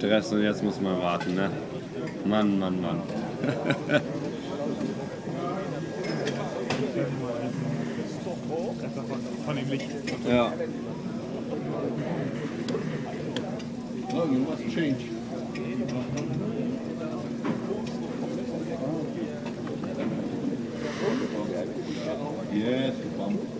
Stress und jetzt muss man warten, ne? Mann, Mann, Mann. Von dem Licht. ja. Oh, you must change. Yes, you.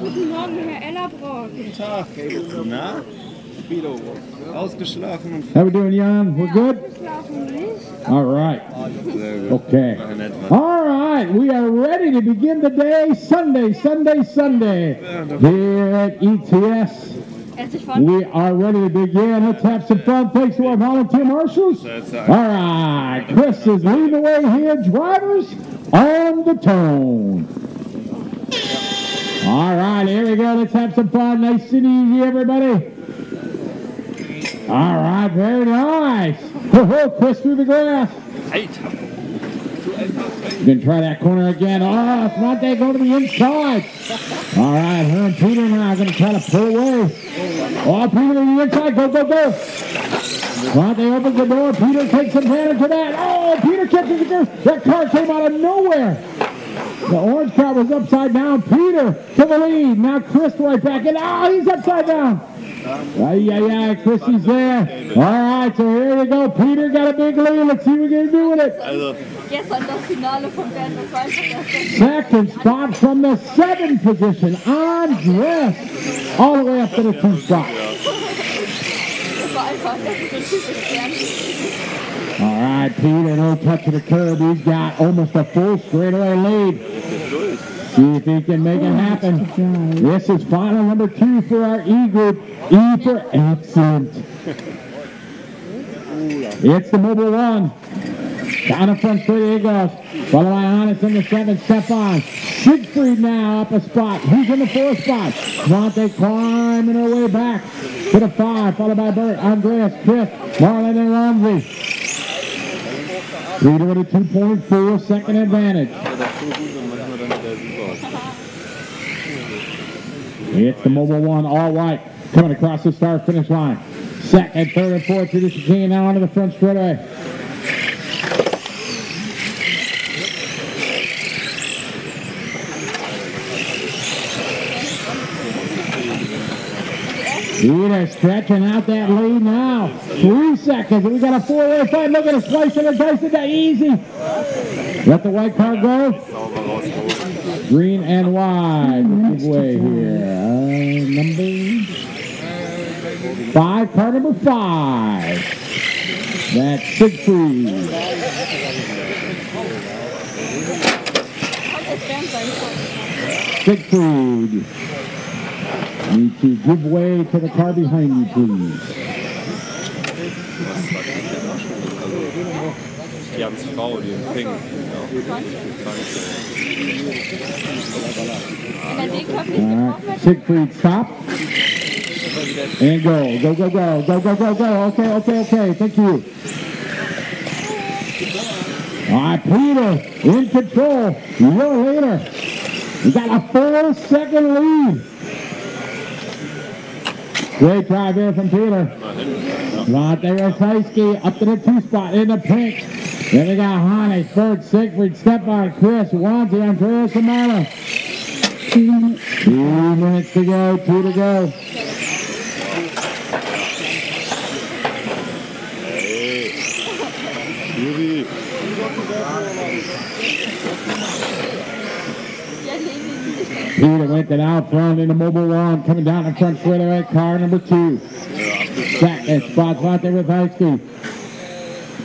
Guten Morgen, Herr Ellerbrock. Guten Tag. Na? Speedo. Ausgeschlafen und How we doing, Jan? We're good? All right. Okay. War in etwa. All right. We are ready to begin the day. Sunday, Sunday, Sunday. Here at ETS. We are ready to begin. Let's have some fun. Thanks to our volunteer marshals. All all. right. Chris is leading the way here. Drivers on the tone. All right. Here we go. Let's have some fun. Nice and easy, everybody. All right. Very nice. Ho-ho, Chris through the grass. You can try that corner again. Oh, it's not that. Go to the inside. All right, her and Peter now going to try to pull away. Oh, Peter to the inside. Go, go, go. Monte opens the door. Peter takes advantage of that. Oh, Peter catches the girl. That car came out of nowhere. The orange car was upside down. Peter to the lead. Now Chris right back. And oh, he's upside down. Yeah, yeah, ay, Chrissy's there. All right, so here we go. Peter got a big lead. Let's see what we're going to do with it. Also, gestern das Finale von Band, das war einfach das Second spot from the seventh position. Andres. All the way up to the two spot. All right, Peter, no touch of the curb. He's got almost a full straightaway lead. See if he can make it happen. This is final number two for our E group. E for excellent. It's the Mobil 1. Down the front he goes. Followed by Hannes in the seventh, Stefan. Siegfried now up a spot. Who's in the fourth spot? Monte climbing her way back to the five, followed by Bert, Andreas, Chris, Marlon, and Ramsey. Peter with a 2.4 second advantage. It's the Mobil 1, all white, coming across the start finish line. Second, third, and fourth through the chicane now onto the front straightaway. Peter stretching out that lead now. Three seconds, we got a four-way fight. Look at it, slicing and dicing that easy. Let the white car go. Green and white. Give way here. Uh, number five, car number five. That's Siegfried. Siegfried. Need to give way to the car behind you, please. Jans Frau, die in Pink. In uh, der D-Cup nicht All getroffen right, Siegfried, stop. And go, go, go, go, go, go, go, go. Okay, okay, okay. Thank you. All right, Peter in control. You're leader. We got a four-second lead. Great drive here from Peter. Right there, Osaiski up to the two spot in the pink. Then we got Hannes, Bert, Siegfried, Stefan, Chris, Wanzi, and Marla. Two minutes to go, two to go. ja, nee, nee, nee. Peter it out front in the Mobil 1, coming down the front straightaway, car number two. Second spot's right there with Heisky.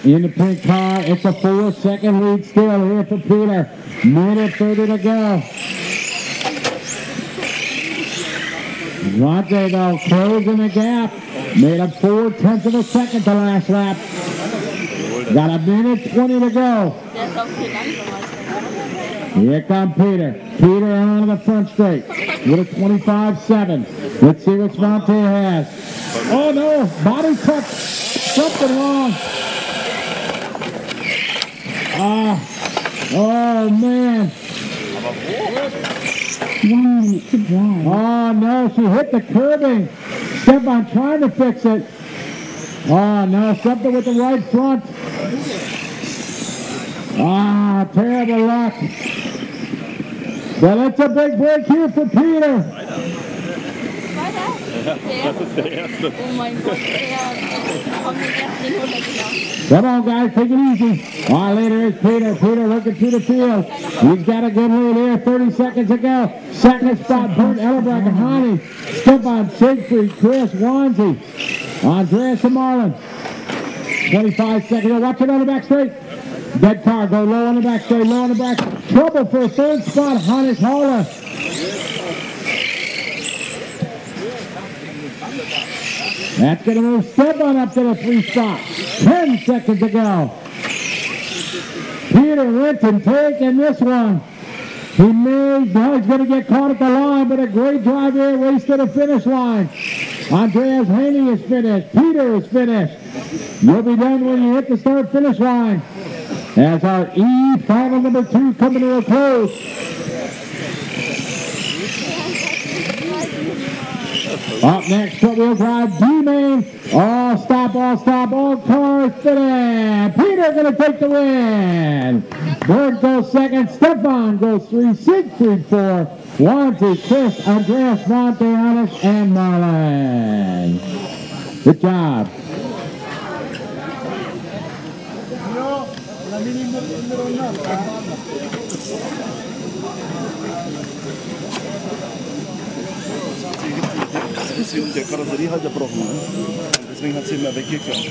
In the pink car, it's a four-second lead still here for Peter. Minute 30 to go. Monte though closing the gap. Made up four tenths of a second the last lap. Got a minute 20 to go. Der ist auch viel langsamer als der. Here come Peter. Peter on the front straight with a 25-7. Let's see what Monte has. Oh no, body touch. Something wrong. Ah, oh man. Oh no, she hit the curbing. Stefan trying to fix it. Oh no, something with the right front. Ah, terrible luck. Well, it's a big break here for Peter. Weiter. Das ist der erste. Mein Gott, der kommt den ersten 100 Meter. Come on, guys, take it easy. Our leader is Peter. Peter looking through the field. He's got a good lead here. 30 seconds to go. Second spot, Bert Ellerbrock and Honey. Stefan Siegfried, Chris Wanzi, Andreas and Marlin. 25 seconds. Watch it on the back straight. Dead car, go low on the back straight, low on the back. Trouble for a third spot, Hannes Holler. That's going to move Stefan up to the three spot. 10 seconds to go. Peter Linton taking this one. He may, now he's going to get caught at the line, but a great drive here, race to the finish line. Andreas Haney is finished. Peter is finished. You'll be done when you hit the start finish line. As our E final number two coming to a close. Up next, front wheel drive, D-Main. All stop, all stop, all cars finish. Peter gonna take the win. Berg goes second, Stefan goes three, Siegfried four, Wanty, Chris, Andreas, Monteanis, and Marlon. Good job. Der Karosserie halt gebrochen. Deswegen hat sie immer weggekommen.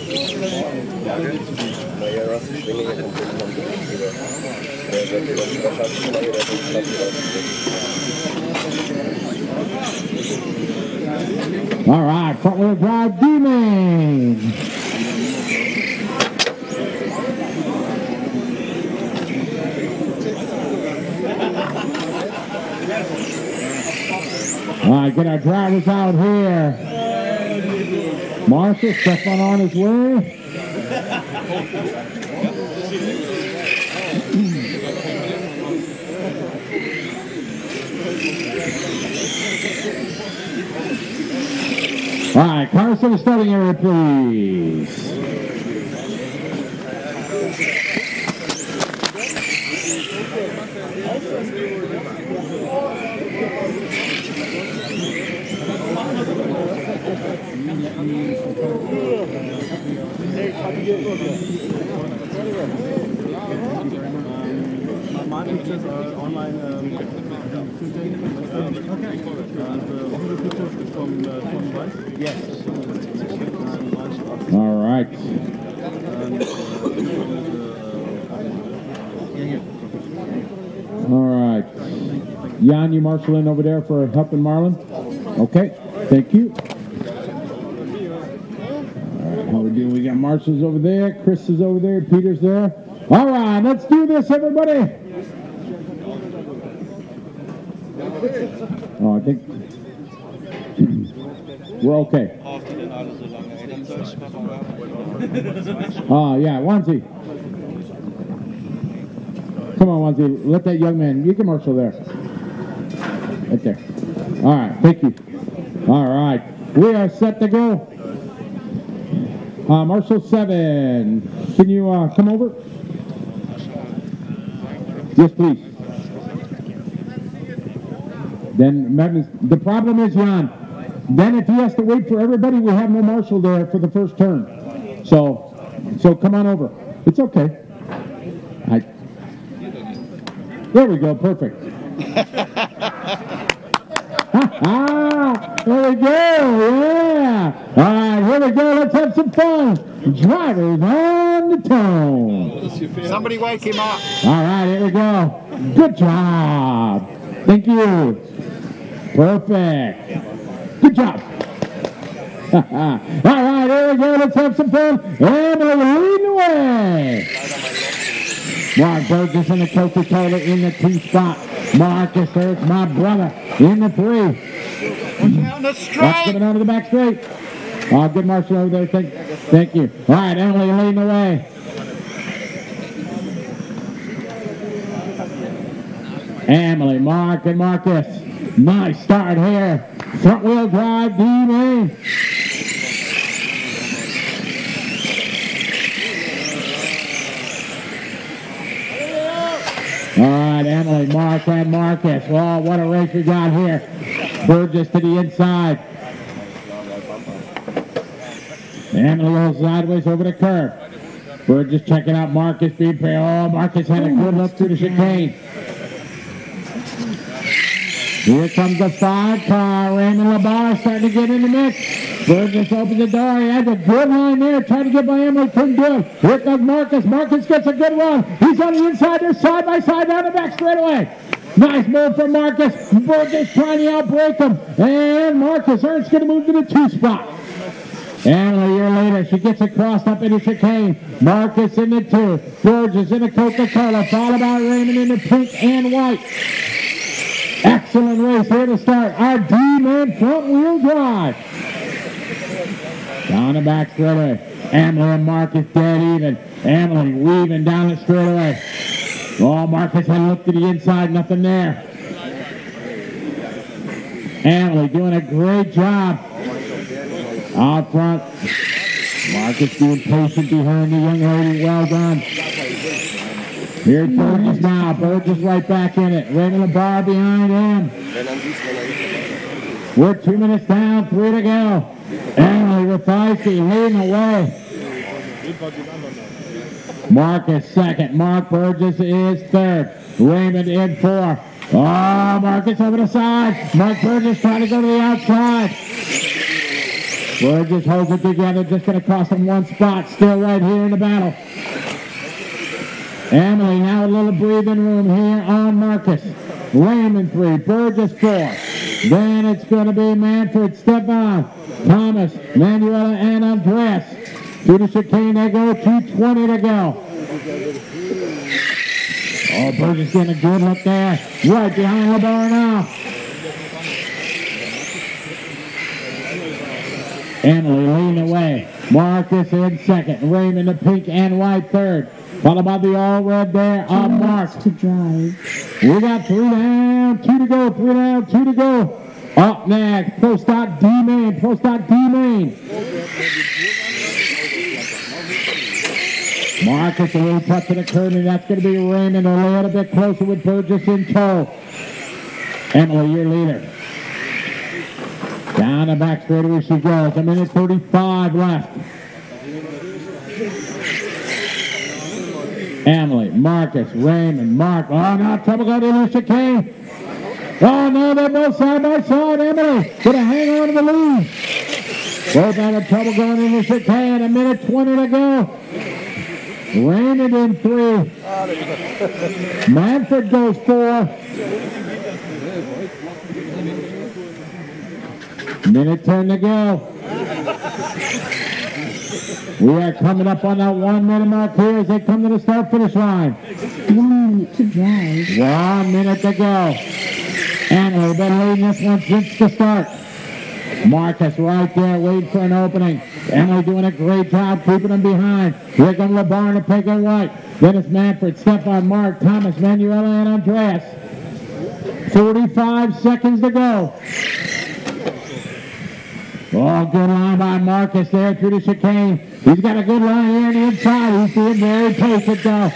All right, front wheel drive, D-Main. All right, get our drivers out here. Marshall, Stefan on his way. All right, cars to the starting area, please. All right. All right. Jan, you marshal in over there for helping Marlon? Okay, thank you. How we? We got Marshall's over there, Chris is over there, Peter's there. All right, let's do this, everybody. Oh, I think we're okay. Ah, yeah, Wanzi. Come on, Wanzi, let that young man, you can there. Right there. All right, thank you. All right, we are set to go. Uh, Marshal 7, can you uh, come over? Yes, please. Then, Magnus, the problem is, Jan, then if he has to wait for everybody, we have no marshal there for the first turn. So, so come on over. It's okay. I, there we go, perfect. Ah, there we go, yeah. All right, here we go, let's have some fun. Drivers on the tone. Somebody wake him up. All right, here we go. Good job. Thank you. Perfect. Good job. All right, here we go. Let's have some fun. Emily leading the way. Mark Burgess in the Coca-Cola in the two spot. Marcus there's my brother in the three. That's coming onto the back straight. Oh, good Marshall over there. Thank, thank you. All right, Emily leading the way. Emily, Mark, and Marcus. Nice start here. Front wheel drive, D main. All right, Emily, Mark, and Marcus. Oh, what a race we got here. Burgess to the inside. Emily little sideways over the curve. Burgess checking out Marcus being pre- Oh, Marcus had a good look through the chicane. Here comes the five car. Raymond Labar starting to get in the mix. Burgess opens the door. He has a good line there. Trying to get by Emily. Couldn't do it. Here comes Marcus. Marcus gets a good one. He's on the inside. They're side by side down the back straightaway. Nice move from Marcus. Burgess trying to outbrake him. And Marcus Ernst going to move to the two spot. And a year later, she gets it crossed up into chicane. Marcus in the two. Burgess in the Coca-Cola. Followed by Raymond in the pink and white. Excellent race here to start. Our D-main front wheel drive. Down the back straightaway. Emily and Marcus dead even. Emily weaving down the straightaway. Oh, Marcus had looked to the inside, nothing there. Emily doing a great job. Out front. Marcus being patient behind the young lady. Well done. Here's Burgess now. Burgess right back in it. Raymond LeBar behind him. We're two minutes down, three to go. Emily with Feisty leading the way. Marcus second. Mark Burgess is third. Raymond in four. Oh, Marcus over the side. Mark Burgess trying to go to the outside. Burgess holds it together. Just going to cost him one spot. Still right here in the battle. Emily now a little breathing room here on Marcus. Raymond three, Burgess four. Then it's going to be Manfred, Stefan, Thomas, Manuela, and Andres. To the chicane they go, 220 to go. Oh, Burgess getting a good look there. Right behind the bar now. Emily leading away. Marcus in second. Raymond in the pink and white third. Followed by the all red there of Mark. to drive. We got three down, two to go, three down, two to go. Up next, Pro Stock D main, Pro Stock D main. Marcus a little touch to the curve, and that's going to be Raymond a little bit closer with Burgess in tow. Emily, your leader. Down the back straightaway she goes. A minute 35 left. Emily, Marcus, Raymond, Mark. Oh, now trouble got in the chicane. Oh, no, they're both side by side. Emily gonna hang on to the lead. Both out of trouble going in the chicane. A minute 20 to go. Raymond in three. Manfred goes four. Minute 10 to go. We are coming up on that one minute mark here as they come to the start finish line. One minute to drive. One minute to go. And we've been leading this one since the start. Marcus right there waiting for an opening. Emily doing a great job keeping them behind. Here comes LeBarn to pick and white. Then it's Manfred, Stefan, Mark, Thomas, Manuela, and Andreas. 45 seconds to go. Oh, good line by Marcus there through the chicane. He's got a good line here on the inside. He's being very patient though.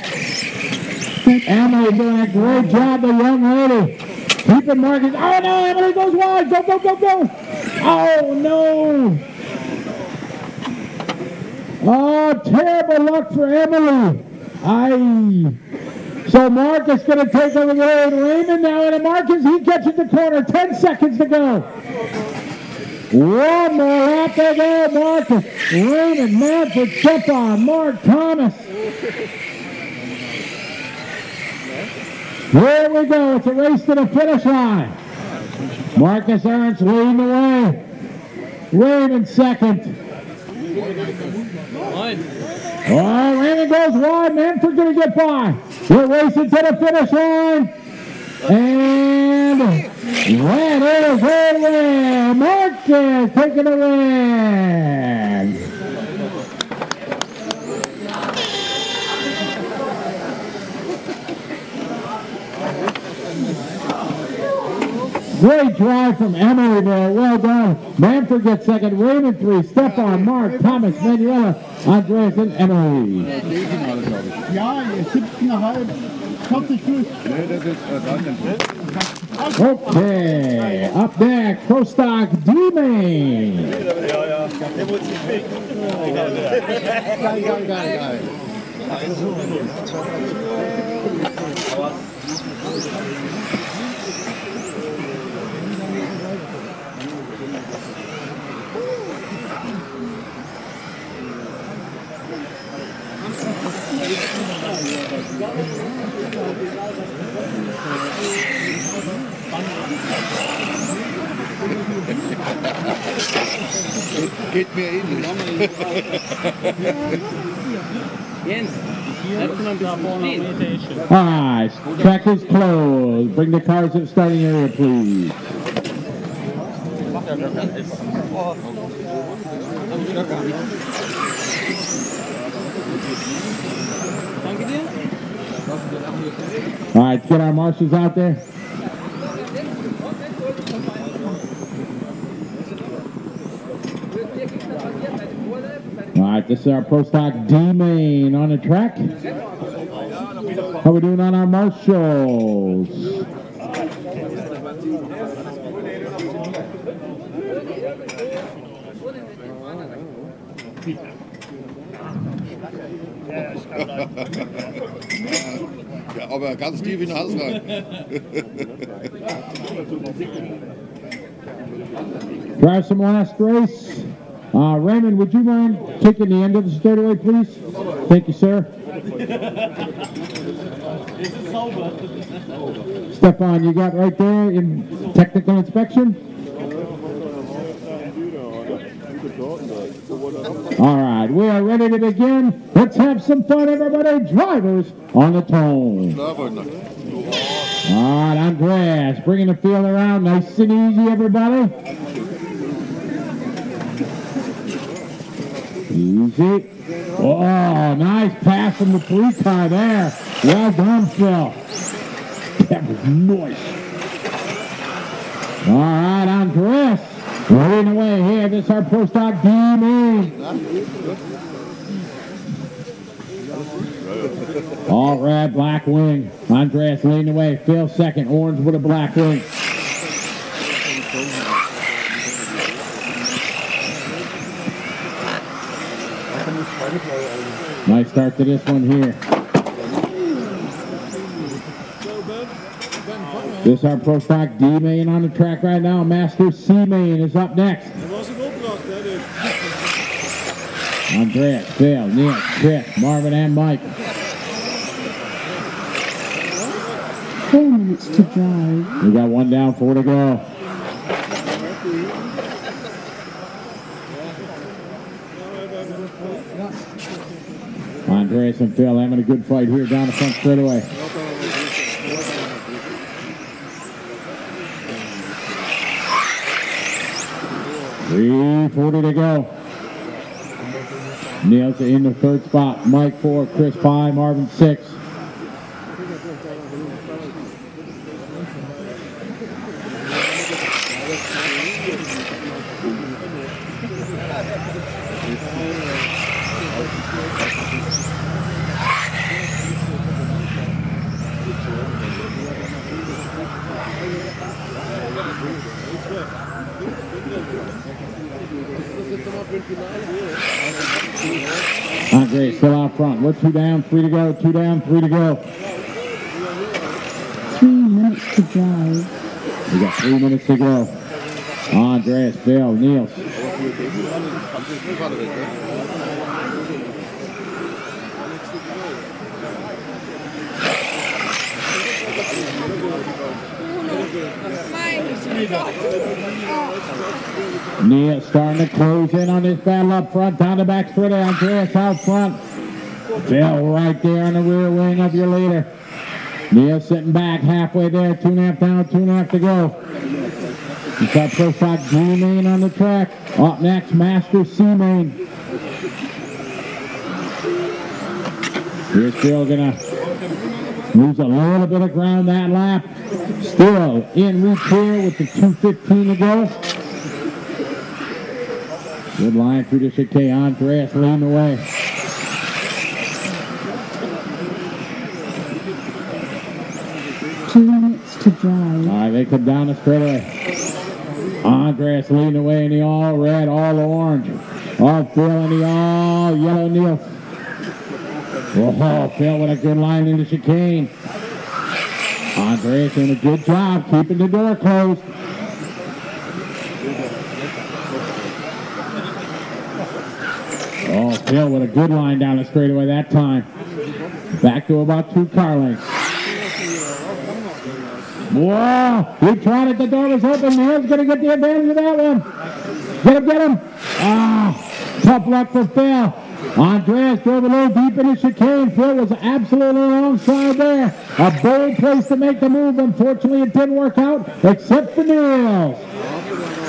Emily doing a great job, the young lady. Keeping Marcus. Oh no, Emily goes wide. Go, go, go, go. Oh no. Oh, terrible luck for Emily. Aye. So Marcus going to take over the lead. Raymond now and Marcus. He catches the corner. 10 seconds to go. One more lap to go. Marcus, Raymond, Manfred, Stefan, Mark Thomas. Here we go. It's a race to the finish line. Marcus Ernst leading the way. Raven second. Oh, Raven goes wide. Manfred's going to get by. We're racing to the finish line. And that is over. Marcus taking the win. Great drive from Emily there. Well done. Manfred gets second. Raymond three. Stefan, Mark, Thomas, Manuela, Andreas, and Emily. Ja, 17,5, 40 plus. Nee, das ist 13 Okay. Up next, Pro Stock Geht mir ähnlich. All right, track is closed. Bring the cars to starting area, please. All right, get our marshals out there. All right, this is our Pro Stock D main on the track. How are we doing on our marshals? Ja, aber ganz tief in den Hals rein. Drive some last race. Uh, Raymond, would you mind taking the end of the straightaway, please? Thank you, sir. Stefan, you got right there in technical inspection? All right, we are ready to begin. Let's have some fun, everybody. Drivers on the tone. All right, Andreas, bringing the field around nice and easy, everybody. Easy. Oh, nice pass from the three car there. Well done, Phil. That was nice. All right, Andreas. Leading away here. This is our pro stock D main. All red, black wing. Andreas leading the way. Phil second. Orange with a black wing. Nice start to this one here. This is our Pro Stock D main on the track right now. Master C main is up next. Andreas, Phil, Neil, Chris, Marvin, and Mike. Four minutes to drive. We got one down, four to go. And Phil having a good fight here down the front straightaway. Three forty to go. Niels in the third spot. Mike four, Chris five, Marvin six. Andre still out front. We're two down, three to go, two down, three to go. Three minutes to go. We got three minutes to go. Andreas, Bill, Niels. Neil starting to close in on this battle up front, down the back straight. Andreas out front. Phil right there on the rear wing of your leader. Neil sitting back halfway there, two and a half down, two and a half to go. He's got pro stock D main on the track. Up next, Master C main. Here's Phil gonna lose a little bit of ground that lap. Still in reach here with the 2.15 to go. Good line through the chicane. Andreas leading the way. Two minutes to drive. All right, they come down the straightaway. Andreas leading the way in the all red, all orange. All Phil in the all yellow Neil. Oh, Phil with a good line in the chicane. Andreas doing a good job keeping the door closed. Oh, Phil with a good line down the straightaway that time. Back to about two car lengths. Whoa! He tried it. The door was open. Neil's going to get the advantage of that one. Get him, get him. Ah, tough luck for Phil. Andreas drove a little deep in the chicane. Phil was absolutely alongside there. A bold place to make the move. Unfortunately, it didn't work out, except for Neil.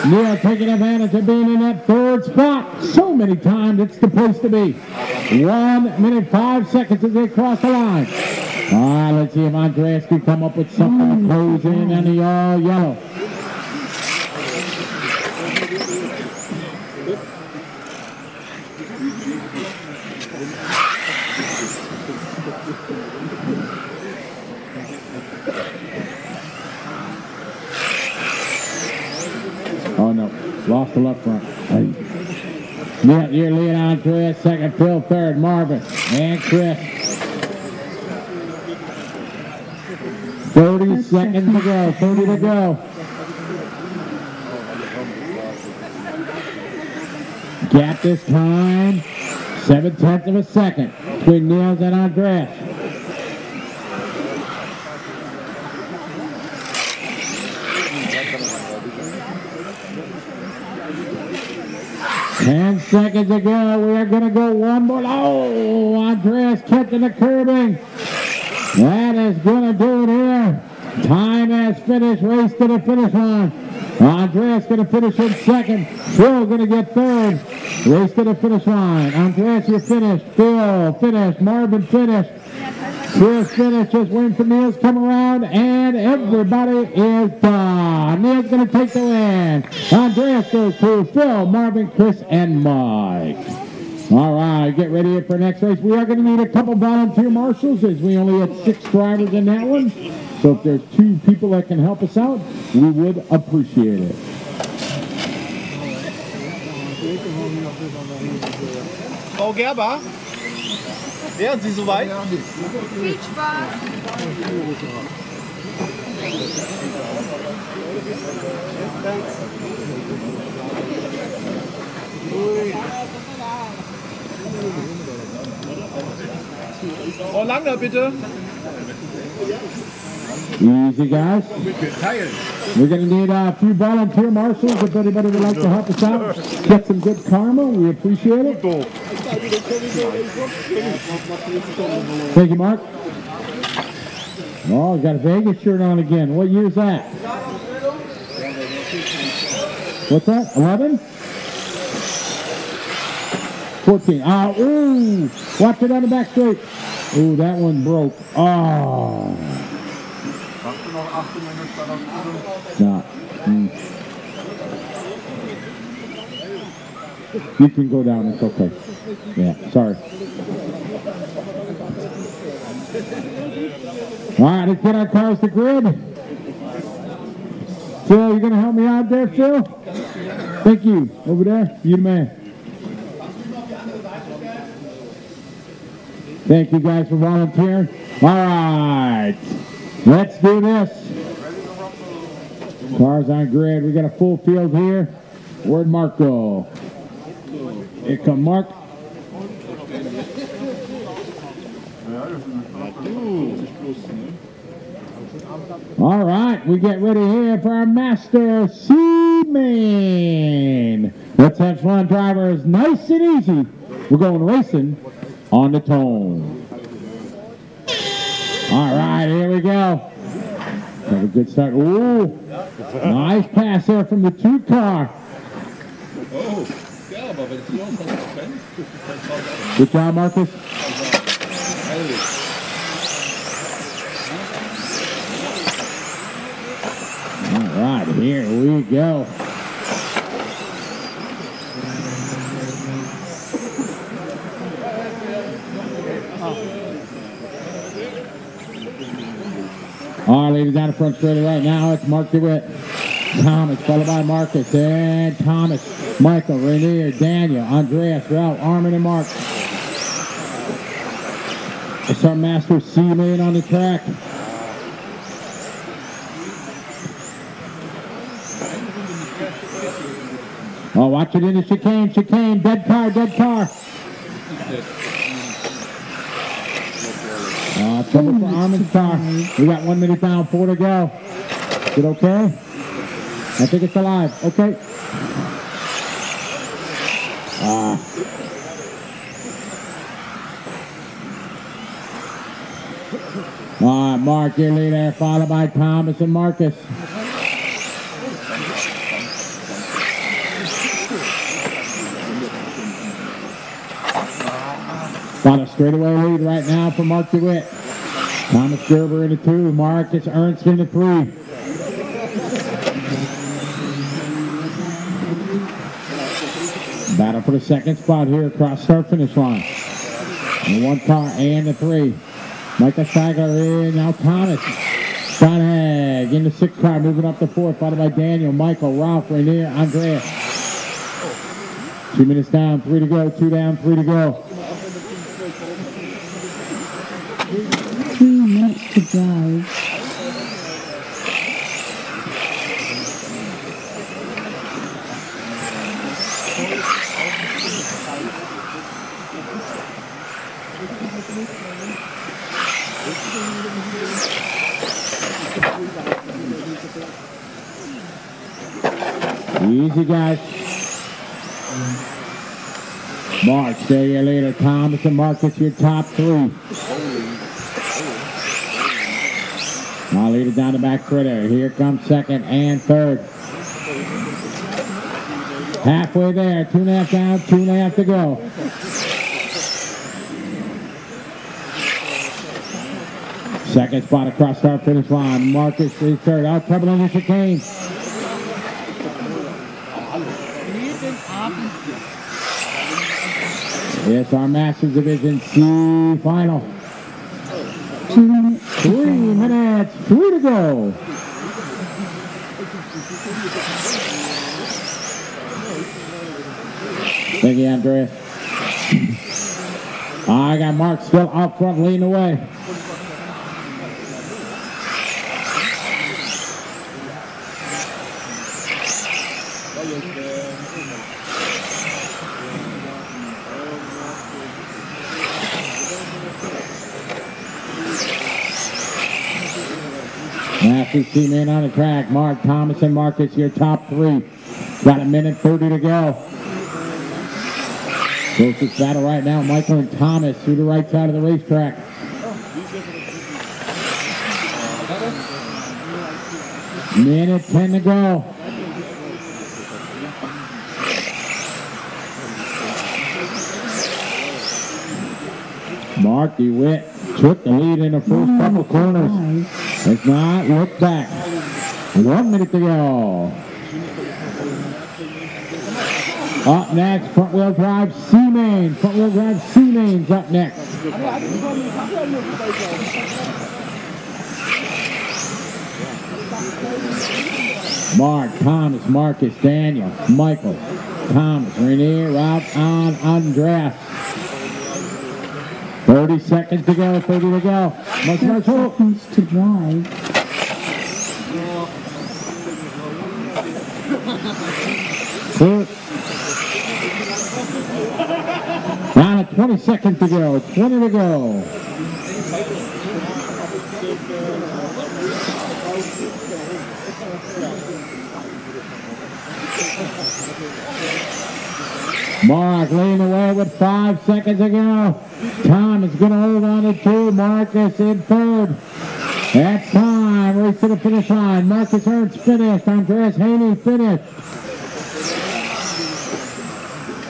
Neil taking advantage of being in that third spot. So many times, it's the place to be. One minute, five seconds as they cross the line. All right, let's see if Andreas can come up with something to close in on the all yellow. Oh no, lost the left front. Hey. Yeah, you're leading Andreas, second, Phil, third, Marvin, and Chris. 30 seconds to go, 30 to go. Gap this time, seven tenths of a second between Niels and Andreas. Ten seconds to go. We are going to go one more. Oh, Andreas catching the curbing. That is going to do it here. Time has finished. Race to the finish line. Andreas going to finish in second. Phil going to get third. Race to the finish line. Andreas, you're finished. Phil finished. Marvin finished. Chris finished. Just waiting for come around, and everybody is done. Neil's going to take the win. Andreas goes to Phil, Marvin, Chris, and Mike. All right, get ready for the next race. We are going to need a couple volunteer marshals as we only had six drivers in that one. So if there's two people that can help us out, we would appreciate it. Oh, Frau Gerber, wären Sie soweit? Viel Spaß. Frau Langner, bitte. Easy, guys. We're going to need uh, a few volunteer marshals if anybody would like to help us out. Get some good karma. We appreciate it. Thank you, Mark. Oh, got a Vegas shirt on again. What year's that? What's that? 11? 14. Ah, ooh. Watch it on the back straight. Ooh, that one broke. Oh. No. Mm. You can go down. It's okay. Yeah, sorry. All right, let's get our cars to grid. Phil, you going to help me out there, Phil? Thank you. Over there. You the man. Thank you guys for volunteering. All right. Let's do this. Cars on grid. We got a full field here. Where'd Mark go? Here come Mark. All right, we get ready here for our master C main. Let's have fun, drivers. Nice and easy. We're going racing on the tone. All right, here we go. Have a good start. Ooh, nice pass there from the two car. Oh, good job, Marcus. All right, here we go. All right, ladies down the front straight right now. It's Mark DeWitt. Thomas, followed by Marcus and Thomas, Michael, Rainier, Daniel, Andreas, Ralph, Armin, and Mark. It's our master C-Main on the track. Oh, watch it in the chicane, chicane, dead car, dead car. Uh. We got one minute down, four to go. Is it okay? I think it's alive. Okay. Ah. All right, Mark, your leader, followed by Thomas and Marcus. Got a straightaway lead right now for Mark DeWitt. Thomas Gerber in the two, Marcus Ernst in the three. Battle for the second spot here across start finish line. The one car and the three. Michael Steiger in, now Thomas. Steinhag in the sixth car, moving up the fourth, followed by Daniel, Michael, Ralph, Rainier, Andreas. Two minutes down, three to go, two down, three to go. Three minutes to drive. Easy, guys. Mark, stay your leader. Thomas and Marcus, your top three. Lead it down the back critter. Here comes second and third. Halfway there. Two and a half down, two and a half to go. Second spot across start finish line. Marcus is third. Out trouble on the chicane. It's our Masters Division C final. Three minutes, three to go. Thank you, Andrea. I got Mark still out front leading away. Team in on the track. Mark, Thomas, and Marcus, your top three. Got a minute 30 to go. Closest battle right now, Michael and Thomas through the right side of the racetrack. Minute 10 to go. Mark DeWitt took the lead in the first couple corners. Let's not look back. One minute to go. Up next, front wheel drive C main. Front wheel drive C main's up next. Mark, Thomas, Marcus, Daniel, Michael, Thomas, Rainier, Ralph, on Andreas. 30 seconds to go, 30 to go. Much, much seconds to drive. Down to 20 seconds to go. 20 to go. Mark leading away with five seconds to go. Tom is going to hold on to two. Marcus in third. That's time. Race to the finish line. Marcus Ernst finished. Andreas Haney finished.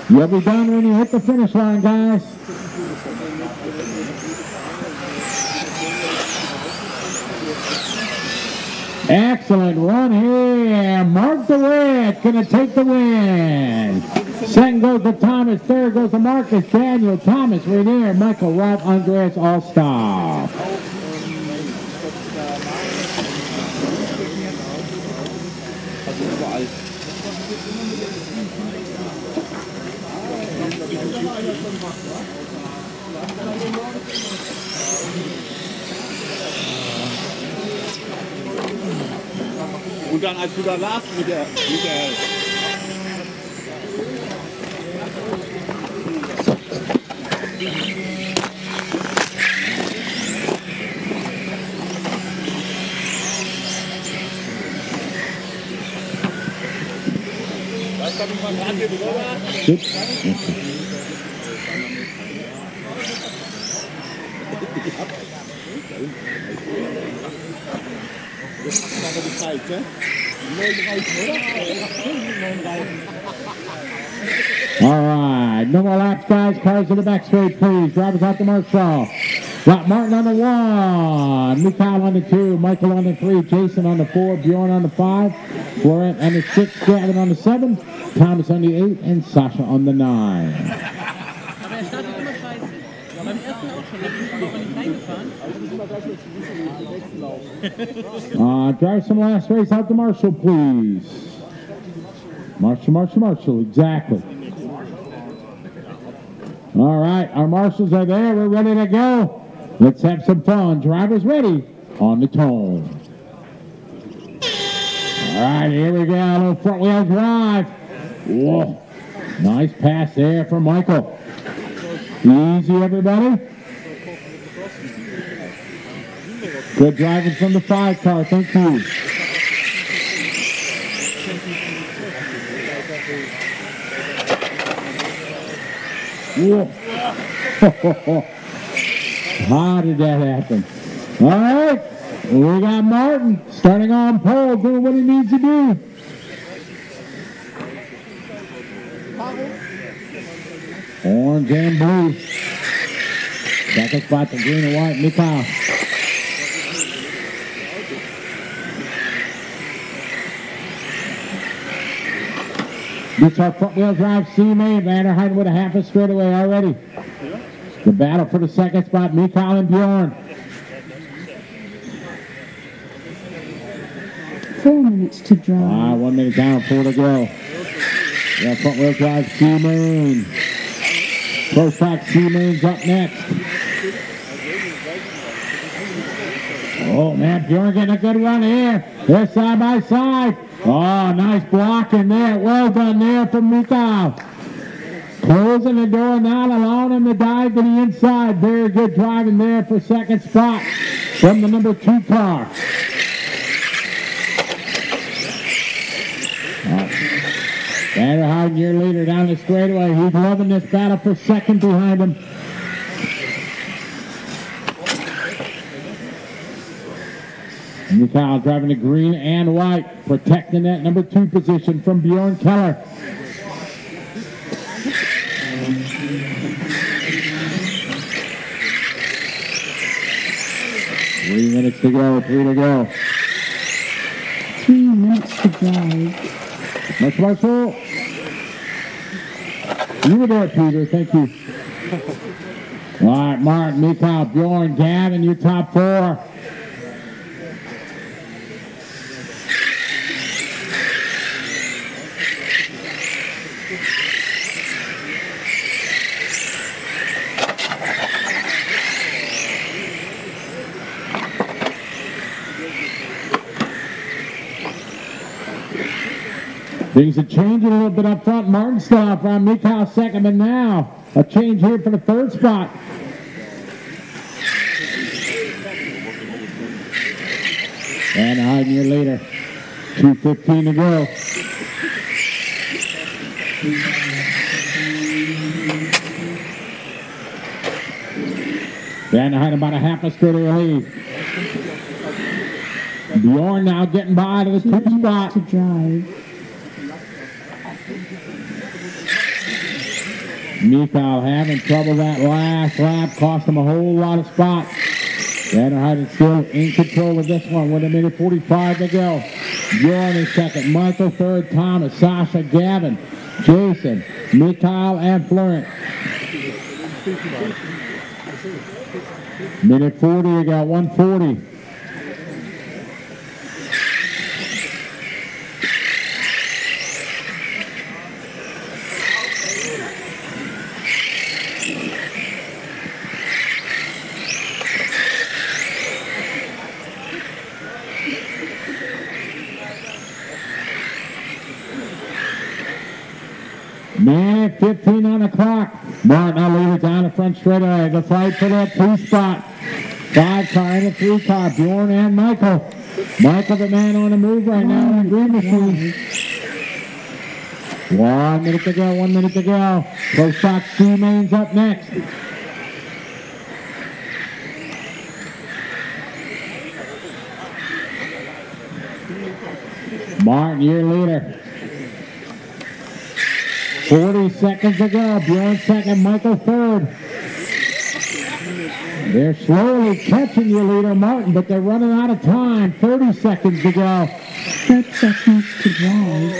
You'll be done when you hit the finish line, guys. Excellent run here. Mark DeWitt going to take the win. Second goes to Thomas. Third goes to Marcus Daniel. Thomas Rainier. Michael Ralph Andreas Allstar. Dann, als du da lagst mit der, mit der gezeigt, Reifen, oder? Neun Reifen. All right, no more laps, guys. Cars in the back straight, please. Drivers out the Marshall. Got Martin on the one, Mikhail on the two, Michael on the three, Jason on the four, Bjorn on the five, Florent on the six, Gavin on the seven, Thomas on the eight, and Sasha on the nine. Aber er startet immer scheiße. Beim ersten auch schon, da ist aber nicht reingefahren. Uh, drive some last race out to Marshall, please. Marshall, Marshall, Marshall, exactly. All right, our marshals are there. We're ready to go. Let's have some fun. Drivers ready on the tone. All right, here we go. A little front wheel drive. Whoa. Nice pass there for Michael. Easy, everybody. Good driving from the five car. Thank you. How did that happen? All right. We got Martin starting on pole, doing what he needs to do. Orange and blue. Second spot to green and white. Mikhail. Gets our front wheel drive C main. Vanderheiden with a half a straightaway already. The battle for the second spot, Mikhail and Bjorn. Four minutes to drive. Ah, one minute down, four to go. Yeah, front wheel drive C main. Close back C main's up next. Oh man, Bjorn getting a good run here. They're side by side. Oh, nice blocking there. Well done there from Mikhail. Closing the door, not allowing him to dive to the inside. Very good driving there for second spot from the number two car. Vanderheiden, your leader down the straightaway. He's loving this battle for second behind him. Mikhail driving the green and white, protecting that number two position from Bjorn Keller. Three minutes to go, three to go. Three minutes to drive. Much Marshall. You were there, Peter. Thank you. All right, Martin, Mikhail, Bjorn, Gavin, you top four. Things are changing a little bit up front. Martin still up uh, front. Mikhail second, but now a change here for the third spot. Vanderheiden your leader. 2.15 to go. Van had about a half a straight lead. Bjorn now getting by to the Two two spot. to drive. Mikhail having trouble that last lap, cost him a whole lot of spots. Vanderheiden still in control of this one with a minute 45 to go. Bjorn in second, Michael third, Thomas, Sasha, Gavin, Jason, Mikhail, and Florent. Minute 40 to got 140. Minute 15 on the clock. Martin, it down the front straightaway. The fight for that two spot. Five car and a three car. Bjorn and Michael. Michael, the man on the move right now in green machine. One minute to go, one minute to go. Pro Stock C mains up next. Martin, your leader. 40 seconds to go. Bjorn second, Michael third. They're slowly catching you, leader Martin, but they're running out of time. 30 seconds to go. 30 seconds to drive.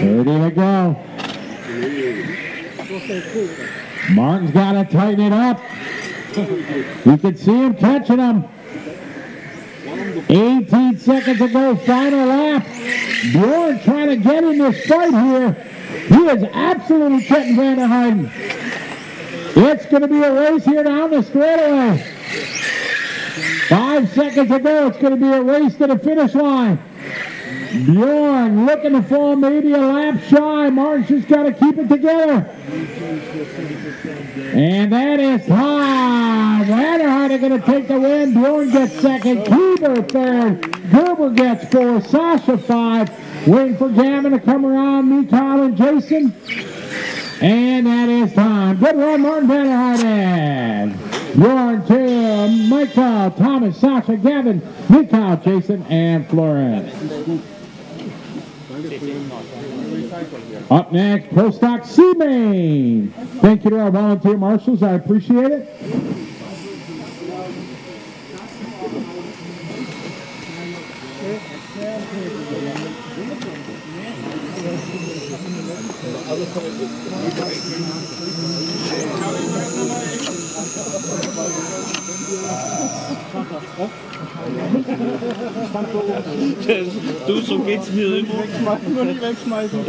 30 to go. Martin's got to tighten it up. You can see him catching him. 18 seconds to go, final lap. Bjorn trying to get in this fight here. He is absolutely cutting Vanderheiden. It's going to be a race here down the straightaway. Five seconds to go. It's going to be a race to the finish line. Bjorn looking to fall maybe a lap shy. Martin's just got to keep it together. And that is time. Vanderheiden going to take the win. Bjorn gets second. Kuber third. Gerber gets four. Sasha five. Waiting for Gavin to come around. Mikhail and Jason. And that is time. Good run, Martin Vanderheiden. Bjorn two. Michael, Thomas, Sasha, Gavin, Mikhail, Jason, and Florence. Up next, Pro Stock Main. Thank you to our volunteer marshals. I appreciate it. Du, so geht's mir immer. Wegschmeißen, nur nicht wegschmeißen.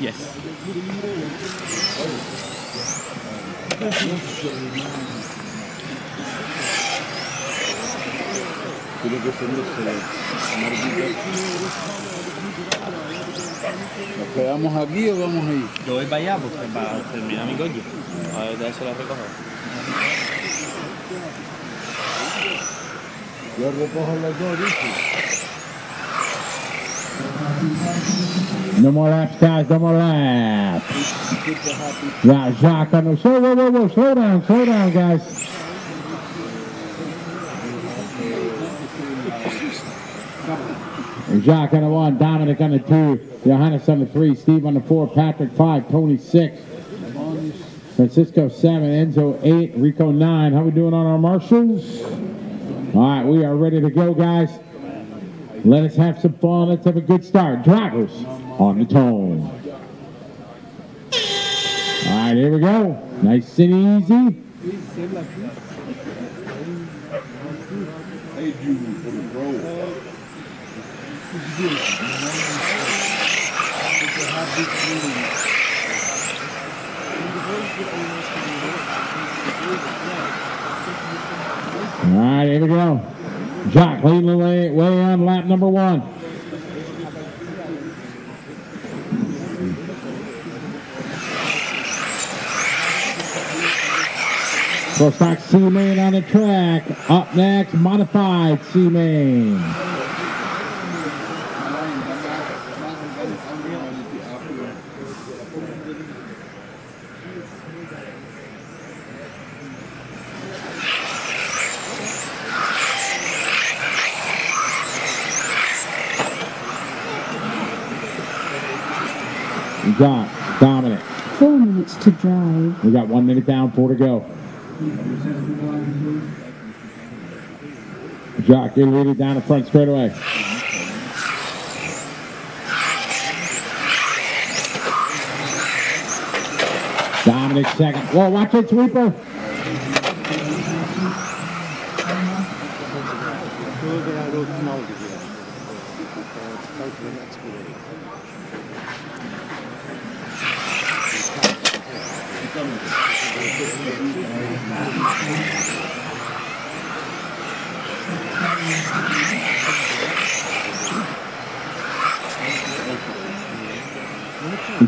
Yes. ¿Nos quedamos aquí o vamos ahí? Yo voy para allá porque para terminar mi coche. A ver, de eso la recojo. Yo recojo los dos, dice. No more laps, guys. No more laps. Yeah, Jacques on the show. Whoa, whoa, whoa. Slow down. Slow down, guys. Jacques on the one, Dominic on the two, Johannes on the three, Steve on the four, Patrick five, Tony six, Francisco seven, Enzo eight, Rico nine. How we doing on our marshals? All right, we are ready to go, guys. Let us have some fun. Let's have a good start. Drivers on the tone. All right, here we go. Nice and easy. All right, here we go. Jacques leading the way, way on lap number one. So stock C main on the track. Up next, modified C main. Jacques, Dominic. Four minutes to drive. We got one minute down, four to go. Jacques, get ready down the front straightaway. Dominic second. Whoa, watch it, sweeper.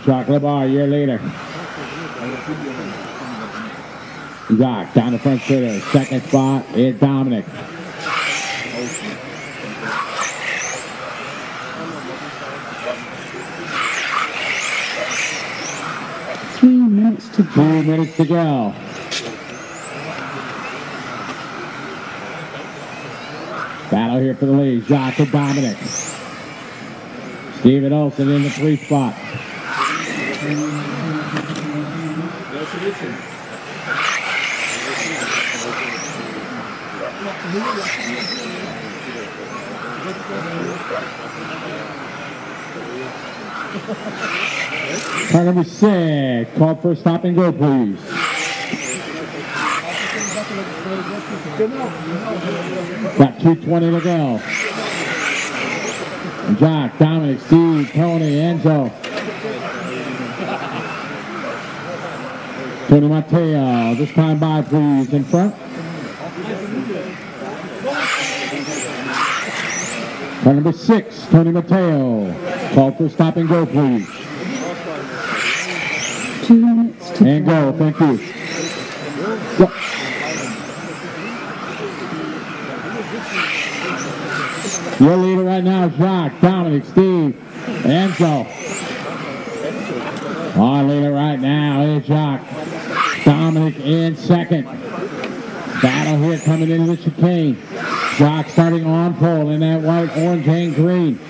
Chocolate bar, a year later. Down the front straightaway. Second spot is Dominic. Three minutes to Two drive. minutes to go. Battle here for the lead. Jacques and Dominic. Steven Olson in the three spot. Number six. Call for stop and go, please. Got 220 to go. Jacques, Dominic, Steve, Tony, Enzo. Tony Mateo, this time by, please, in front. Car number six, Tony Mateo. Call for stop and go, please. Two minutes to And go, thank you. Go. Your leader right now is Jacques, Dominic, Steve, Enzo. Our leader right now is Jacques, Dominic in second. Battle here coming into the chicane. Jacques starting on pole in that white, orange, and green.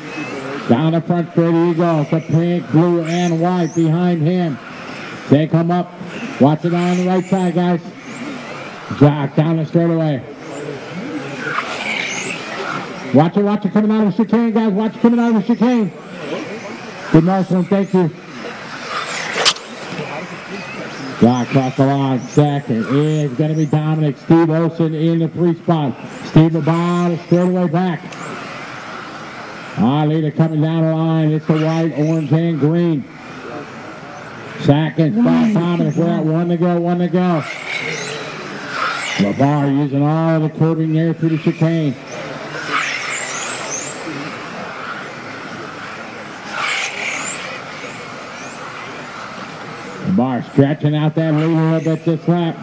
Down the front straight he goes. The pink, blue, and white behind him. They come up. Watch it on the right side, guys. Jacques down the straightaway. Watch it, watch it coming out of the chicane, guys. Watch it coming out of the chicane. Good Marshall, thank you. Jacques across the line. Second is going to be Dominic. Steve Olson in the three spot. Steve about straightaway back. Our leader coming down the line. It's the white, orange, and green. Second spot, Dominic. We're at one to go, one to go. LeVar using all the curving there through the chicane. LeVar stretching out that lead a little bit this lap.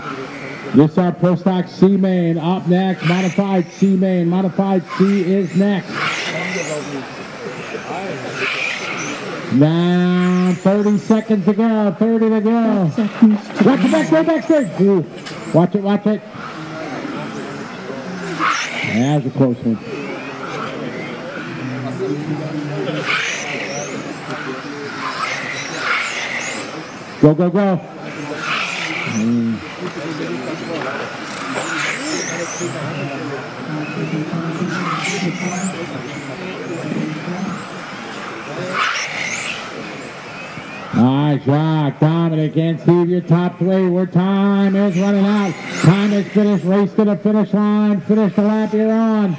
This our Pro Stock C main. Up next, modified C main. Modified C is next. Now 30 seconds to go. 30 to go. Watch it back, go back straight. Watch it, watch it. That's a close one. Go, go, go. Mm. Right, Jacques, Dominic, and Steve, your top three. Where time is running out. Time is finished. Race to the finish line. Finish the lap you're on.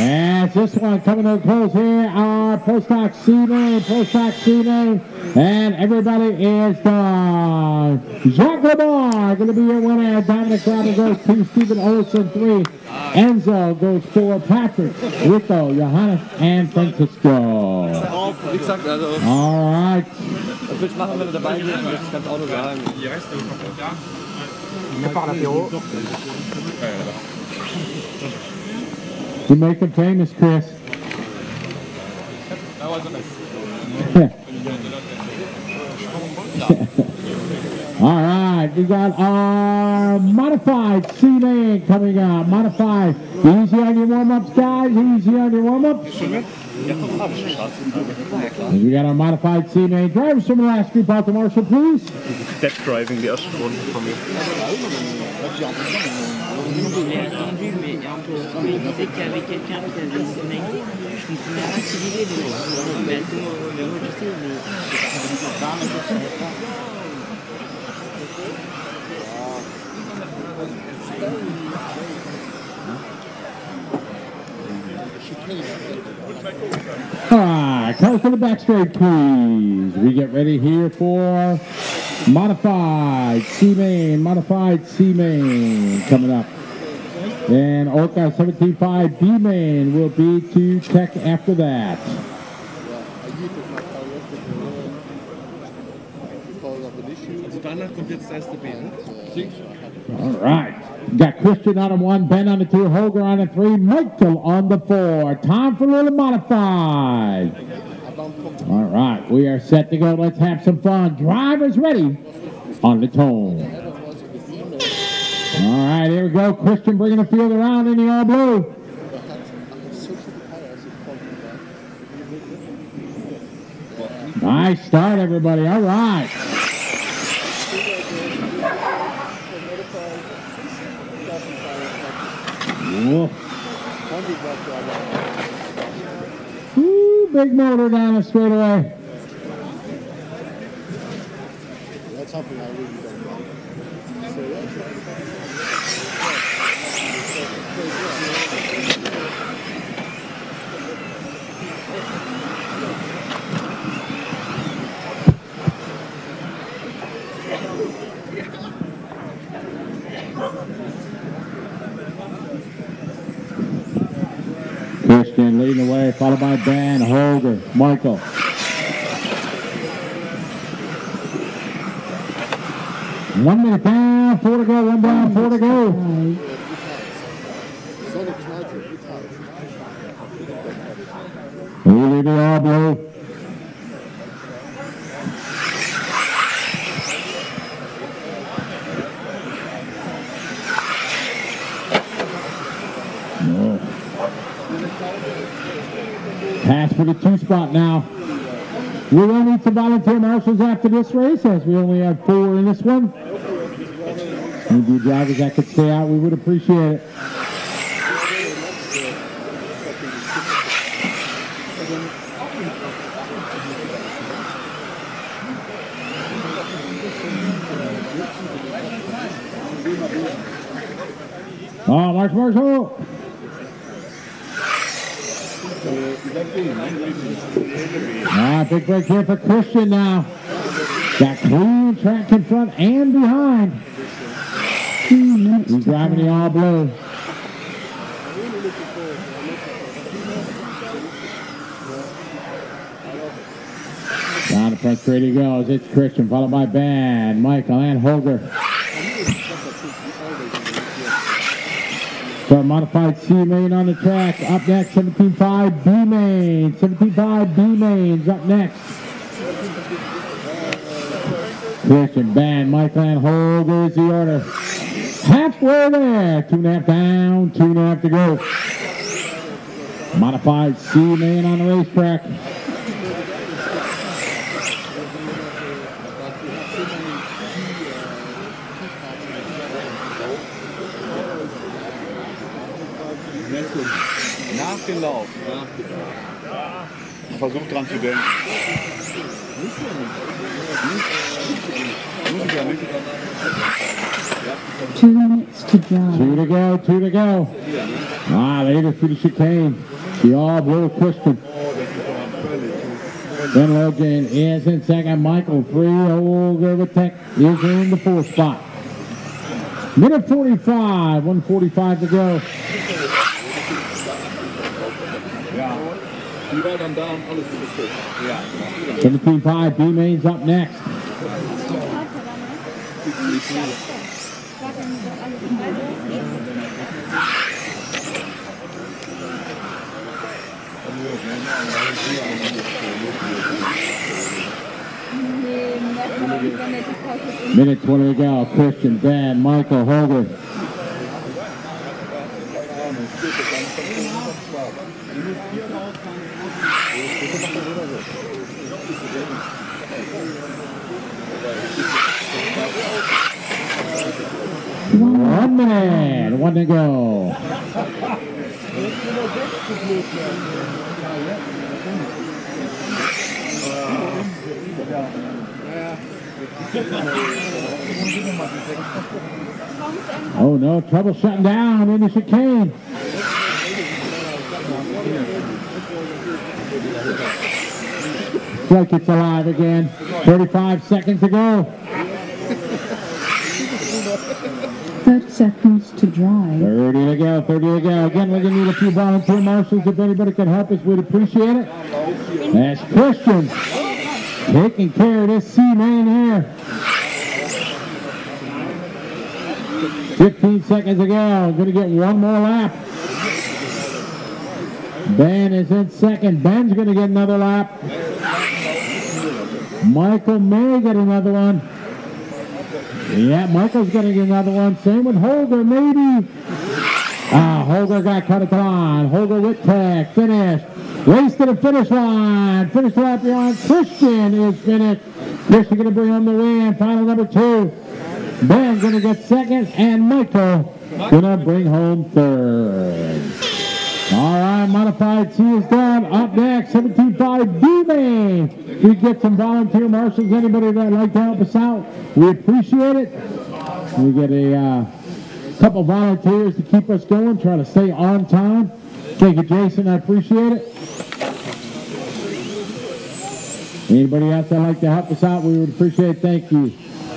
And this one coming to a close here uh, are Prostock C-Main, Prostock C-Main, and everybody is done. Jacques Lamar going to be your winner. Dominic Robin goes two, Stephen Olson three, Enzo goes four, Patrick, Rico, Johannes, and Francisco. Wie gesagt, also, All right. was willst du machen, wenn du dabei bist? Das kannst du auch nur sagen. You make them famous, Chris. That wasn't us. All right, we got our modified C-Main coming out. Modified. Easy on your warm-ups, guys. Easy on your warm-ups. And we got our modified C-Main. Drivers from the last group out to Marshall, please. Dead Driving, the erste Runde von mir. Mais il disait qu'il y avait quelqu'un qui avait une. Je pas oh, moi, je sais, mais. Je savais pas. To the back straight, please. We get ready here for modified C-Main, modified C-Main coming up. And Orca 17.5 B-Main will be to Tech after that. All right. Got Christian on a one, Ben on the two, Holger on a three, Michael on the four. Time for a little modified. All right, we are set to go. Let's have some fun. Drivers ready on the tone. All right, here we go. Christian bringing the field around in the all blue. Nice start, everybody. All right. Ooh, big motor down the straightaway. That's something I Christian leading the way, followed by Dan Holger, Michael. One minute down, four to go, one down, four to go. Knallt. We all blue. No. Pass for the two spot now. We will need some volunteer marshals after this race, as we only have four in this one. Any of drivers that could stay out, we would appreciate it. Oh, March Marshall. Ah, big break here for Christian now. Got clean track in front and behind. He's driving the all blue. Down the front straight he goes. It's Christian, followed by Ben, Michael, and Holger. Modified C main on the track. Up next, 17.5 B main. 17.5 B mains up next. Christian, Ben, Michael, Holger is the order. Halfway there. Two and a half down, two and a half to go. Modified C main on the racetrack. Dem Lauf. Dran zu denken. Two minutes to drive. Two to go, two to go. Ah, later through the chicane. The all blue Christian. Then Logan is in second. Michael free. Holger with Tech is in the fourth spot. Minute 45, 145 to go. Die wij dan down, alles in de stuk. Ja. 17-5, B-Main's up next. Minute 20 to go. Christian, Ben, Michael, Holger. One minute, one to go. Oh no, trouble shutting down in the chicane. Like it's alive again. 35 seconds to go. 30 seconds to drive. 30 to go, 30 to go. Again, we're going to need a few volunteer marshals. If anybody could help us, we'd appreciate it. That's Christian taking care of this C-main here. 15 seconds to go. Going to get one more lap. Ben is in second. Ben's going to get another lap. Michael may get another one. Yeah, Michael's going to get another one. Same with Holger, maybe. Ah, Holger got cut the line. Holger with tech, finished. Race to the finish line. Finish lap beyond. Christian is finished. Christian going to bring home the win. Final number two. Ben's going to get second, and Michael going to bring home third. All right, modified C is done. Up next, 17.5 D-Main. We get some volunteer marshals. Anybody that'd like to help us out, we appreciate it. We get a uh, couple volunteers to keep us going, try to stay on time. Thank you, Jason. I appreciate it. Anybody else that'd like to help us out, we would appreciate it. Thank you.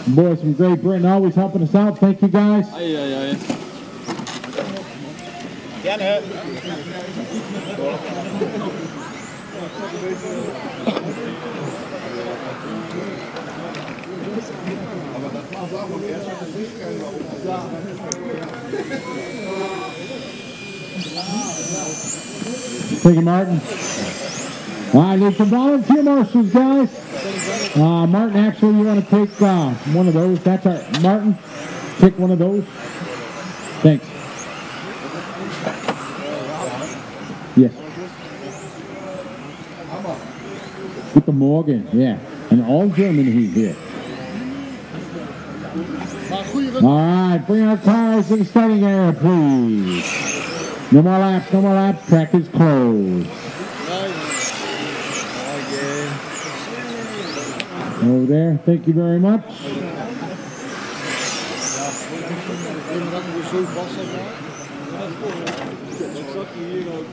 Boys from Great Britain always helping us out. Thank you, guys. Ai, ai, ai. Thank you, Martin. I need some volunteer marshals, guys. Uh, Martin, actually, you want to take uh, one of those? That's our Martin. Take one of those. Thanks. Yes. Get the Morgan, yeah. And all German heat here. All right, bring our cars to the starting area, please. No more laps, no more laps. Track is closed. Over there, thank you very much.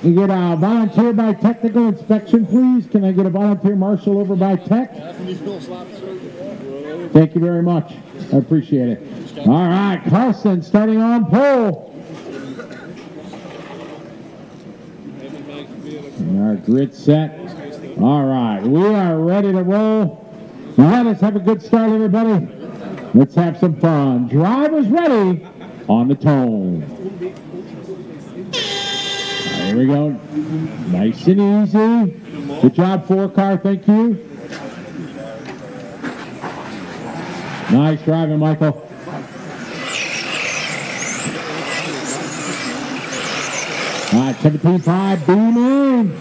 You get a volunteer by technical inspection, please. Can I get a volunteer marshal over by tech? Thank you very much. I appreciate it. All right, Carson starting on pole. Our grid set. All right, we are ready to roll. Let us have a good start, everybody. Let's have some fun. Drivers ready on the tone. There we go. Nice and easy. Good job, four car. Thank you. Nice driving, Michael. All right, 17-5, boom in.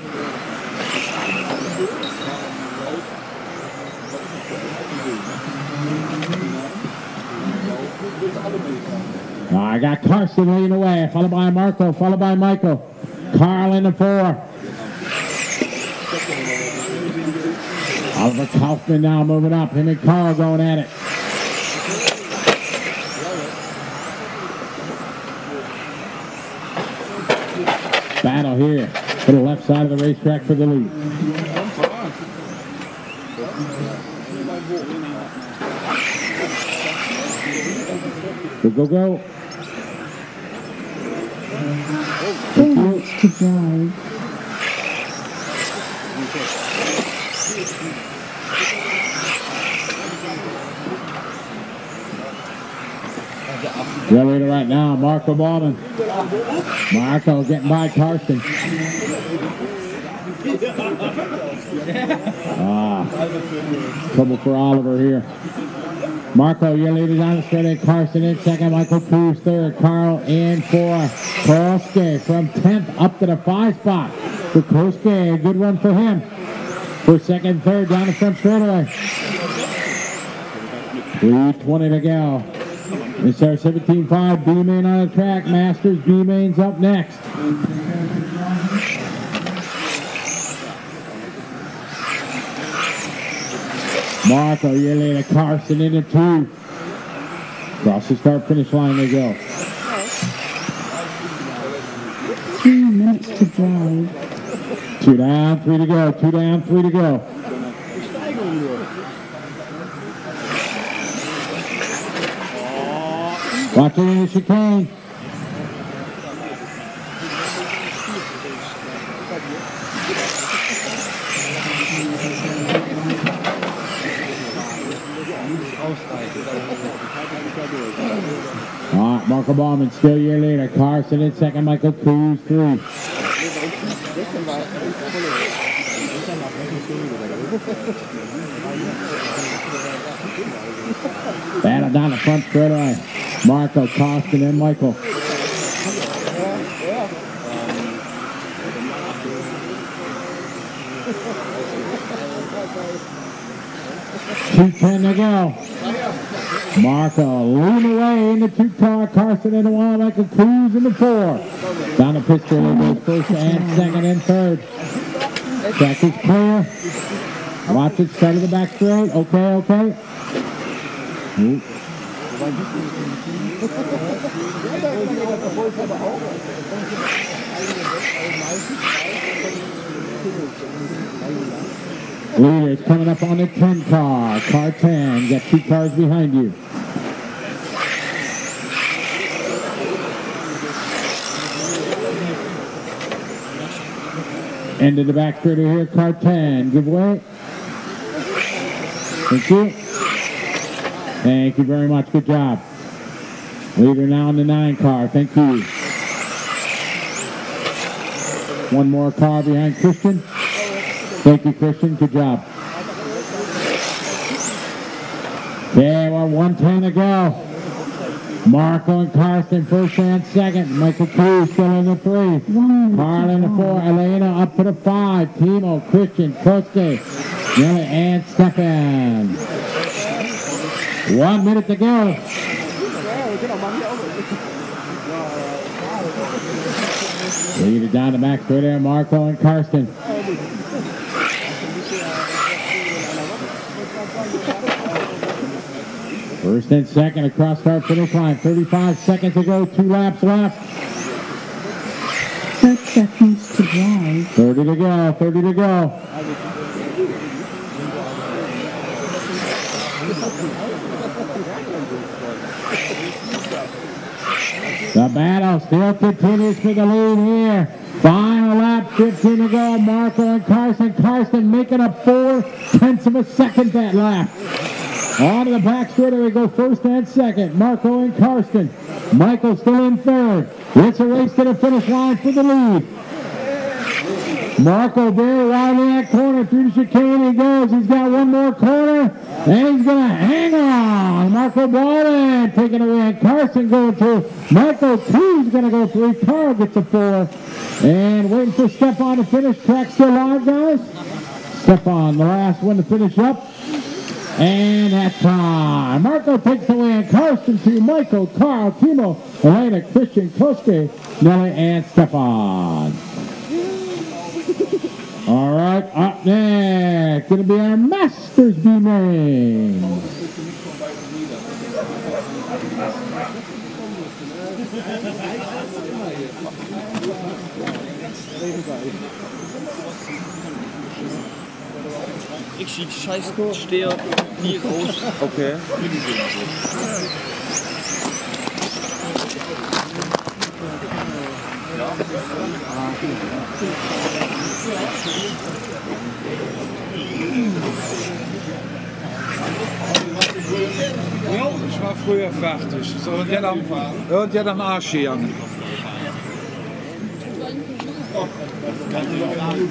I got Carson leading away, followed by Marco, followed by Michael. Carl in the four. Oliver Kaufman now moving up. Him and Carl going at it. battle here to the left side of the racetrack for the lead. Go, go, go. To drive. Leader right now, Marco Ballman. Marco getting by Carson. Ah, trouble for Oliver here. Marco, down the straight. Carson in second. Michael Cruz third. Carl in four. Koske from 10th up to the five spot. For Koske, a good one for him. For second, third down the front straightaway. 320 to go. It's our 17-5 B main on the track. Masters B main's up next. Marco Yelena Carson into two. Across the start finish line they go. Three minutes to drive. Two down, three to go. Two down, three to go. Watch it in the chicane. Marco Bauman still year leader. Carson in second, Michael Cruz three. Battle down the front straightaway. Marco, Costin, and Michael. Two ten to go. Marco uh, leading away in the two car. Carson in the one. Michael Cruz in the four. Down the pit straight. Goes first and second and third. Track is clear. Watch it. Start of the back straight. Okay, okay. Ooh. Leaders coming up on the 10 car. Car 10. Got two cars behind you. Of the back straight here. Car 10. Give way. Thank you. Thank you very much. Good job. Leader now in the 9 car. Thank you. One more car behind Christian. Thank you, Christian. Good job. Okay, we're 110 to go. Marco and Carson first and second. Michael Cruz still in the three. Carl in the four. Elena up to the five. Timo, Christian, Koske, Nelly, and Stefan. One minute to go. Lead it down the back straight there, Marco and Karsten. First and second across start finish line. 35 seconds to go, two laps left. Thirty seconds to drive. 30 to go, 30 to go. The battle still continues for the lead here. Final lap, 15 to go. Marco and Carson. Carson making up four tenths of a second that lap. On to the back straight, we go first and second. Marco and Carson. Michael still in third. It's a race to the finish line for the lead. Marco there in that corner through the chicane he goes. He's got one more corner and he's gonna hang on. Marco Ballin taking away and Carson going through. Michael Cruz gonna go three. Carl gets a four. And waiting for Stefan to finish. Track still live, guys. Stefan, the last one to finish up. And that's time. Marco takes away and Carson to Michael, Carl, Timo, Elena, Christian, Koske, Nelly, and Stefan. All right, up next, gonna be our Masters B main. Ich schieb scheiß Steher nie raus. Okay. Ja, ich war früher fertig. So, und und ja dann Arsch gegangen.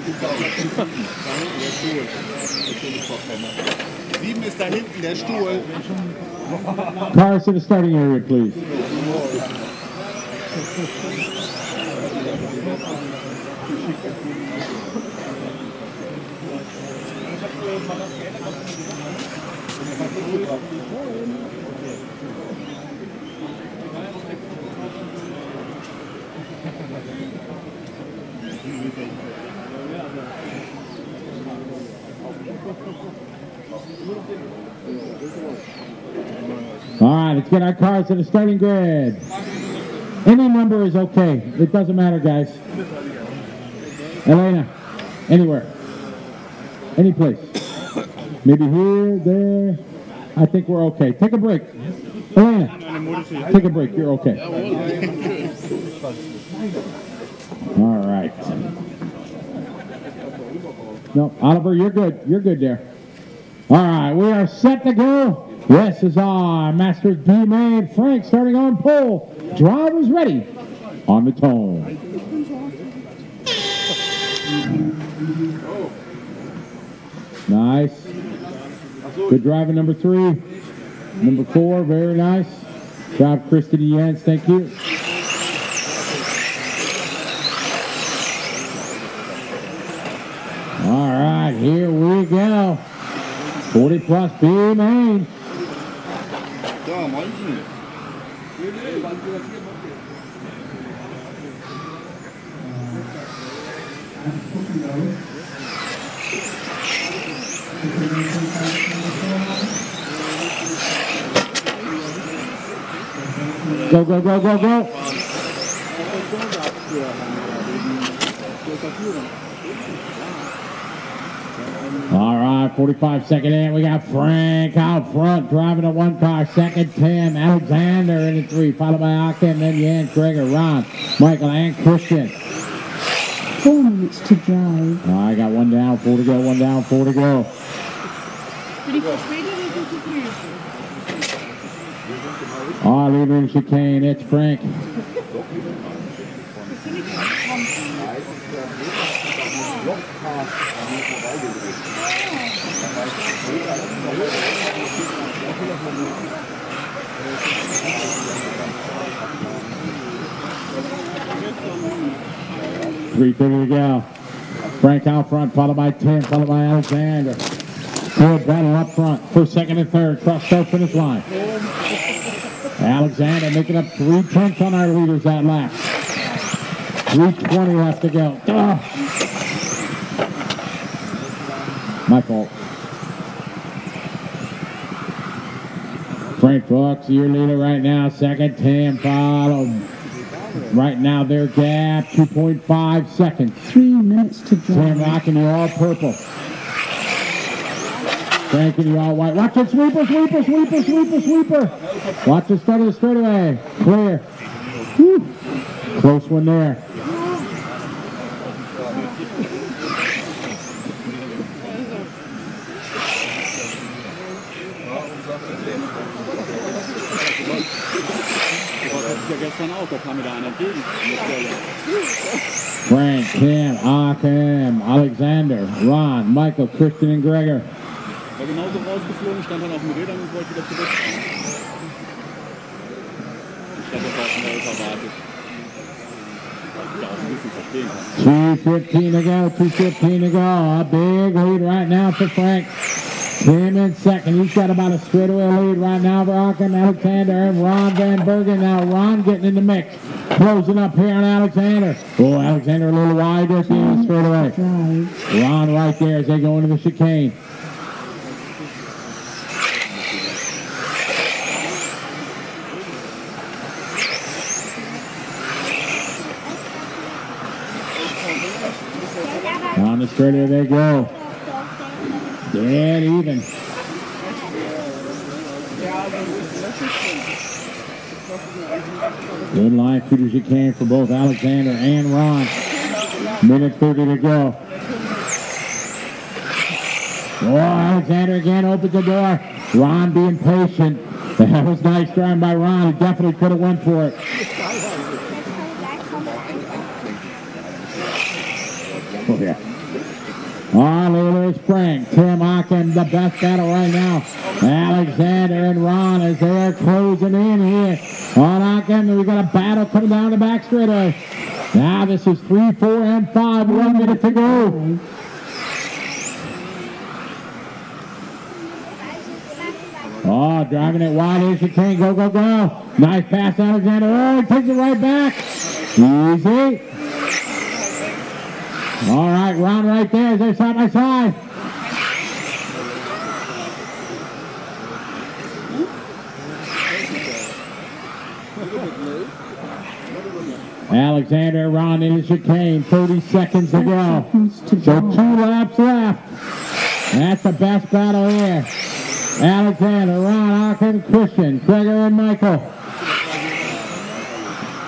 Sieben ist da hinten der Stuhl. Cars to the starting area, please. All right, let's get our cars to the starting grid. Any number is okay. It doesn't matter, guys. Elena, anywhere. Any place. Maybe here, there. I think we're okay. Take a break. Elena, take a break. You're okay. All right. No, Oliver, you're good. You're good there. All right, we are set to go. Yes, is our Masters B main. Frank starting on pole. Drivers ready on the tone. Nice. Good driving number three. Number four, very nice. Job, Kristen Jens, thank you. All right, here we go. 40 plus B main. Go, go, go, go, go. All right, 45 second in. We got Frank out front driving a one car. Second, Tim Alexander in the three, followed by Akim, then Jan, Gregor, Ron, Michael, and Christian. Four minutes to drive. All right, got one down, four to go, one down, four to go. All right, leader in chicane, it's Frank. Three thirty to go. Frank out front, followed by Tim, followed by Alexander. Good battle up front. First, second, and third. Cross start finish line. Alexander making up three tenths on our leaders that lap. 320 left to go. Ugh. My fault. Frank Fox, your leader right now. Second, Tim followed. Right now, their gap, 2.5 seconds. Three minutes to Tim drive. rocking you all purple. Frank and you all white. Watch it, sweeper, sweeper, sweeper, sweeper, sweeper. Watch the start of the straightaway. Eh? Clear. Whew. Close one there. ja gestern auch, da kam mir da einer entgegen. Frank, Tim, Akim, Alexander, Ron, Michael, Christian, and Gregor. War genauso rausgeflogen, stand dann auf Rädern und wollte wieder zurück. Ich das schon erwartet. Ich auch ein bisschen verstehen kann. 215 to go, 215 to go. A big lead right now for Frank. Green in second. He's got about a straightaway lead right now for Alexander and Ron Van Bergen. Now Ron getting in the mix. Closing up here on Alexander. Oh, Alexander a little wide there. Seeing the straightaway. Ron right there as they go into the chicane. On the straightaway they go. Dead even. Good line feed as you can for both Alexander and Ron. Minute 30 to go. Oh, Alexander again opens the door. Ron being patient. That was nice trying by Ron. He definitely could have went for it. Oh, yeah. On Lulu Spring. Tim Aachen, the best battle right now. Alexander and Ron as they're closing in here. On Aachen, We've got a battle coming down the back straightaway. Now this is three, four, and five. One minute to go. Oh, driving it wide as you can. Go, go, go. Nice pass, Alexander. Oh, takes it right back. Easy. All right, Ron right there. They're side by side. Alexander, Ron in the chicane. 30 seconds to go. So two laps left. That's the best battle here. Alexander, Ron, Aachen, Christian, Gregor, and Michael.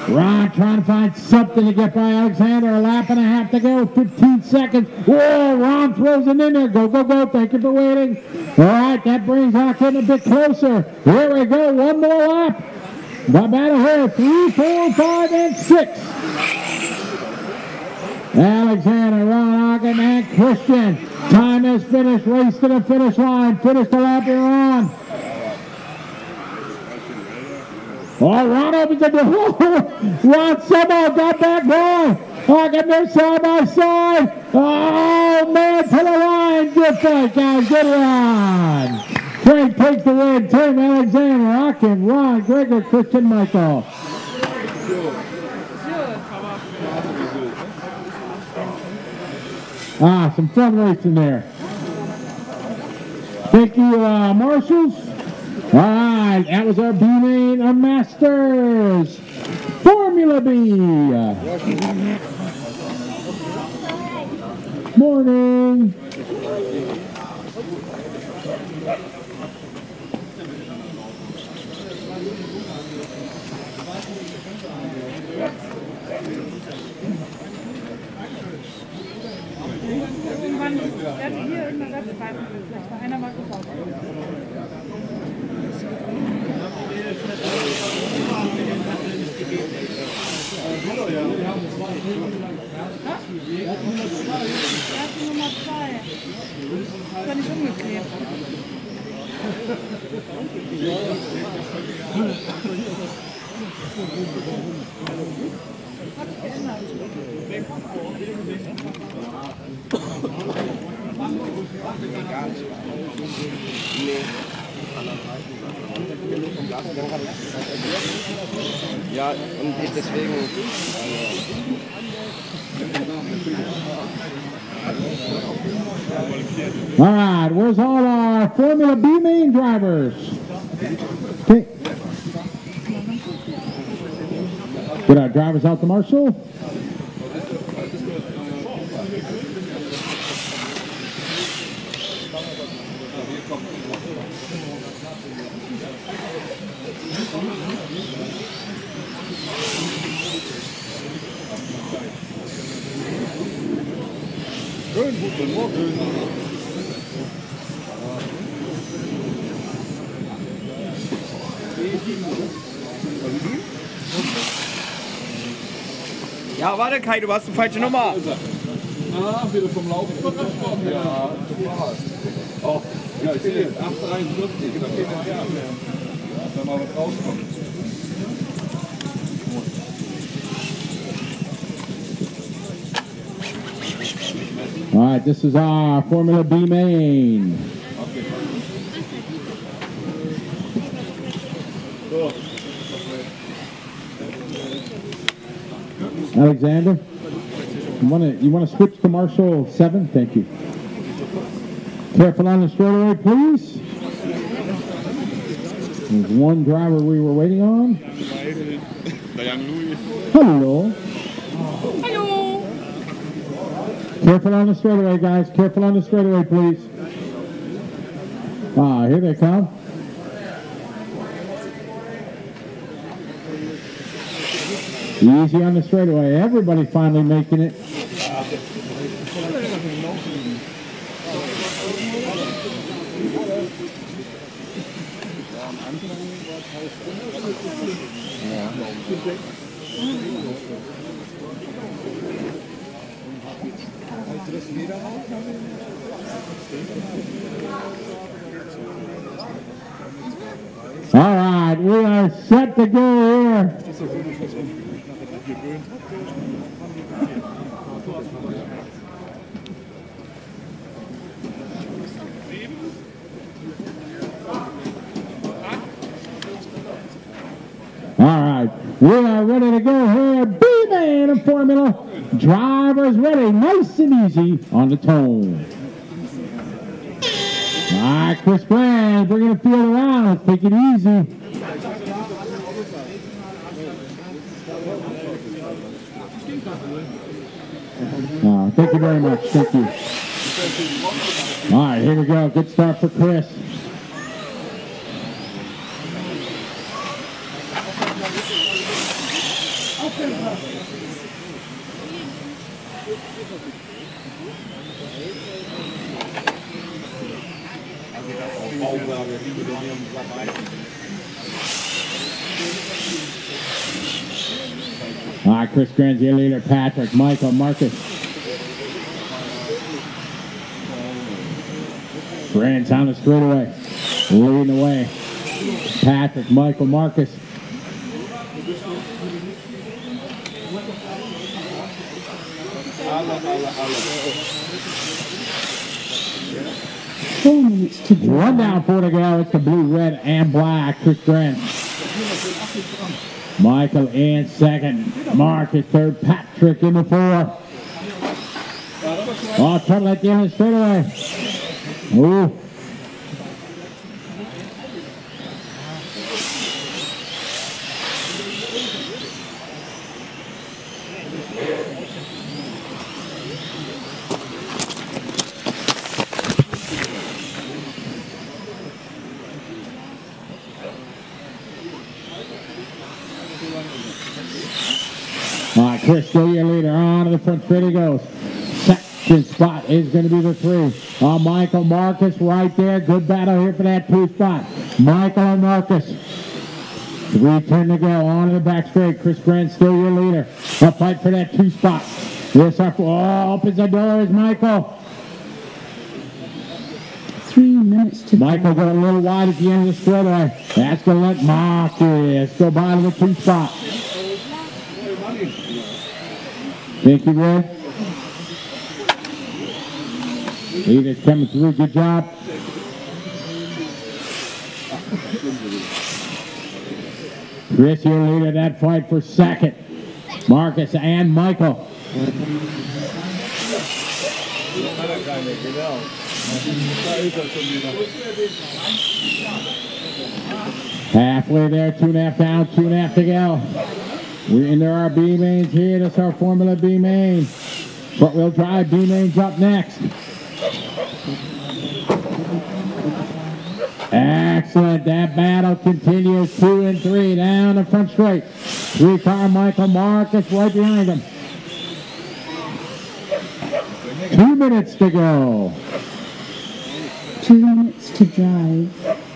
Ron trying to find something to get by Alexander. A lap and a half to go. 15 seconds. Whoa, Ron throws it in there. Go, go, go. Thank you for waiting. All right, that brings Aachen a bit closer. Here we go. One more lap. The battle here. Three, four, five, and six. Alexander, Ron Ogden, and Christian. Time is finished. Race to the finish line. Finish the lap you're on. Oh, Ron opens the door. Ron somehow got back by. Ogden, they're side by side. Oh, man, to the line. Good fight, guys. Good run. Frank takes the win. Tim Alexander, Ogden, Ron, Gregor, Christian, Michael. Ah, some fun racing there. Thank you, uh, marshals. All right, that was our B main of Masters Formula B. Morning. Irgendwann, der hat hier irgendeinen Ersatzreifen. Vielleicht war einer mal gebaut. Ja, die Nummer zwei. Ist doch nicht umgeklebt. Hat sich geändert. Ja, und ich deswegen. All right, where's all our Formula B main drivers? Okay. Get our drivers out to marshal. Ja, warte Kai, du hast eine falsche Nummer. Ah, wieder vom Laufen. Ja, Oh, ja, ich sehe jetzt. 843. Da geht er her. Da mal was rauskommt. All right, this is our Formula B main. Alexander, you want to you want to switch to marshal seven? Thank you. Careful on the straightaway, please. There's one driver we were waiting on. Hello. Hallo! Careful on the straightaway, guys. Careful on the straightaway, please. Ah, here they come. Easy on the straightaway. Everybody finally making it. All right, we are set to go here. All right, we are ready to go here. B-Main in Formula. Drivers ready, nice and easy on the tone. All right, Chris Brand bringing the field around. Let's take it easy. Oh, thank you very much. Thank you. All right, here we go. Good start for Chris. All right, Chris Grant's your leader. Patrick, Michael, Marcus. Grant's on the straightaway, leading the way. Patrick, Michael, Marcus. Four minutes to drive. One down, four to go. It's the blue, red, and black. Chris Grant. Michael in second. Mark Marcus third. Patrick in the four. Oh, trouble at the end of the straightaway. Ooh. All right, Chris, go your leader. On to the front straight he goes. Second spot is going to be the three. Oh, Michael Marcus right there. Good battle here for that two spot. Michael and Marcus. Three ten to go. On to the back straight. Chris Grant still your leader. A fight for that two spot. Yes, up. Oh, opens the door is Michael. Three minutes to Michael got a little wide at the end of the straightaway. That's going to let Marcus go by to the two spot. Thank you, Red. Leader's coming through. Good job. Chris, your leader that fight for second. Marcus and Michael. Halfway there, two and a half down, two and a half to go. We're there our B mains here. That's our Formula B main. Wheel drive B mains up next. Excellent. That battle continues. Two and three down the front straight. Three car Michael Marcus right behind him. Two minutes to go. two minutes to drive.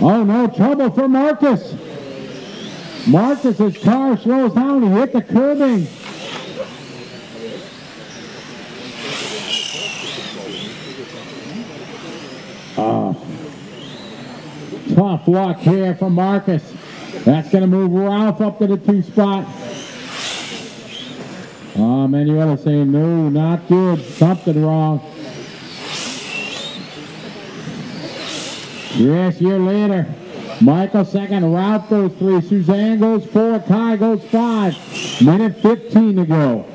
Oh, no trouble for Marcus. Marcus's car slows down. He hit the curbing. Oh. Tough luck here for Marcus. That's going to move Ralph up to the two spot. Oh, Manuela saying, no, not good. Something wrong. Yes, year later. Michael second, Ralph goes three, Suzanne goes four, Kai goes five. Minute 15 to go.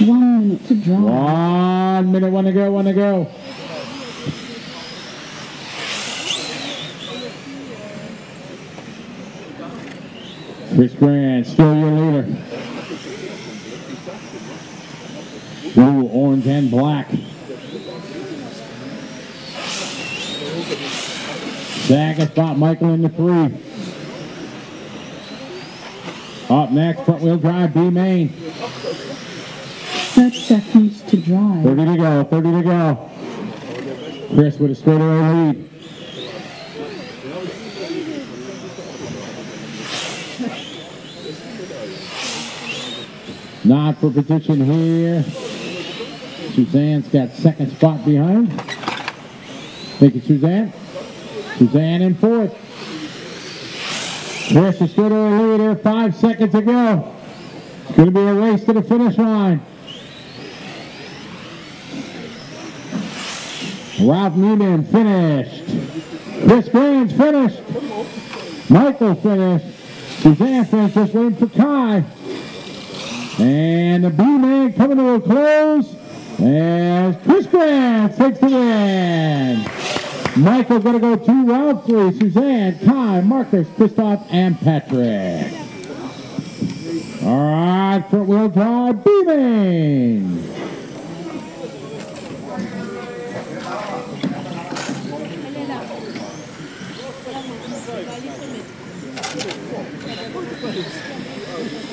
One minute to drive. One minute, one to go, one to go. Chris Grant, still your leader. Blue, orange, and black. Second spot, Michael in the three. Up next, front wheel drive, B main. 30 seconds to drive. 30 to go, 30 to go. Chris with a straightaway lead. Not for position here. Suzanne's got second spot behind. Thank you, Suzanne. Suzanne in fourth. Chris is straightaway leader, five seconds to go. It's going to be a race to the finish line. Ralph Newman finished. Chris Green's finished. Michael finished. Suzanne finished. Just waiting for Kai. And the B-Main coming to a close as Chris Grant takes the win. Michael going to go two round three. Suzanne, Kai, Marcus, Christoph, and Patrick. All right, front wheel drive,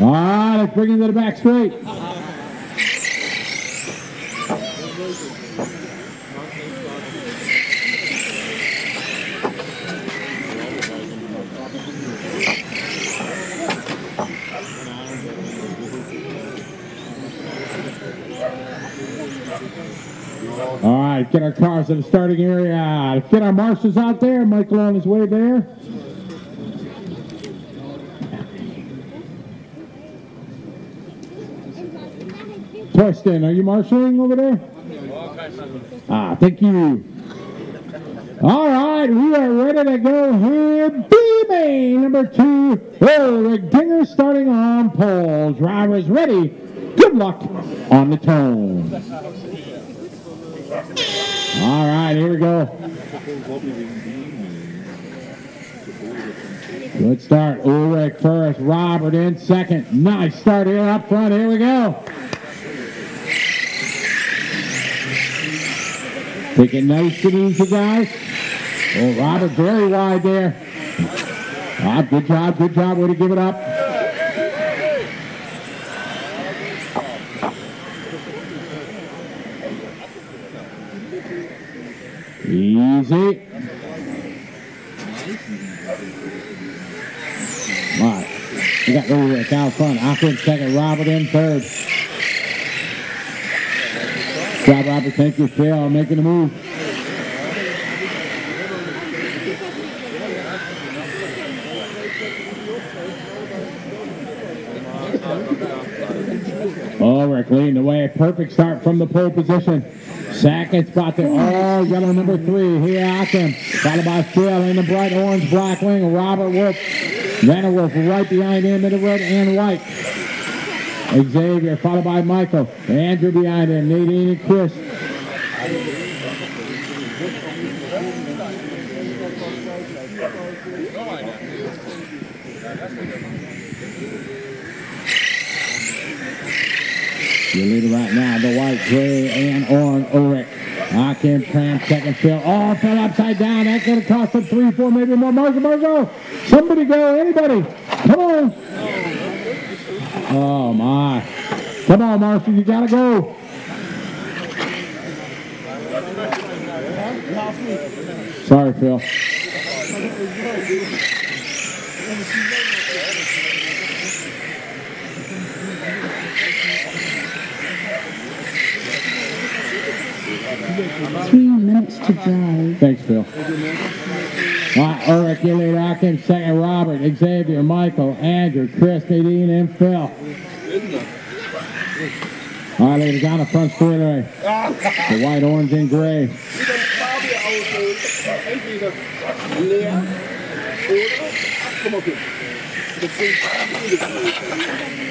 right, let's bring him to the back straight. All right, get our cars in the starting area. Get our marshals out there. Michael on his way there. Preston, are you marshaling over there? Ah, thank you. All right, we are ready to go here. B main number two, Ulrich Dinger starting on pole. Drivers ready. Good luck on the tone. All right, here we go. Good start. Ulrich first, Robert in second. Nice start here up front. Here we go. Take it nice and easy, guys. Oh, Robert, very wide there. Ah, good job, good job. Way to give it up. Easy. All right. We got Ulrich out front. Aqua in second. Robert in third. Job, Robert. Thank you, Phil, making the move. Ulrich leading the way. Perfect start from the pole position. Second spot there. Oh, yellow number three. Here Akim. Followed by Phil in the bright orange black wing. Robert Wolf. Vanderwolf right behind him in the red and white. Xavier followed by Michael. Andrew behind him. Nadine and Chris. Your leader right now, the white, gray, and orange Ulrich. Akim Tram, second Phil. Oh, fell upside down. That's going to cost him three, four, maybe more. Marco, Marco. Somebody go. Anybody. Come on. Oh, my. Come on, marshal, you gotta go. Sorry, Phil. Three minutes to drive. Thanks, Phil. All right, you lead Atkins, second Robert, Xavier, Michael, Andrew, Chris, Nadine, and Phil. All right, ladies, on the front straightaway. The white, orange, and gray.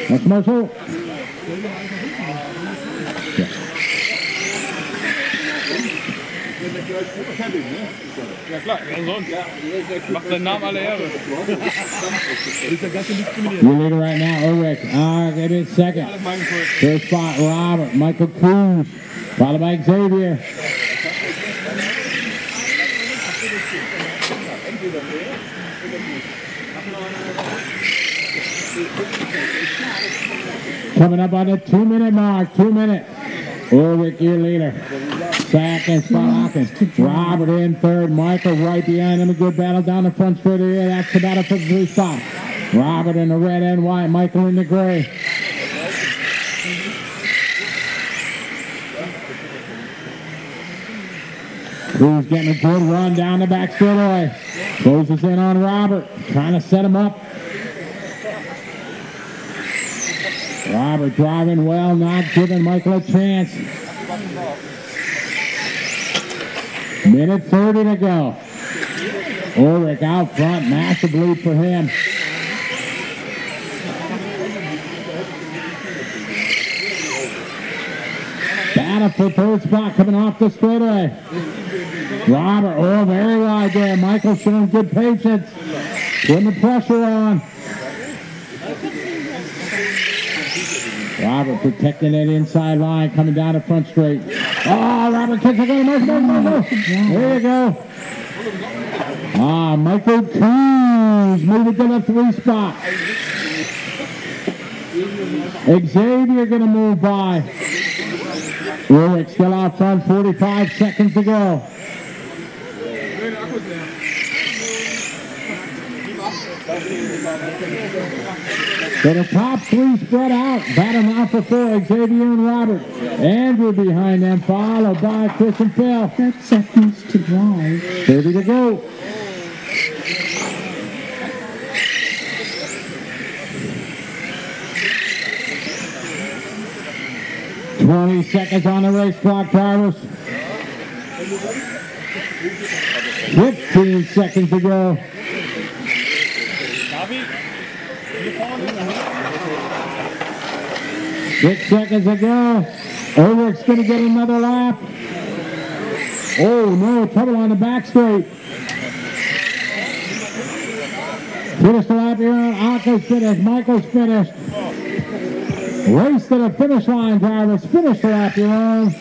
That's Marshall. Your leader right now, Ulrich. Uh, get in second. Third spot, Robert. Michael Cruz. Followed by Xavier. Coming up on the two minute mark, two minute. Ulrich, your leader. Second spot, Hawkins. Robert in third. Michael right behind him. A good battle down the front straight area. That's for the three spot. Robert in the red and white. Michael in the gray. Cruz getting a good run down the back straightaway. Closes in on Robert. Trying to set him up. Robert driving well, not giving Michael a chance. Minute 30 to go. Oh, Ulrich out front, massive lead for him. Battle for third spot coming off the straightaway. Robert, oh, very wide there. Michael showing good patience. Putting the pressure on. Robert protecting that inside line, coming down the front straight. Oh, Robert kicks again. Michael, Michael, Michael. There you go. Ah, Michael Cruz moving to the three spot. Xavier going to move by. Ulrich still out front, 45 seconds to go. So the top three spread out. Battle now for four, Xavier and Robert. Andrew behind them, followed by Chris and Phil. 30 seconds to drive. 30 to go. Twenty seconds on the race clock, drivers. Fifteen seconds to go. Six seconds to go. Ulrich's going to get another lap. Oh, no, trouble on the back straight. Finish the lap here on. Akko's finished. Michael's finished. Race to the finish line, drivers. Finish the lap you're on.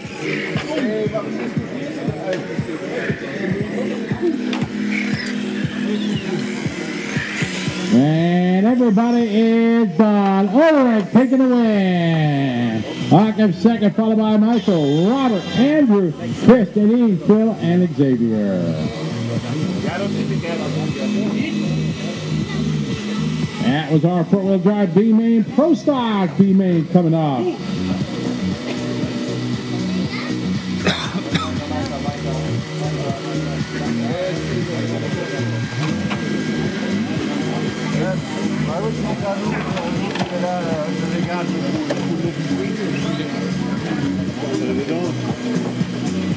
And everybody is done. Ulrich taking the win. Hawkins second, followed by Michael, Robert, Andrew, Chris, Denise, Phil, and Xavier. That was our four-wheel drive B-Main Pro Stock B-Main coming up.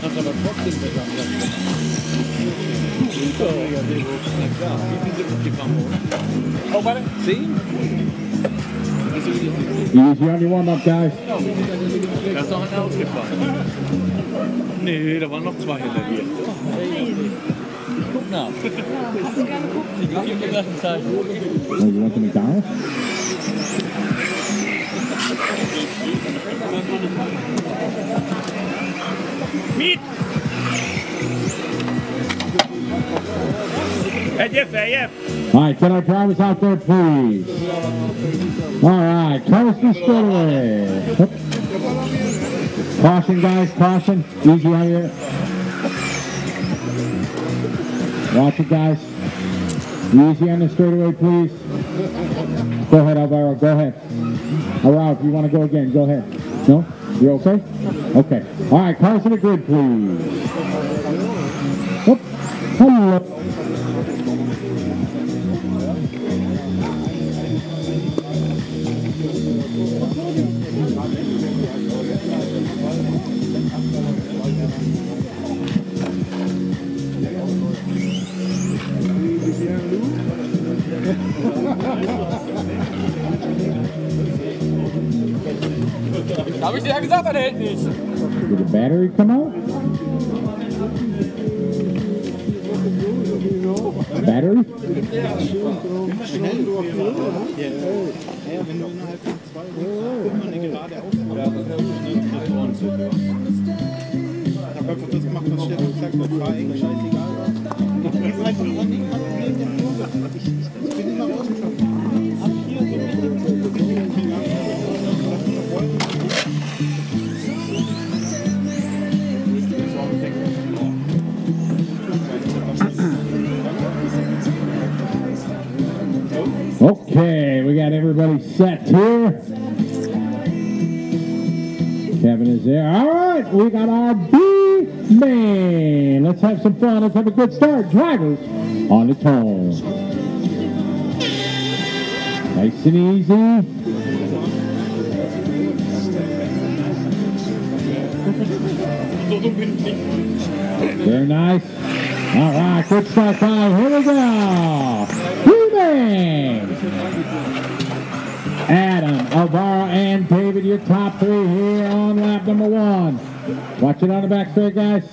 Hast aber trotzdem gesagt, Na klar, wie viel sind die Gramm? Oh, warte, 10? Easy on your warm-up, guys. Da ist noch einer ausgefahren. Nee, da waren noch zwei hinter dir. Ich guck nach. Ich gebe dir gleich ein Zeichen. Oh, you want the McDonald's? Egyéb! All right, can our drivers out there, please? All right, Carson Straightaway. Caution, guys, caution. Easy on here. Watch it, guys. Easy on the straightaway, please. Go ahead, Alvaro. Go ahead. Uh, Alvaro, if you want to go again, go ahead. No? You're okay? Okay. All right, cars to the grid, please. Whoop. Hello. Did the battery come out? Battery? Ich hab einfach das gemacht, was Stefan gesagt hat. Ich bin immer. Okay, we got everybody set here. Kevin is there. All right, we got our B main. Let's have some fun. Let's have a good start. Drivers on the tone. Nice and easy. Very nice. All right, good start time. Here we go. Adam, Alvaro, and David, your top three here on lap number one. Watch it on the back straight, guys.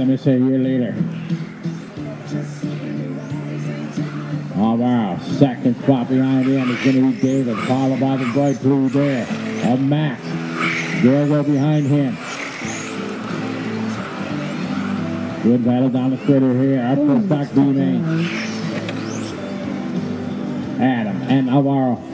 Adam is a year later. Oh, Alvaro, second spot behind him is going to be David, followed by the bright blue there of Max. Gergo behind him. Good battle down the straighter here. Up for stock B main. Adam and Alvaro.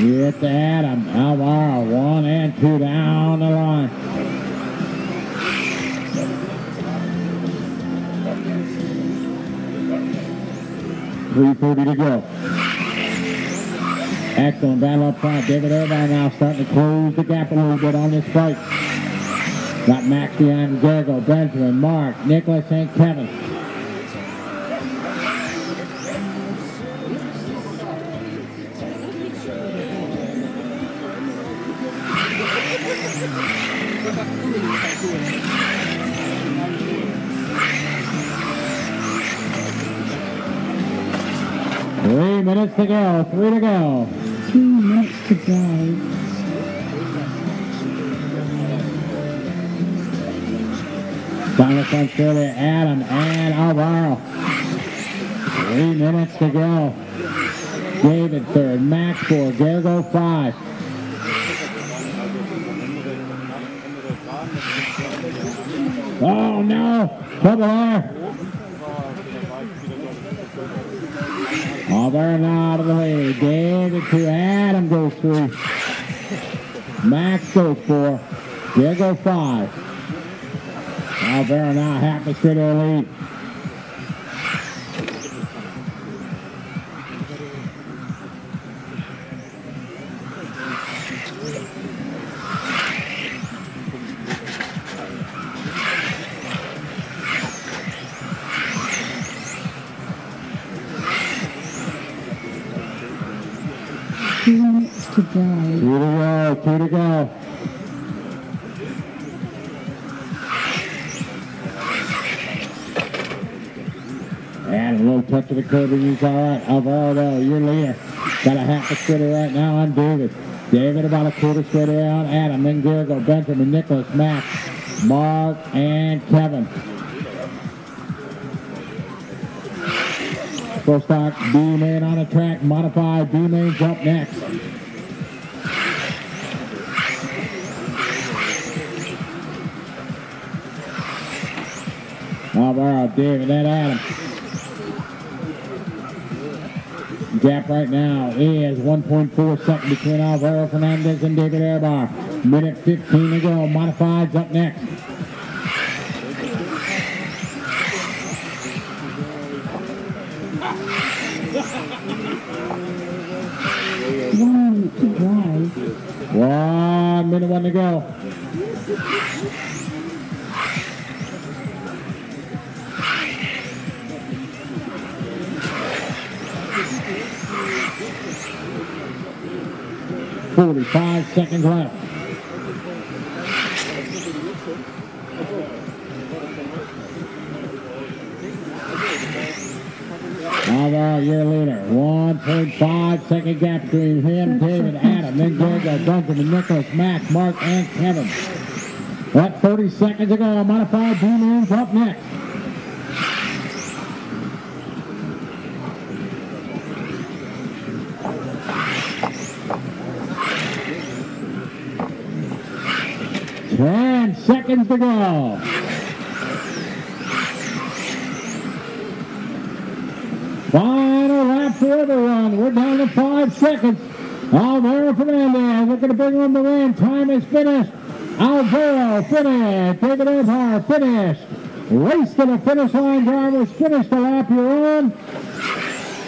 Get to Adam. Alvaro, one and two down the line. Three thirty to go. Excellent battle up front. David Irvine now starting to close the gap a little bit on this fight. Got Max behind Gergo, Benjamin, Mark, Nicholas, and Kevin. To go. Three to go. Three minutes to drive. Final front there, Adam and Alvaro. Three minutes to go. David third, Max four, Gergo five. Oh no, trouble there. Now out of the way. David to Adam goes three. Max goes four. Gergo five. Alvaro now half a straight lead. And of the curb and he's all right. Alvaro, your leader. Got a half a splitter right now on David. David about a quarter splitter on Adam. Then Gergo, Benjamin, Nicholas, Max, Mark, and Kevin. Full stock B main on the track. Modified B main's up next. Alvaro, David, then Adam. Gap right now is 1.4 second between Alvaro Fernandez and David Airbar. Minute 15 to go. Modifieds up next. One minute to drive. One minute, one to go. Forty-five seconds left. Alvaro, your leader. 1.5 second gap between him, David, Adam, then Gergo, Duncan, and Nicholas, Max, Mark, and Kevin. What 30 seconds ago, modified B-mains up next. Ten seconds to go. Final lap for everyone. We're down to five seconds. Alvaro Fernandez looking to bring home the win. Time is finished. Alvaro finished. David Earhart finished. Race to the finish line. Drivers finish the lap you're on.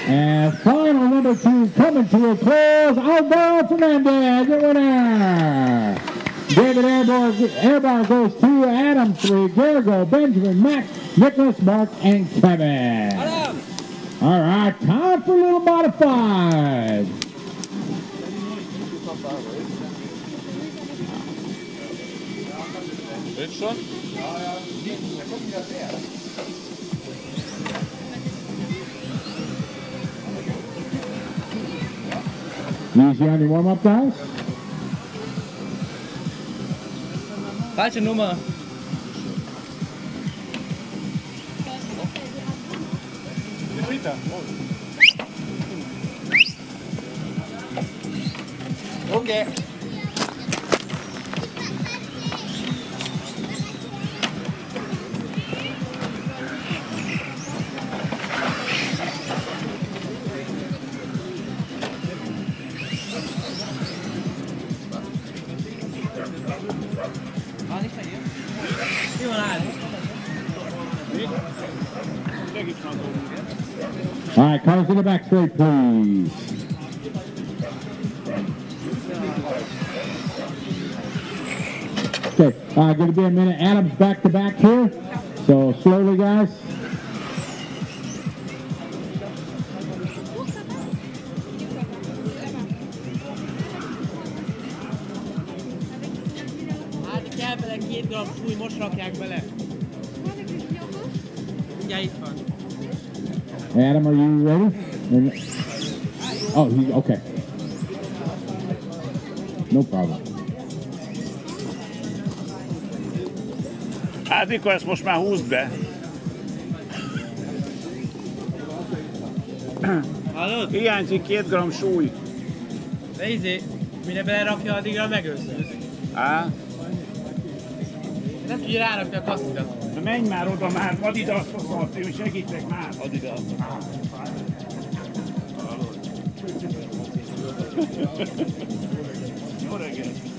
And final number two coming to a close. Alvaro Fernandez, your winner. David Airbar goes to Adam, three, Gergo, Benjamin, Max, Nicholas, Mark, and Kevin. All right, time for a little modified. Jetzt schon? Easy on your warm-up, guys. Falsche Nummer. Okay. All right, cars in the back straight, please. Okay, uh, going to be a minute. Adam's back to back here. So slowly, guys. Hát kell bele két darab súly, most rakják bele. Mindjárt itt van. Adam, are you ready? Oh, he, okay. No problem. Hát mikor ezt most már húzd be? Hallod? Hiányzik két gram súly. De izé, mire belerakja, addigra megőszülsz. Á, Nem tudja rárakni a kasszidat. Menj már oda már, Adidas hozott, én segítek már. Adidas. Jó reggelt.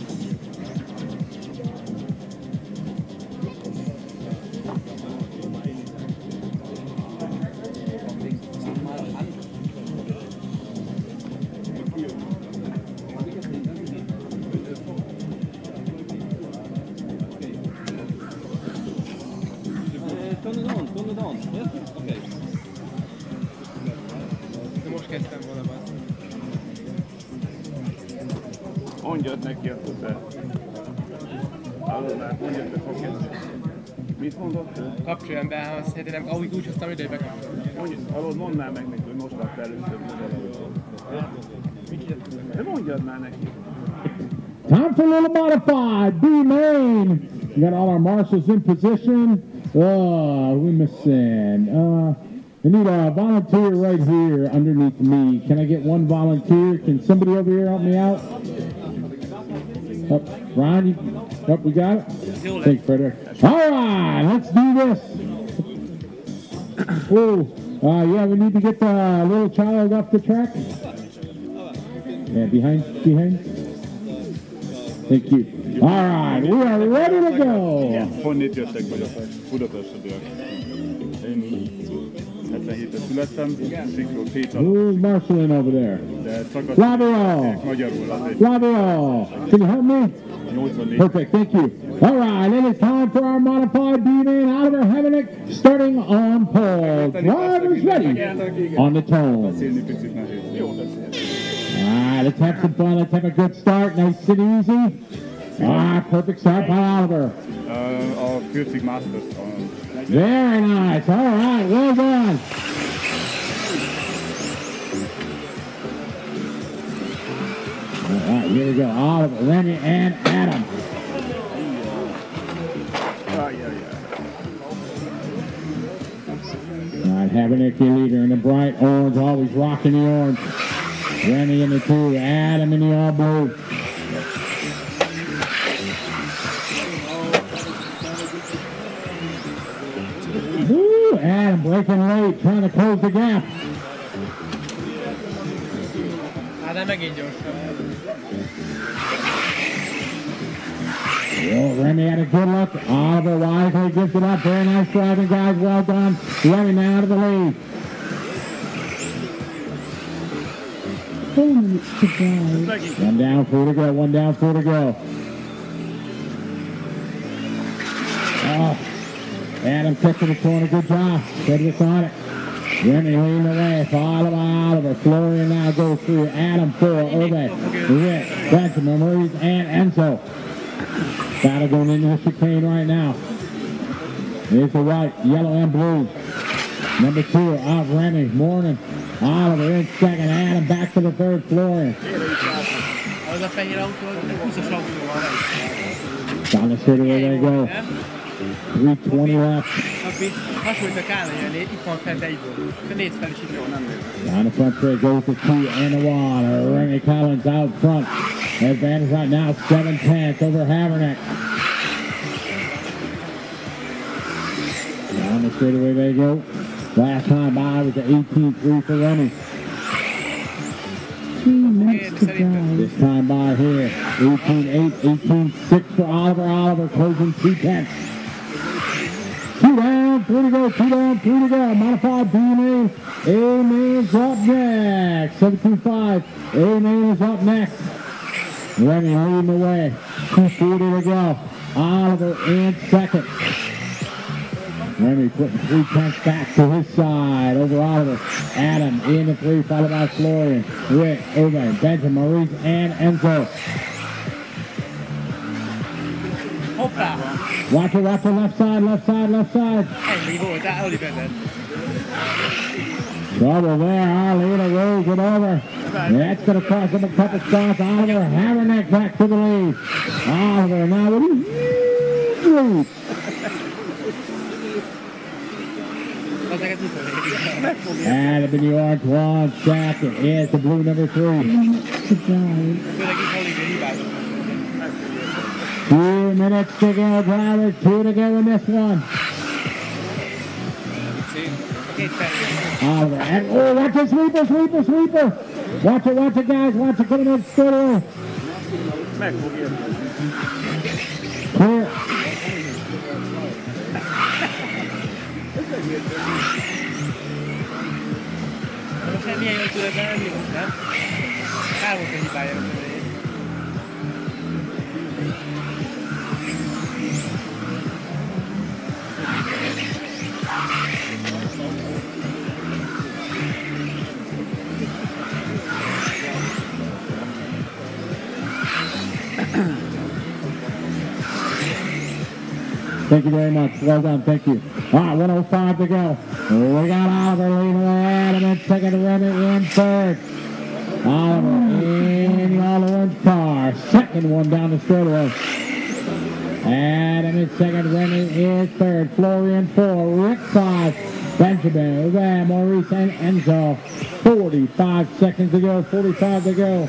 All in position. Oh, we missing. Uh, we need a volunteer right here underneath me. Can I get one volunteer? Can somebody over here help me out? Oh, Ron, you, oh, we got it? Thanks, Frederick. All right, let's do this. Oh, uh, yeah, we need to get the little child off the track. Yeah, behind, behind. Thank you. All right, we are ready to go. Honnét jöttek vagyok? Budapestről. Én 77-ben születtem, Sikról Pécs alatt, Who's marshalling over there? egy Flavio! Can you help me? Perfect, thank you. All right, it is time for our modified B-Main Oliver Havanek starting on pole. Drivers ready on the tone. All right, let's have some fun. Let's have a good start. Nice and easy. All right, perfect start by Oliver. Uh, a 40 Masters. Uh, Very nice. All right, well done. All right, here we go. Oliver, Remy, and Adam. All right, Habernick, your leader in the bright orange, always rocking the orange. Remy in the two, Adam in the all blue. Woo, Adam breaking late, trying to close the gap. Hát de megint gyorsan. Well, Remy had a good look. Oliver wisely gives it up. Very nice driving, guys. Well done. Remy now of the lead. Four minutes to drive. One down, four to go. One down, four to go. Oh, Adam kept to the corner. Good job. Cedric on it. Remy leading the way. Followed by Oliver. Florian now goes through. Adam four. Uwe. Rick, Benjamin, Maurice, and Enzo. Battle going into the chicane right now. Here's the white, yellow, and blue. Number two, out Remy. Morning. Oliver in second. Adam back to the third. Florian. Az a fehér autó, az egy 20-as autó van. Down the straightaway they go. Nem? 320 left. Aki hasonlít a Kálai, itt van fent egyből. Te nézd fel, és itt van. Down the front straight goes the two and the one. Remy Collins out front. Advantage right now, seven tenths over Havernick. Down the straightaway they go. Last time by was the 18-3 for Remy. Two minutes to drive. This time by here, 18-8, 18-6 for Oliver. Oliver closing two tenths. Two down, three to go, two down, three to go. Modified B-Main. A-Main's up next. 17-5. A-Main is up next. Remy leading the way. 240 to go. Oliver in second. Remy putting three tenths back to his side over Oliver. Adam in the three, followed by Florian, Rick, Uwe, Benjamin, Maurice, and Enzo. Hoppá! Watch it, watch it, left side, left side, left side. Ennyi volt, de Oli vezet. Trouble there, our leader rolls it over. That's going to cost him a couple spots. Oliver Havernick back to the lead. Oliver now with a huge lead. Ezeket tudod. Adam in the orange one, second is the blue number three. Two minutes to go, drivers. Two to go in this one. Két felé. Oh, watch it, sweeper, sweeper, sweeper. Watch it, watch it, guys. Watch it coming in straight away. Clear. Thank you very much. Well done. Thank you. All right, 105 to go. We got Oliver leading away. Adam in second, Remy in third. Oliver in Oliver's car. Second one down the straightaway. Adam in second, Remy is third. Florian four, Rick five. Benjamin, Uwe, Maurice, and Enzo. 45 seconds to go, 45 to go.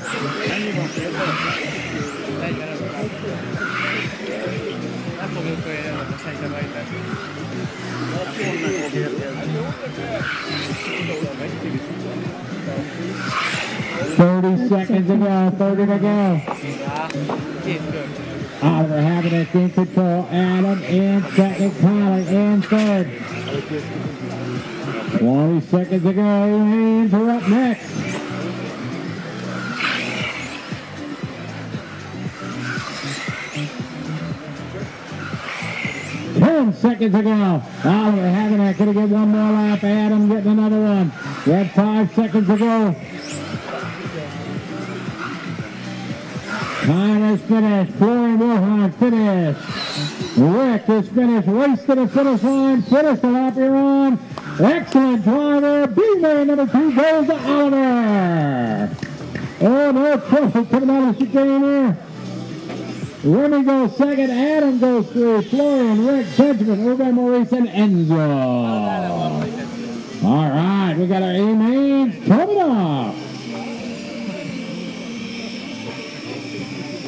Thirty seconds to go, 30 to go. Oliver having it in control. Adam in second, Tyler in third. 20 seconds to go. Remains are up next. Ten seconds ago. go. Oliver having it. Gonna get one more lap. Adam getting another one. We have five seconds to go. Is finished. Florian Wilhelm finished. Rick is finished. Race to the finish line. Finish the lap you're on. Excellent driver. B-Main number two goes to Oliver. Oh, no trouble coming out of the chicane. Remy goes second. Adam goes through. Florian, Rick, Benjamin, Uwe Maurice, and Enzo. All right, we got our A-mains coming up.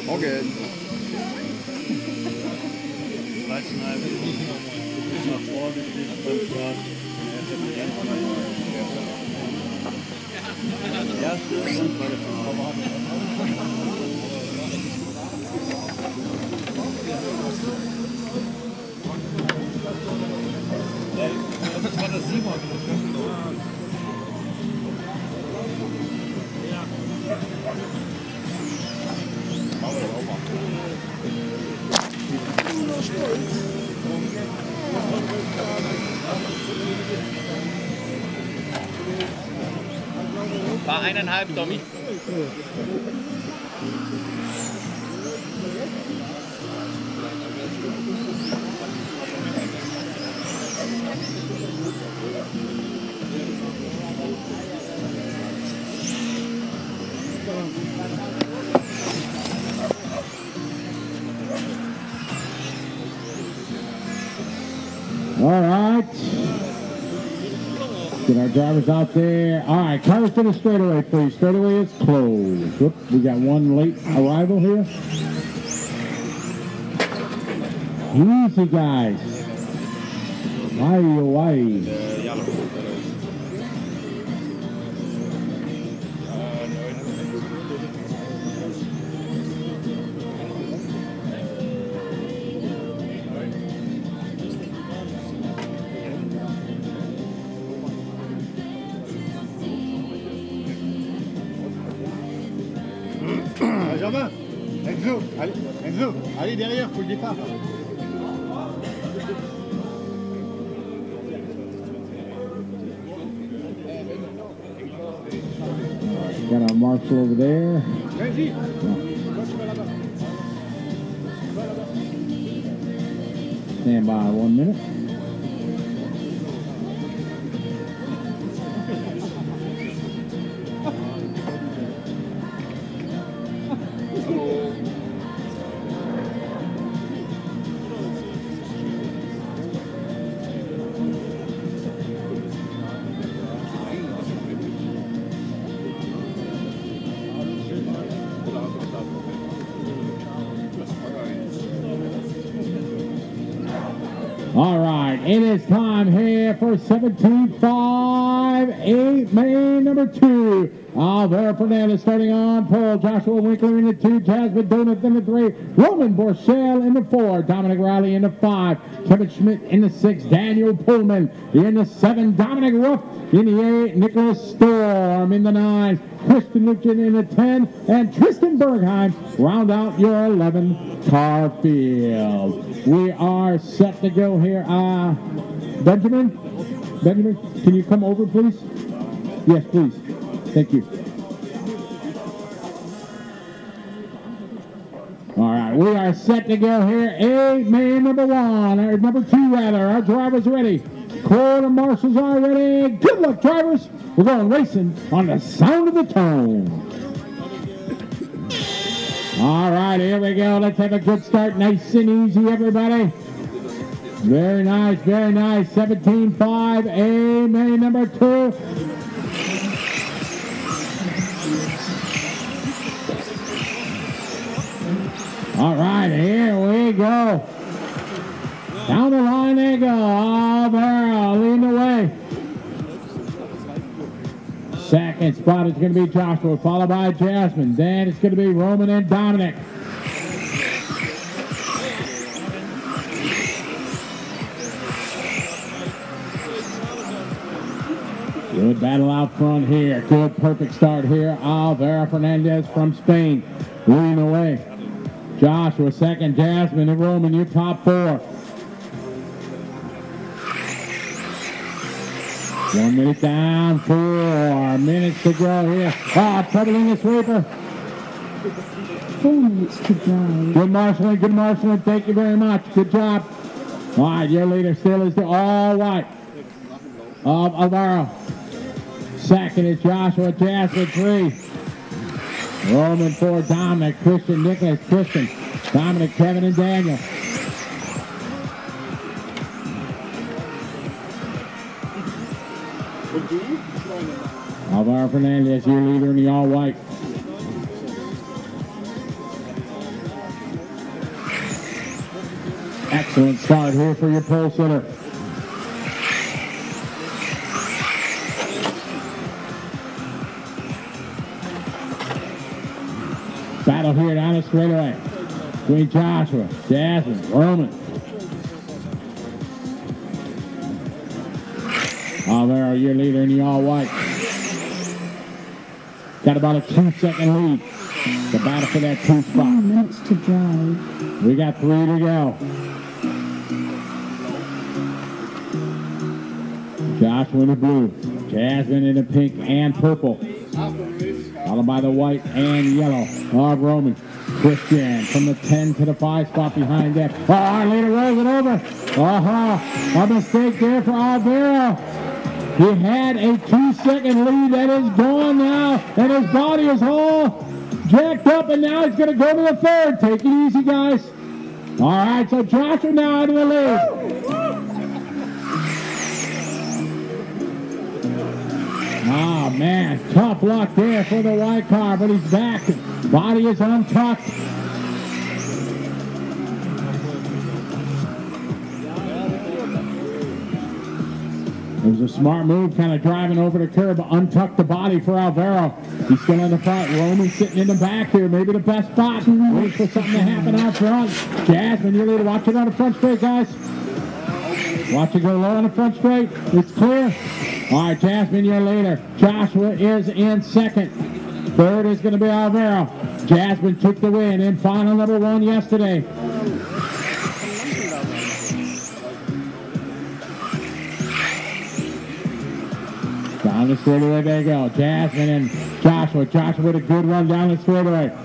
Okay. Nach vorsichtig beim Start. Erste und zweite Das war das Simon. War eineinhalb, Tommy. Get our drivers out there. All right, cars to the straightaway, please. Straightaway is closed. Whoop, we got one late arrival here. Easy, guys. Why, why? depuis le départ. Time here for 17-5, A main number two. Alvaro Fernandez starting on pole. Joshua Winkler in the two. Jasmine Donut in the three. Roman Borchell in the four. Dominic Riley in the five. Kevin Schmidt in the six. Daniel Pullman in the seven. Dominic Ruff in the eight. Nicholas Storm in the nine. Kristen Luchen in the ten. And Tristan Bergheim round out your 11 car field. We are set to go here. Uh, Benjamin? Benjamin, can you come over, please? Yes, please. Thank you. All right, we are set to go here. Man number one, or number two rather. Our drivers ready. Quarter marshals are ready. Good luck, drivers. We're going racing on the sound of the tone. All right, here we go. Let's have a good start. Nice and easy, everybody. Very nice, very nice. 17-5, A main number two. All right, here we go. Down the line they go. Alvaro leading the way. Second spot is going to be Joshua, followed by Jasmine. Then it's going to be Roman and Dominic. Good battle out front here. Good perfect start here. Alvaro Fernandez from Spain leading away. Joshua second, Jasmine and Roman, your top four. One minute down, four minutes to go here. Ah, trouble in the sweeper. Four minutes to drive. Good marshaling, good marshaling. Thank you very much. Good job. All right, your leader still is the all white of Alvaro. Second is Joshua Jasmine, three. Roman four, Dominic, Christian, Nicholas, Christian, Dominic, Kevin, and Daniel. Alvaro Fernandez, your leader in the all white. Excellent start here for your pole sitter. Battle here down the straightaway between Joshua, Jasmine, Roman. Alvaro, your leader in the all white. Got about a two second lead. The battle for that two spot. minutes to drive. We got three to go. Joshua in the blue, Jasmine in the pink and purple, followed by the white and yellow of Roman. Christian from the 10 to the 5 spot behind that. Oh, leader rolls it over. Uh-huh. A mistake there for Alvaro. He had a two-second lead that is gone now, and his body is all jacked up, and now he's going to go to the third. Take it easy, guys. All right, so Joshua now out of the lead. Oh, man, tough luck there for the white car, but he's back. Body is untucked. It was a smart move, kind of driving over the curb, untuck the body for Alvaro. He's still in the front. Roman sitting in the back here, maybe the best spot. Wait for something to happen out front. Jasmine, your leader, watch it on the front straight, guys. Watch it go low on the front straight. It's clear. All right, Jasmine, your leader. Joshua is in second. Third is going to be Alvaro. Jasmine took the win in final number one yesterday. Down the straightaway they go. Jasmine and Joshua. Joshua with a good run down the straightaway.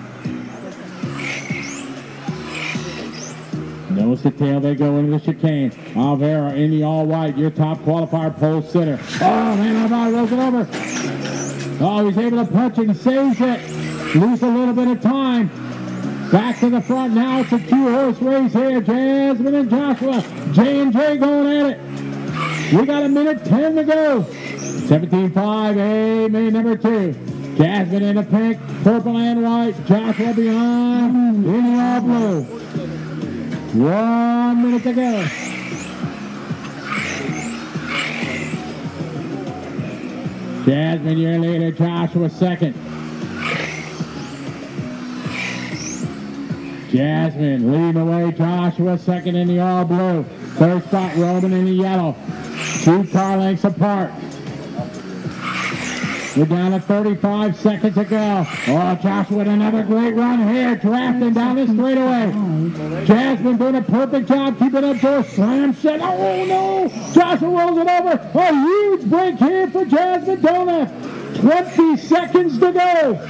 Nose to tail, they go into the chicane. Alvaro in the all white, your top qualifier pole sitter. Oh man, Alvaro rolls it over. Oh, he's able to punch and saves it. Lose a little bit of time. Back to the front now. It's a two-horse race here. Jasmine and Joshua. J and J going at it. We got a minute 10 to go. 17-5, A main number two. Jasmine in the pink, purple and white. Joshua behind in the all blue. One minute to go. Jasmine, your leader. Joshua second. Jasmine leading away. Joshua second in the all blue. Third spot, Roman in the yellow. Two car lengths apart. We're down to 35 seconds to go. Oh, Joshua with another great run here, drafting down the straightaway. Jasmine doing a perfect job keeping up a slam shot. Oh no! Joshua rolls it over. A huge break here for Jasmine Dona. 20 seconds to go.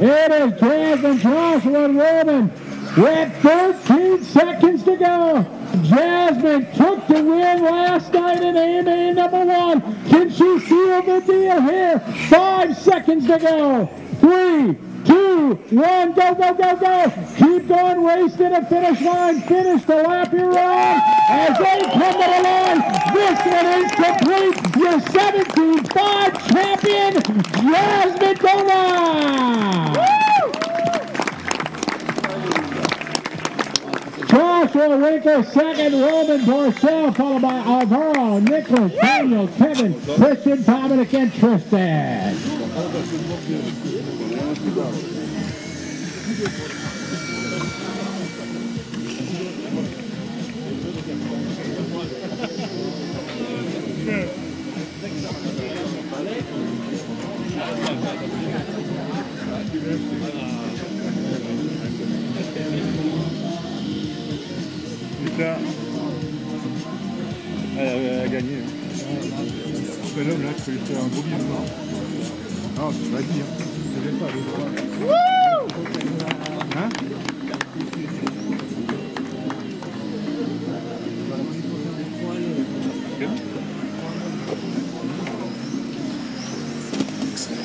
It is Jasmine Joshua Roman with 13 seconds to go. Jasmine took the win last night in A main number one. Can she seal the deal here? Five seconds to go. Three, two, one, go, go, go, go. Keep going, race to the finish line. Finish the lap you're on. As they come to the line, this one is complete. Your 17-5 champion, Jasmine Dona. Joshua Winkler second, Roman Porcel, followed by Alvaro, Nicholas, Daniel, Kevin, Christian, Dominic, and Tristan. Ja. Elle a, gagné. Ouais, l'homme là, tu peux lui faire un gros bisou. Non, c'est pas dit. Hein. Je vais pas aller Hein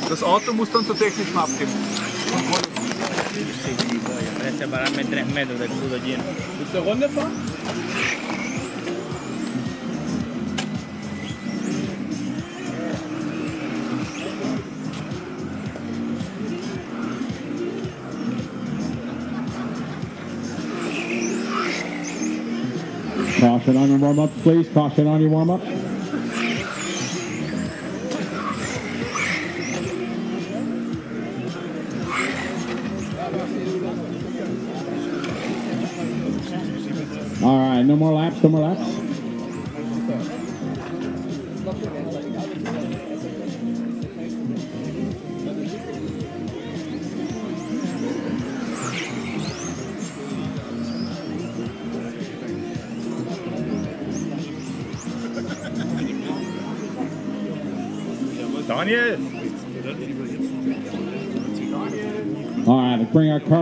Das Auto muss dann zur technischen abgeben. Ja, das ist ja bei 3 Meter, der Kuh da gehen. Willst du eine Runde fahren? Caution on your warm-up, please. Caution on your warm-up. All right, no more laps, no more laps.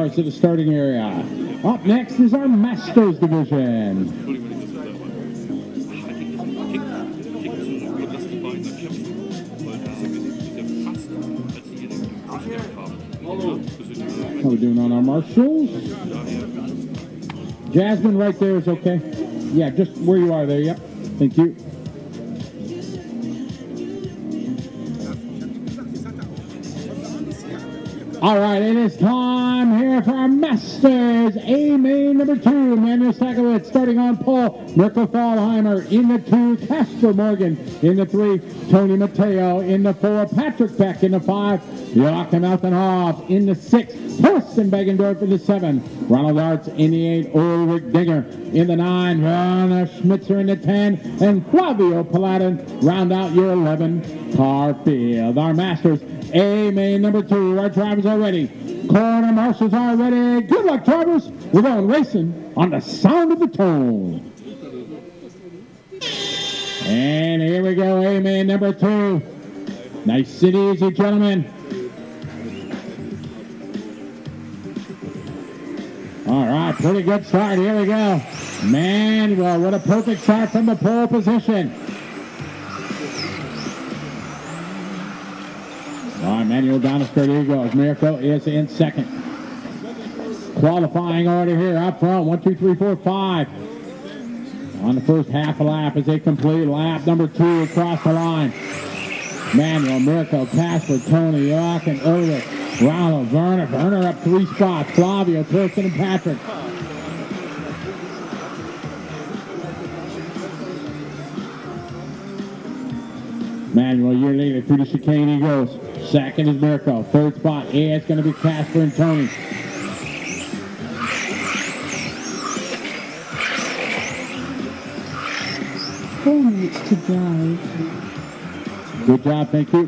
Cars to the starting area. Up next is our Masters Division. How we doing on our marshals? Jasmine, right there is okay. Yeah, just where you are there. Yep. Thank you. All right, it is time here for our Masters A main number two. Manuel Sakowitz starting on pole. Mirko Fallheimer in the two. Casper Morgan in the three. Tony Mateo in the four. Patrick Beck in the five. Joachim Altenhoff in the six. Thorsten Begendorf in the seven. Ronald Arts in the eight. Ulrich Dinger in the nine. Werner Schmitzer in the ten. And Flavio Paladin round out your 11 car field. Our Masters A main number two. Our drivers are ready. Corner marshals are ready. Good luck, drivers. We're going racing on the sound of the tone. And here we go, A main. number two. Nice and easy, gentlemen. All right, pretty good start. Here we go. Man, well, what a perfect start from the pole position. Manuel Donisker, here he goes. Mirko is in second. Qualifying order here up front. One, two, three, four, five. On the first half a lap as they complete lap number two across the line. Manuel, Mirko, Casper, Tony, Joachim, Ulrich, Ronald, Werner. Werner up three spots. Flavio, Thurston, and Patrick. Manuel, your leader through the chicane he goes. Second is Mirko. Third spot, yeah, it's going to be Casper and Tony. Four minutes to drive. Good job, thank you.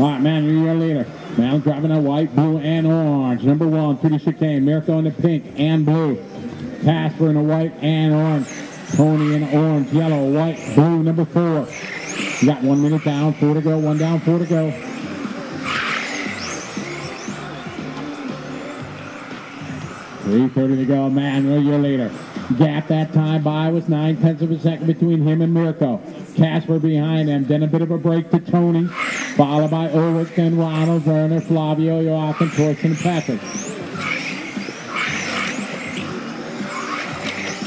All right, man, you're your leader. Now driving a white, blue, and orange. Number one, through the chicane. Mirko in the pink and blue. Casper in the white and orange. Tony in orange, yellow, white, blue, number four. You got one minute down, four to go, one down, four to go. 3.30 to go. Manuel, your leader. Gap that time by was nine tenths of a second between him and Mirko. Casper behind him. Then a bit of a break to Tony, followed by Ulrich, then Ronald, Werner, Flavio, Joachim, Torsten, and Patrick.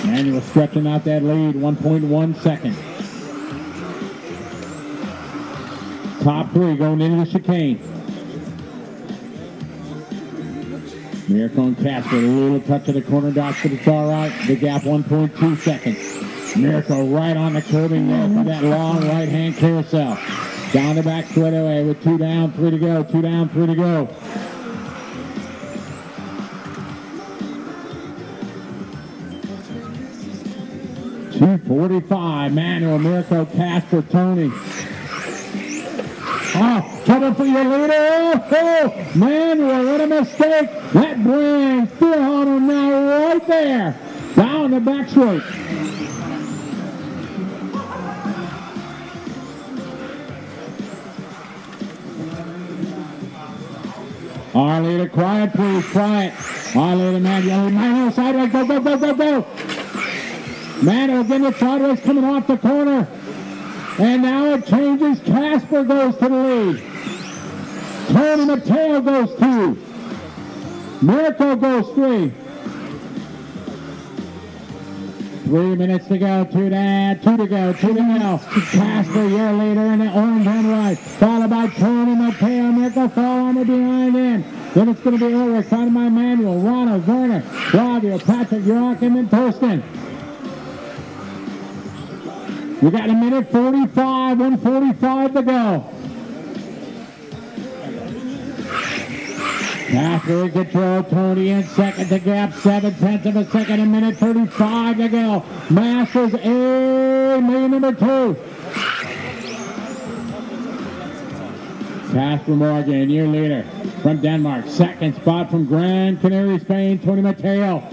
Manuel stretching out that lead, 1.1 seconds. Top three going into the chicane. And Casper, a little touch of the corner dots, but it's all right. The gap 1.2 seconds. Mirko right on the curbing there for that long right hand carousel. Down the back straightaway with two down, three to go, two down, three to go. Two forty-five. Manuel, Mirko, Casper, Tony. Oh, trouble for your leader. Oh, Manuel, what a mistake. That brings Hunter now right there. Down the back. Our leader, quiet please, quiet. Our leader, Manuel, Manuel sideways, go, go, go, go, go. Manuel getting it sideways, coming off the corner. And now it changes. Casper goes to the lead. Tony Mateo goes two. Mirko goes three. Three minutes to go. Two to, two to go. Two to go. Casper, your leader in the orange and white. Followed by Tony Mateo. Mirko fall on the behind end. Then it's going to be Ulrich. By Manuel, Ronald, Werner, Flavio, Patrick, Joachim, and Torsten. We got a minute 45, 145 to go. After control, Tony in second to gap, seven tenths of a second, a minute 35 to go. Masters A, main number two. Casper Morgan, your leader from Denmark. Second spot from Grand Canary, Spain, Tony Mateo.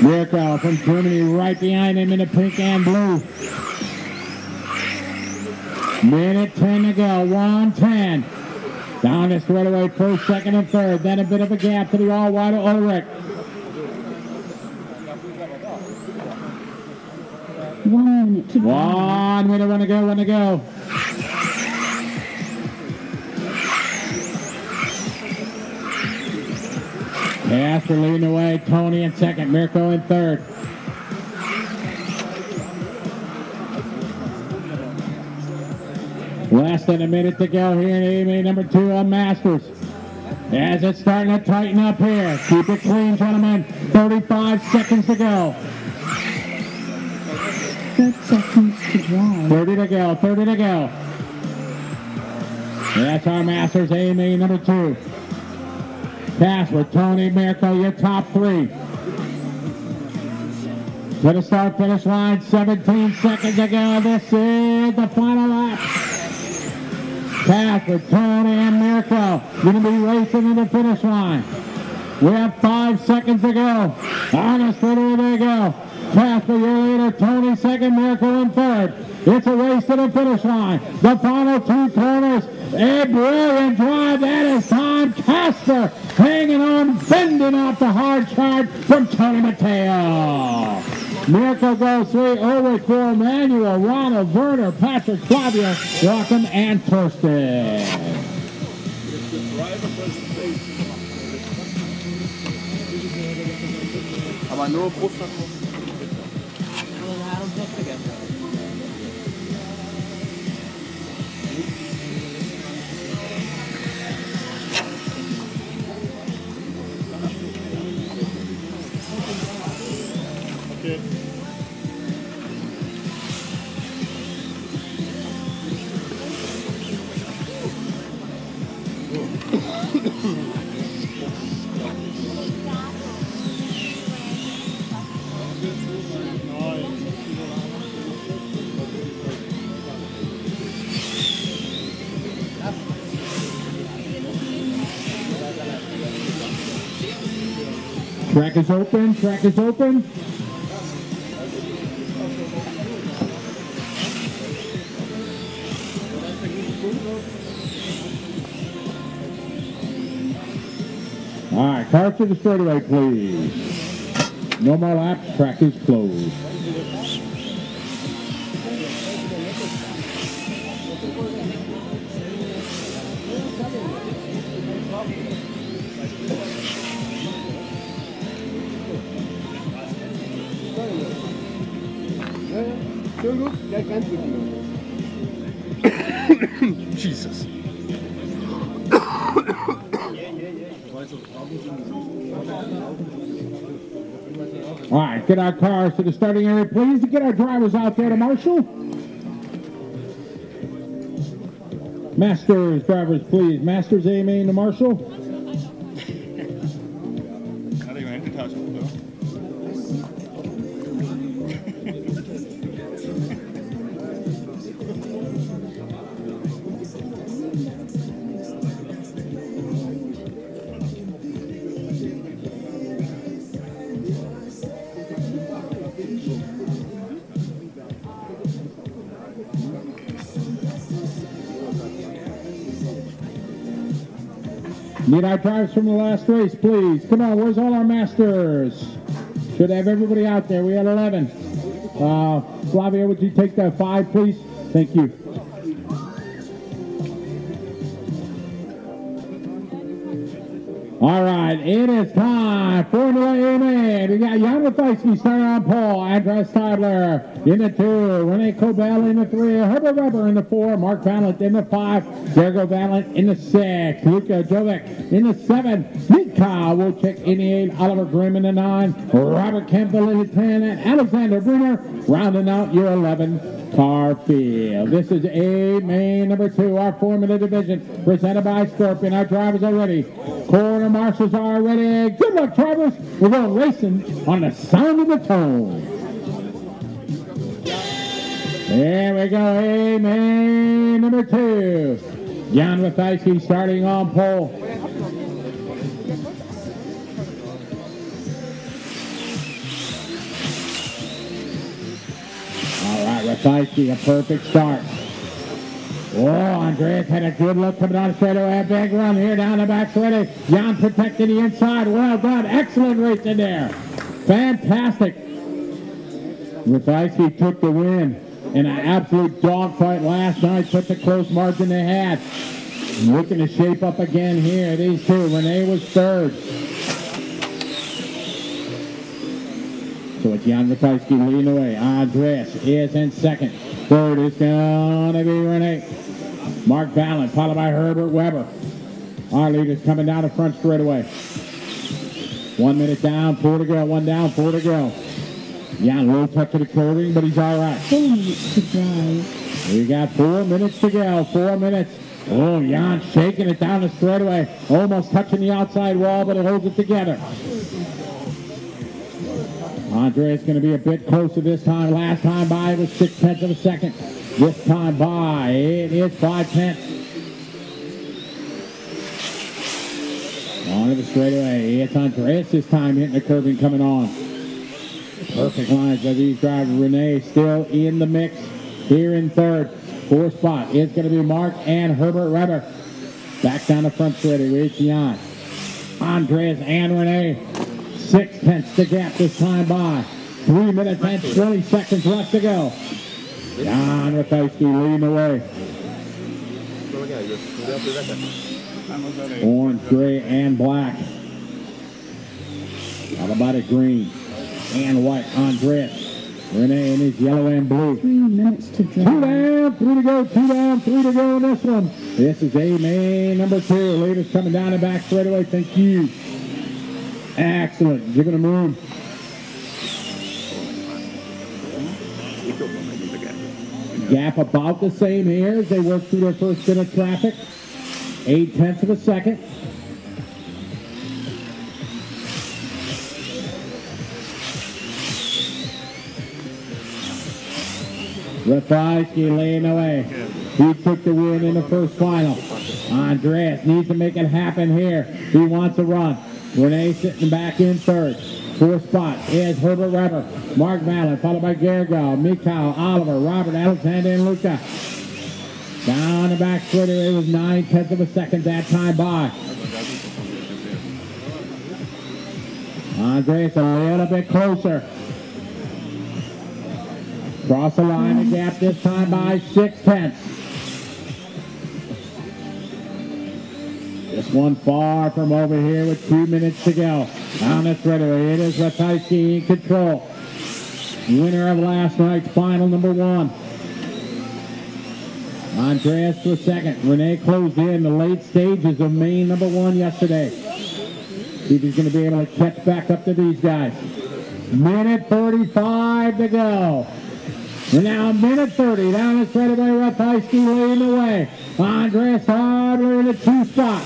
Mirko from Germany right behind him in the pink and blue. Minute 10 to go, 110. Down the straightaway, first, second, and third. Then a bit of a gap to the all wide Ulrich. One minute to go. One minute, one to go, one to go. Casper leading the way, Tony in second, Mirko in third. Less than a minute to go here in A main number two on Masters. As it's starting to tighten up here. Keep it clean, gentlemen. 35 seconds to go. 30 seconds to drive. 30 to go, 30 to go. That's our Masters A main number two. Casper, Tony, Mirko, your top three. To the start finish line, 17 seconds ago. This is the final lap. Casper, Tony, and Mirko going to be racing to the finish line. We have five seconds to go. On the straightaway they go. Casper, your leader, Tony second, Mirko in third. It's a race to the finish line. The final two corners. A brilliant drive. That is Tom Casper hanging on, bending off the hard charge from Tony Mateo. Mirko goes three, Ulrich four, Manuel, Ronald, Werner, Patrick, Flavio, Joachim, and Torsten. Aber nur Track is open, track is open. All right, cars to the straightaway, please. No more laps. Track is closed. Jesus. All right, get our cars to the starting area, please, to get our drivers out there to marshal. Masters, drivers, please. Masters, A main to marshal. Need our drivers from the last race, please. Come on, where's all our masters? Should have everybody out there. We had 11. Uh, Flavia, would you take that five, please? Thank you. All right, it is time. Formula A main. We got Jan Withyski starting on pole. Andres Stadler in the two. Renee Cobell in the three. Herbert Weber in the four. Mark Valent in the five. Diego Valent in the six. Luka Jovic in the seven. Mika Wilczek in the eight. Oliver Grimm in the nine. Robert Campbell in the ten. And Alexander Brunner rounding out your 11 car field. This is A main number two, our Formula Division, presented by Scorpion. Our drivers are ready. Corner marshals are ready. Good luck, drivers. We're going racing on the sound of the tone. There we go, A main number two. Jan Withyski starting on pole. All right, Withyski, a perfect start. Oh, Andreas had a good look coming on straight away. Big run here down the back straight. Jan protecting the inside. Well done. Excellent race in there. Fantastic. Withyski took the win in an absolute dogfight last night. Such a close margin they had. Looking to shape up again here. These two. Renee was third. So it's Jan Withyski leading away. Andres is in second. Third is going to be Renee. Mark Valent, followed by Herbert Weber. Our leaders coming down the front straight away. One minute down, four to go. One down, four to go. Low touch of the curbing, but he's all right. Four minutes to drive. We got four minutes to go. Four minutes. Oh, Jan shaking it down the straightaway. Almost touching the outside wall, but it holds it together. Andre's going to be a bit closer this time. Last time by was six tenths of a second. This time by, it is five tenths. On to the straightaway. It's Andreas this time hitting the curbing coming on. Perfect lines by these drivers. Renee still in the mix here in third. Fourth spot is going to be Mark and Herbert Weber. Back down the front straightaway. It's Jan. Andres and Renee. Six tenths to gap this time by. Three minutes and 20 seconds left to go. Jan Withyski leading the way. Orange, gray, and black. How about it green and white? Andres. Renee in his yellow and blue. Three minutes to Two down, three to go, two down, three to go in this one. This is A main number two. Leaders coming down the back straightaway. Thank you. Excellent. Giving them room. Gap about the same here as they work through their first bit of traffic. Eight tenths of a second. Rafalski laying away. He took the win in the first final. Andreas needs to make it happen here. He wants a run. Renee sitting back in third. Fourth spot is Herbert Weber. Mark Mallon, followed by Gergo, Mikhail, Oliver, Robert, Alexander, and Luca. Down the back footer, it was nine tenths of a second that time by. Andres a little bit closer. Cross the line, a gap this time by six tenths. This one far from over here with two minutes to go. Down the straightaway, it is Ratajski in control. Winner of last night's final, number one. Andreas was second. Renee closed in the late stages of main number one yesterday. See if he's going to be able to catch back up to these guys. Minute 35 to go. And now a minute 30 down the straightaway. Ratajski leading the way. Andreas Stadler in the two spot.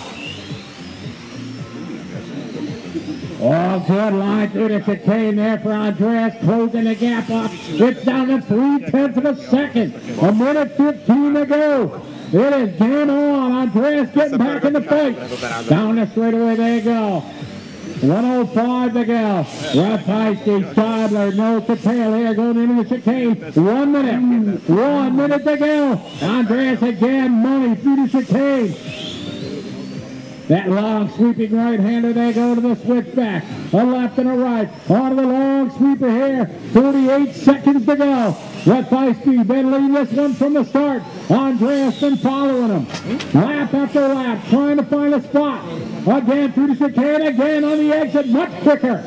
Oh, good line through the chicane there for Andreas, closing the gap up. It's down to three tenths of a second. A minute 15 to go. It is game on. Andreas getting back in the fight. Down the straightaway, there you go. 105 to go. Ratajski, Stadler, nose to tail here, going into the chicane. One minute. One minute to go. Andreas again, money through the chicane. That long sweeping right-hander, they go to the switchback. A left and a right. On to the long sweeper here. 48 seconds to go. Ratajski been leading this one from the start. Andreas been following him. Lap after lap, trying to find a spot. Again through the chicane, again on the exit, much quicker.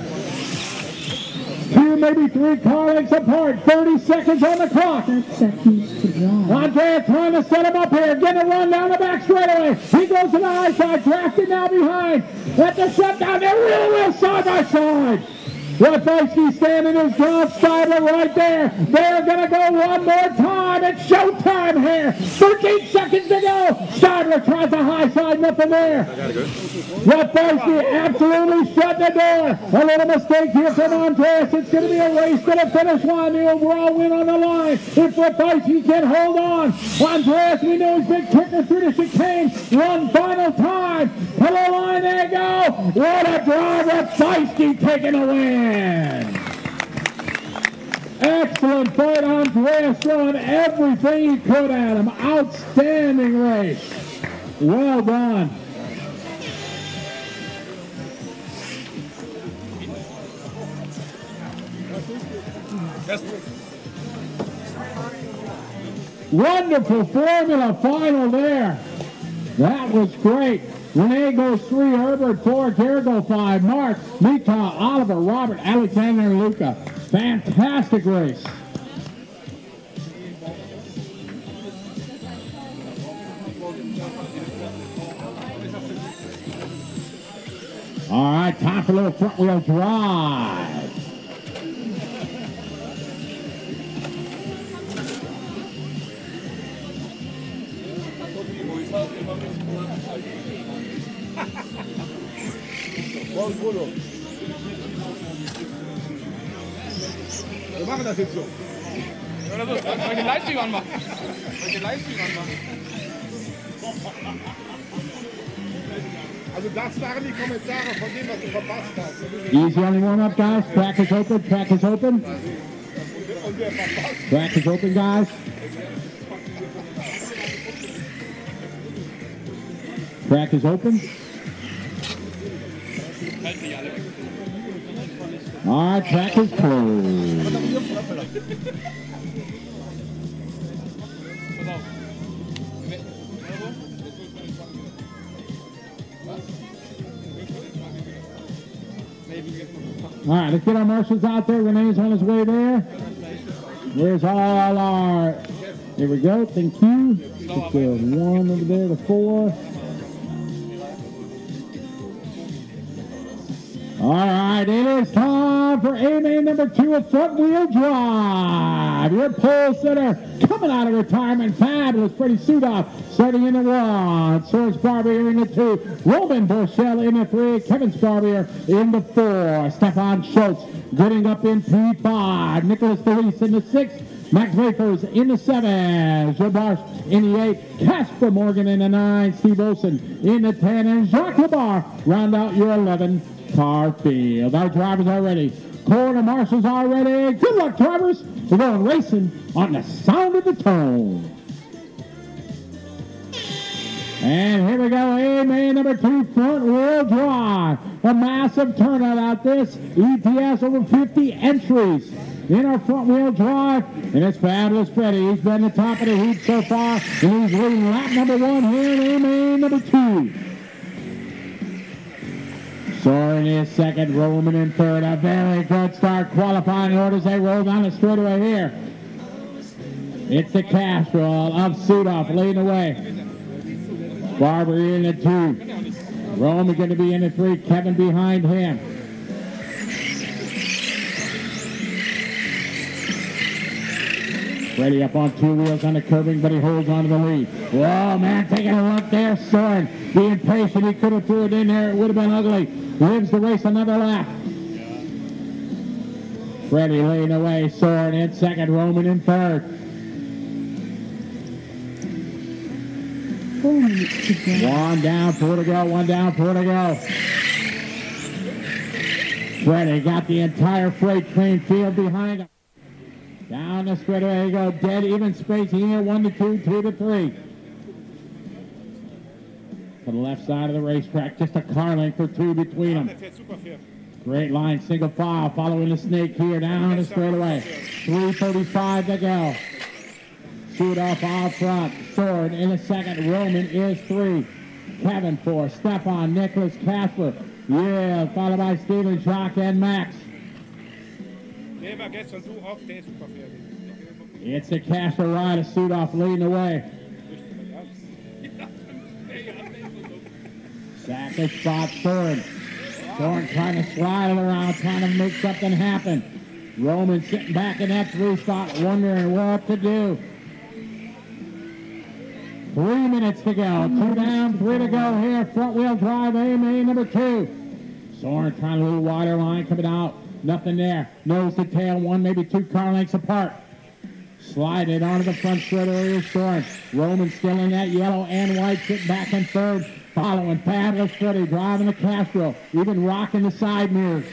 Two, maybe three car lengths apart. 30 seconds on the clock. Seconds to drive. Andreas trying to set him up here. Getting a run down the back straightaway. He goes to the high side. Drafted now behind. At the shutdown. They're real, real side by side. Ratajski standing his John Stidler right there. They're going to go one more time. It's showtime here. 13 seconds to go. Stidler tries the high side. Nothing there. Ratajski absolutely shut the door. A little mistake here from Andreas. It's going to be a race to the finish line. The overall win on the line. If Ratajski can hold on. Andreas, we know he's been kicking through the chicane. One final time. To the line they go. What a drive. Ratajski taking a Excellent fight. on Andreas throwing everything he could at him. Outstanding race. Well done. Wonderful Formula final there. That was great. Renee goes three, Herbert four, Gergo five, Mark, Mika, Oliver, Robert, Alexander, and Luca. Fantastic race. All right, time for a little front wheel drive. Wir machen das jetzt so. Livestream anmachen? Livestream anmachen? Also das waren die Kommentare von dem, was du verpasst hast. Easy on the warm-up, guys. Track is open. Track is open. Track is open, guys. Track is open. Right, track is closed. All right, let's get our marshals out there. Renee's on his way there. There's all our. Here we go. Thank you. The one over there, the four. All right, it is time for A main number two of front wheel drive. Your pole sitter coming out of retirement. Fabulous Freddie Sudoff starting in the one. Serge Barbier in the two. Roman Borchell in the three. Kevin Barbier in the four. Stefan Schultz getting up in P5. Nicholas Felice in the six. Max Wafers in the seven. Joe Barsh in the eight. Casper Morgan in the nine. Steve Olson in the ten. And Jacques Labar round out your 11 car field. Our drivers are ready. Corner marshals are ready. Good luck, drivers. We're going racing on the sound of the tone. And here we go, A main number two, front wheel drive. A massive turnout out this. ETS over 50 entries in our front wheel drive. And it's fabulous Freddie. He's been the top of the heat so far. And he's leading lap number one here in AMA number two. Soren is second, Roman in third. A very good start qualifying order as they roll down the straightaway here. It's the Castrol of Sudoff leading the way. Barbier in the two. Roman going to be in the three. Kevin behind him. Ready up on two wheels on the curbing, but he holds on to the lead. Whoa, man, taking a look there. Soren being patient. He could have threw it in there. It would have been ugly. Lives the race another lap. Freddie leading away. Soren in second. Roman in third. Four minutes to go. One down, four to go. One down, four to go. Freddie got the entire freight train field behind him. Down the straightaway you go. Dead even spacing here. One to two, two to three. To the left side of the racetrack, just a car length or two between them. Great line, single file, following the snake here down the straightaway. 335 to go. Sudoff out front. Sword in a second. Roman is three. Kevin four. Stefan, Nicholas, Casper. Yeah, followed by Steven, Jacques, and Max. It's a Sudoff leading the way. Second spot, Soren. Soren trying to slide it around, trying to make something happen. Roman sitting back in that three spot, wondering what to do. Three minutes to go. Two down, three to go here. Front wheel drive, A main number two. Soren trying a little wider line coming out. Nothing there. Nose to tail, one, maybe two car lengths apart. Slide it onto the front straightaway is Soren. Roman still in that yellow and white, sitting back in third. Following Fabulous Freddy, driving the Castrol, even rocking the side mirrors.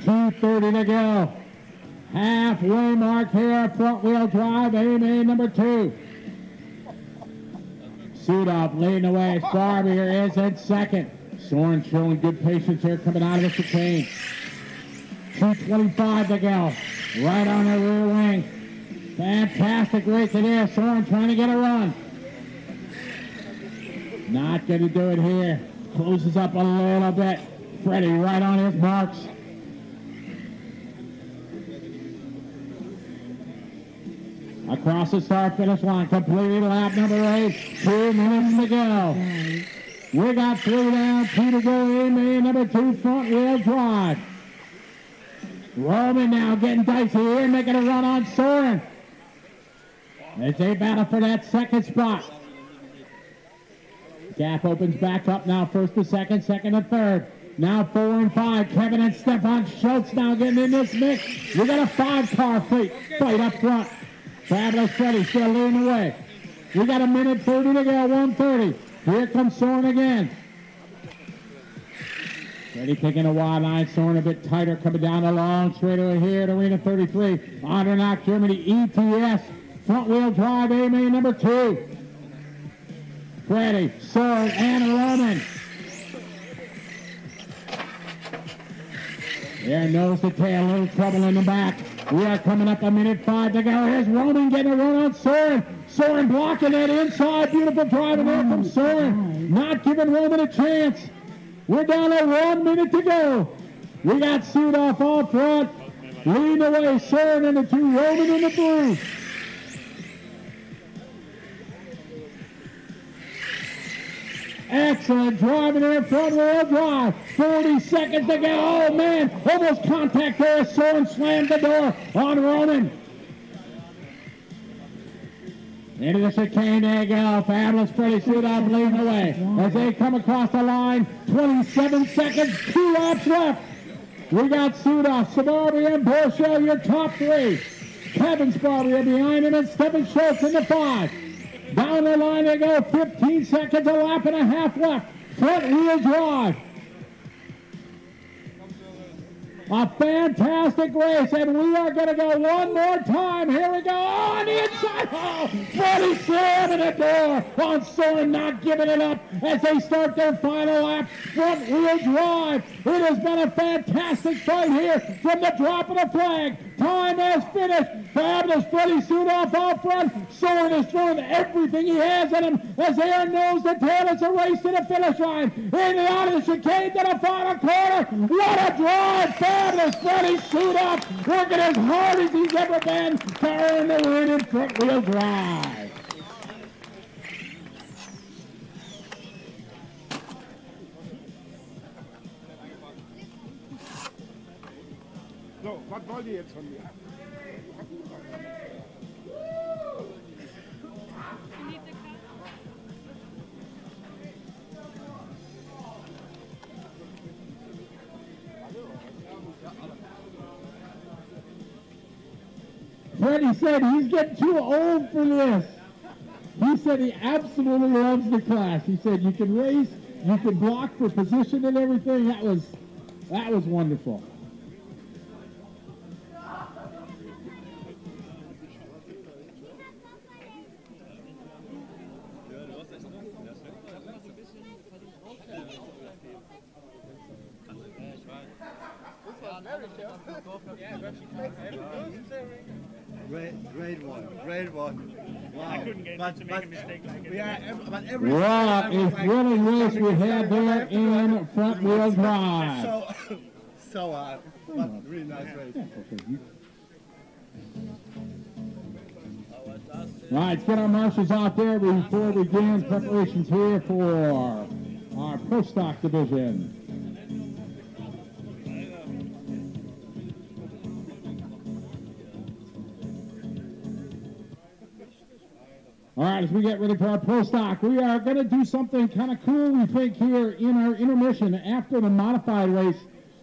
2.30 to go. Halfway mark here, front wheel drive, AMA number two. Sudoff leading away. Barbier is in second. Soren showing good patience here coming out of the chicane. 225 to go. Right on the rear wing. Fantastic race it is. Soren trying to get a run. Not going to do it here. Closes up a little bit. Freddie right on his marks. Across the start finish line, completed lap number eight. Two minutes to go. We got three down, two to go in. Number two front wheel drive. Roman now getting dicey here, making a run on Soren. It's a battle for that second spot. Gap opens back up now, first to second, second to third. Now four and five. Kevin and Stefan Schultz now getting in this mix. We got a five-car fight, fight up front. Fabulous Freddy still leading the way. We got a minute 30 to go, 130. Here comes Soren again. Freddy taking a wide line, Soren a bit tighter, coming down the long straightaway here at Arena 33. Andernach, Germany, ETS, front wheel drive, A main number two. Freddy, Soren, and Roman. There nose to tail, a little trouble in the back. We are coming up a minute five to go. Here's Roman getting a run on Soren. Soren blocking that inside. Beautiful driving there from Soren. Not giving Roman a chance. We're down to one minute to go. We got Sudoff off front. Leading away, Soren in the two, Roman in the blue. Excellent driving there, front wheel drive. 40 seconds to go. Oh, man. Almost contact there. Soren slammed the door on Roman. Into the chicane they go. Fabulous Freddy Sudoff leading the way. As they come across the line, 27 seconds, two laps left. We got Sudoff, and Porsche, your top three. Kevin Sabarbia behind him, and Stephen Schultz in the five. Down the line they go, 15 seconds, a lap and a half left. Front wheel drive. A fantastic race, and we are going to go one more time. Here we go on the inside. Oh, Freddie slamming the door on Soren, not giving it up as they start their final lap. Front wheel drive. It has been a fantastic fight here from the drop of the flag. Time has finished. Fabulous Freddie Sudoff out front. Soren is throwing everything he has in him as Aaron knows the tail is a race to the finish line. In and out of the chicane to the final corner. What a drive. Fabulous Freddie Sudoff. Working as hard as he's ever been to earn the win in front wheel drive. Was wollt ihr jetzt von mir? Freddie said he's getting too old for this. He said he absolutely loves the class. He said you can race, you can block for position and everything. That was that was wonderful. Great, great one, great one. Wow. I couldn't get him to make a mistake like it. Yeah, uh, every, but every What time I a was like- thrilling race we had there in front wheel drive. So, so hard, but really nice race. All right, let's get our marshals out there before we begin preparations here for our pro stock division. All right, as we get ready for our pro stock, we are going to do something kind of cool, we think, here in our intermission after the modified race.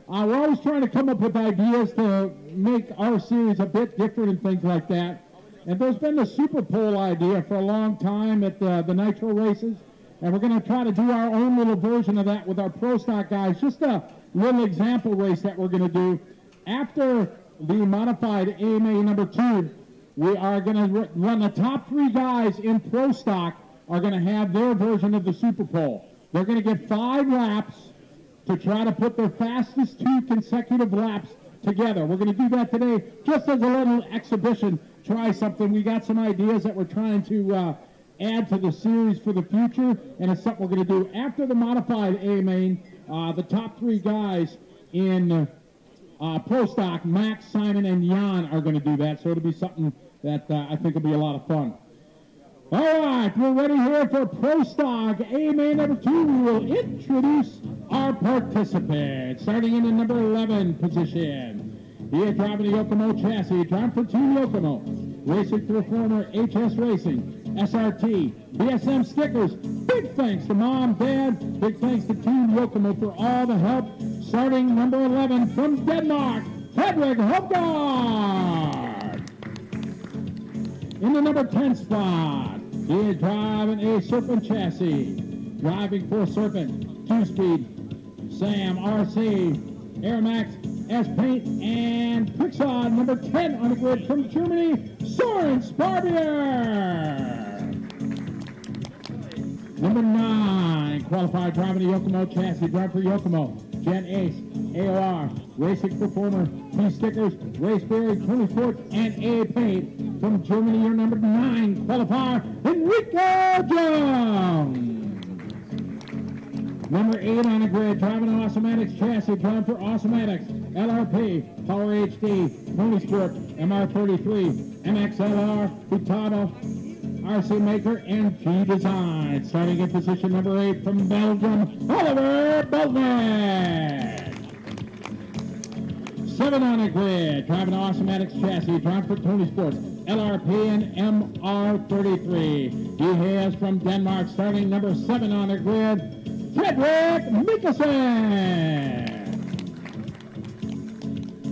Uh, we're always trying to come up with ideas to make our series a bit different and things like that. And there's been the Super Pole idea for a long time at the, the Nitro races. And we're going to try to do our own little version of that with our Pro Stock guys. Just a little example race that we're going to do. After the modified AMA number two, we are going to run the top three guys in Pro Stock are going to have their version of the Super Pole. They're going to get five laps to try to put their fastest two consecutive laps together. We're going to do that today just as a little exhibition. Try something. We got some ideas that we're trying to uh, add to the series for the future, and it's something we're going to do after the modified A main. Uh, the top three guys in uh, Pro Stock, Max, Simon, and Jan are going to do that. So it'll be something that uh, I think will be a lot of fun. All right, we're ready here for Pro Stock A number two. We will introduce our participant, starting in the number 11 position. He is driving the Yokomo chassis, driving for Team Yokomo, racing for former HS Racing, SRT, BSM stickers. Big thanks to mom, dad. Big thanks to Team Yokomo for all the help. Starting number 11 from Denmark, Hedwig Hopgaard. In the number 10 spot, he is driving a Serpent chassis. Driving for Serpent, two-speed, Sam RC, Airmax, S Paint, and Pixar number 10 on the grid from Germany, Soren Sparbier. Number 9, qualified driving the Yokomo chassis, drive for Yokomo, Jen Ace, AOR, Racing Performer, P Stickers, Raceberry, Tony Sports, and A Paint from Germany, your number 9 qualifier, Enrico Jones. Number 8 on the grid, driving an Awesomatix chassis, driving for Awesomatix, LRP, Power HD, Tony Sport, MR33, MXLR, Hutado, RC Maker, and G Design. Starting in position number 8 from Belgium, Oliver Beltman. Seven on the grid, driving an Awesomatix chassis, driving for Tony Sports, LRP and MR33. He has from Denmark, starting number seven on the grid, Frederick Mikkelsen.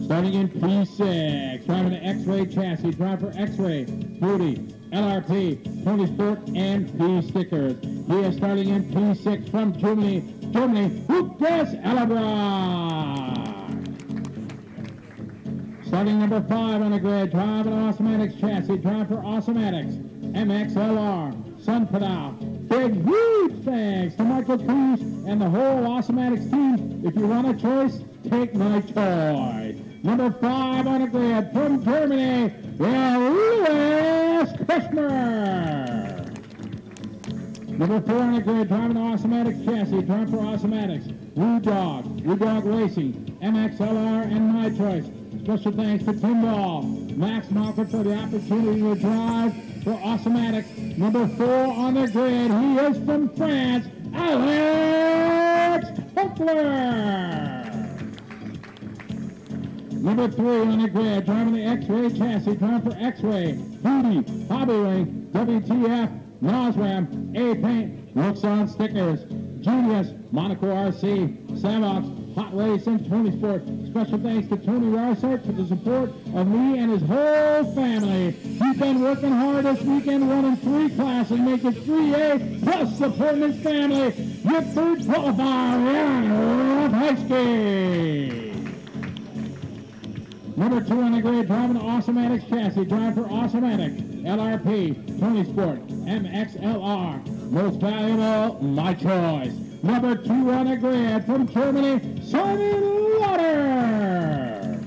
Starting in P6, driving an X-Ray chassis, drive for X-Ray, Booty, LRP, Tony Sport, and P stickers. He is starting in P6 from Germany, Germany, Lucas Alabra. Starting number five on the grid, drive an Awesomatix chassis, drive for Awesomatix, MXLR, Sun Padal. Big, huge thanks to Michael Cruz and the whole Awesomatix team. If you want a choice, take my choice. Number five on the grid from Germany, Louis Krishmer. Number four on the grid, driving the Awesomatix chassis, drive for Awesomatix, Blue Dog, Blue Dog Racing, MXLR, and My Choice. Special thanks to Tim Ball, Max Malcolm for the opportunity to drive for Awesomatix. Number four on the grid, he is from France, Alex Huckler. Number three on the grid, driving the X-Ray chassis, driving for X-Ray, Booty, Hobbywing, WTF, Nosram, A-Paint, Looks on Stickers, Genius, Monaco RC, Savox, Hot Race, and Tony Sport. Special thanks to Tony Rysart for the support of me and his whole family. He's been working hard this weekend, running three classes, making 3A, plus supporting his family. Your third qualifier, Aaron Heisky. Number two on the grid, driving the Awesomatix chassis, drive for Awesomatix, LRP, Tony Sport, MXLR, most valuable, my choice. Number two on the grid from Germany, Simon Lauder.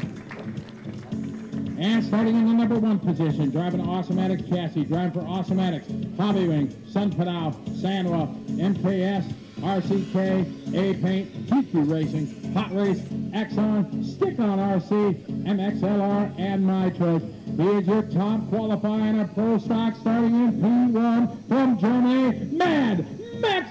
And starting in the number one position, driving the Awesomatix chassis, driving for Awesomatix, Hobby Wing, Sun Padal, Sanwa, MKS, RCK, A-Paint, TQ Racing, Hot Race, Exxon, Stick on RC, MXLR, and My Choice. Here's your top qualifier in a pro stock starting in P1 from Germany, Mad Max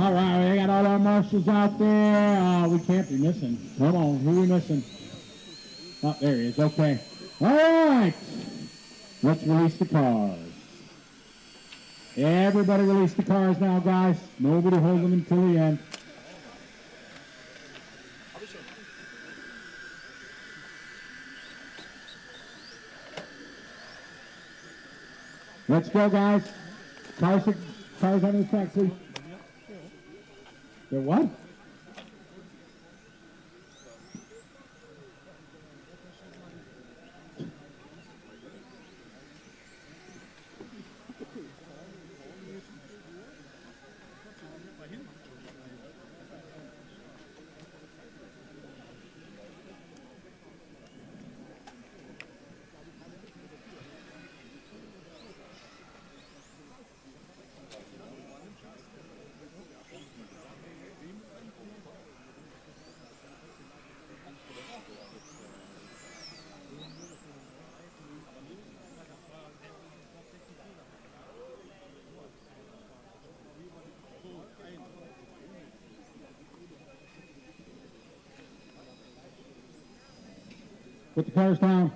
All right, we got all our marshals out there. Uh, we can't be missing. Come on, who are we missing? Oh, there he is. Okay. All right. Let's release the cars. Everybody release the cars now, guys. Nobody hold them until the end. Let's go, guys. Cars, cars on the track, please. What? Put the cars down.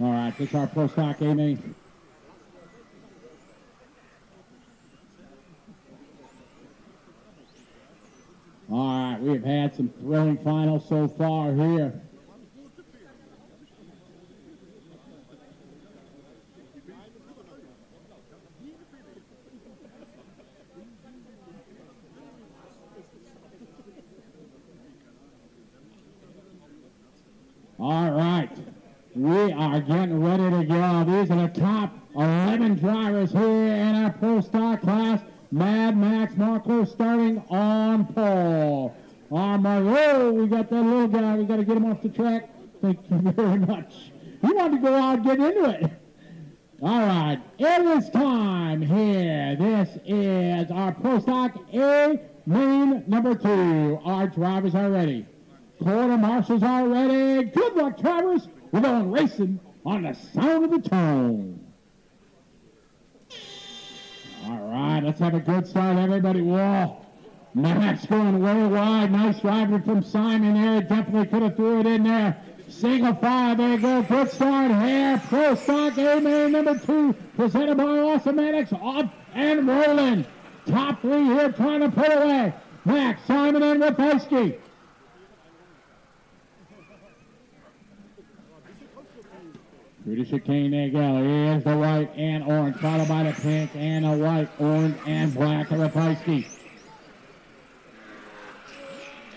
All right, is our pro stock, Amy. All right, we have had some thrilling finals so far here. All right. We are getting ready to go. These are the top 11 drivers here in our Pro Stock class. Mad Max Marco starting on pole. On my row, we got that little guy. We got to get him off the track. Thank you very much. He wanted to go out and get into it. All right, it is time here. This is our Pro Stock A main number two. Our drivers are ready. Quarter marshals are ready. Good luck, drivers. We're going racing on the sound of the tone. All right, let's have a good start, everybody. Whoa. Max going way wide. Nice driving from Simon there. Definitely could have threw it in there. Single five, there you go. Good start here. Pro stock A-Main number two, presented by Awesomatix, off and rolling. Top three here trying to pull away. Max, Simon, and Rapolsky. Through the chicane they go. Here's the white and orange, followed by the pink and the white, orange, and black of the Rapolsky.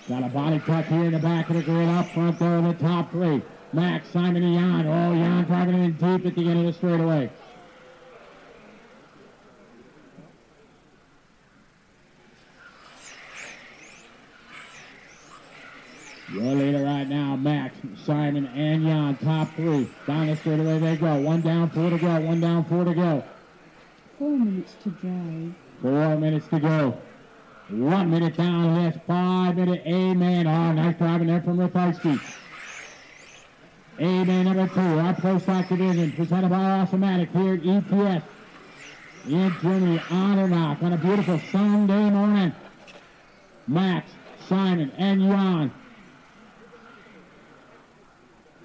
Got a body tuck here in the back of the grid up front there in the top three. Max, Simon, and Jan. Oh, Jan driving in deep at the end of the straightaway. Your leader right now, Max, Simon, and Jan, top three. Down the straightaway they go. One down, four to go. One down, four to go. Four minutes to go. Four minutes to go. One minute down list. Five minute A-Main. Oh, ah, nice driving there from Rapolsky. A-Main number two. Our Pro Stock Division presented by Awesomatix here at ETS in Germany. Andernach on a beautiful Sunday morning. Max, Simon, and Jan.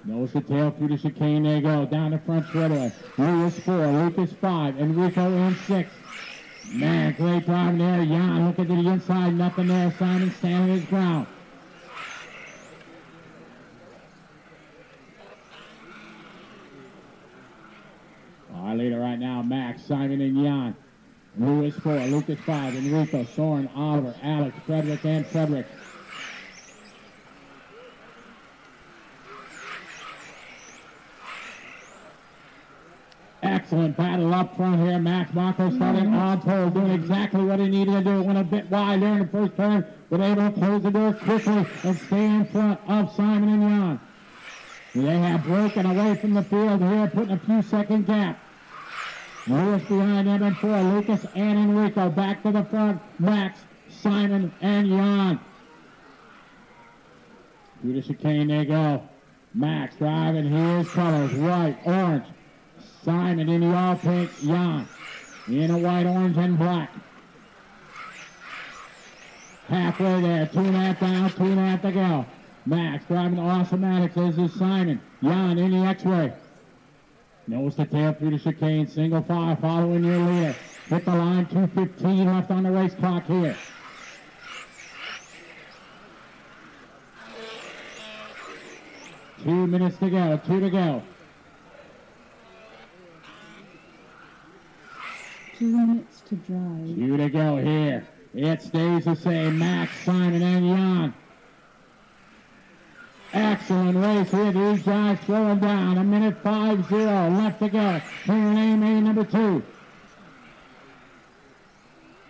Nose to tail through the chicane. They go down the front straightaway. Lewis four, Lucas five, Enrico in six. Man, great driving there. Jan looking to the inside, nothing there. Simon standing his ground. Our leader right now, Max, Simon, and Jan. Lewis four, Lucas five, Enrico, Soren, Oliver, Alex, Frederick, and Frederick. Excellent battle up front here. Max Marco starting mm-hmm. on pole, doing exactly what he needed to do. Went a bit wide there in the first turn, but able to close the door quickly and stay in front of Simon and Jan. They have broken away from the field here, putting a few second gap. Lewis behind them and four. Lucas and Enrico back to the front. Max, Simon, and Jan. Through the chicane they go. Max driving his colors, white, orange. Simon in the pink, Jan in a white, orange, and black. Halfway there, two and a half down, two and a half to go. Max driving Awesomatix as is Simon. Jan in the X-ray. Nose to tail through the chicane, single file following your leader. Hit the line, 2.15 left on the race clock here. Two minutes to go, two to go. Two minutes to drive. Two to go here. It stays the same. Max, Simon, and Jan. Excellent race here. These guys slowing down. A minute five zero left to go. Clear name A number two.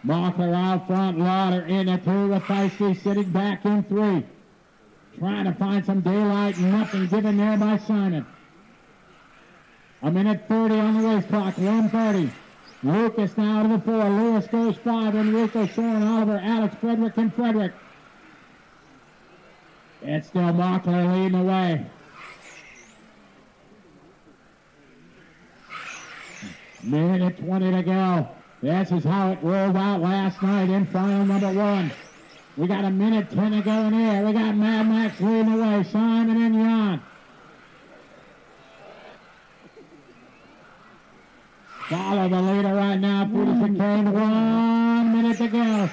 Mockler out front. Lauder in at two with Feisty sitting back in three. Trying to find some daylight. Nothing given there by Simon. A minute 30 on the race clock. 130. Lucas now to the four. Lewis goes five. Enrico, Soren, Oliver, Alex, Frederick, and Frederick. It's still Mockler leading the way. Minute 20 to go. This is how it rolled out last night in final number one. We got a minute 10 to go in here. We got Mad Max leading the way. Simon and Jan. Follow the leader right now. Peterson Kane, one minute to go.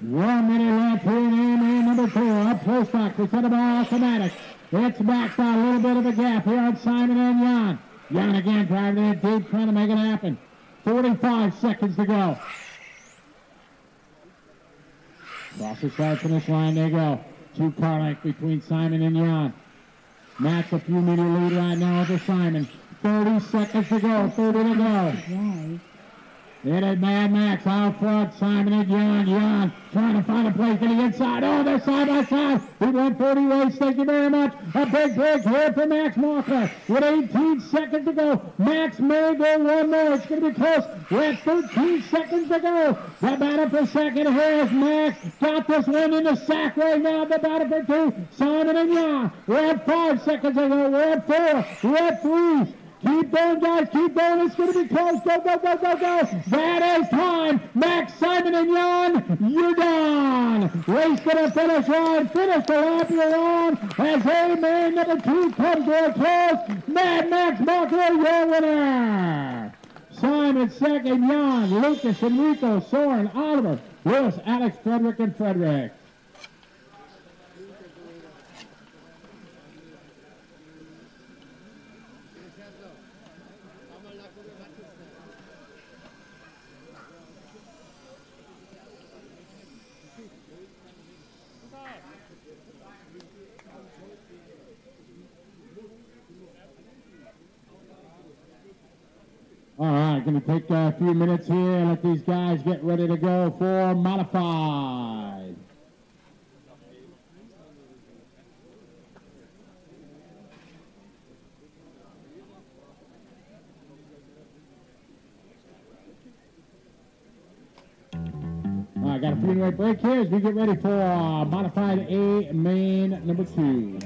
One minute left here in A-Main number two. Up close back. Presented by Awesomatix. It's back by a little bit of a gap here on Simon and Jan. Jan again driving in deep, trying to make it happen. 45 seconds to go. Across the start finish line they go. Two car length between Simon and Jan. Max a few meter lead right now over Simon. 30 seconds to go, 30 to go. It is Mad Max out front. Simon and Jan. Jan trying to find a place to the inside. Oh, they're side by side. We went 40 ways. Thank you very much. A big break here for Max Mockler. With 18 seconds to go. Max may go one more. It's going to be close. We're 13 seconds to go. The battle for second here is Max. Got this one in the sack right now. The battle for two. Simon and Jan. We're at five seconds to go. We're at four. We're at three. Keep going, guys. Keep going. It's going to be close. Go, go, go, go, go. That is time. Max, Simon, and Jan, you're done. Race to the finish line. Finish the lap you're on as A main number two comes to a close. Mad Max Mockler, your winner. Simon second, Jan, Lucas, Enrico, Soren, Oliver, Lewis, Alex, Frederick, and Frederick. All right, going to take a few minutes here, and let these guys get ready to go for modified. All right, got a few minute break here as we get ready for modified A main number two.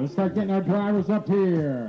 Let's start getting our drivers up here.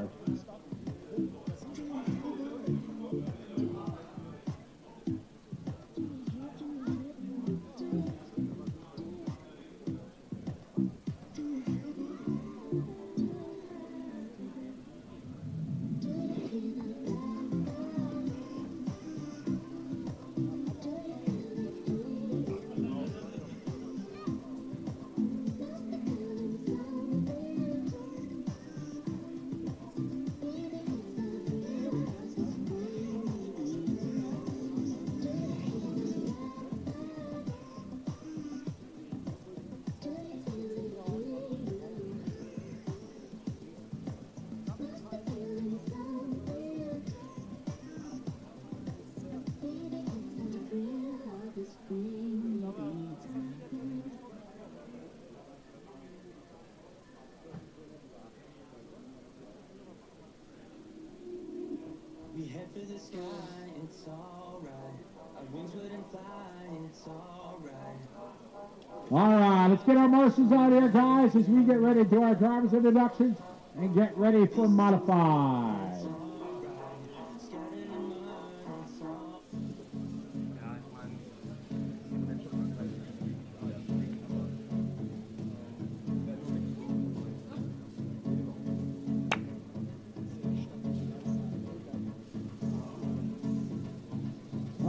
Motions out here, guys, as we get ready to do our drivers introductions and get ready for modified.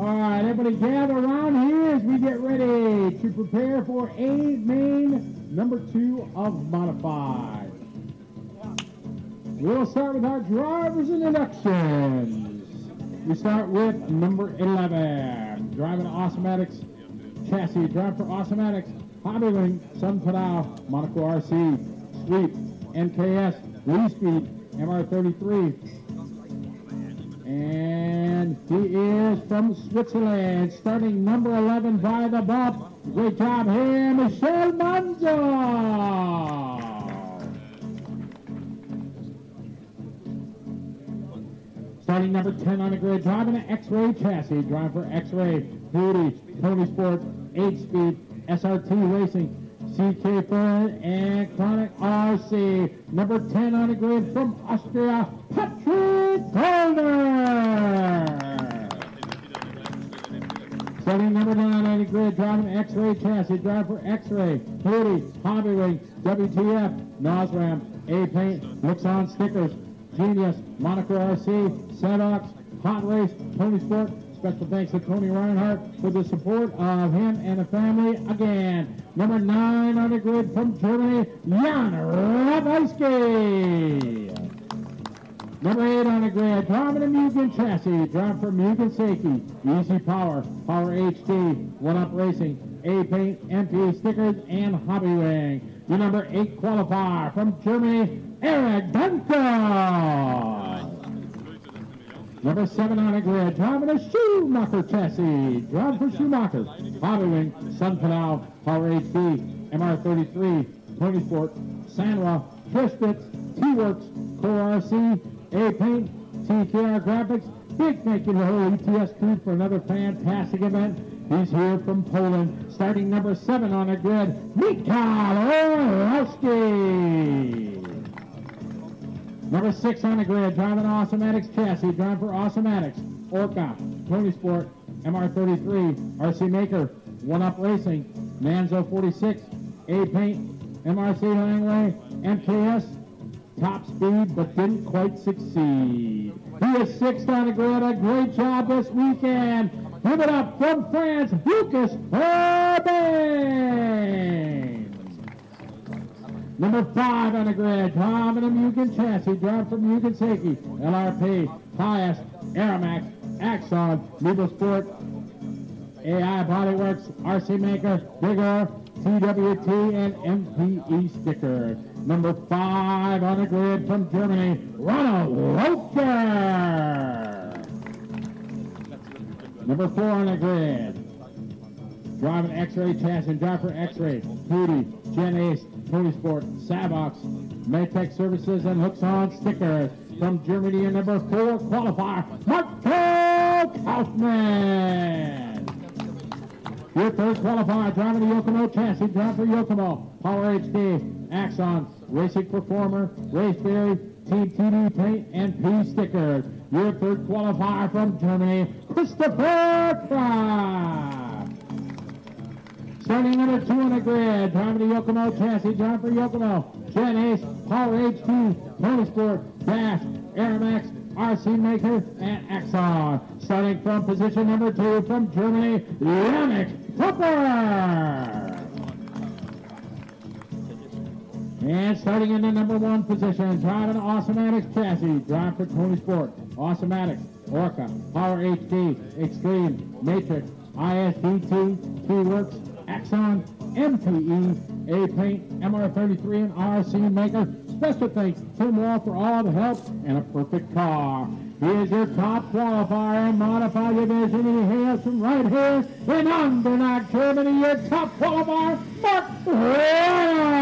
All right, everybody gather around here as we get ready to prepare for A main number two of modified. We'll start with our drivers introductions. We start with number 11, driving Awesomatix chassis, drive for Awesomatix, Hobbywing, Sun Padal, Monaco RC, Sweep, NKS, Lee Speed, MR33, and he is from Switzerland, starting number 11 by the bump. Great job here, Michel Manzo. Starting number 10 on the grid, driving an X-Ray chassis, drive for X-Ray, Beauty, Tony Sport, 8-Speed, SRT Racing, CK Fern, and Chronic RC. Number 10 on the grid from Austria, Patrick Golder. Starting number 9 on the grid, driving X-Ray chassis, drive for X-Ray, Beauty, Hobbywing, WTF, Nosram, A-Paint, Looks On Stickers, Genius, Monaco RC, Sedox, Hot Race, Tony Sport. Special thanks to Tony Reinhardt for the support of him and the family again. Number nine on the grid from Germany, Jan Ratajski. Number eight on the grid, driving a Mugen chassis, drive for Mugen Seiki, Easy Power, Power HD, One Up Racing, A Paint, MP stickers, and Hobbywing. The number eight qualifier from Germany, Eric Duncan. Number seven on the grid, driving a Schumacher chassis, drive for Schumacher, Hobbywing, Sun Canal, Power HD, MR33, Tony Sport, Sanwa, Trisbits, T-Works, Core RC, A-Paint, TKR Graphics. Big thank you to the whole ETS crew for another fantastic event. He's here from Poland, starting number seven on the grid, Mikhail Orlowski. Number six on the grid, driving Awesomatix chassis, driving for Awesomatix, Orca, Tony Sport, MR33, RC Maker, One Up Racing, Manzo 46, A Paint, MRC Langway, MKS, top speed, but didn't quite succeed. He is sixth on the grid, a great job this weekend. Give it up from France, Lucas Urban. Number five on the grid, driving a Mugen chassis, drive from Mugen Seiki, LRP, Pius, Aeromax, Axon, Nebo Sport, AI Bodyworks, RC Maker, Bigger, TWT, and MPE sticker. Number five on the grid from Germany, Ronald Roker. Number four on the grid, driving X-Ray chassis, drive for X-Ray, Hootie, Gen Ace, Tony Sport, Savox, Maytech Services, and Hooks On stickers. From Germany, and number four qualifier, Marco Kaufman. Your third qualifier, driving the Yokomo chassis, drive for Yokomo, Power HD, Axon, Racing Performer, Race Berry, Team TD Paint, and P Stickers. Your third qualifier from Germany, Christopher Kraft. Starting number two on the grid, driving the Yokomo chassis, John for Yokomo, Jen Ace, Power HD, Tony Sport, Dash, Aeromax, RC Maker, and Axon. Starting from position number two from Germany, Yannick Popper. And starting in the number one position, driving Awesomatix chassis, drive for Tony Sport, Awesomatix, Orca, Power HD, Extreme, Matrix, ISD2, T-Works, Axon, MPE, A-Paint, MR33, and RC Maker. Special thanks to Tim Wall for all the help and a perfect car. He is your top qualifier in modified division. He hails from right here in Andernach, Germany. Your top qualifier, Mark Reinhardt.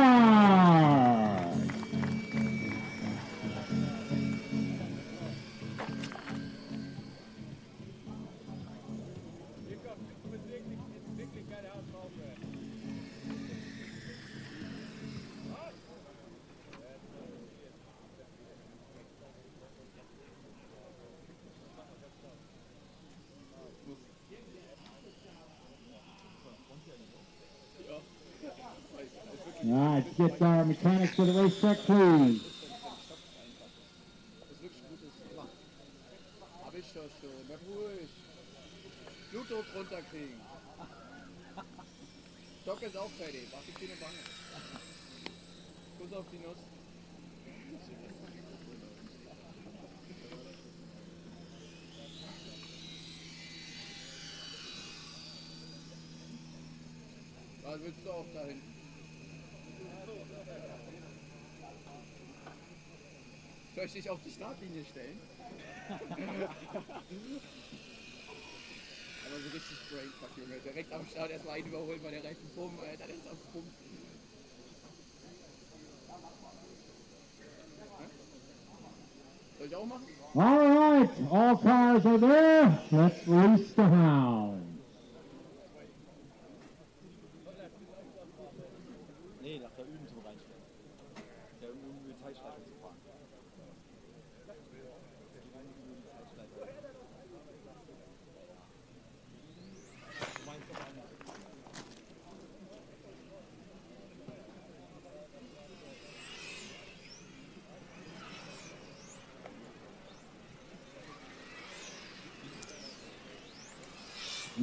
All right, get our mechanics to the racetrack, please. Blutdruck runterkriegen. Ist auch Soll ich auf die Startlinie stellen? Aber so richtig Brainfuck, Junge. Direkt am Start erstmal einen überholen, weil der Reifen pumpen, Alter. Der ist am Pumpen. Soll ich auch machen? All right, all cars are there. Let's release the hound.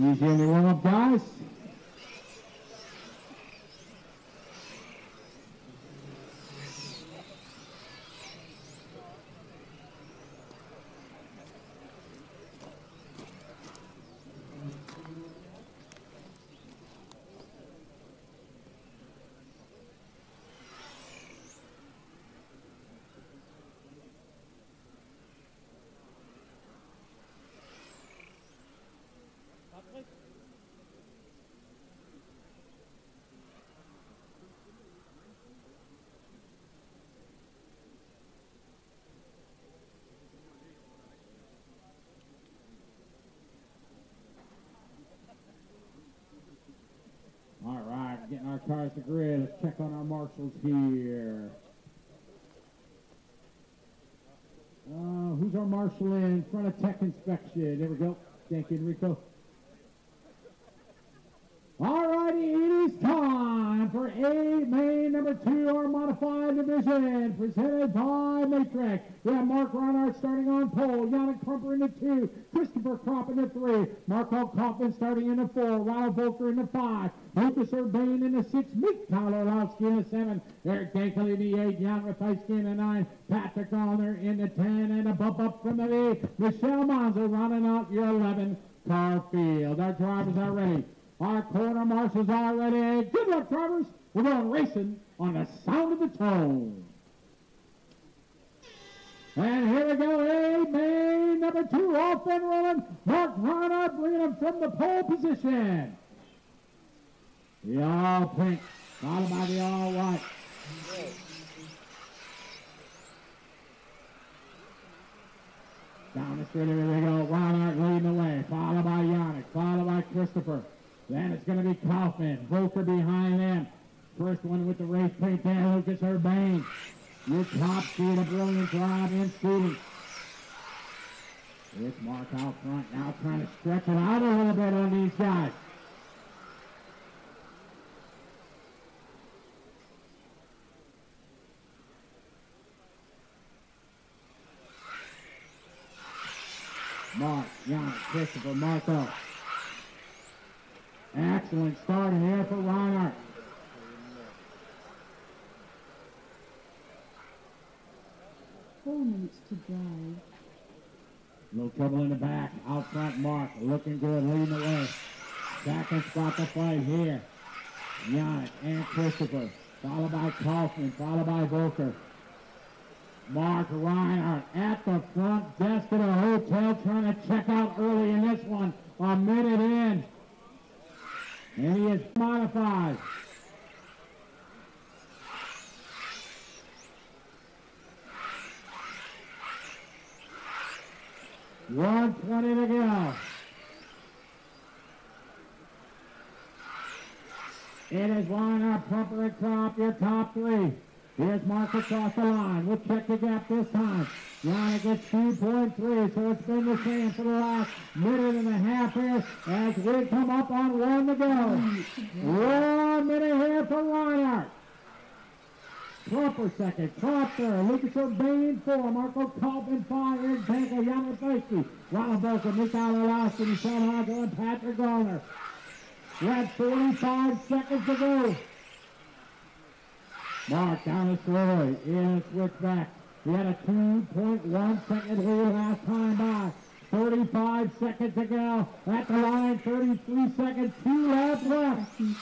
Easy in the warm-up, guys. All right, getting our cars to grid. Let's marshals here. Uh, who's our marshal in front of tech inspection? There we go. Thank you, Enrico. All righty, it is time for A main number two, our modified division, presented by Matrix. We have Mark Reinhardt starting on pole, Yannick Crumper in the two, Christopher Kropp in the three, Marco Kaufman starting in the four, Ronald Volker in the five, Lucas Urbane in the six, Mick Tyler in the seven, Eric Dankel in the eight, Jan Ratajski in the nine, Patrick Allner in the ten, and a bump up from the lead, Michelle Monza running out your 11 car field. Our drivers are ready. Our quarter marshals are ready. Good luck, drivers. We're going racing on the sound of the tone. And here we go, A main number two off and running. Mark Reinhardt bringing him from the pole position. The all pink, followed by the all white. Down the street, here we go. Reinhardt leading the way, followed by Yannick, followed by Christopher. Then it's going to be Kaufman, Volker behind them. First one with the race paint there, Lucas Urbane. Your top speed, a brilliant drive in speeding. It's Mark out front now trying to stretch it out a little bit on these guys. Mark, Jan, Christopher, Marco. Excellent start here for Reinhardt. Four minutes to drive. Little trouble in the back. Out front, Mark. Looking good, leading the way. Second spot to fight here. Yannick and Christopher. Followed by Kaufman. Followed by Volker. Mark Reinhardt at the front desk of the hotel trying to check out early in this one. A minute in. And he is modified. One twenty to go. It is Reinhardt, Pumper, and Crop, your top three. Here's Mark across the line. We'll check the gap this time. Yannick gets 2.3, so it's been the same for the last minute and a half here as we come up on one to go. One minute here for Reinhardt. Cropper second, Cropper, Lucas Urbane four, Marco Kaufman five, Ed Panko, Yannick Feisty, Ronald Boca, Mikhail Elastin, Sean Hodge, and Patrick Garner. We have 45 seconds to go. Mark down the slow, in a switchback. He had a 2.1 second lead last time by. 35 seconds to go. At the line, 33 seconds, two laps left. To.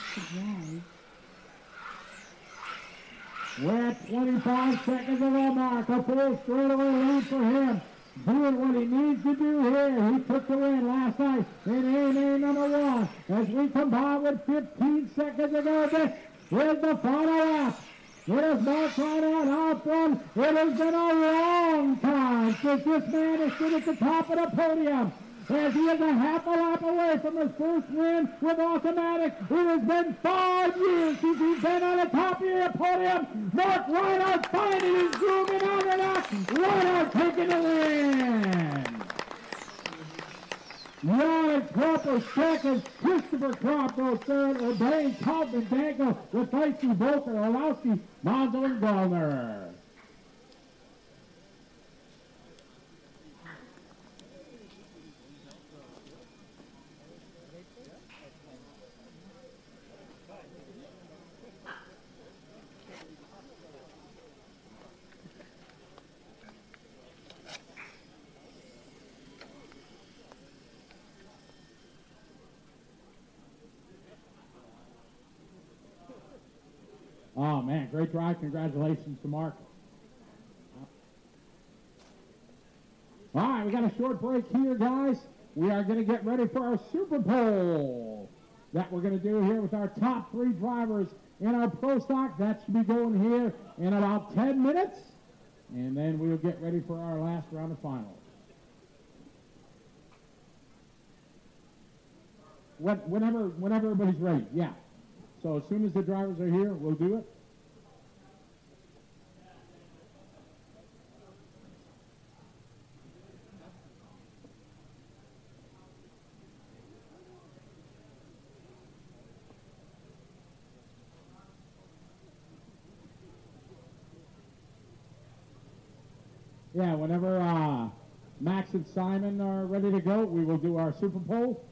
We're at 25 seconds of the mark. A full straightaway lead for him. Doing what he needs to do here. He took the win last night in AMA number one. As we come by with 15 seconds to go, this is the final lap. It is Mark Reinhardt out front. It has been a long time since this man has stood at the top of the podium. As he is a half a lap away from his first win with automatic. It has been five years since he's been on the top of the podium. Mark Reinhardt finding his groove in Andernach. Reinhardt taking the win. Yannick Cropper second, Christopher Cropper third, Urbane, Kaufman, Danko, Feisty, Volker, Orlowski, Monzo, and Gallner. Oh drive. Congratulations to Mark. All right, we got a short break here, guys. We are going to get ready for our Super Pole that we're going to do here with our top three drivers in our Pro Stock. That should be going here in about 10 minutes. And then we'll get ready for our last round of finals. When- Whenever, whenever everybody's ready, yeah. So as soon as the drivers are here, we'll do it. Yeah, whenever uh, Max and Simon are ready to go, we will do our Super Pole.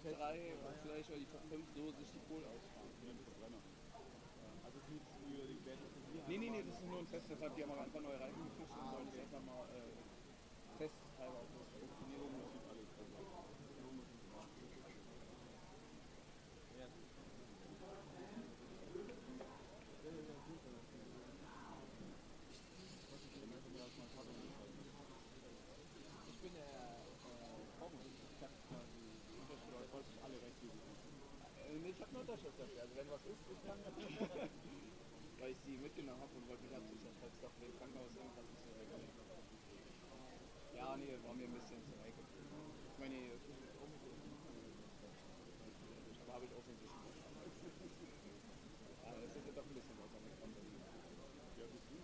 Top 3, vielleicht oder die Top 5, so sich die Kohle ausfahren. Also die von dir. Nee, nee, nee, das ist nur ein Test, deshalb die haben wir einfach neue Reifen gefischt und wollen das einfach mal äh, testhalber auf das Funktionierung und alles. Ich bin der äh, Vormund. Ich hab quasi Unterschrift, aber wollte ich alle weggeben. Äh, nee, ich hab eine Unterschrift dafür. Also wenn was ist, ich kann Weil ich sie mitgenommen habe und wollte mich absichern, falls doch im Krankenhaus irgendwas ist. so weggeht. Ja, nee, war mir ein bisschen zu heikel. Ich meine, aber habe ich auch so ein bisschen. Ja, das ist ja doch ein bisschen was Kante. Ja, bist du?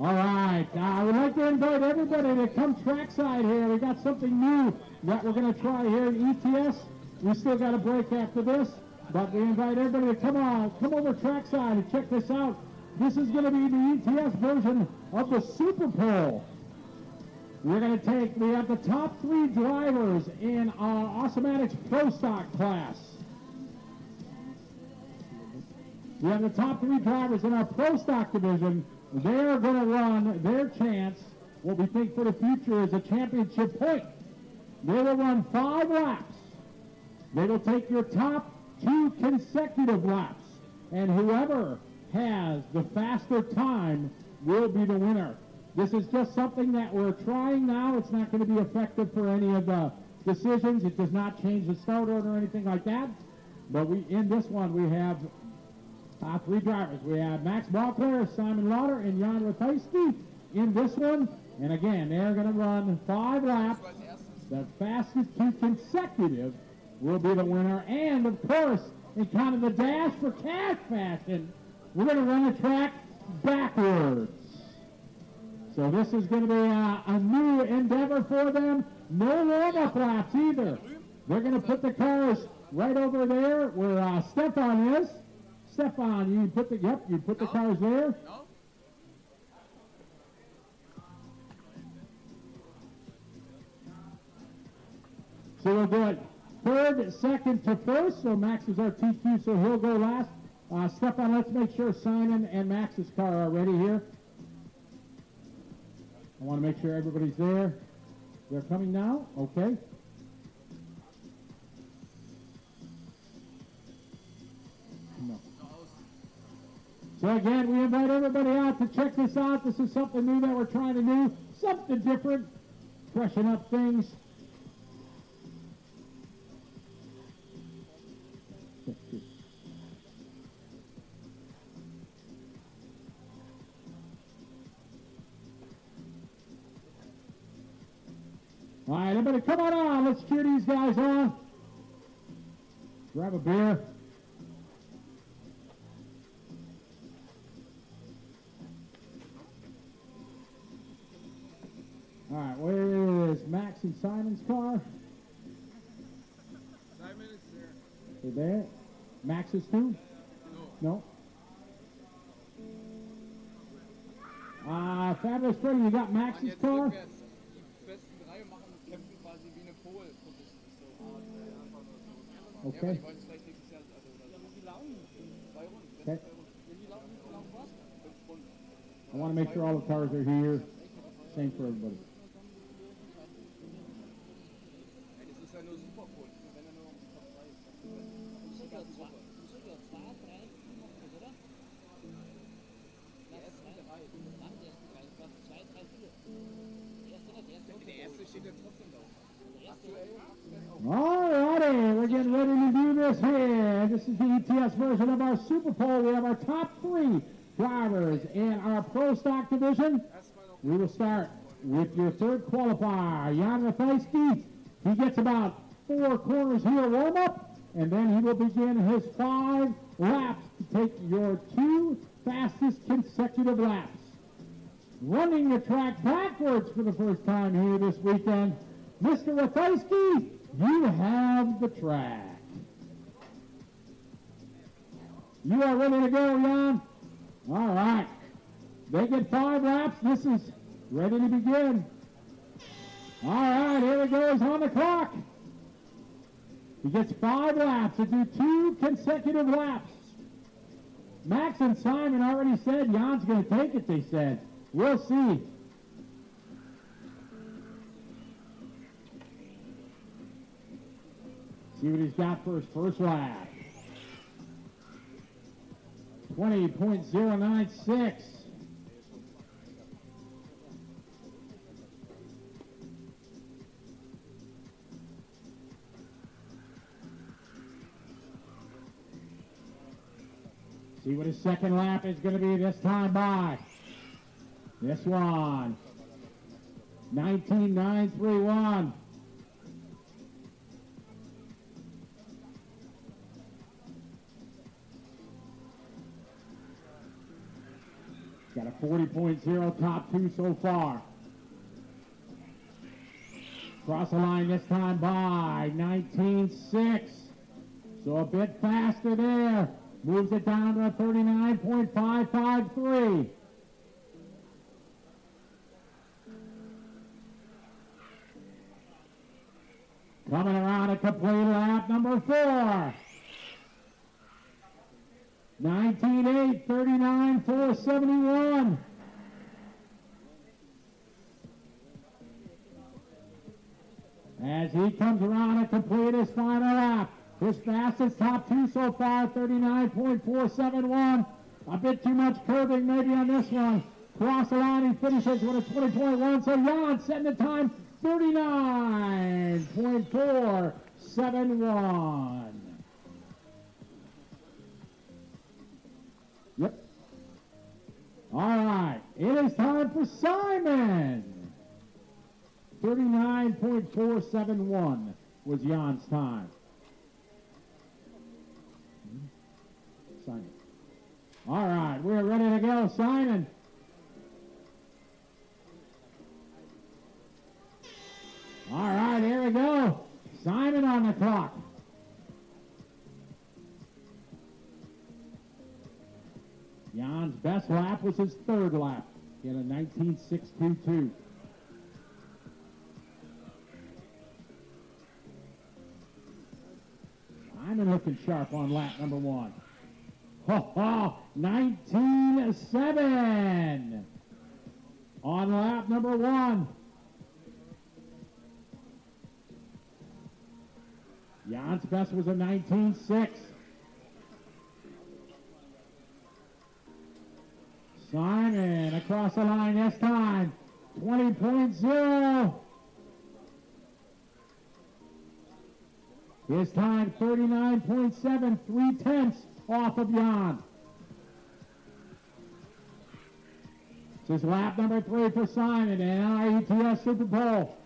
All right, uh, I would like to invite everybody to come trackside here. We got something new that we're going to try here at ETS. We still got a break after this, but we invite everybody to come on, come over trackside and check this out. This is going to be the ETS version of the Super Pole. We're going to take, we have the top three drivers in our Awesomatix Pro Stock class. We have the top three drivers in our Pro Stock division. They're going to run their chance, what we think for the future is a championship point. They will run five laps. They will take your top two consecutive laps. And whoever has the faster time will be the winner. This is just something that we're trying now. It's not going to be effective for any of the decisions. It does not change the start order or anything like that. But we in this one we have uh, three drivers. We have Max Balclair, Simon Lauder, and Jan Ratajski in this one. And again, they're going to run five laps. The fastest two consecutive will be the winner. And of course, in kind of the dash for cash fashion, we're going to run the track backwards. So this is going to be a, a new endeavor for them. No warm-up laps either. They're going to put the cars right over there where uh, Stefan is. Stefan, you put the yep, you put the cars there. So we'll do it third, second to first. So Max is our TQ, so he'll go last. Uh, Stefan, let's make sure Simon and Max's car are ready here. I want to make sure everybody's there. They're coming now? Okay. So again, we invite everybody out to check this out. This is something new that we're trying to do, something different, freshen up things. All right, everybody, come on on. Let's cheer these guys on. Grab a beer. All right, where is Max and Simon's car? Simon is there. They there? Max is too? No. Uh, Fabulous Freddy, you got Max's car? Die besten drei machen kämpfen quasi wie eine Pole. So. Okay. Ja, die wollen es vielleicht nächstes Jahr. Also, oder wie lang? Zwei Runden. Okay. Wenn die laufen, wie lang was? Fünf Runden. I want to make sure all the cars are here. Same for everybody. Alrighty, we're getting ready to do this here. This is the ETS version of our Super Bowl. We have our top three drivers in our Pro Stock division. We will start with your third qualifier, Jan Ratajski. He gets about four corners here warm up, and then he will begin his five laps to take your two fastest consecutive laps. Running the track backwards for the first time here this weekend, Mr. Ratajski, you have the track. You are ready to go, Jan? All right. They get five laps. This is ready to begin. All right, here it goes on the clock. He gets five laps to do two consecutive laps. Max and Simon already said Jan's going to take it, they said. We'll see. See what he's got for his first lap. 20.096. See what his second lap is going to be this time by. This one. 19.931. Got a 40.0 top two so far. Cross the line this time by 19.6. So a bit faster there. Moves it down to a 39.553. Coming around a complete lap number four. 19.8, 39, 471. As he comes around and complete his final lap. His fastest top two so far, 39.471. A bit too much curbing maybe on this one. Cross the line, he finishes with a 20.1. So Jan setting the time 39.471. All right. It is time for Simon. 39.471 was Jan's time. Hmm? Simon. All right. We're ready to go. Simon. All right, here we go. Simon on the clock. Jan's best lap was his third lap. Had a 19.622. Simon looking sharp on lap number one. Ho, ho, 19.7 on lap number one. Jan's best was a 19.6. across the line this time. 20.0. His time 39.7, three tenths off of Jan. This is lap number three for Simon in NIETS Super Bowl.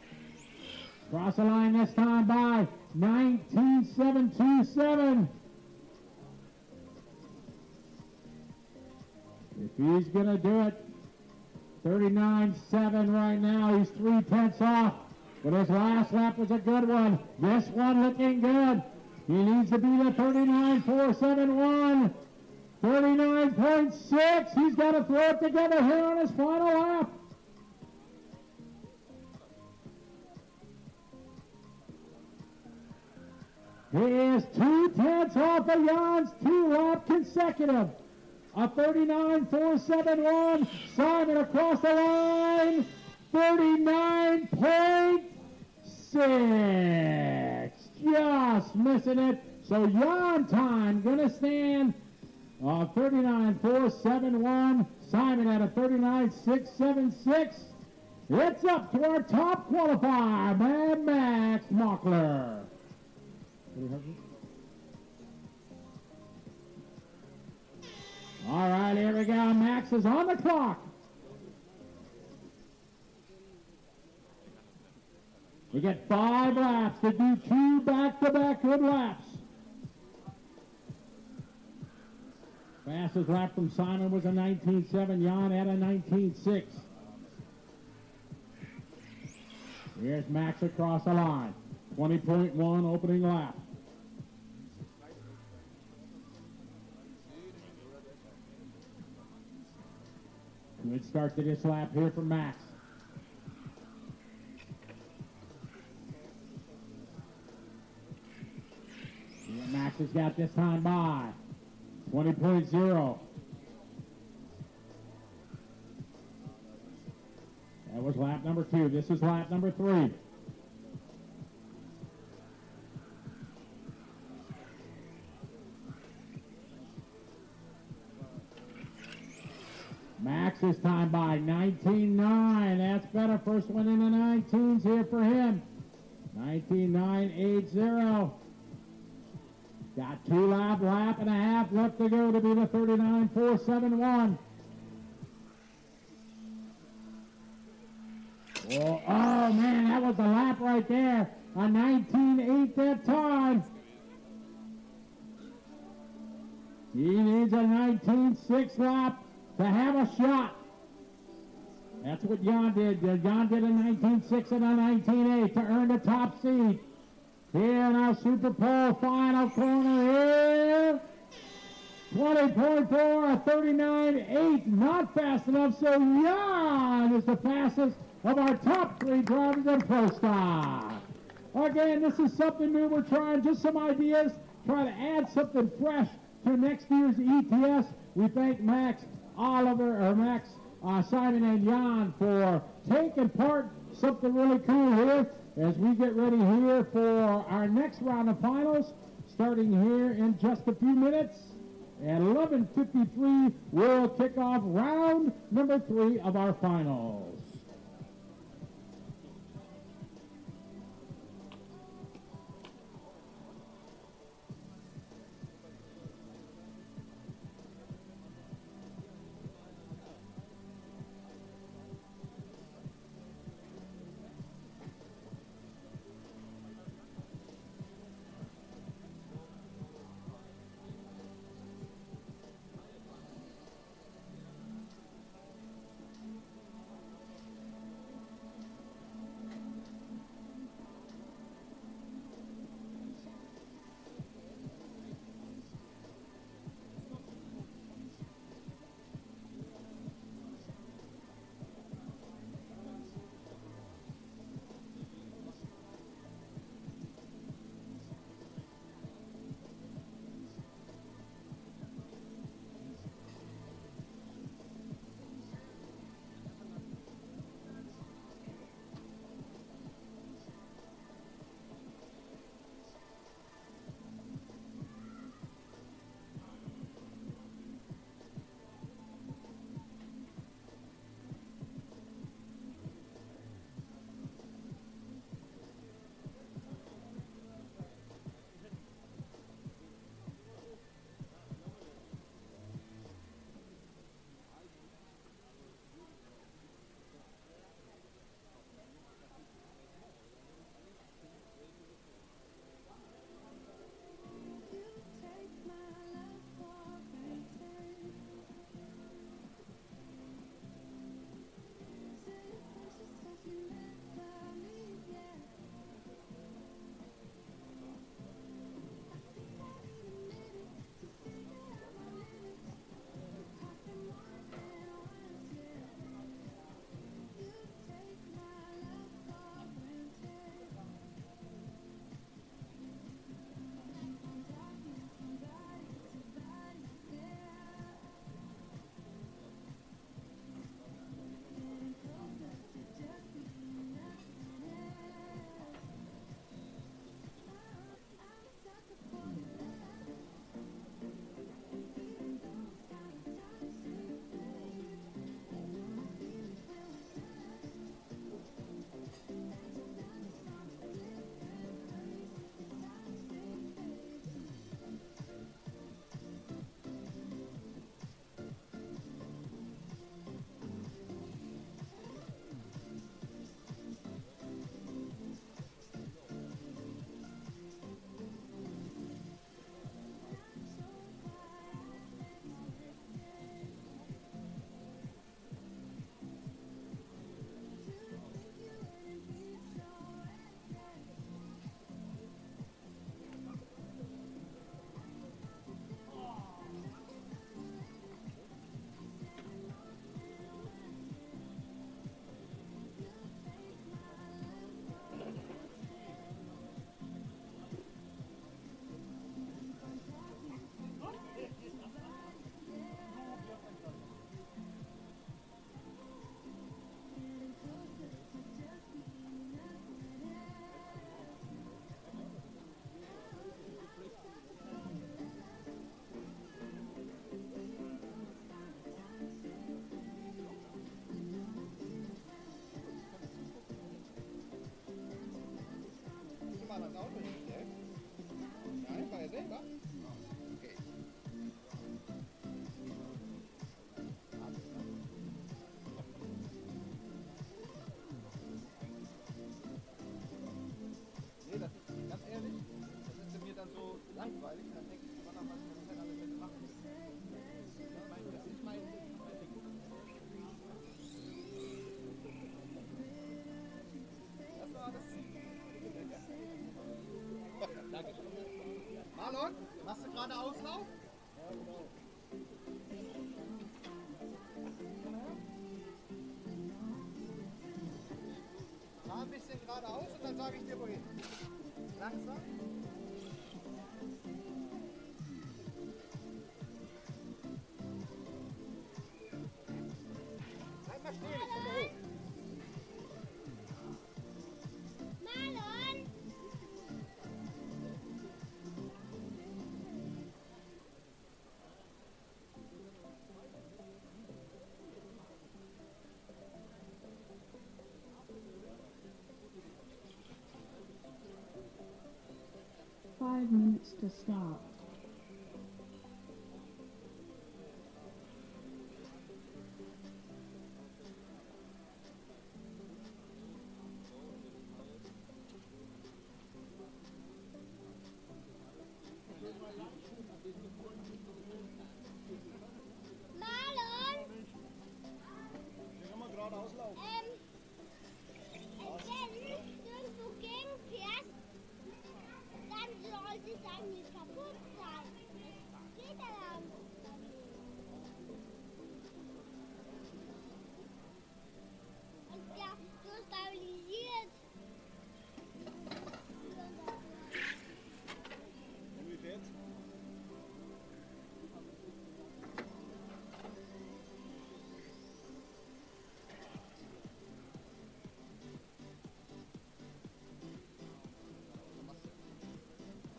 Cross the line this time by 19.727. If he's going to do it, 39.7 right now. He's three tenths off. But his last lap was a good one. This one looking good. He needs to be the 39.471. 39.6. He's got to throw it together here on his final lap. He is two tenths off of Jan's two lap consecutive. A 39.471. Simon across the line. 39.6. Just missing it. So time gonna stand uh, 39.471. Simon at a 39.676. It's up to our top qualifier, Mad Max Mockler. All right, here we go. Max is on the clock. We get five laps to do two back-to-back good laps. Fastest lap from Simon was a 19.7. Jan had a 19.6. Here's Max across the line. 20.1 opening lap. Good start to this lap here for Max. Max has got this time by. 20.0. That was lap number two. This is lap number three. Max this time by 19.9. That's better. First one in the 19s here for him. 19.980. Got two lap, lap and a half left to go to be the 39.471. Oh, oh man, that was the lap right there. A 19.8 that time. He needs a 19.6 lap to have a shot. That's what Jan did. Jan did a 19.6 and a 19.8 to earn the top seed. Here in our Super Bowl final corner here. 20.4, a 39.8, not fast enough, so Jan is the fastest of our top three drivers in Pro Stock. Again, this is something new. We're trying just some ideas, try to add something fresh to next year's ETS. We thank Max Oliver, or Max uh, Simon and Jan for taking part, something really cool here as we get ready here for our next round of finals, starting here in just a few minutes. At 11.53, we'll kick off round number three of our finals. mà là nấu Auslauf? To start.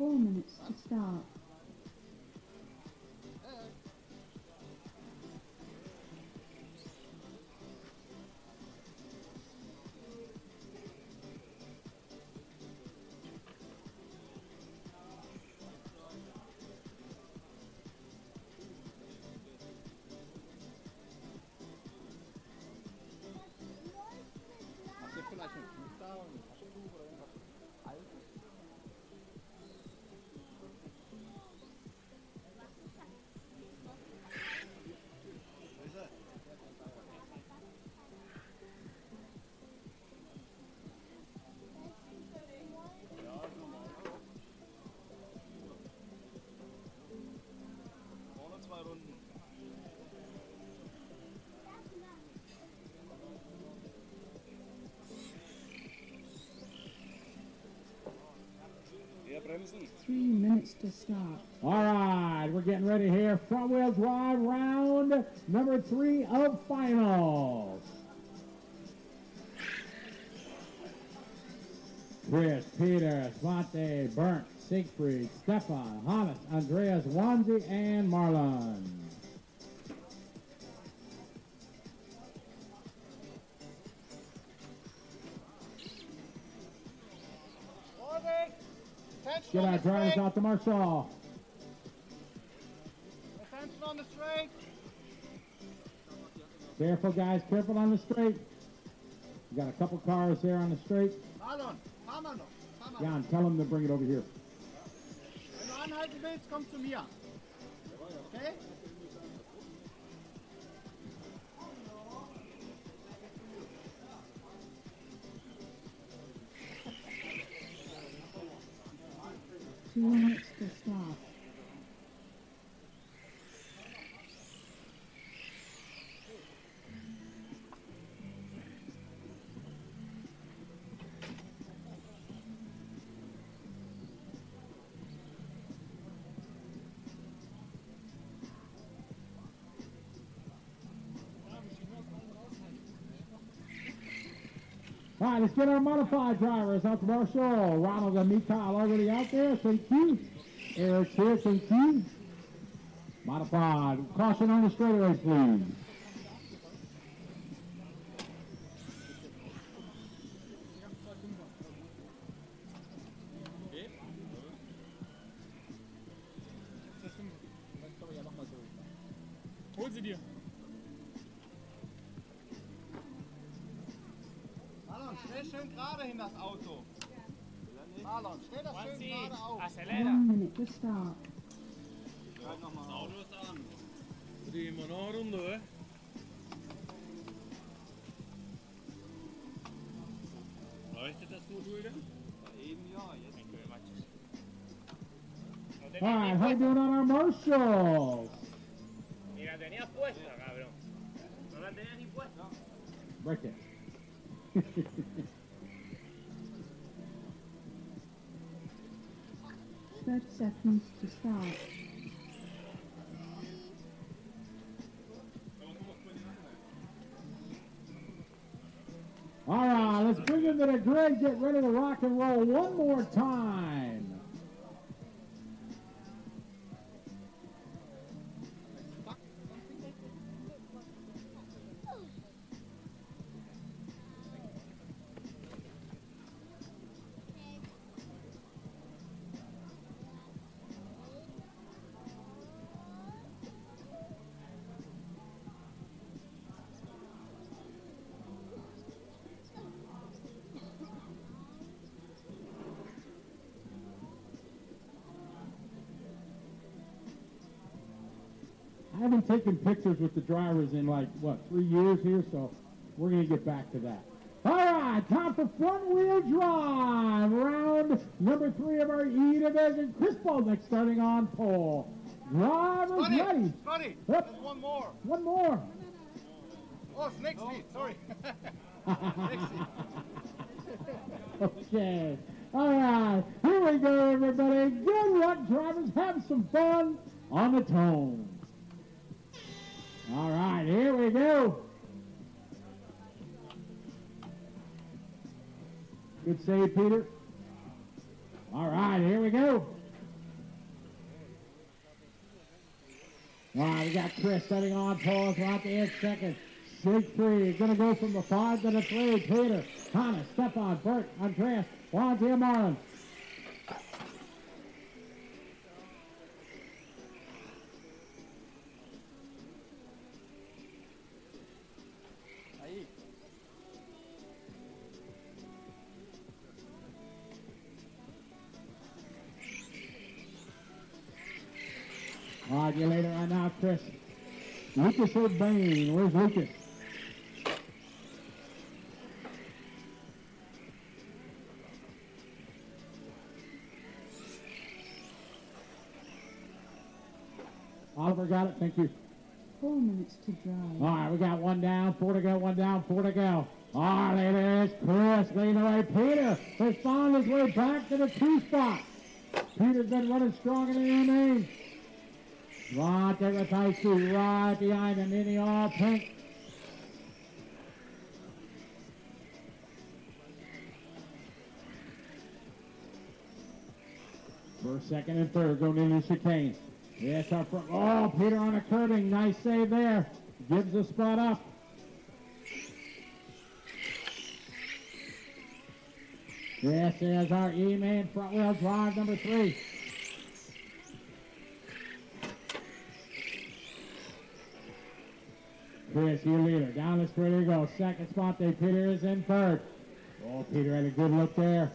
Four minutes to start. Three minutes to start. All right, we're getting ready here. Front wheel drive round number three of finals. Chris, Peter, Svante, Bernd, Siegfried, Stefan, Hannes, Andreas, Wanzi, and Marlon. Get on our the drivers straight! out to marshal. Attention on the straight! Careful, guys. Careful on the straight. We got a couple cars there on the straight. Marlon, fahr mal noch. Fahr mal Jan, tell them to bring it over here. Wenn du anhalten willst, komm zu mir. Right, let's get our modified drivers out to marshal. Ronald and Mikhail already out there. Thank you. Eric here. Thank you. Modified. Caution on the straightaway, please. Start. Halt nochmal auf. Auto ist an. Die immer noch eine Leuchtet das gut wieder? Eben ja, jetzt. All right, how you doing on our marshals? Ni la tenías puesta, cabrón. No la tenías ni puesta. Right there. All right, let's bring him to the grid. Get ready to rock and roll one more time. Taken pictures with the drivers in like, what, three years here, so we're going to get back to that. All right, time for front wheel drive. Round number three of our E division. Chris Bolnick starting on pole. Drivers Scotty, ready. Scotty, Yep. there's one more. One more. Oh, it's next seat, oh. sorry. next seat. Okay. All right. Here we go, everybody. Good luck, drivers. Have some fun on the tone. All right. Here we go. Good save, Peter. All right. Here we go. All right. We got Chris setting on pause right there second. Siegfried going to go from the five to the three. Peter, Thomas, Stefan, Bert, Andreas, Volunteer Marlon. All right, you later on now, Chris. Lucas O'Bain. Where's Lucas? Oliver got it. Thank you. Four minutes to drive. All right, we got one down, four to go, one down, four to go. All right, it is Chris leading away. Peter has found his way back to the two spot. Peter's been running strong in the Right there with Icy, right behind him in the all pink. First, second, and third going to the chicane. Yes, up front. Oh, Peter on a curbing. Nice save there. Gives the spot up. Yes, there's our E-Main front wheel drive number three. Chris, your leader. Down the straight you go. Second spot they Peter is in third. Oh, Peter had a good look there.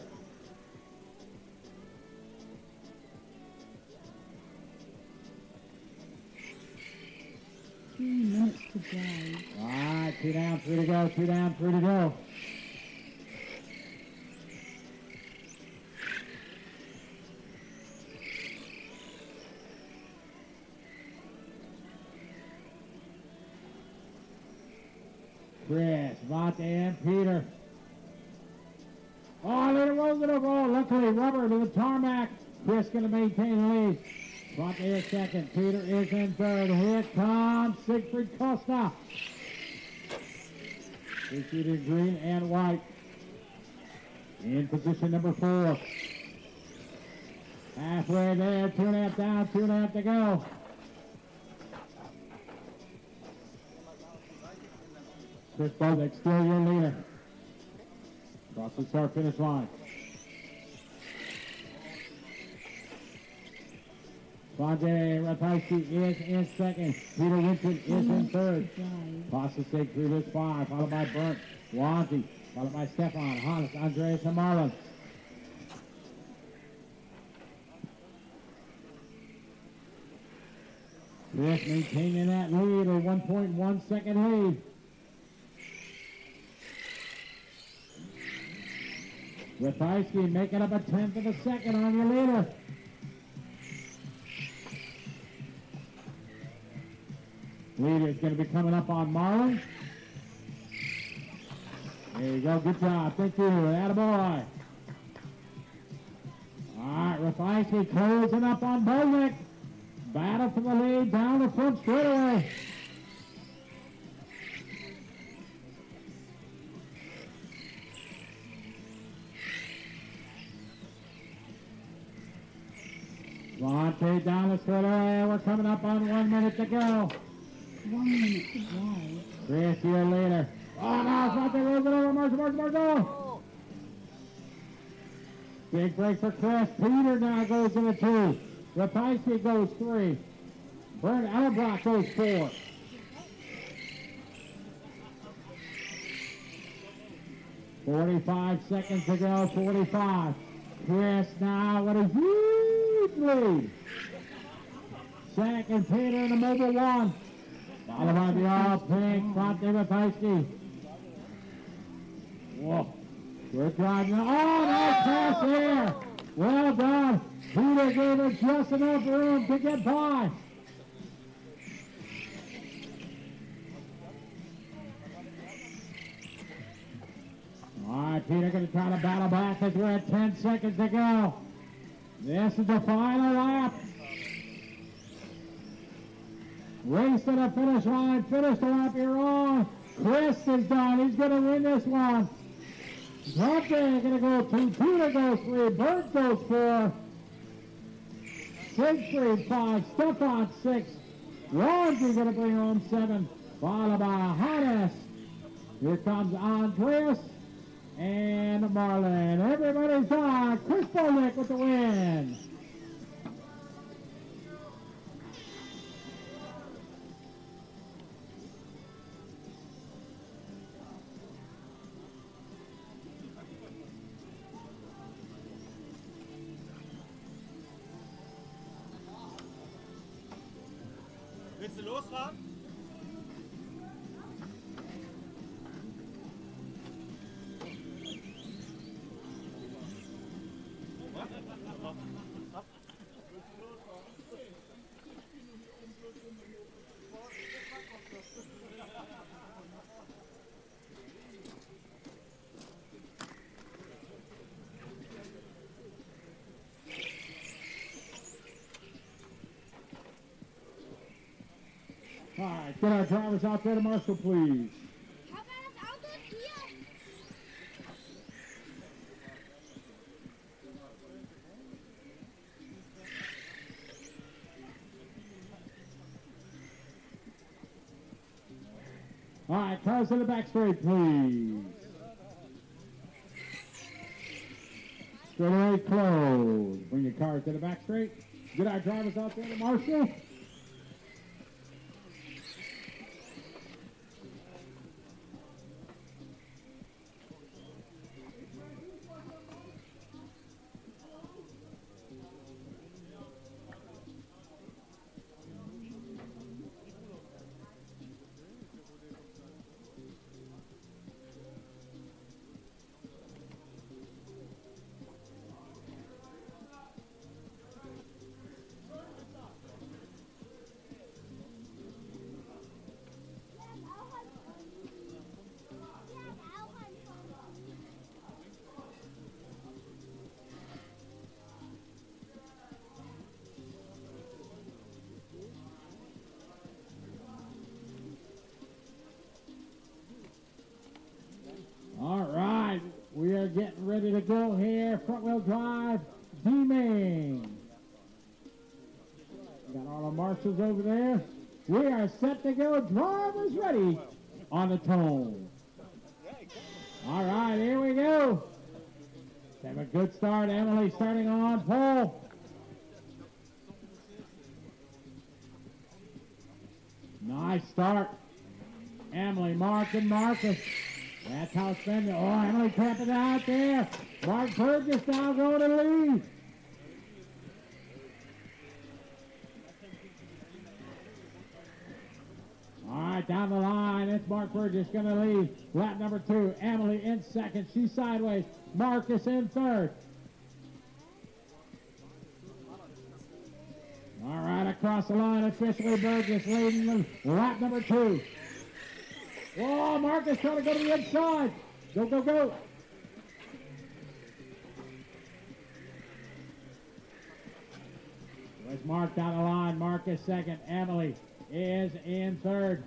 Three minutes to drive. All right, two down, three to go, two down, three to go. Chris, Svante, and Peter. Oh, little rolls it over. Oh, luckily, rubber to the tarmac. Chris going to maintain the lead. Svante is second. Peter is in third. Here comes Siegfried Costa. Siegfried in green and white. In position number four. Halfway there, two and a half down, two and a half to go. Chris still your leader. Across the start finish line. Sanjay Ratajski is in second. Peter Winton is in oh, third. Costa Sig through this five, followed by Bernd, Wanty, followed by Stefan, Hans, Andreas, and Marlon. Chris maintaining that lead, a 1.1 second lead. Ratajski making up a tenth of a second on your leader. Leader is going to be coming up on Marlon. There you go. Good job. Thank you. Attaboy. All right. Ratajski closing up on Bozek. Battle for the lead down the front straightaway. Monte down the straightaway. We're coming up on one minute to go. One minute to drive. Chris, here later. Oh, no, it's not there. Rolls it over. marshal, marshal, marshal. Big break for Chris. Peter now goes in the two. Ratajski goes three. Bert Elbrock goes four. Forty-five seconds to go. Forty-five. Chris now with a huge lead. Second, Peter in the Mobil 1. Followed by the all pink Svante Ratajski. Whoa. Drive now. Oh, nice pass here. Well done. Peter gave it just enough room to get by. All right, Peter going to try to battle back as we're at 10 seconds to go. This is the final lap. Race to the finish line. Finish the lap you're on. Chris is done. He's going to win this one. Svante going to go two. Peter goes three. Bert goes four. Siegfried five. Stefan six. Ron's going to bring home seven. Followed by Hannes. Here comes Andreas and Marlon. Everybody's on. Chris Bolick with the win. Get our drivers out there to marshal, please. All right, cars to the back straight, please. Straightaway closed. Bring your cars to the back straight. Get our drivers out there to marshal. Still here, front wheel drive, D-Main. Got all the marshals over there. We are set to go, drivers ready on the tone. All right, here we go. Have a good start, Emily starting on pole. Nice start. Emily, Mark, and Marcus. That's how it's been. Oh, Emily trapping out there. Mark Burgess now going to lead. All right, down the line, it's Mark Burgess going to lead. Lap number two, Emily in second. She's sideways. Marcus in third. All right, across the line, officially Burgess leading. Lap number two. Oh, Marcus trying to go to the inside. Go, go, go. Mark down the line. Marcus second. Emily is in third.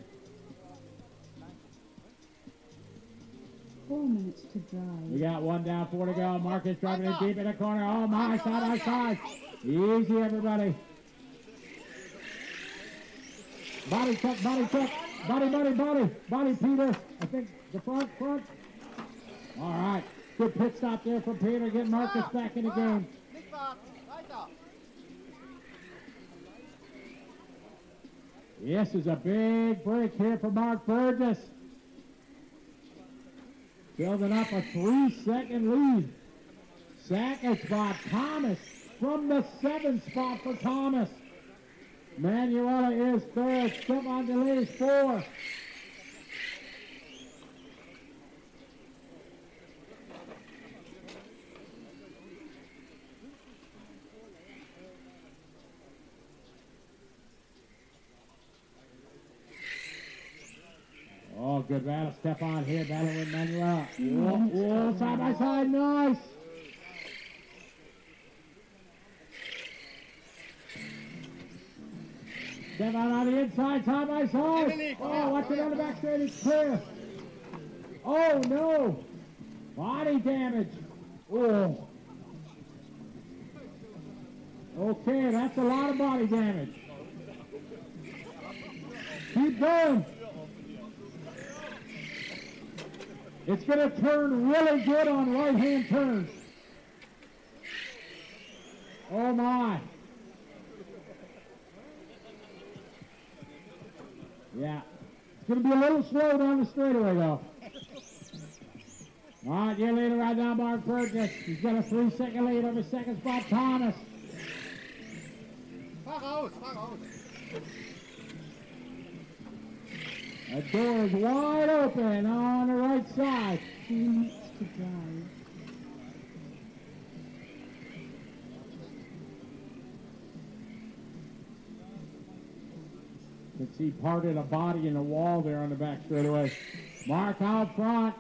Four minutes to drive. We got one down, four to go. Oh, Marcus driving it deep in the corner. Oh my, side by side. Easy, everybody. Body check, body check. Body, body, body. Body, Peter. I think the front, front. All right. Good pit stop there for Peter. Get Marcus oh, back in the oh, game. This is a big break here for Mark Burgess. Building up a three-second lead. Second spot, Thomas from the seventh spot for Thomas. Manuela is third. Stefan DeLay is four. Oh, good battle. Stefan here, battle with Manuela. Whoa, whoa, side by side, nice. Stefan on the inside, side by side. Oh, watch it on the back straight, it's clear. Oh, no. Body damage. Oh. Okay, that's a lot of body damage. Keep going. It's going to turn really good on right-hand turns. Oh my. Yeah. It's going to be a little slow down the straightaway though. All right, your leader right now, Mark Burgess. He's got a three-second lead over second spot, Thomas. Fahr raus, fahr raus. The door is wide open on the right side. Two minutes to. You can see part of the body in the wall there on the back straightaway. Mark out front.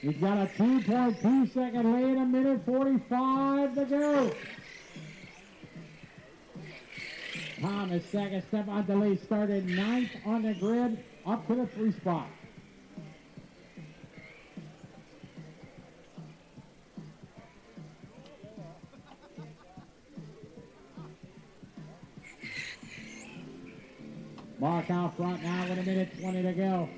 He's got a 2.2 second lead, a minute 45 to go. Thomas second, step on the lead, started ninth on the grid, up to the three spot. Mark out front now with a minute 20 to go.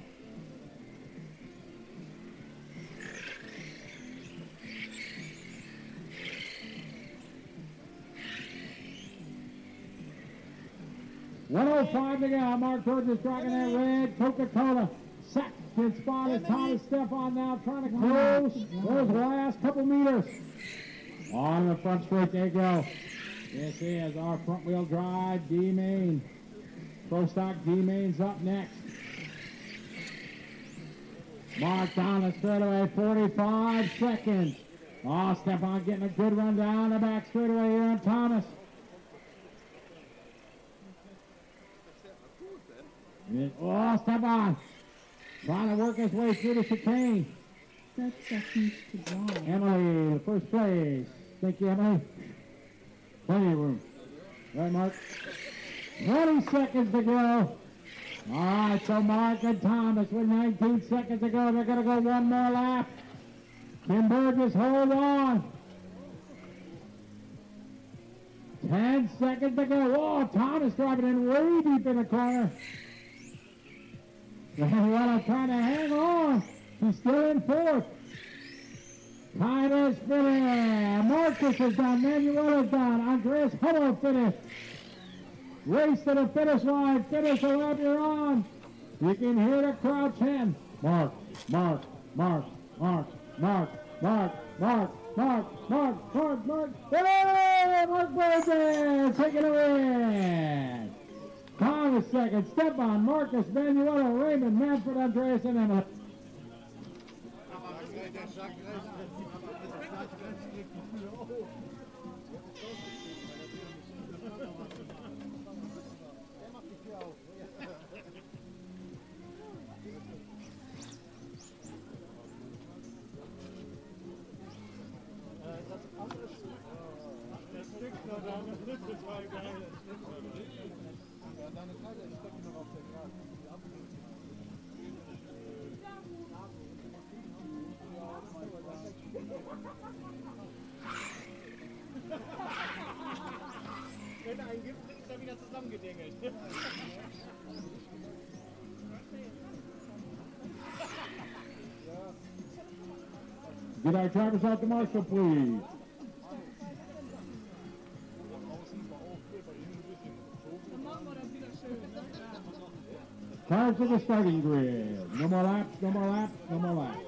One oh five to go. Mark Burgess dragging that red Coca-Cola. Second spot is Thomas Stefan now trying to close those last couple meters. On the front straight they go. This is our front wheel drive D main. Pro stock D main's up next. Mark down the straightaway, 45 seconds. Oh, Stefan getting a good run down the back straightaway here on Thomas. And- Oh, Stefan trying to work his way through the chicane. Thirty seconds to drive. Emily, first place. Thank you, Emily. Plenty of room. Right, Mark? 20 seconds to go. All right, so Mark and Thomas with 19 seconds to go. They're going to go one more lap. Kim Burgess, hold on. 10 seconds to go. Oh, Thomas driving in way deep in the corner. Manuela trying to hang on. He's still in fourth. Time is finished. Marcus is done. Manuela's done. Andreas Hummel finished. Race to the finish line. Finish the lap you're on. You can hear the crowd chanting, Mark, Mark, Mark, Mark, Mark, Mark, Mark, Mark, Mark, Mark, Mark. Hey, Mark Burgess taking a win. Thomas second, Stepan, Marcus, Manuel, Raymond, Manfred, Andreasen, and a our drivers out to marshal, please. Cars to the starting grid. No more laps, no more laps, no more laps.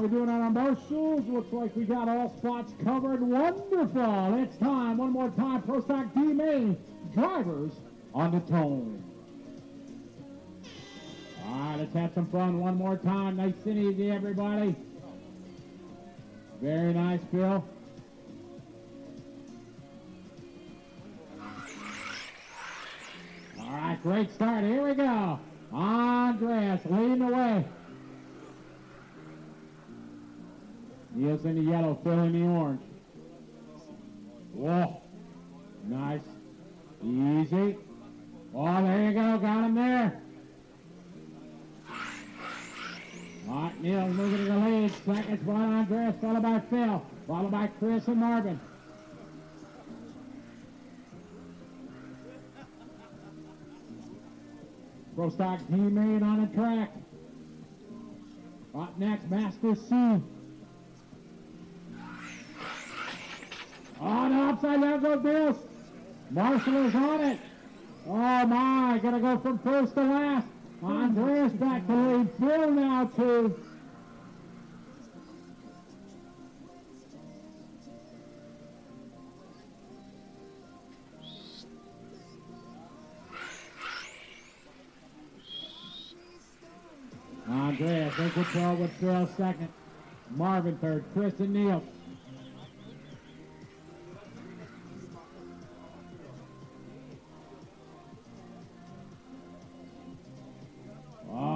How we doing on marshals? Looks like we got all spots covered. Wonderful. It's time. One more time. Pro Stock D Main drivers on the tone. All right, let's have some fun one more time. Nice and easy, everybody. Very nice, Bill. All right, great start. Here we go. Andreas leading the way. Nielsen the yellow, Phil in the orange. Whoa. Nice. Easy. Oh, there you go. Got him there. All right, Neil's moving to the lead. Second spot, Andreas, followed by Phil, followed by Chris and Marvin. Pro Stock teammate on the track. Up next, Master C. On upside, there goes Bills. Marshal is on it. Oh my, gonna go from first to last. Andreas back to lead. Phil now to Andreas in control with Phil second. Marvin third. Chris and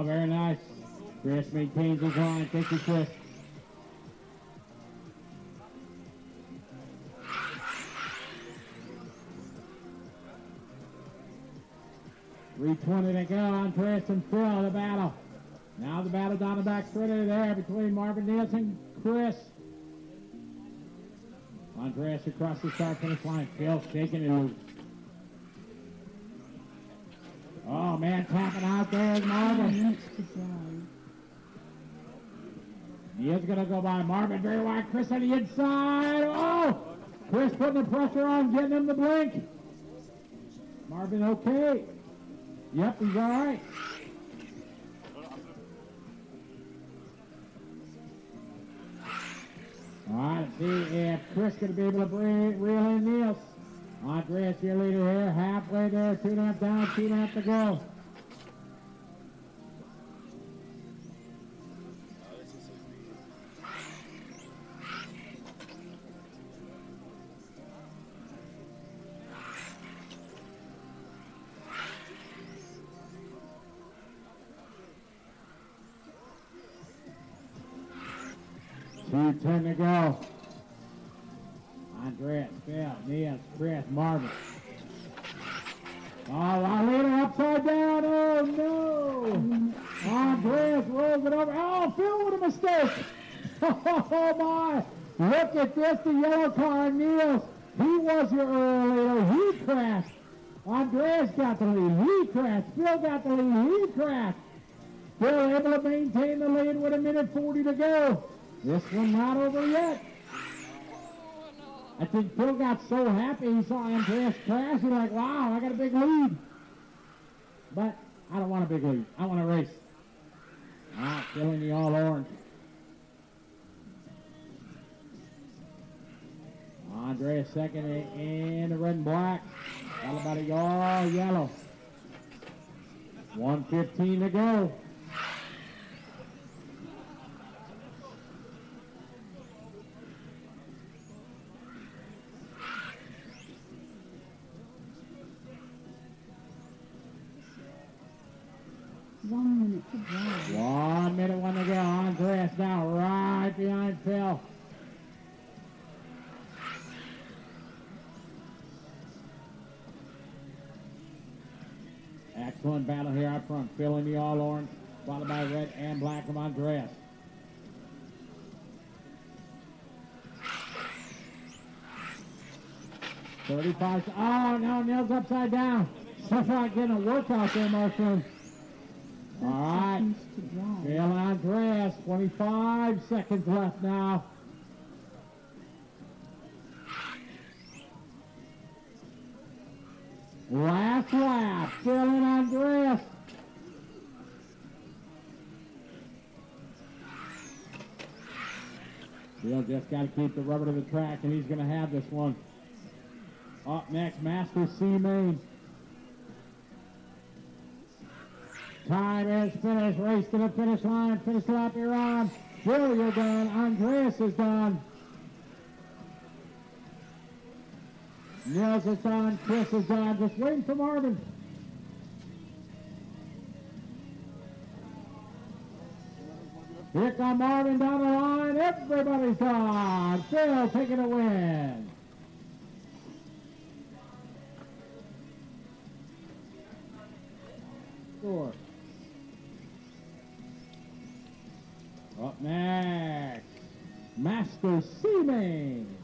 very nice. Chris maintains his line. Thank you, Chris. Three twenty to go. Andreas and Phil the battle. Now the battle down the back stretcher there between Marvin Nielsen and Chris. Andreas across the start finish line. Phil shaking it Oh man, tapping out there is Marvin. He is going to go by Marvin very wide. Chris on the inside. Oh! Chris putting the pressure on, getting him to blink. Marvin okay. Yep, he's all right. All right, see if Chris going to be able to bring, reel in Niels. Andreas, your leader here, halfway there, two and a half down, two and a half to go. Two ten to go. Phil, Niels, Chris, Marvin. Ah, oh, Lolita upside down. Oh, no. Ah, Andreas rolls it over. Oh, Phil with a mistake. Oh, my. Look at this, the yellow car, Niels. He was your earlier. He crashed. Andreas got the lead. He crashed. Phil got the lead. He crashed. Phil able to maintain the lead with a minute 40 to go. This one not over yet. I think Phil got so happy he saw Andreas crash. He's like, wow, I got a big lead. But I don't want a big lead. I want a race. Ah, in the all orange. Andreas second in the red and black. All yellow. 115 to go. One minute to drive. One minute, one to go. Andreas now right behind Phil. Excellent battle here up front. Phil in the all orange, followed by red and black of Andreas. Thirty-five. Oh no, Nils upside down. Stuff like getting a workout there, Mushroom. All right. And Andreas, 25 seconds left now. Last lap, and Andreas. Phil just got to keep the rubber to the track, and he's going to have this one. Up next, Master C. Time is finished. Race to the finish line. Finish lap you're on. Phil, you're done. Andreas is done. Nils is done. Chris is done. Just waiting for Marvin. Here come Marvin down the line. Everybody's done. Phil taking a win. Score. Up next, Master C-Main.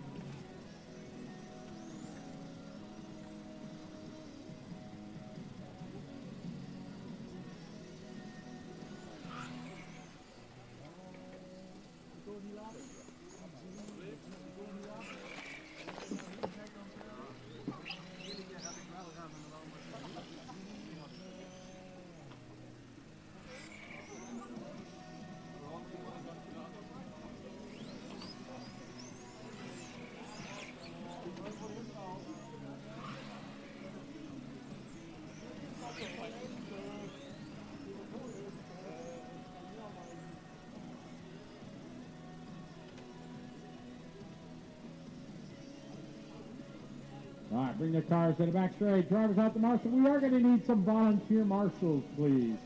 Bring the cars to the back straight. Drivers out the marshal. We are going to need some volunteer marshals, please.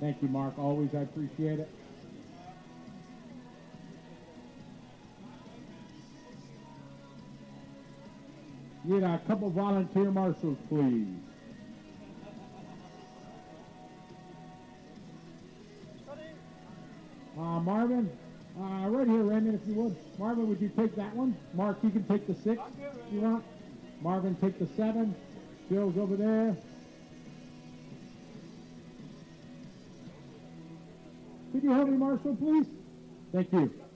Thank you, Mark. Always, I appreciate it. Need a couple volunteer marshals, please. Uh, Marvin, uh, right here, Raymond, if you would. Marvin, would you take that one? Mark, you can take the six you want. Marvin, take the seven. Bill's over there. Could you help me, marshal, please? Thank you.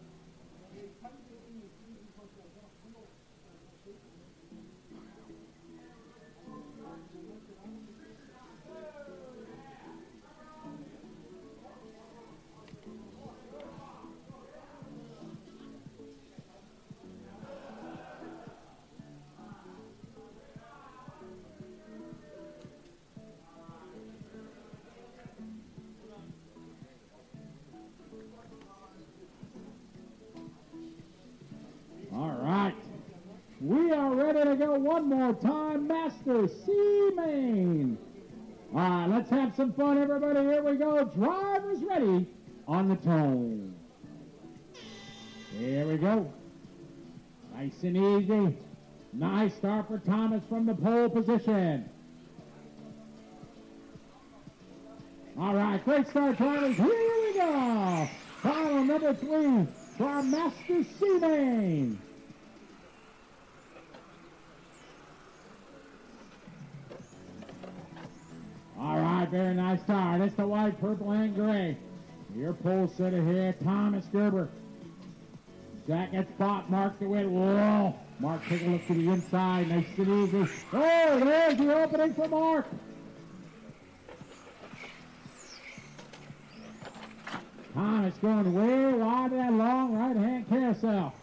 One more time. Master C-Main. All ah, right, let's have some fun, everybody. Here we go. Drivers ready on the tone. Here we go. Nice and easy. Nice start for Thomas from the pole position. All right, great start, Thomas. Here we go. Final number three for Master C-Main. All right, very nice start. It's the white, purple, and gray. Your pole sitter here, Thomas Gerber. Second spot, Mark the DeWitt. Whoa. Mark, take a look to the inside. Nice and easy. Oh, there's the opening for Mark. Thomas going way wide that long right-hand carousel.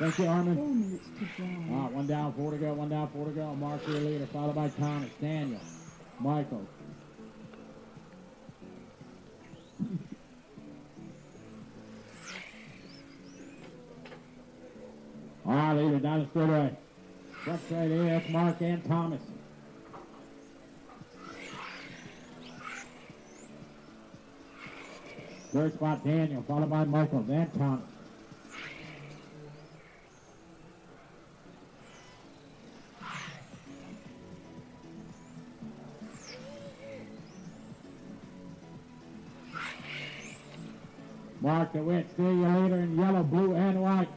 Thank you, Armin. Four minutes to drive. All right, one down, four to go, one down, four to go. Mark your leader, followed by Thomas, Daniel, Michael. All right, leader down the straightaway. Front straight here, that's Mark and Thomas. Third spot, Daniel, followed by Michael, then Thomas. Mark DeWitt, still you later in yellow, blue, and white.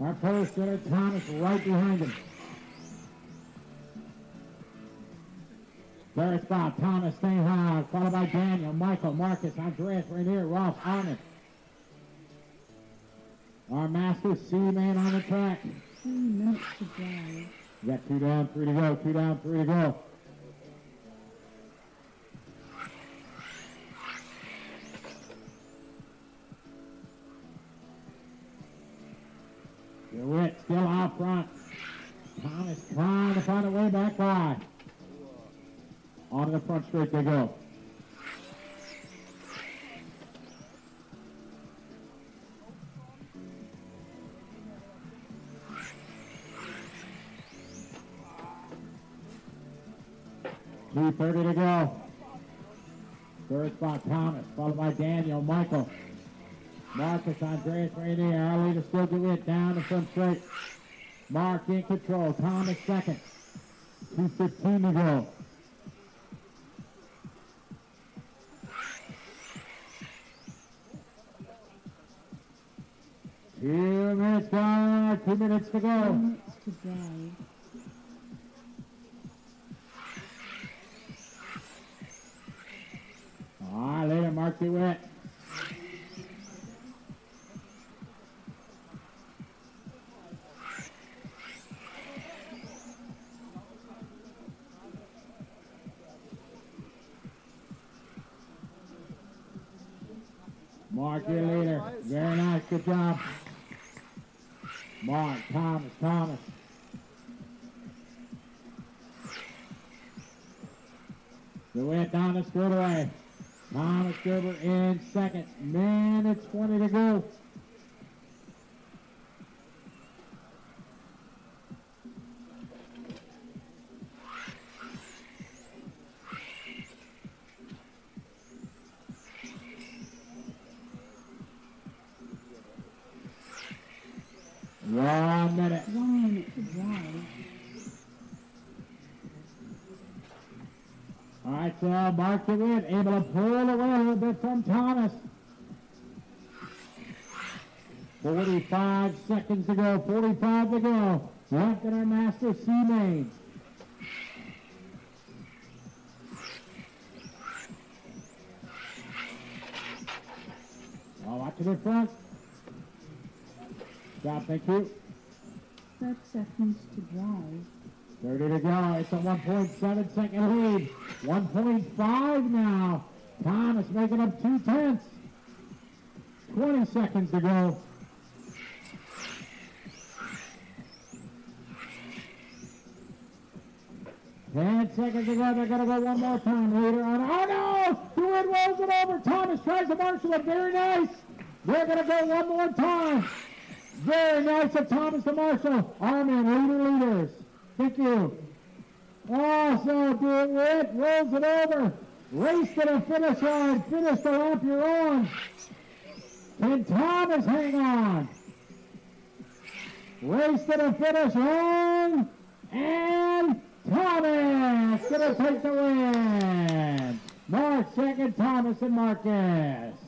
Our pole sitter, Thomas, right behind him. Third spot, Thomas staying high, followed by Daniel, Michael, Marcus, Andreas, Rainier, Ross, Armin. Our master C-Main on the track. Three minutes to drive. You got two down, three to go, two down, three to go. DeWitt still out front. Thomas trying to find a way back by. Onto the front straight they go. Two thirty to go. Third spot Thomas, followed by Daniel, Michael. Marcus Andreas Rainier, our leader still DeWitt down the front straight. Mark in control, Thomas second. 2.15 to go. Two minutes gone, two minutes to go. minutes to. All right, later, Mark DeWitt. Mark DeWitt able to pull away a little bit from Thomas. 45 seconds to go, 45 to go. Left in our master main. Oh, watch it in front. Stop, thank you. 30 seconds to drive. 30 to go. It's a 1.7 second lead. 1.5 now. Thomas making up two tenths. 20 seconds to go. Ten seconds to go. They're going to go one more time. Leader on. Oh no! DeWitt rolls it over. Thomas tries to marshal it. Very nice. They're going to go one more time. Very nice of Thomas to marshal. Marshall. Armin, leader leaders. Thank you. Also, do it with, rolls it over. Race to the finish line. Finish the lap you're on. Can Thomas hang on? Race to the finish on. And Thomas gonna take the win. Mark second, Thomas and Marcus.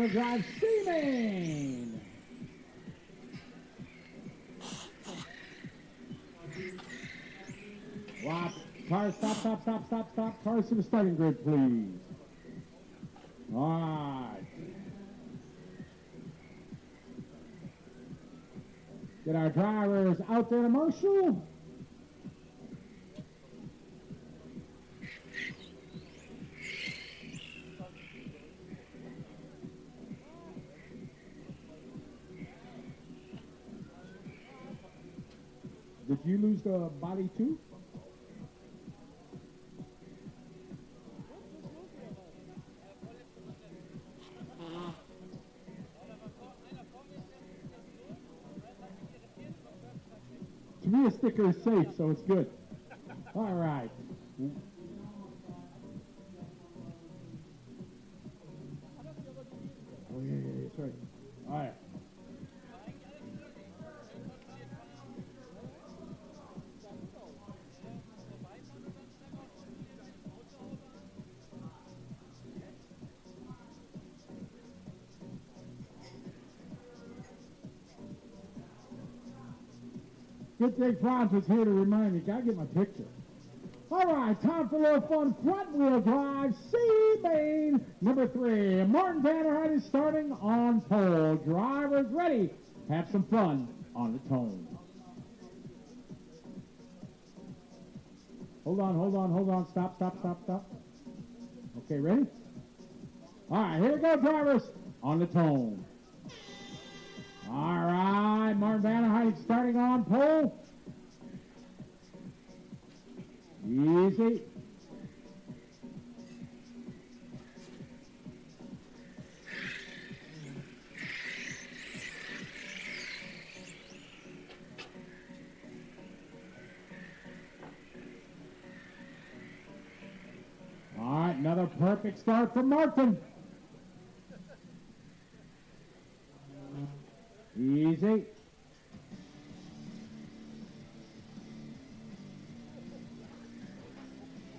Okay, I got front wheel drive steaming. Wow. Cars, stop, stop, stop, stop, stop. Cars to the starting grid, please. All right. Get our drivers out there to marshal. Did you lose the body too? To me, a sticker is safe, so it's good. All right. Good thing Franz was here to remind me. Gotta get my picture. All right, time for a little fun front wheel drive. Main number three. Martin Vanderheiden is starting on pole. Drivers ready. Have some fun on the tone. Hold on, hold on, hold on. Stop, stop, stop, stop. Okay, ready? All right, here we go, drivers. On the tone. All right, Martin Vanderheiden starting on pole. Easy. All right, another perfect start from Martin. Easy.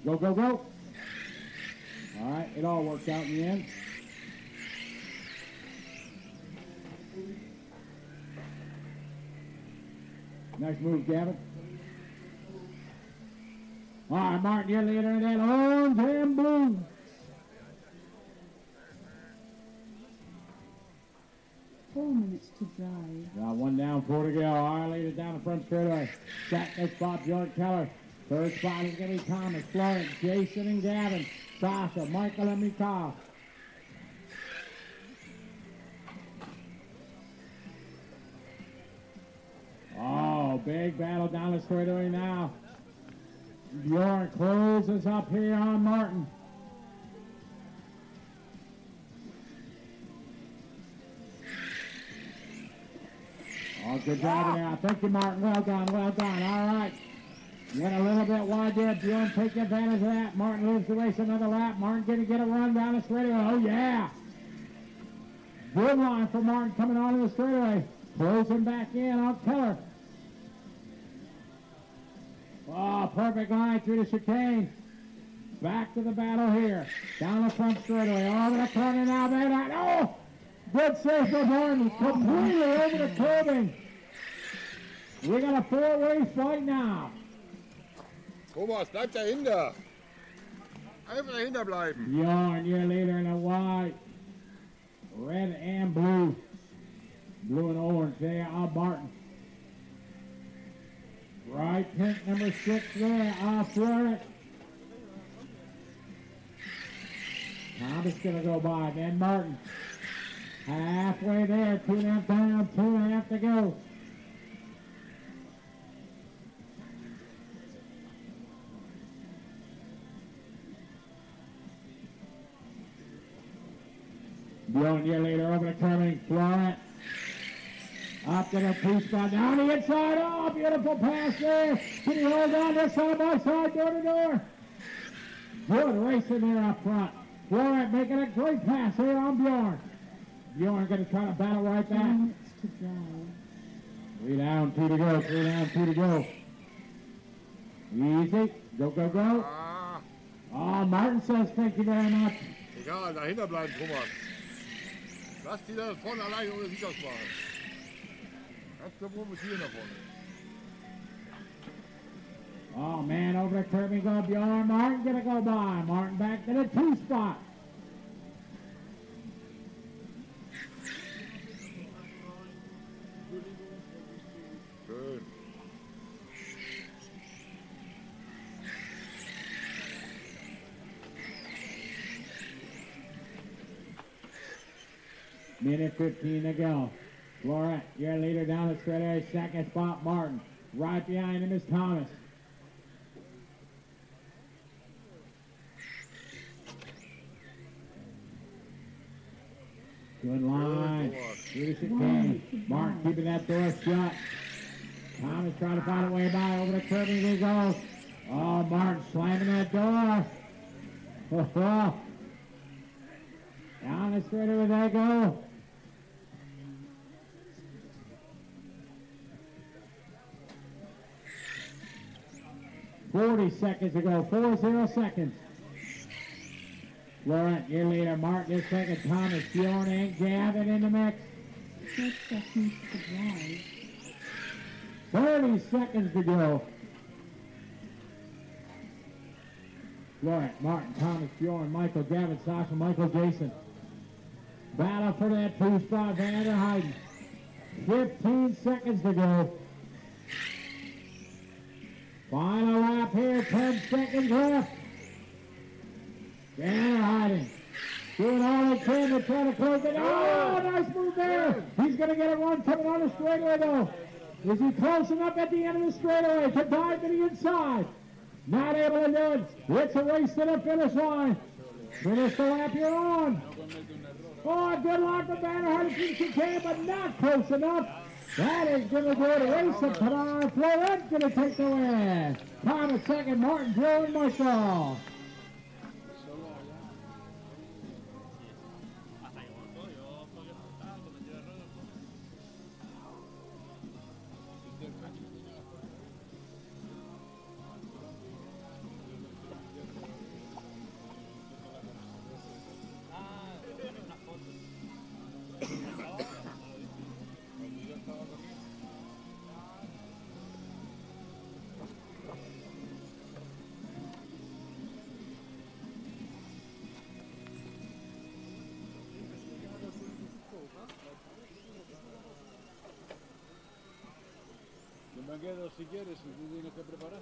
Go, go, go. All right, it all worked out in the end. Nice move, Gavin. All right, Martin, you're leader in that and blue. Four minutes to drive. Got one down, four to go. Leader down the front straightaway. Second spot, George Keller. Third spot is going to be Thomas, Florence, Jason, and Gavin. Sasha, Michael, and Mika. Oh, big battle down the straightaway now. Bjorn closes up here on Martin. Oh, good job there. Thank you, Martin. Well done, well done. All right. Went a little bit wide there. Bjorn take advantage of that. Martin leaves the race another lap. Martin gonna get a run down the straightaway. Oh, yeah. Good line for Martin coming onto the straightaway. Closing back in on Keller. Oh, perfect line through the chicane. Back to the battle here. Down the front straightaway. Oh, Over the corner now. There. Oh! Good save for Martin. Completely over the curbing. We got a four-way fight now. Thomas, bleib dahinter. Einfach dahinter bleiben. Bjorn, your leader in the white. Red and blue. Blue and orange there on Martin. Right pink number six there off Florida. Thomas gonna go by, then Martin. Halfway there, two and a half down, two and a half to go. Bjorn year later over to turning Florent. Up to the two spot, down the inside. Oh, beautiful pass there. Can he hold on this side by side, door to door? Good racing there up front. Florent making a great pass here on Bjorn. Bjorn going to try to battle right Two back. minutes to. Three down, two to go. Three down, two to go. Easy. Go, go, go. Ah, Oh, Martin says thank you very much. egal, dahinter bleiben, Thomas. Lass die da vorne alleine ohne Sicherungswagen. Ganz der profitieren davon. Oh, man, over the curb we go. Bjorn Martin going to go by. Martin back to the two spot. Minute 15 to go. Florent, your leader down the straightaway. Second spot, Martin. Right behind him is Thomas. Good line. The chicane. Martin keeping that door shut. Thomas trying to find a way by. Over the curb he goes. Oh, Martin slamming that door. Down the straightaway they go. Forty seconds to go. Four zero seconds. Laurent, your leader. Martin is second. Thomas, Bjorn, and Gavin in the mix. Six seconds to drive. 30 seconds to go. Laurent, Martin, Thomas, Bjorn, Michael, Gavin, Sasha, Michael, Jason. Battle for that two spot, Vanderheiden. 15 seconds to go. Final lap here, 10 seconds left. Vanderheiden doing all he can to try to close it. Oh, nice move there. He's going to get a run coming on the straightaway though. Is he close enough at the end of the straightaway to dive to the inside? Not able to do it. It's a race to the finish line. Finish the lap you're on. Oh, good luck Hurricane she can, but not close enough. That is going to go to race of Pinar Florent going to take the win. Thomas second, Martin, Joe, and Marshall. Si quieres, tienes que preparar.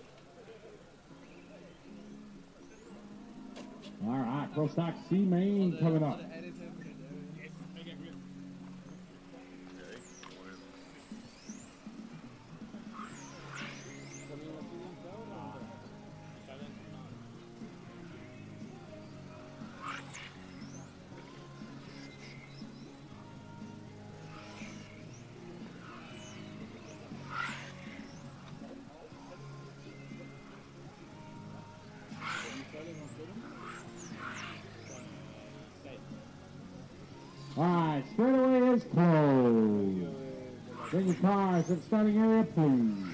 All right, Stock C Main coming up. Cars starting area, please.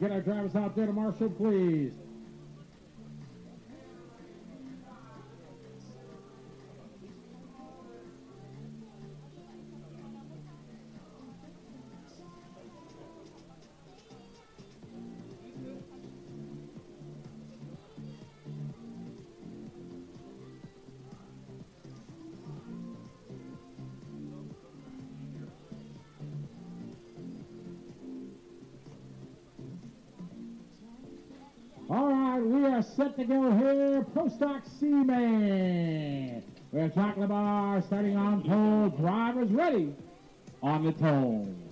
Get our drivers out there to marshal, please. Set to go here. Pro Stock C-Main. We're chocolate bar starting on pole. Drivers ready on the tone.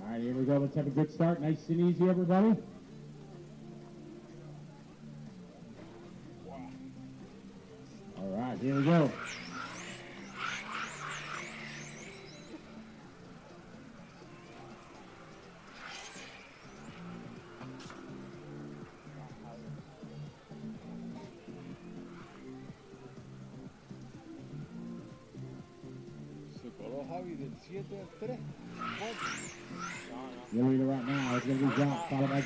All right, here we go. Let's have a good start. Nice and easy, everybody. All right, here we go. Followed by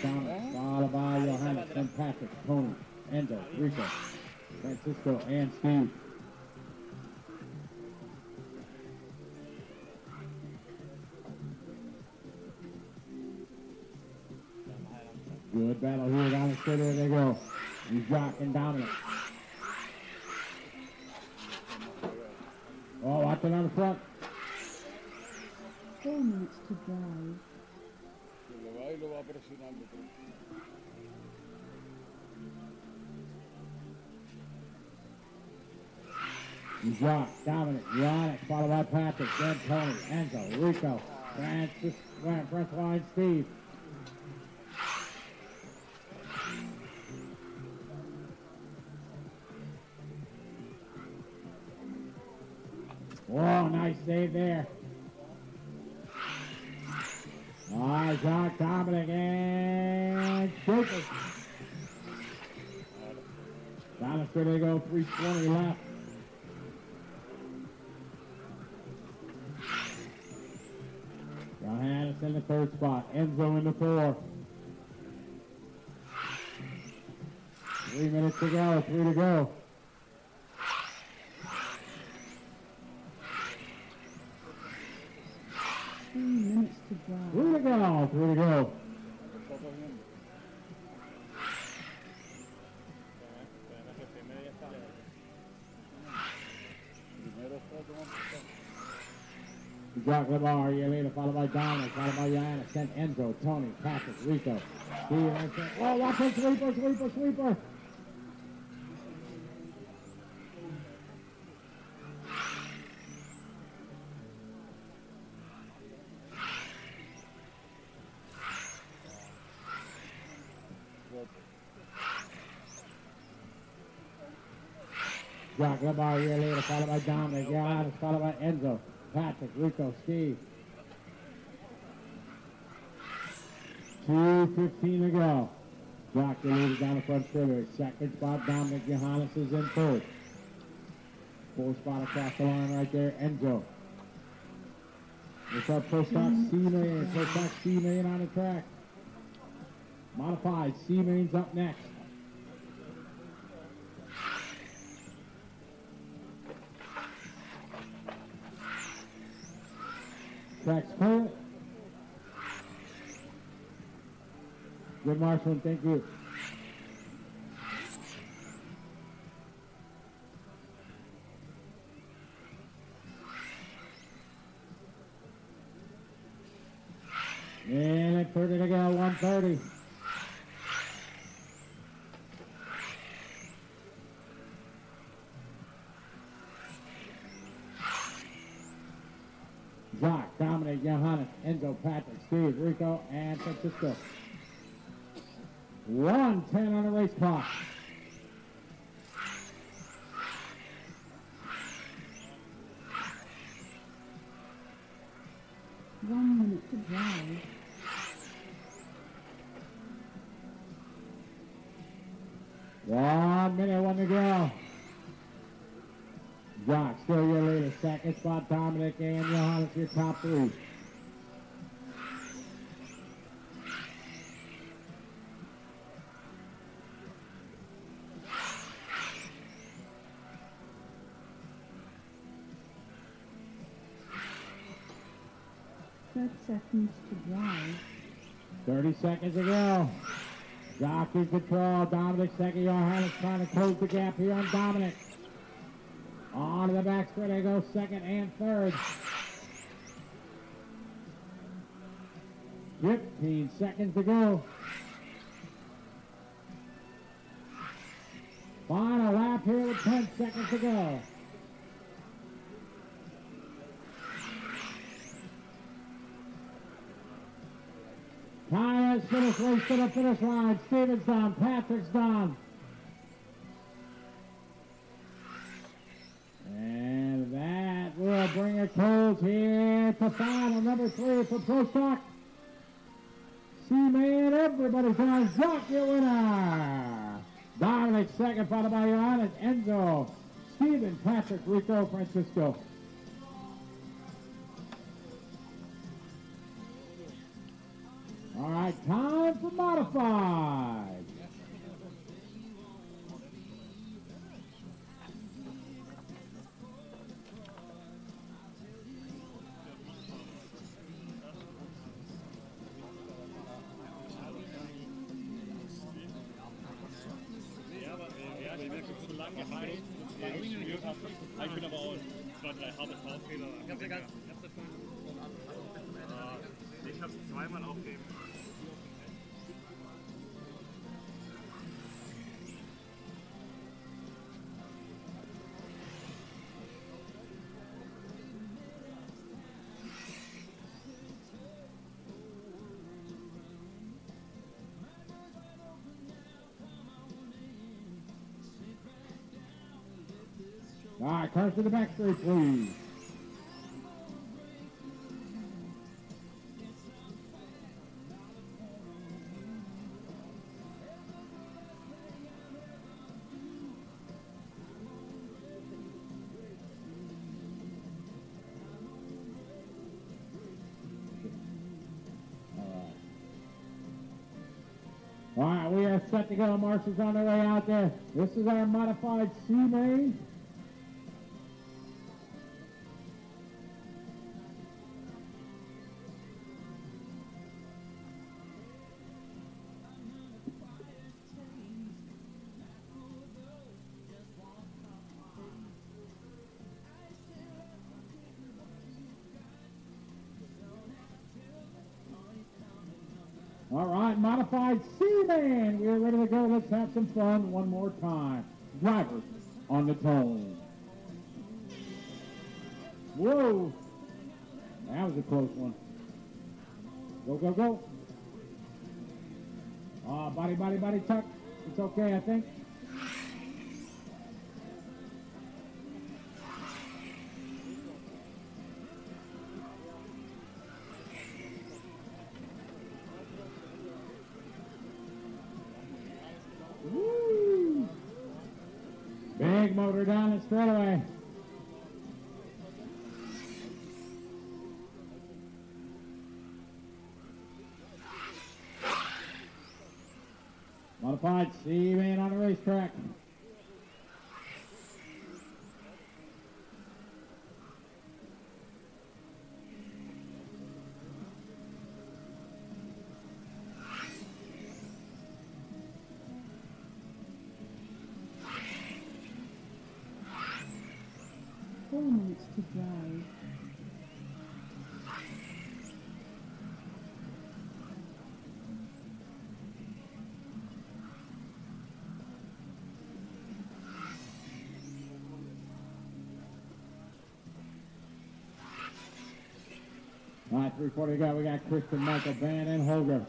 followed by Johannes, then Patrick, Tony, Rico, Francisco, and Steve. Good battle here down the. There they go. He's and Dominic. Oh, watch it on the front. Four minutes to drive. Que lo va presionando. Dominic, Yannick, followed by Patrick, then Tony, Enzo, Rico, Francis, Francois, and Steve. Whoa, nice save there. Right, Jacques, Dominic, and they go, 320 left. Johannes in the third spot. Enzo in the four. Three minutes to go. Three to go. Minutes to drive. Three to go. Three to go. Está Lamar, Yelena, followed by Dominic, followed by Johannes, then Enzo, Tony, Patrick, Rico. Steve, Oh, watch it, sweeper, sweeper, sweeper. Jacques Lamar, Yelena, followed by Dominic, Johannes, followed by Enzo, Patrick, Rico, Steve. 2.15 to go. Jacques the leader down the front straightaway. Second spot, Dominic Johannes is in third. Fourth spot across the line right there, Enzo. It's our Pro Stock C-Main, Pro Stock C-Main on the track. Modified, C-Main's up next. Track's clear. Good marshal, thank you. And at 30 to go, 130. Jacques, Dominic, Johannes, Enzo, Patrick, Steve, Rico, and Francisco. 110 on the race clock. One minute to drive. One minute, one to go. Jacques, still your leader. Second spot, Dominic and Johannes, your top three. Thirty seconds to drive. 30 seconds to go. Jacques in control. Dominic second. Johannes trying to close the gap here on Dominic. On to the back straight. They go second and third. 15 seconds to go. Final lap here with 10 seconds to go. Ty has finished race to the finish line. Steven's done. Patrick's done. That will bring a close here to final number three for Pro Stock. C-Main, everybody's on Jacques, your winner. Dominic second, followed by Johannes, Enzo, Steven, Patrick, Rico, Francisco. All right, time for modified. All right, cars to the back straight, please. All right, we are set to go. Marshals on their way out there. This is our modified C main. Modified C-Main. We're ready to go. Let's have some fun one more time. Drivers on the tone. Whoa. That was a close one. Go, go, go. Ah, body, body, body tuck. It's okay, I think. To drive. All right, 340 to go. We got Christian, Michael, Van, and Holger.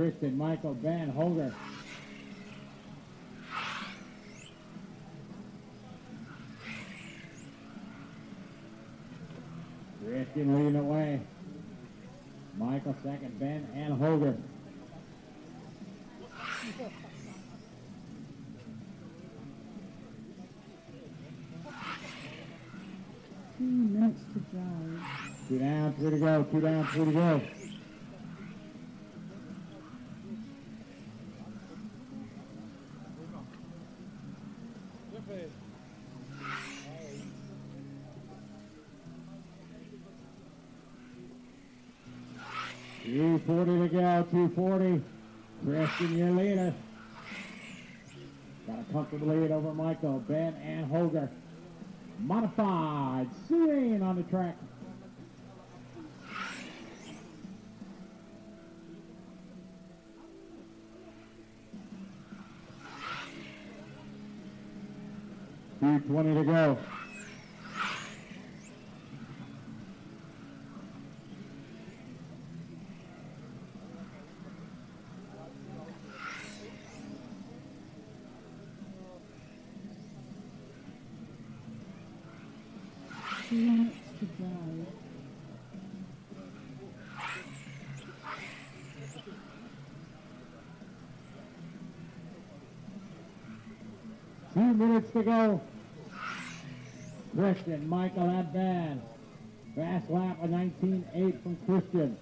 Christian, Michael, Van, Holger. Christian leading the way. Michael second, Ben and Holger. Two minutes to drive. Two down, three to go. Two down, three to go. 3.20 to go. Two minutes to go. Two minutes to go. Christian, Michael, and Ben. Fast lap of 19.8 from Christian.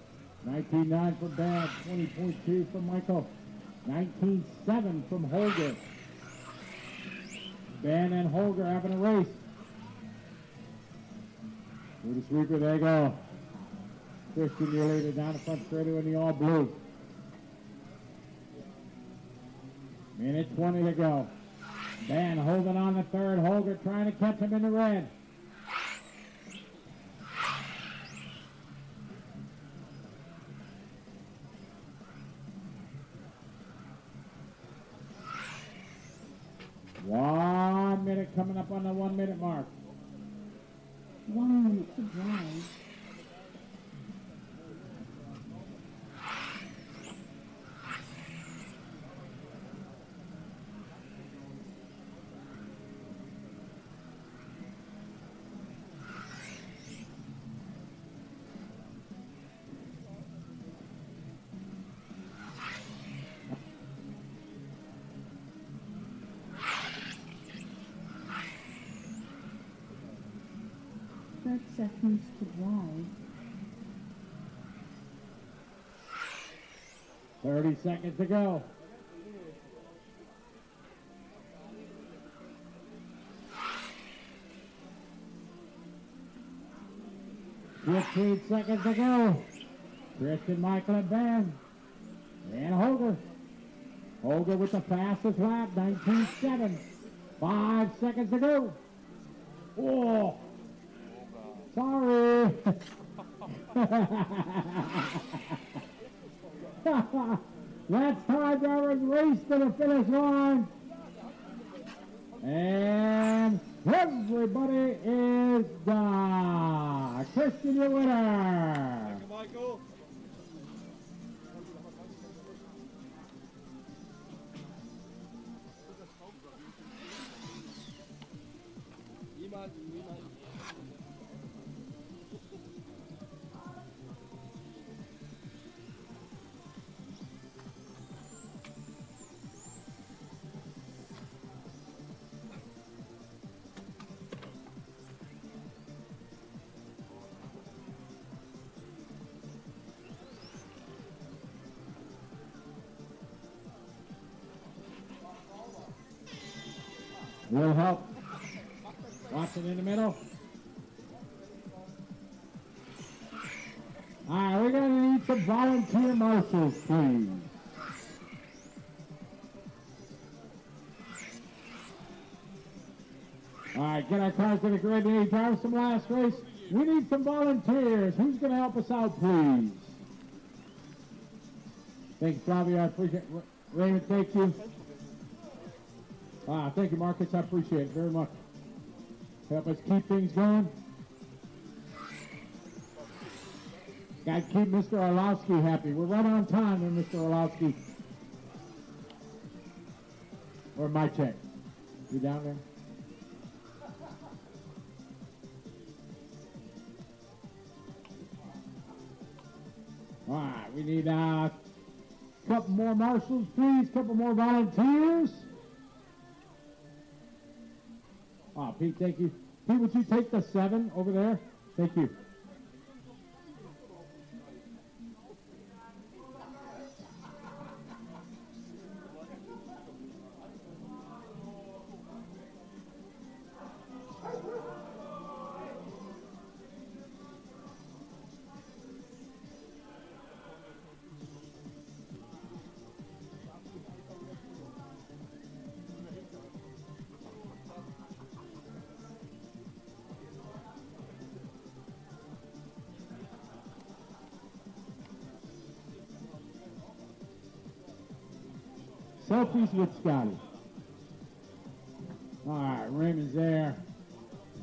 19.9 from Ben. 20.2 from Michael. 19.7 from Holger. Ben and Holger having a race. Through the sweeper, there you go. Christian, your leader down the front straight in the all blue. Minute 20 to go. Ben holding on the third. Holger trying to catch him in the red. Seconds to drive. 30 seconds to go. Fifteen seconds to go. Christian, Michael, and Ben. And Holger. Holger with the fastest lap, 19.7. Five seconds to go. Oh, sorry. That's time drivers race to the finish line. And everybody is done. Christian, your winner. Will help. Watson in the middle. All right, we're going to need some volunteer marshals, please. All right, get our cars to the grid. Need drive some last race. We need some volunteers. Who's going to help us out, please? Thanks, Flavio. I appreciate it. Raymond, thank you. Ah, thank you, Marcus. I appreciate it very much. Help us keep things going. Got to keep Mr. Orlowski happy. We're right on time there, Mr. Orlowski. Or my check. You down there? All right, we need a couple more marshals, please. A Couple more volunteers. Pete, thank you. Pete, would you take the seven over there? Thank you. Selfies with Scotty. All right, Raymond's there.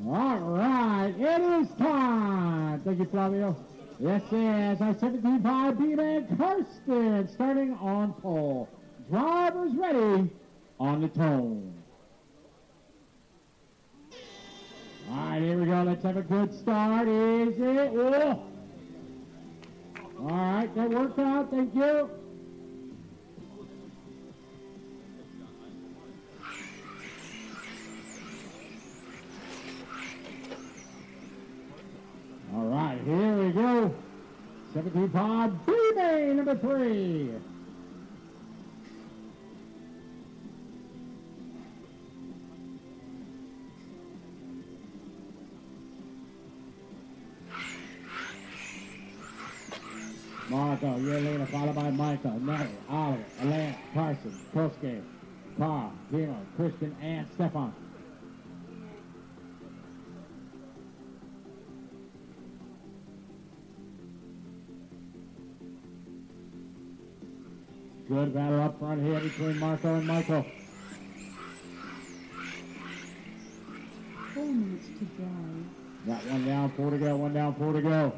All right, it is time. Thank you, Flavio. Yes, yes, our 17-5 B-Main Karsten starting on pole. Drivers ready on the tone. All right, here we go. Let's have a good start. Is it? Oh. All right, that worked out. Thank you. 17 pod B-Bay number three. Marco, Yelena, followed by Michael, Nelly, Oliver, Alana, Carson, Koske, Carl, Timo, Christian, and Stefan. Good battle up front here between Marco and Michael. Four minutes to drive. Got one down, four to go, one down, four to go.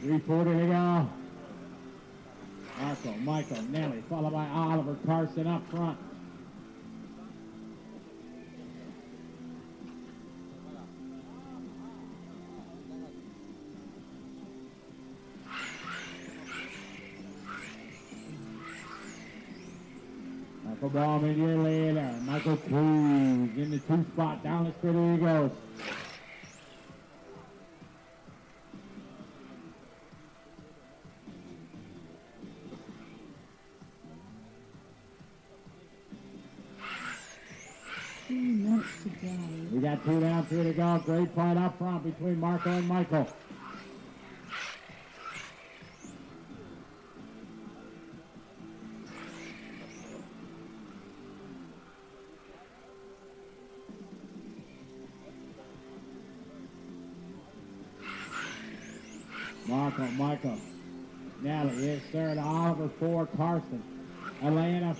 Three forty to go. Michael, Nelly, followed by Oliver Carson up front. Michael Ballman, your leader. Michael Cruz in the two spot down the. Here he goes. Three to go. Great fight up front between Marco and Michael. Marco, Michael. Nelly is third. Oliver, four. Carson. Elena,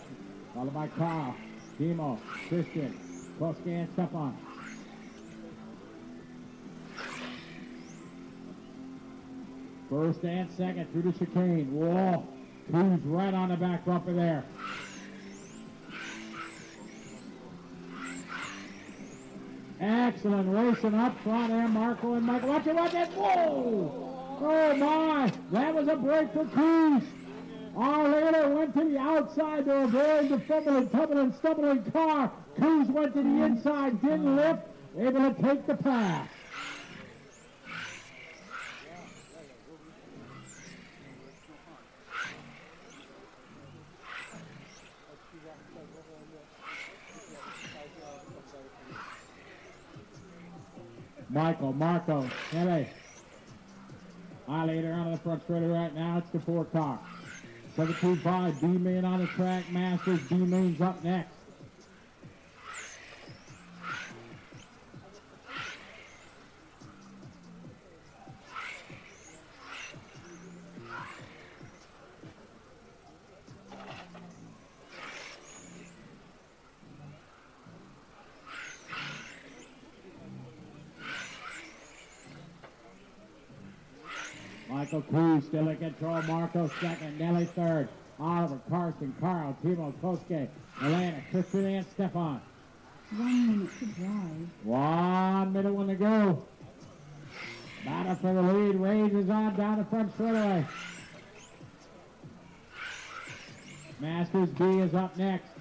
followed by Carl. Timo, Christian, Koski, and Stefan. First and second through the chicane. Whoa. Cruz right on the back bumper there. Excellent racing up front there, Marco and Michael. Watch it, watch it. Whoa! Oh my! That was a break for Cruz. Arlena went to the outside to avoid the fumbling, tumbling, stumbling car. Cruz went to the inside, didn't lift, able to take the pass. Michael, Marco, Kelly. I leader on the front straight right now. It's the four car. 725 B main on the track. Masters B main's up next. Still in control. Marco second. Nelly third. Oliver, Carson, Carl, Timo, Koske, Elena, Christian, and Stefan. One minute to drive. One minute one to go. Battle for the lead. Rages on down the front straightaway. Masters B is up next.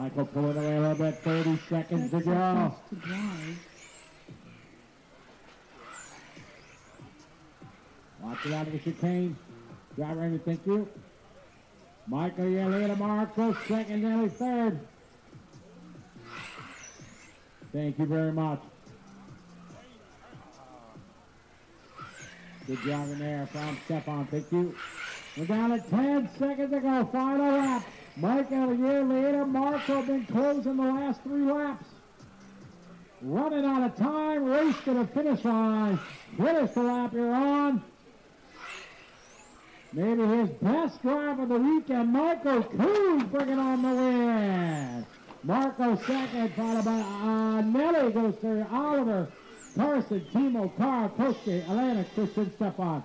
Michael pulling away a little bit. 30 seconds to go. seconds to drive. Watch it out of the chicane. Driver ready, thank you. Michael Yelena Marco, second, Nelly third. Thank you very much. Good job in there from Stefan, thank you. We're down to 10 seconds to go, final lap. Michael Yelena Marco been closing the last three laps. Running out of time, race to the finish line. Finish the lap you're on. Maybe his best drive of the weekend, Marco Cruz bringing on the win. Marco second, followed by uh, Nelly goes to Oliver, Carson, Timo, Carl, Koske, Elena, Christian, Stefan.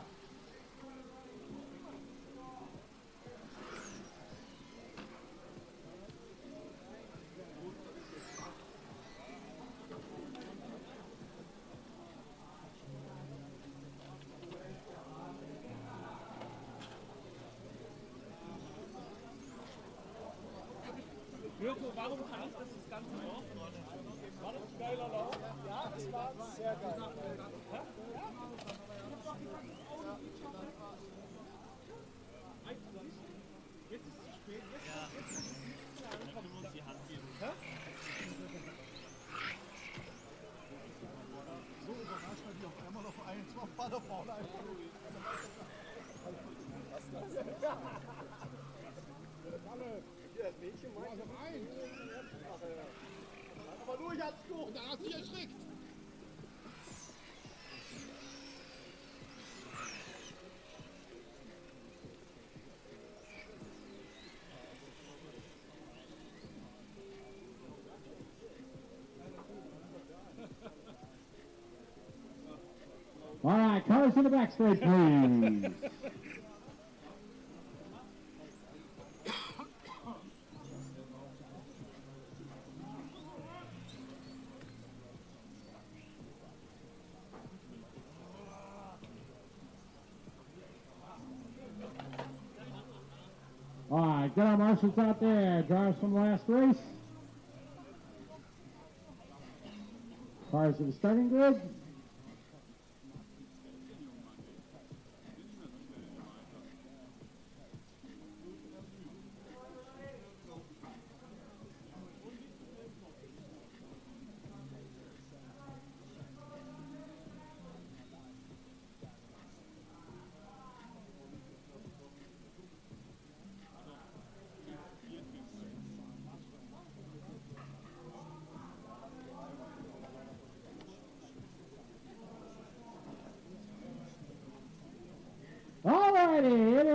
The back straight, please. All right, get our marshals out there. Drives from the last race. Cars to the starting grid.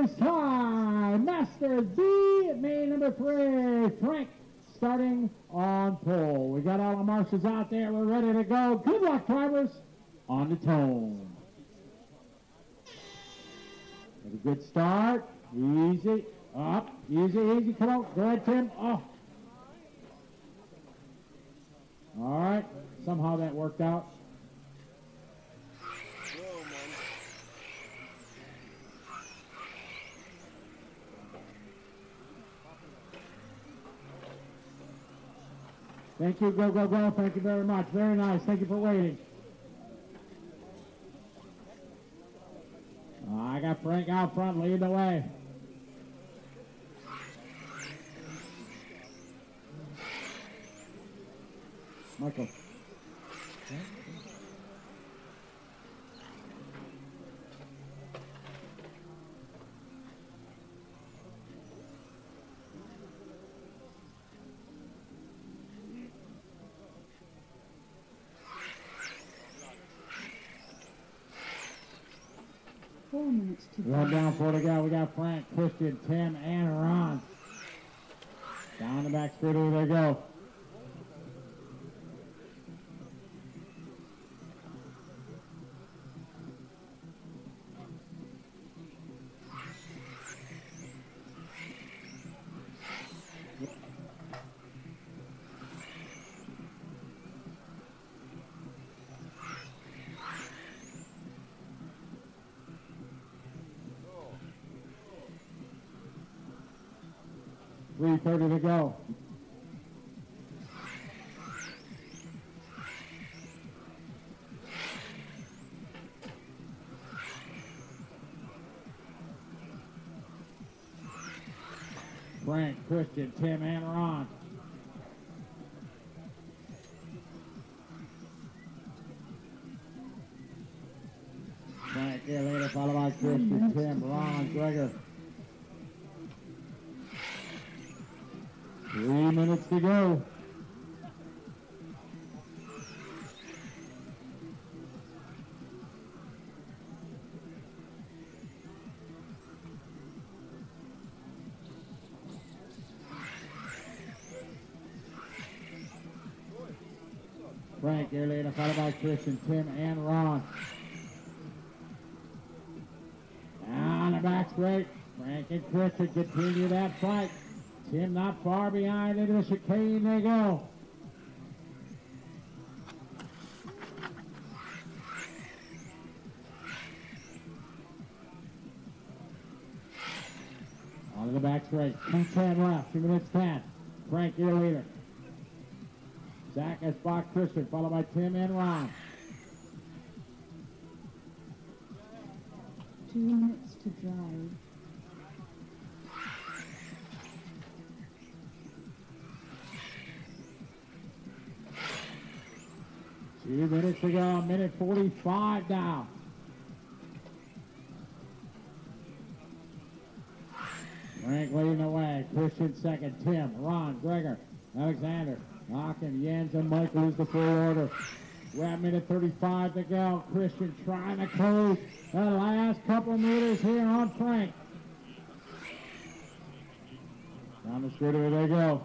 Is time. Master B, main number three, Frank, starting on pole. We got all the marshals out there. We're ready to go. Good luck, drivers. On the tone. Have a good start. Easy. Up. Easy, easy. Come on. Go ahead, Tim. Oh. All right. Somehow that worked out. Thank you. Go, go, go. Thank you very much. Very nice. Thank you for waiting. Oh, I got Frank out front. Lead the way. Michael. One down, four to go. We got Frank, Christian, Tim, and Ron. Down the back over they go. Christian, Tim, and Frank here later, followed by Christian, Tim, and Ron. Down the back straight. Frank and Christian continue that fight. Tim not far behind into the chicane they go. On the back straight. 210 left. Two minutes 10. Frank, your leader. Zach is Spock Christian, followed by Tim and Ron. Two minutes to drive. Two minutes to go. Minute 45 now. Frank leading the way. Christian second. Tim, Ron, Gregor, Alexander, Hawken, Jens, and Michael is the full order. We're at minute 35 to go. Christian trying to close the last couple meters here on Frank. Down the straight away they go.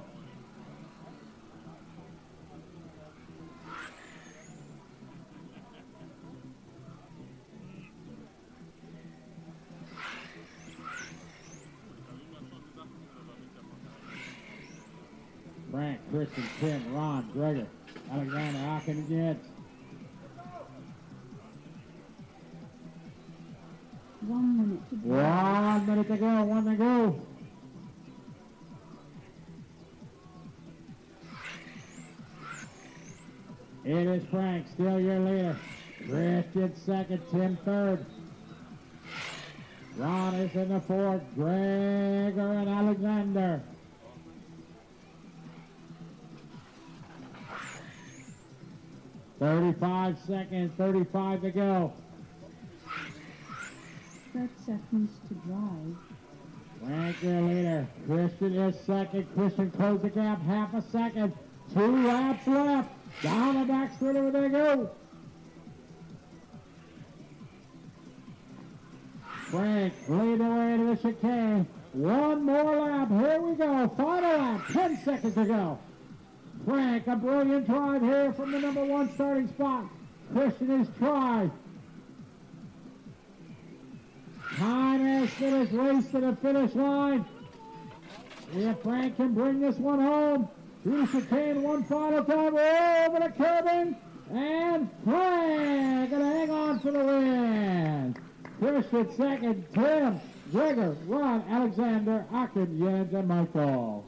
Christian, Tim, Ron, Gregor, Alexander, and Jens. One minute to drive. One minute to go, one to go. It is Frank, still your leader. Christian second, Tim third. Ron is in the fourth. Gregor and Alexander. Thirty-five seconds, thirty-five to go. Thirty seconds to drive. Frank, your leader. Christian is second. Christian closed the gap half a second. Two laps left. Down the back straight they go. Frank lead the way to the chicane. One more lap. Here we go. Final lap. Ten seconds to go. Frank, a brilliant drive here from the number one starting spot. Christian is tried. Time has finished. Race to the finish line. If Frank can bring this one home, through chicane one final time over the curbing, and Frank gonna hang on for the win. Christian second, Tim, Gregor, Ron, Alexander, Akin, Jens, and Michael.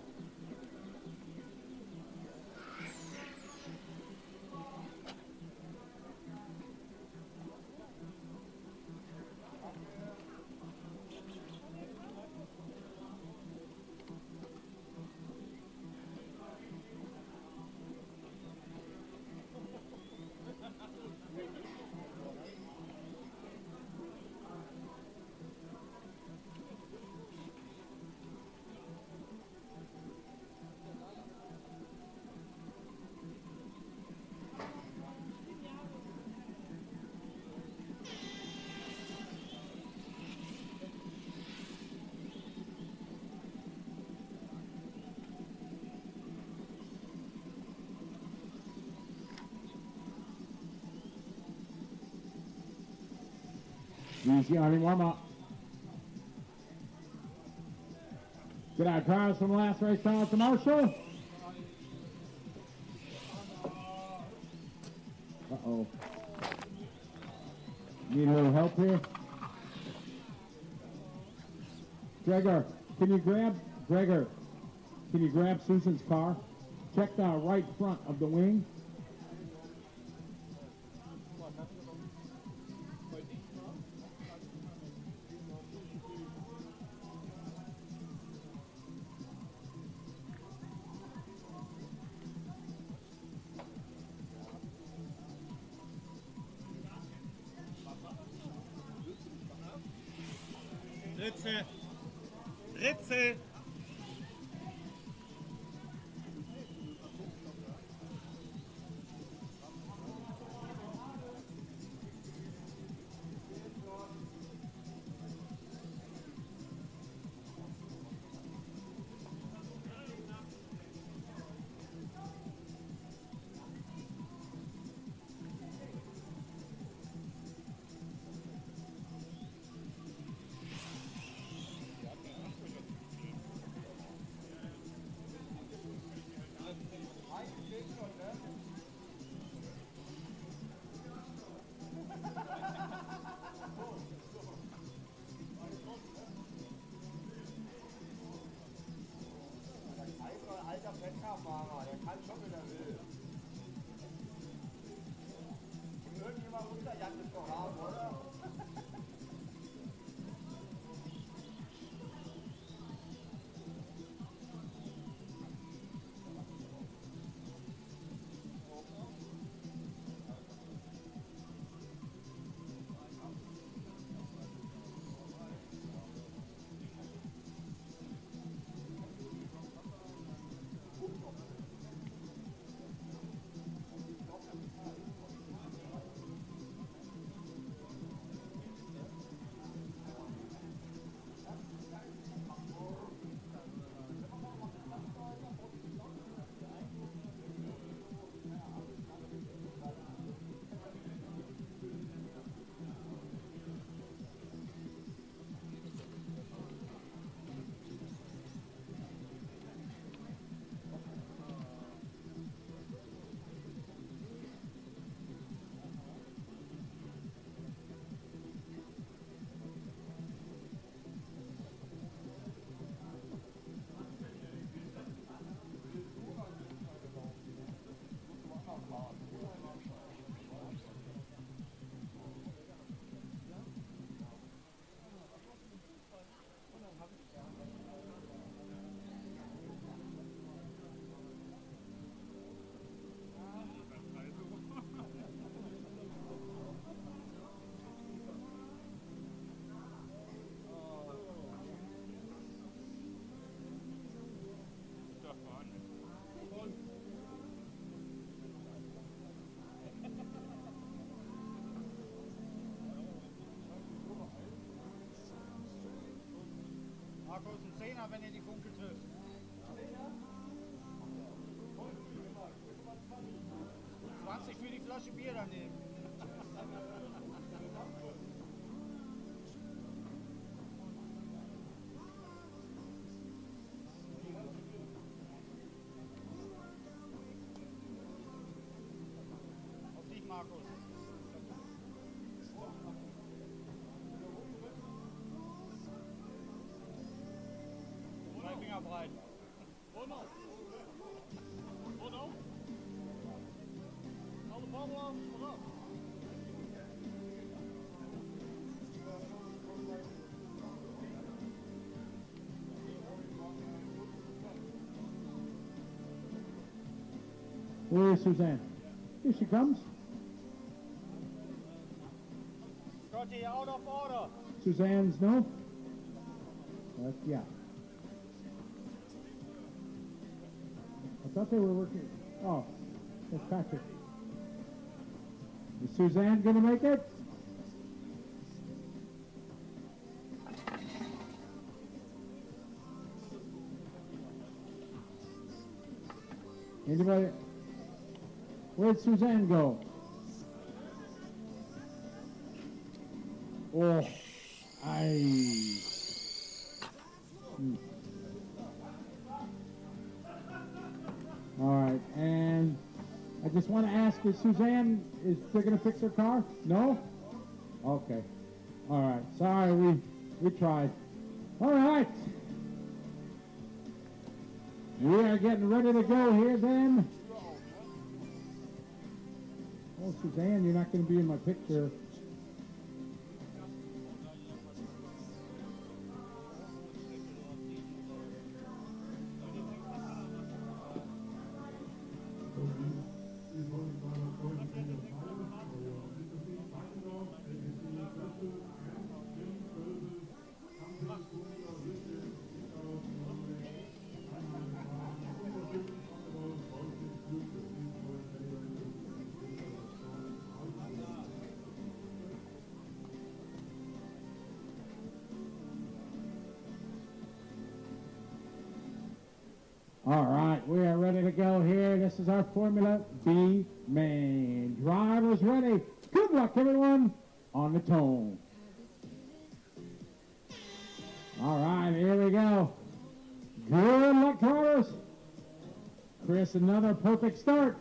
On him, warm up. Good eye, cars from the last race down to marshal. Uh-oh. Need a little help here? Gregor, can you grab, Gregor, can you grab Susan's car? Check the right front of the wing. Der Markus, ein Zehner, wenn ihr die Funkel trifft. 20 für die Flasche Bier daneben. Auf dich, Markus. Zwei Finger breit. Bruno. Bruno. Hou de bal aan, kom op. Where is Suzanne? Here she comes. Scotty, out of order. Suzanne's no? Uh, yeah. They were working. Oh, that's Patrick. Is Suzanne going to make it? Anybody? Where'd Suzanne go? Suzanne is they're going to fix her car? No. Okay. All right. Sorry, we we tried. All right. We are getting ready to go here then. Oh, Suzanne, you're not going to be in my picture. Is our Formula B main. Drivers ready. Good luck, everyone, on the tone. All right, here we go. Good luck, drivers. Chris, another perfect start.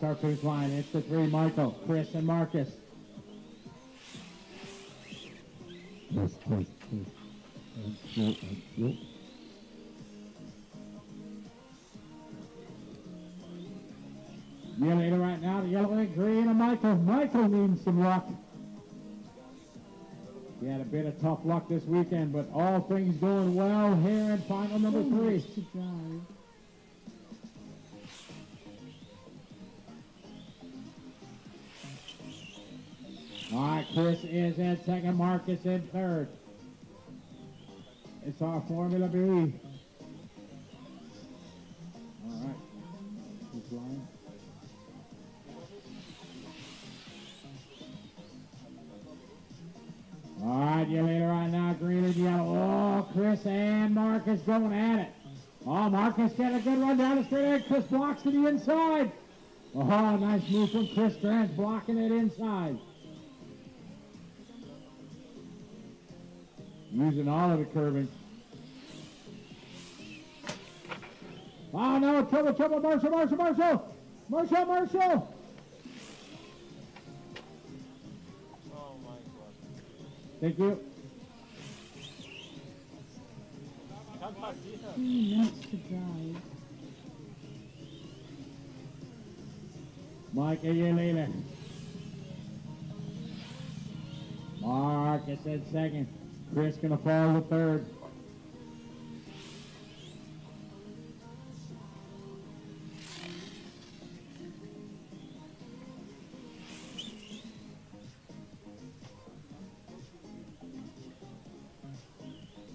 Leader crossed our finish line. It's the three, Michael, Chris, and Marcus. And switch, and switch. Your right now, the yellow and green, and Michael. Michael needs some luck. He had a bit of tough luck this weekend, but all things going well here in final number Four three. All right, Chris is in second, Marcus in third. It's our Formula B. All right. He's flying. All right, you leader right now, green and yellow. Oh, Chris and Marcus going at it. Oh, Marcus got a good run down the straight ahead. Chris blocks to the inside. Oh, nice move from Chris Grant, blocking it inside. Using all of the curbing. Ah, oh no, trouble, trouble, Marshal, Marshal, Marshal! Marshal, Marshal! Oh my god. Thank you. Two minutes to drive. Mike Ayelele. Marcus in second. Chris gonna fall to third.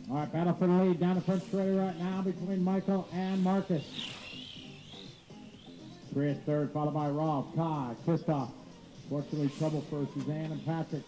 All right, battle for the lead down the front straight right now between Michael and Marcus. Chris third, followed by Rob, Kai, Christoph. Fortunately, trouble for Suzanne and Patrick.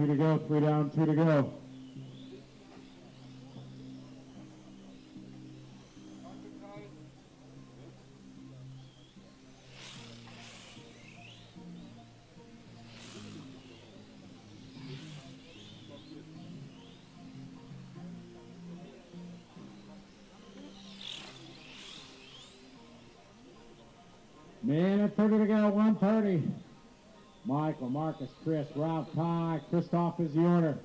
Two to go, three down, two to go. Minute 30 to go, 130. Michael, Marcus, Chris, Ralph, Ty, Christoph is the order.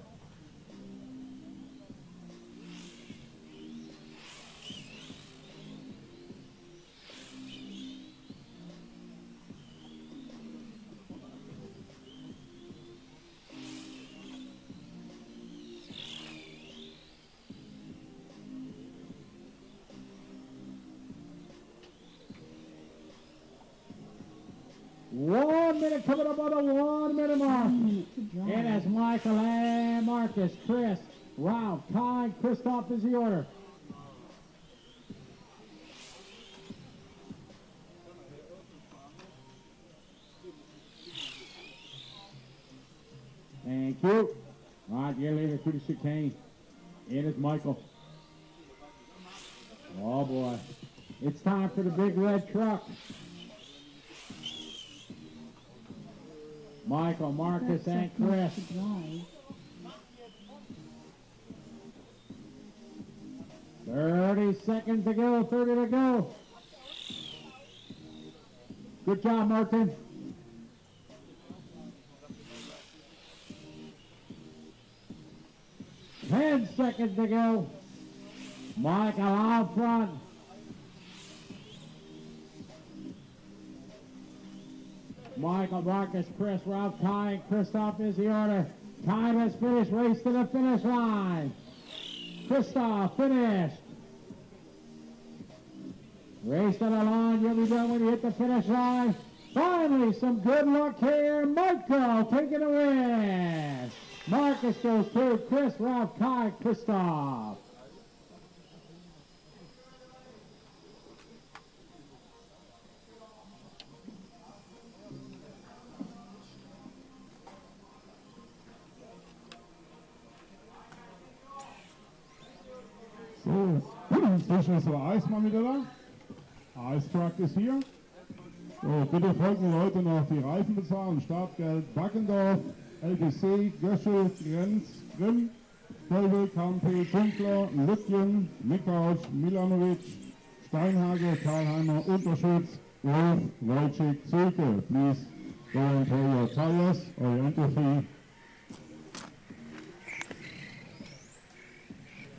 It is Michael and Marcus, Chris, Ralph, Ty, Christoph is the order. Thank you. All right, year later to the chicane. It is Michael. Oh boy. It's time for the big red truck. Michael, Marcus, and Chris. Thirty seconds to go, thirty to go. Good job, Martin. Ten seconds to go. Michael out front. Michael, Marcus, Chris, Ralph, Ty, and Christoph is the order. Time has finished. Race to the finish line. Christoph finished. Race to the line. You'll be done when you hit the finish line. Finally, some good luck here. Michael taking a win. Marcus goes through. Chris, Ralph, Kai, Christoph. So, ist der Eismann wieder da. Ice Truck ist hier. So, bitte folgen Leute noch die Reifen bezahlen. Startgeld Backendorf, LGC, Göschel, Grenz, Grimm, Völvel, Kampe, Schunkler, Lütjen, Mikausch, Milanovic, Steinhage, Karlheimer, Unterschütz, Wolf, Wojcik, Zulke. Please go and pay your tires or your entry fee.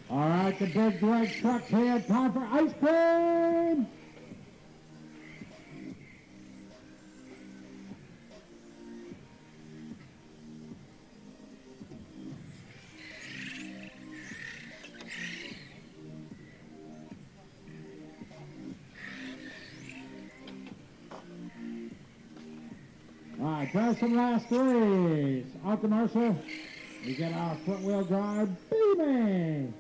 All right, the big red truck here. Time for ice cream. All right, there's some last race. Out the Marshal. We get our front wheel drive B main.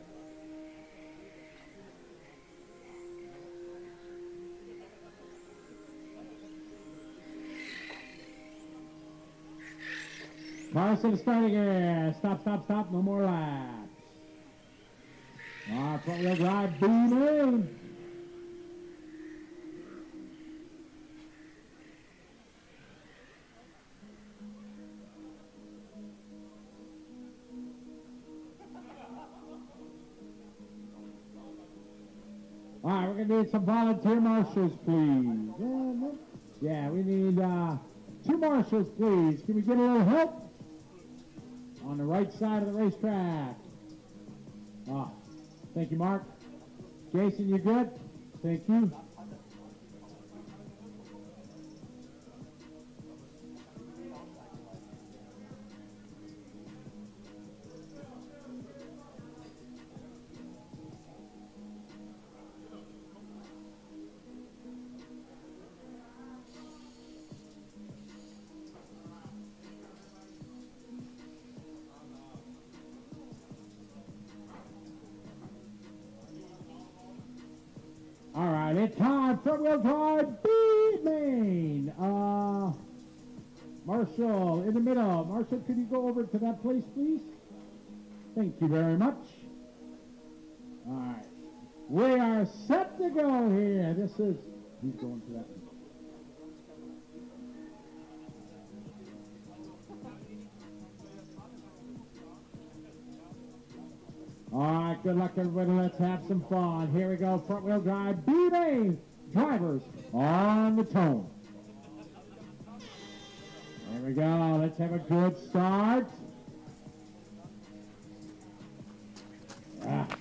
Carson starting again. Stop, stop, stop. No more laps. Our front wheel drive. All right, we're gonna need some volunteer marshals, please. Yeah, Yeah, we need uh, two marshals, please. Can we get a little help on the right side of the racetrack? Ah, thank you, Mark. Jason, you good? Thank you. Drive, B main. Uh, Marshal in the middle. Marshal, could you go over to that place, please? Thank you very much. All right, we are set to go here. This is he's going to that. one. All right, good luck, everybody. Let's have some fun. Here we go. Front wheel drive. B-Main drivers on the tone. There we go. Let's have a good start. Ah.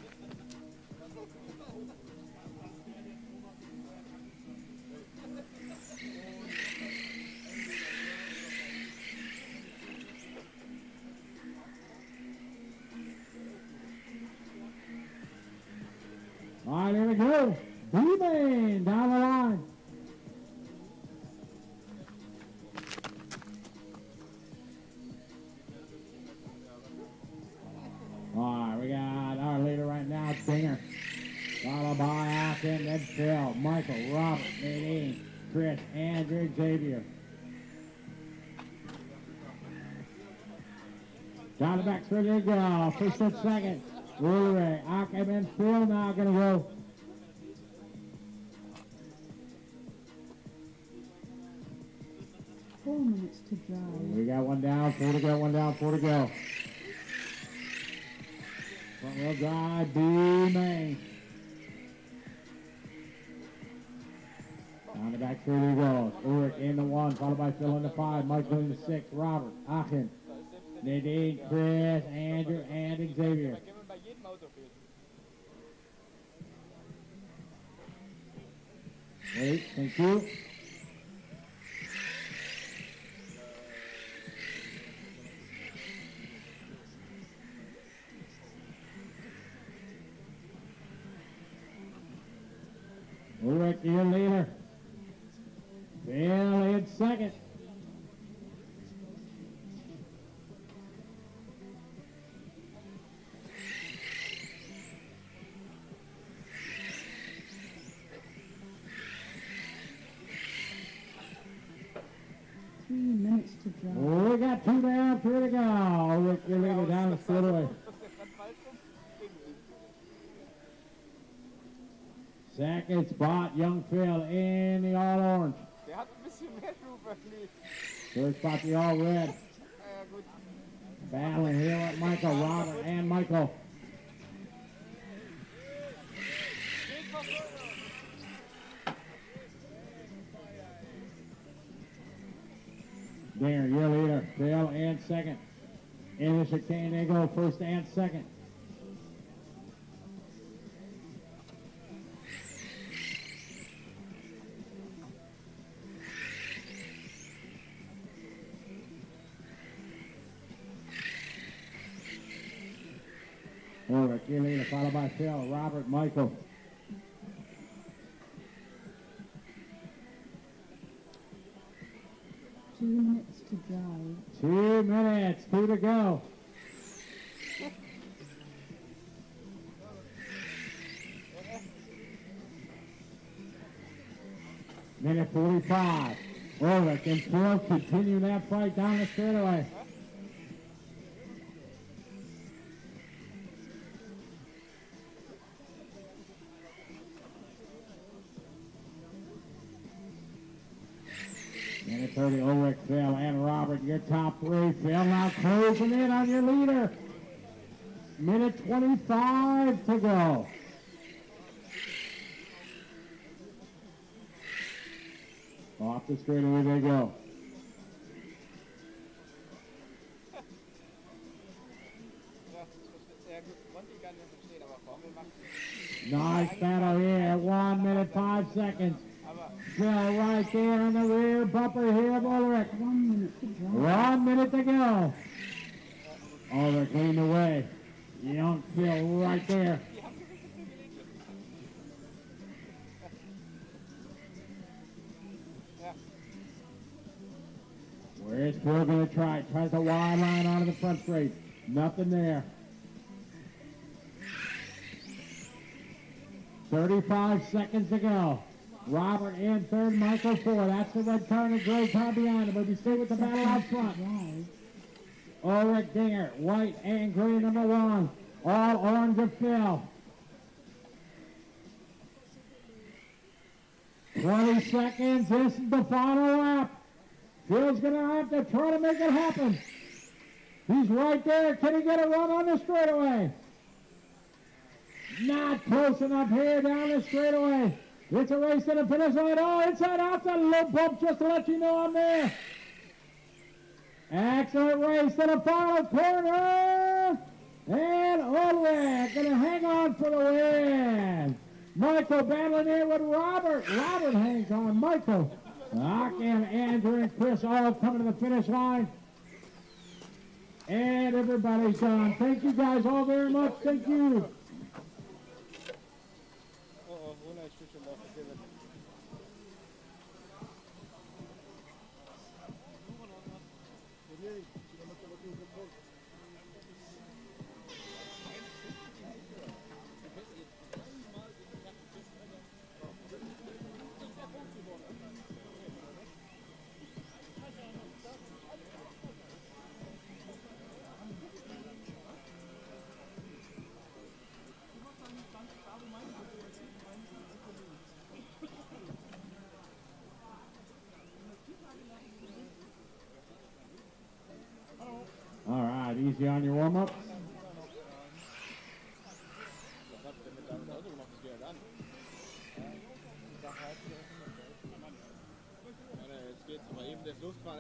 To go. First and second. Ulrich, and Phil now going to go. Four minutes to drive. We got one down, four to go, one down, four to go. Front wheel drive, B main. On the back three goes. Ulrich in the one, followed by Phil in the five, Michael in the six, Robert, Aachen, Nadine, Chris, Andrew, and Xavier. Wait, thank you. Ulrich, your leader. Bill in second. Three minutes to drive. We got two down, three to go. Ulrich, your leader down the straightaway. Second spot, Young Phil in the all orange. Der hat ein bisschen mehr Schub. Third spot, the all red. Ja, gut. Battling here with Michael, Robert, and Michael. There, your leader, Phil and second. The chicane, they go first and second. Ulrich, your leader, followed by Phil, Robert, Michael. Two minutes to drive. Two minutes, two to go. Minute 45. Ulrich and Phil continue that fight down the straightaway. 30, Ulrich, Phil, and Robert, your top three. Phil now closing in on your leader. Minute 25 to go. Off the straightaway they go. Nice battle here. One minute, five seconds. Phil right there on the rear bumper here of Ulrich. One minute to drive. One minute to go. Ulrich leading the way. Young Phil right there. Where's Phil going to try? Tries a wide line onto the front straight. Nothing there. 35 seconds to go. Robert in third, Michael four. That's the red car and gray him. But we stay with the battle out front. Ulrich Dinger, white and gray number one. All orange of Phil. 20 seconds. This is the final lap. Phil's going to have to try to make it happen. He's right there. Can he get a run on the straightaway? Not close enough here down the straightaway. It's a race to the finish line. Oh, inside outside, a little bump just to let you know I'm there. Excellent race to the final corner. And Ulrich going to hang on for the win. Michael battling in with Robert. Robert hangs on. Michael. Aachen, Andrew, and Chris all coming to the finish line. And everybody's done. Thank you guys all very much. Thank you.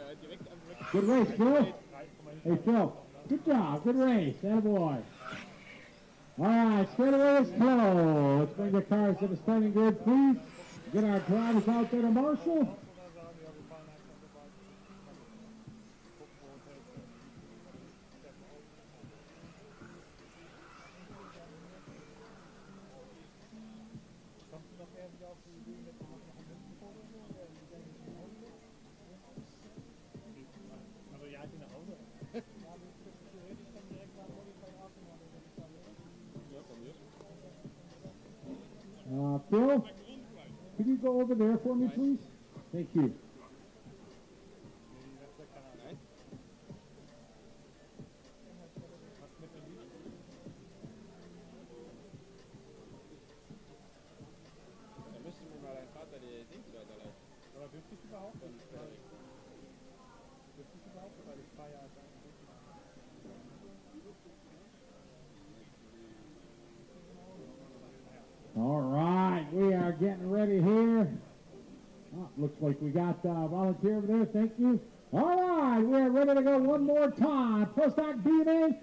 Hat direkt am direkt Good race, Phil. Hey, Phil. Good job. Good race. That boy. All right, straightaway is closed. Let's bring the cars to the starting grid, please. Get our drivers out there to marshal. There for me, please? Thank you. Da müsste mir mal dein Vater die Dings weiterleiten. Aber dürfte ich überhaupt? Von Frederik. Dürfte ich überhaupt? Weil ich fahre ja als All right, we are getting ready here. Oh, looks like we got a volunteer over there. Thank you. All right, we are ready to go one more time. Pro Stock BMA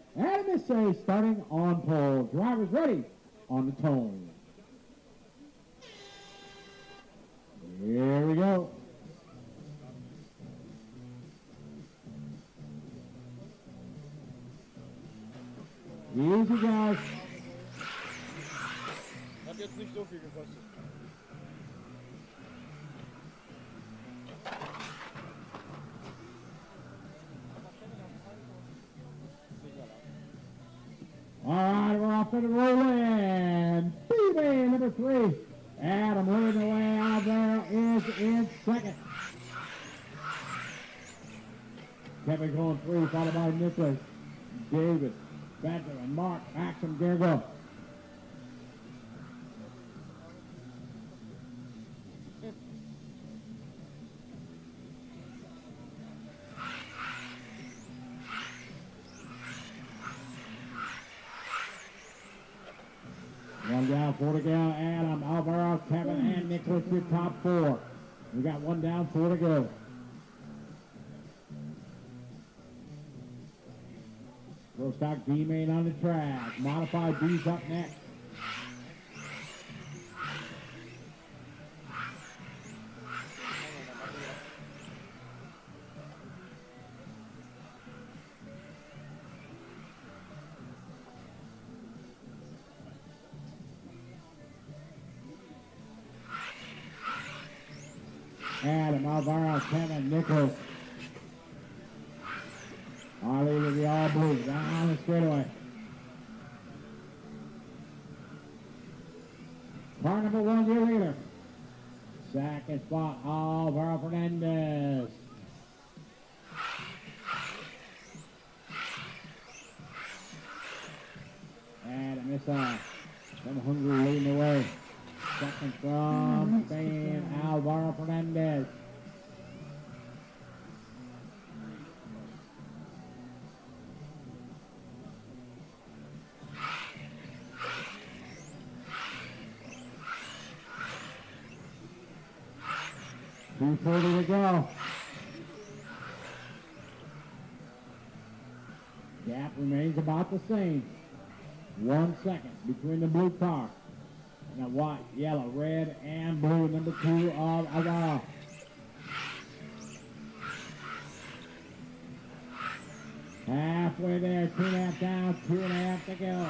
to go. Adam, Alvaro, Kevin, and Nicholas, your top four. We got one down, four to go. Pro stock D main on the track. Modified B's up next. Alvaro, Kevin, Nichols. Harley with the all blue down the straightaway. Car number one year leader. Second spot, Alvaro Fernandez. 2.40 to go. Gap remains about the same. One second between the blue car and the white, yellow, red, and blue, number two of Agar. Halfway there, two and a half down, two and a half to go.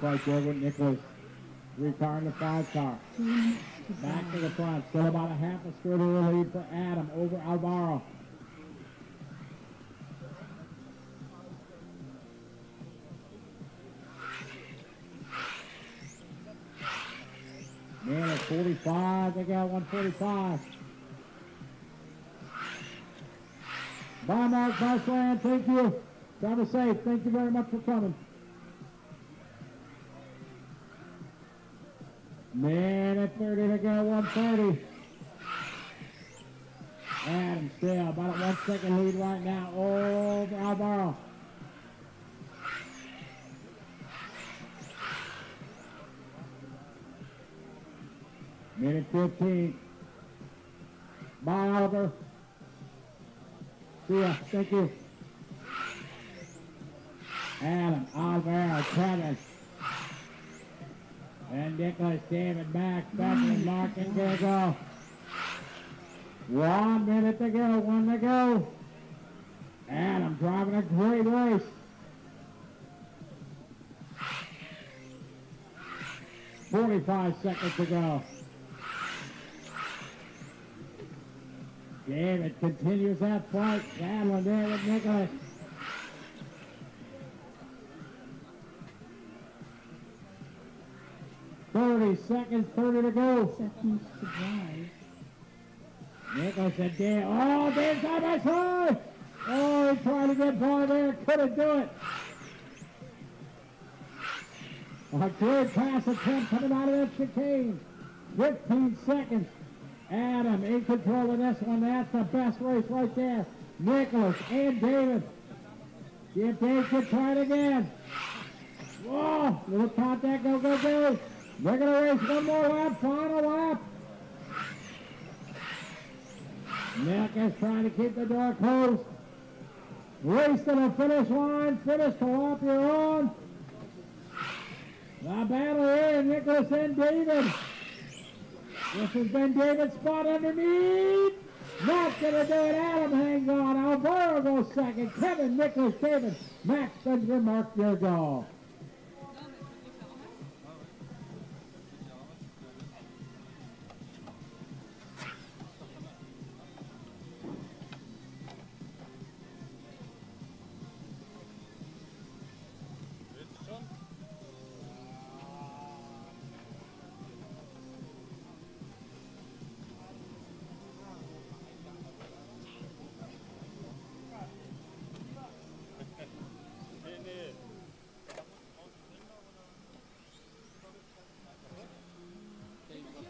Fight there with Nicholas. Three the five car. Back to the front. Still about a half a straightaway lead for Adam over Alvaro. Man at 45. They got 145. Bye, Mark Bye, Bushland. Thank you. Travel safe. Thank you very much for coming. Minute 30 to go, 130. Adam still about a one second lead right now oh, over Alvaro. Minute 15. Bye, Oliver. See ya. Thank you. Adam, Alvaro, Travis. And Nicholas David back, Beckman, Mark, and Gergo. One minute to go, one to go. Adam driving a great race. Forty-five seconds to go. David continues that fight. Battling there with Nicholas. Thirty seconds, thirty to go. Seconds to drive. Nicholas and Dan. Oh, Dan side by side. Oh, he tried to get by there. Couldn't do it. A good pass attempt coming out of that chicane. 15 seconds. Adam in control of this one. That's the best race right there. Nicholas and David. If Dave can try it again. Whoa, little contact, go, go, go. They're going to race one more lap, final lap. Nick is trying to keep the door closed. Race to the finish line. Finish to lap you're on. The battle here, Nicholas and David. This has been David's spot underneath. Not gonna do it. Adam hangs on. Alvaro goes second. Kevin, Nicholas, David, Max, Benjamin, Mark, your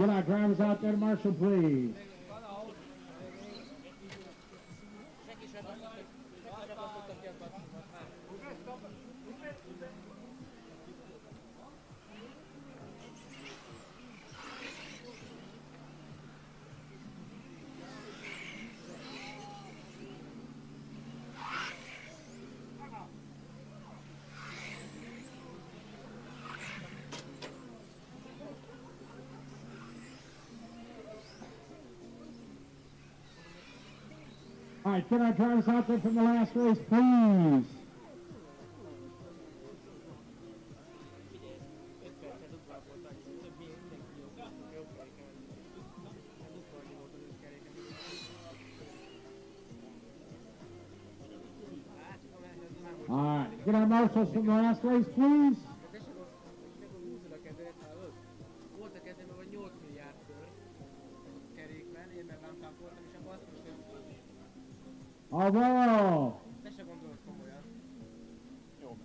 Get our drivers out there to marshal, please. Right, get our drivers out there from the last race, please. All right, get our marshals from the last race, please. Alvaro. te se gondolod komolyan. Jó.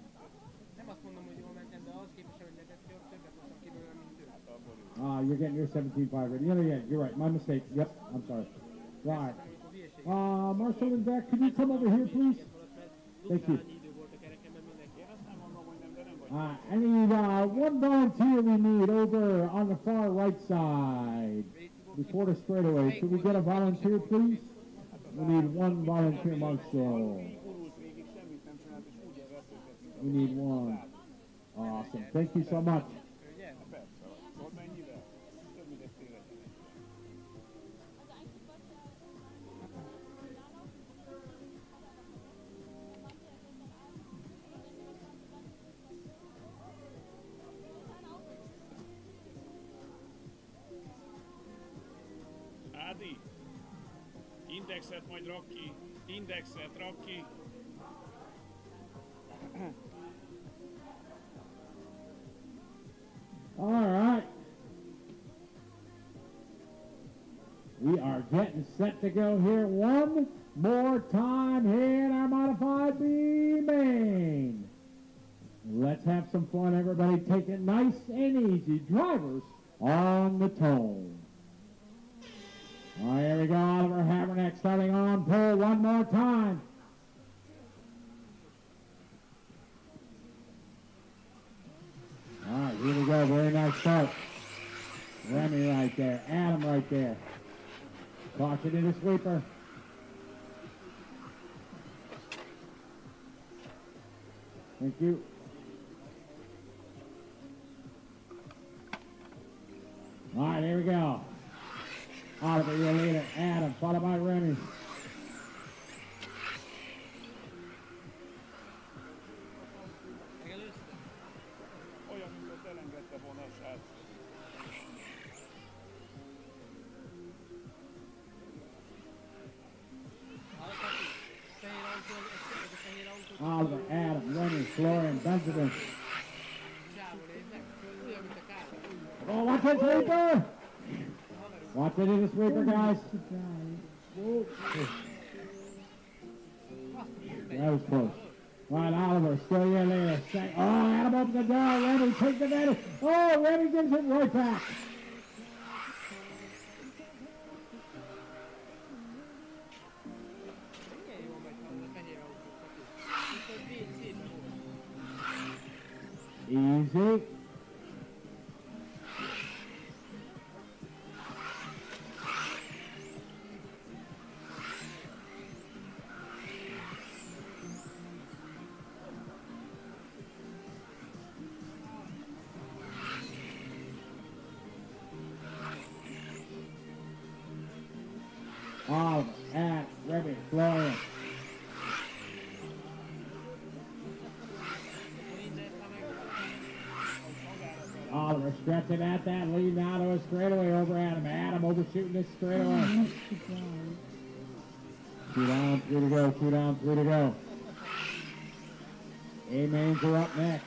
Nem azt mondom, hogy jól mentem, de ahhoz képest, hogy neked jobb, többet hoztam ki belőle, mint ő. Ah, you're getting your 17.5 ready. Yeah, yeah, you're right. My mistake. Yep, I'm sorry. Right. Uh, Marshall and Beck, could you come over here, please? Thank you. Uh, I need uh, one volunteer we need over on the far right side before the straightaway. Could we get a volunteer, please? We need one volunteer, Marshal. We need one. Awesome. Thank you so much. To go here one more time here in our modified B Main. Let's have some fun, everybody. Take it nice and easy. Drivers on the tone. All right, here we go. Oliver Habernack starting on pole one more time. All right, here we go. Very nice start. Remy right there. Adam right there. Caution in the sweeper. Thank you. All right, here we go. Oliver, your leader. Adam, followed by Remy. Watch it in the sweeper, guys. That was close. All right, Oliver, still your leader. Say, oh, Adam opens the door. Remy, take the advantage. Oh, Remy gives it right back. Easy. This straightaway. Two down, three to go, two down, three to go. A-mains are up next.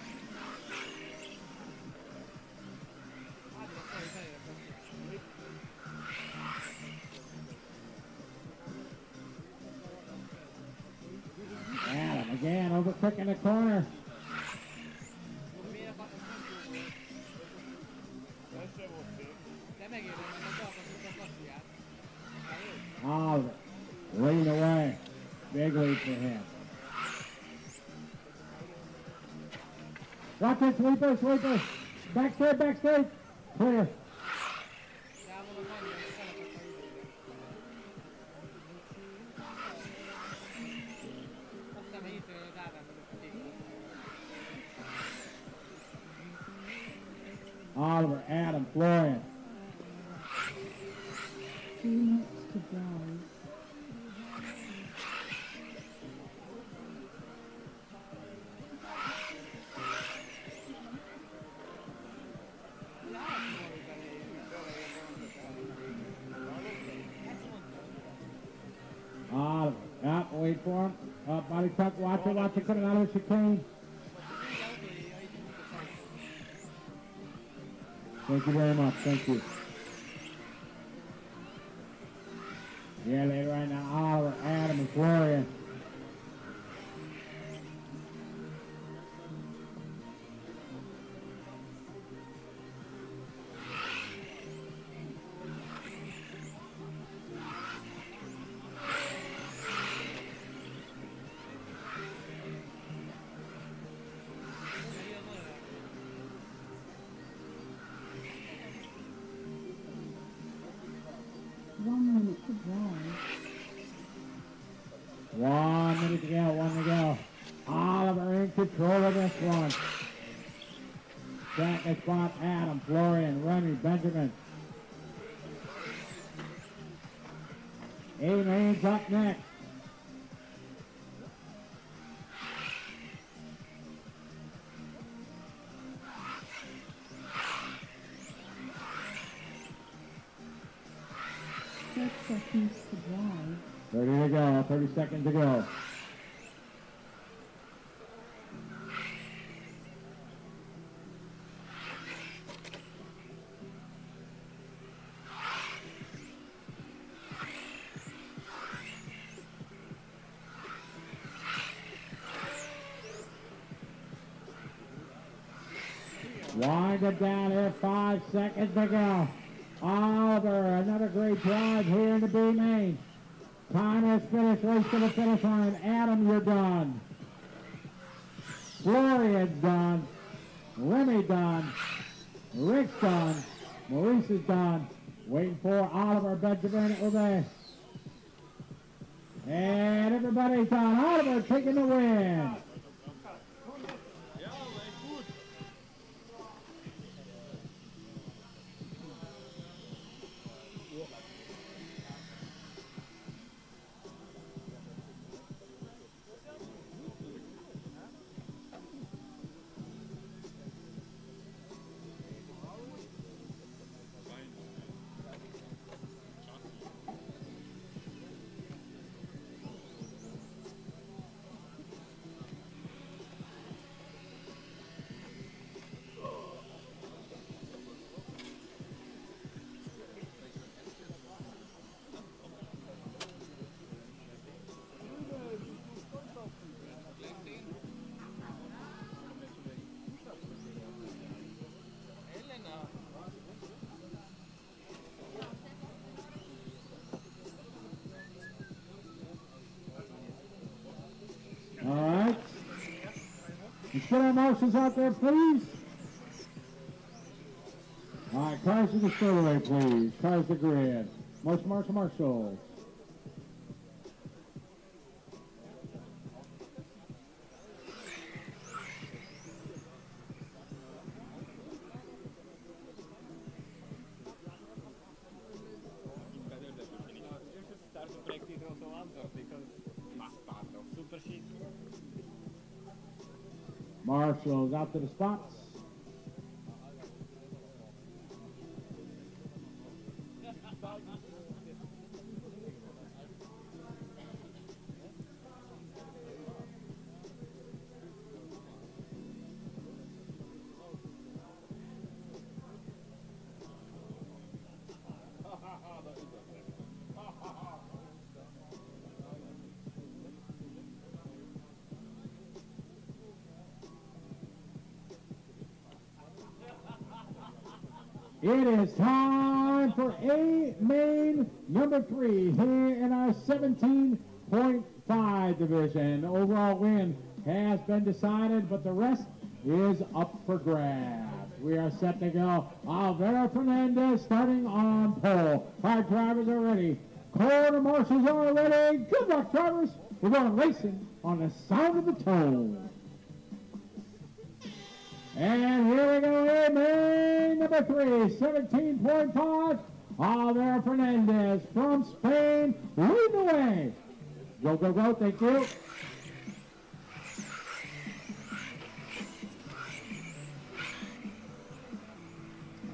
Adam again, over quick in the corner. Sweeper, sweeper. Back straight. Clear. Out chicane. Thank you very much, thank you. 30 to go, 30 seconds to go. Wind it down here, five seconds to go. Oliver, another great drive. Race to the finish line. Adam, you're done. Florian's done. Remy done. Rick's done. Maurice is done. Waiting for Oliver Benjamin Obey. And everybody's done. Oliver taking the win. Let's get our marshals out there, please. All right, cars to the straightaway, please. Cars to grid. Marshal, marshal, marshal. Out to the spots. It is time for A main number three here in our 17.5 division. Overall win has been decided, but the rest is up for grabs. We are set to go. Alvaro Fernandez starting on pole. Our drivers are ready. Corner marshals are ready. Good luck, drivers. We're going racing on the sound of the tone. And here we go, main number three, 17.5, Alvaro Fernandez from Spain, leading the way. Go, go, go, thank you.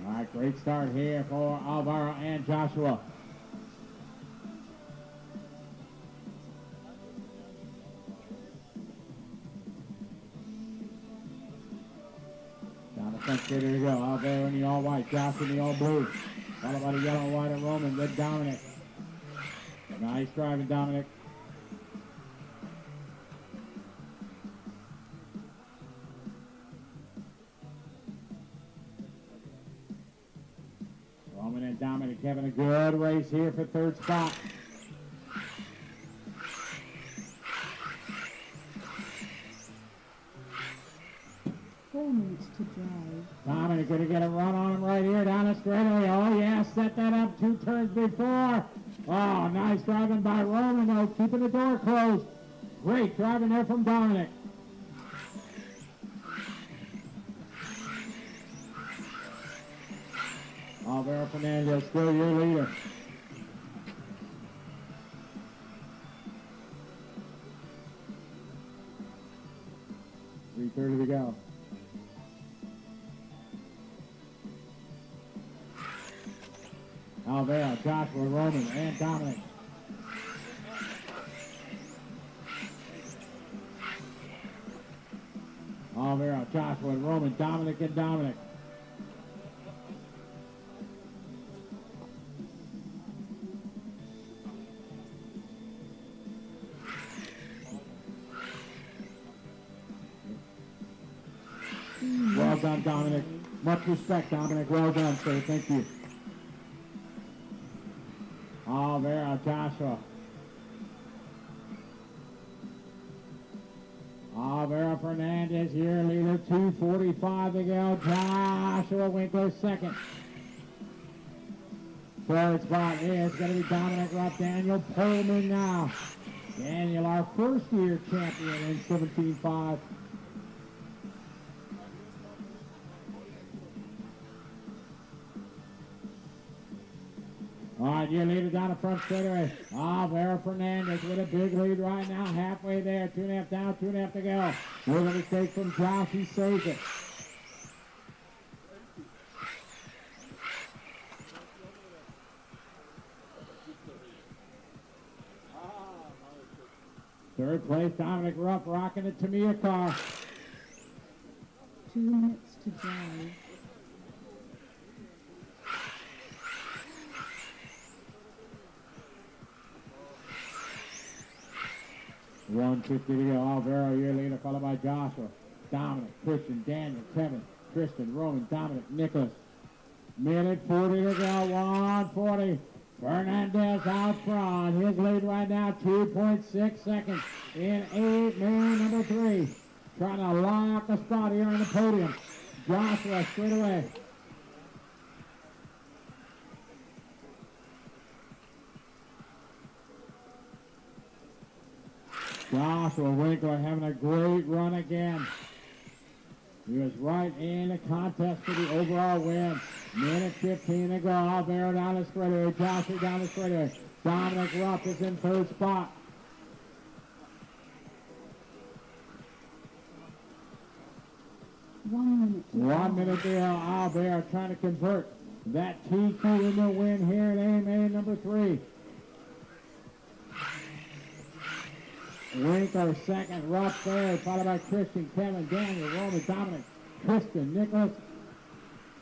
All right, great start here for Alvaro and Joshua. Down the front straight, here we go. Alvaro in the all white, Josh in the all blue. Followed by the yellow, white, and Roman, red Dominic. Nice driving, Dominic. Roman and Dominic having a good race here for third spot. Four minutes to. Dominic gonna get a run on him right here down the straightaway. Oh yeah, set that up two turns before. Oh, nice driving by Roman though, keeping the door closed. Great driving there from Dominic. Alvaro Fernandez still your leader. Three thirty to go. Alvaro, Joshua, Roman, and Dominic. Alvaro, Joshua, Roman, Dominic, and Dominic. Well done, Dominic. Much respect, Dominic. Well done, sir. Thank you. Alvaro, Joshua. Alvaro Fernandez here, leader 245 to go. Joshua Winkler second. Third spot is going to be Dominic Rupp. Daniel Pullman now. Daniel, our first year champion in 17.5. All right, your leader down the front straightaway. Vera Fernandez with a big lead right now, halfway there. Two and a half down, two and a half to go. With a mistake from Josh, he saves it. Third place, Dominic Rupp rocking it to Mia Carr. Two minutes to drive. One fifty to go. Alvaro, leader, followed by Joshua, Dominic, Christian, Daniel, Kevin, Tristan, Roman, Dominic, Nicholas. Minute 40 to go. 140. Fernandez out front. His lead right now, 2.6 seconds in A main number three. Trying to lock a spot here on the podium. Joshua straight away. Joshua Winkler having a great run again. He was right in the contest for the overall win. Minute 15 to go. Alvaro down the straightaway. Joshua down the straightaway. Dominic Rupp is in third spot. One minute One minute there. Alvaro trying to convert that TQ into a win here at A main number three. Winkler second, Rupp third, followed by Christian, Kevin, Daniel, Roman, Dominic, Christian, Nicholas.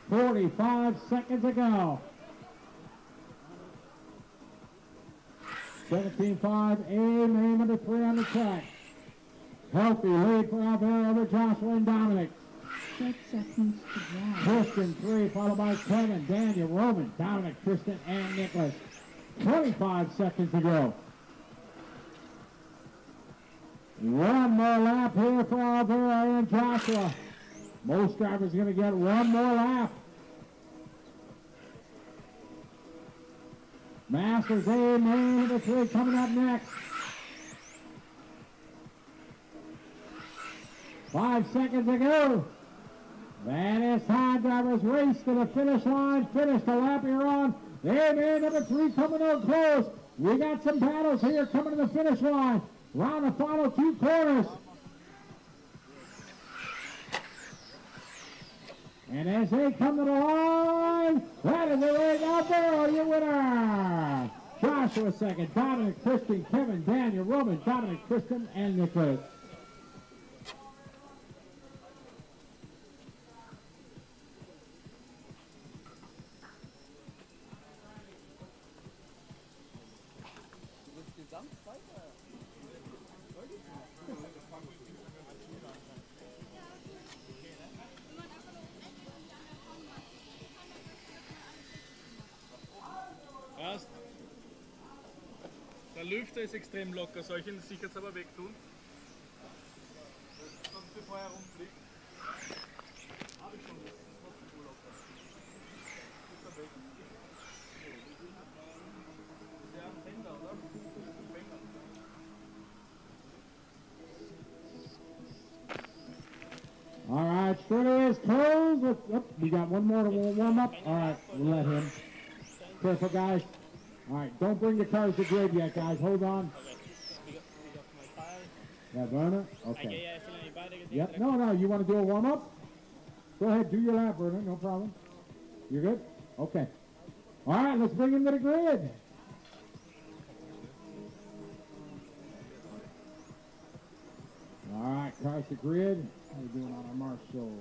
45 seconds ago. 17-5, A main number three on the track. Healthy lead for Alvaro over Joshua and Dominic. Six seconds to. Christian three, followed by Kevin, Daniel, Roman, Dominic, Christian, and Nicholas. 25 seconds to go. One more lap here for Alvaro and Joshua. Most drivers going to get one more lap. Masters A main number three coming up next. Five seconds to go. That is time drivers race to the finish line. Finish the lap you're on. There, man, number three coming out close. We got some battles here coming to the finish line. Round the final two corners. And as they come to the line, that is the race out there, your winner. Joshua second, Dominic Christian, Kevin, Daniel, Roman, Dominic Christian, and Nicholas. Ist extrem locker. Soll ich ihn sich jetzt aber wegtun? Sonst bevor er rumfliegt. Hab ich schon. Das ist trotzdem wohl locker. Ist. Ist ja ein Fender, oder? All right, straightaway is closed. Let's, oh, we got one more to warm up. All right, we'll let him. Careful, guys. All right, don't bring the cars to grid yet, guys. Hold on. Yeah, Werner? Okay. Yep. No, no, you want to do a warm up? Go ahead, do your lap, Werner. No problem. You're good? Okay. All right, let's bring him to the grid. All right, cars to grid. How you doing on our marshals?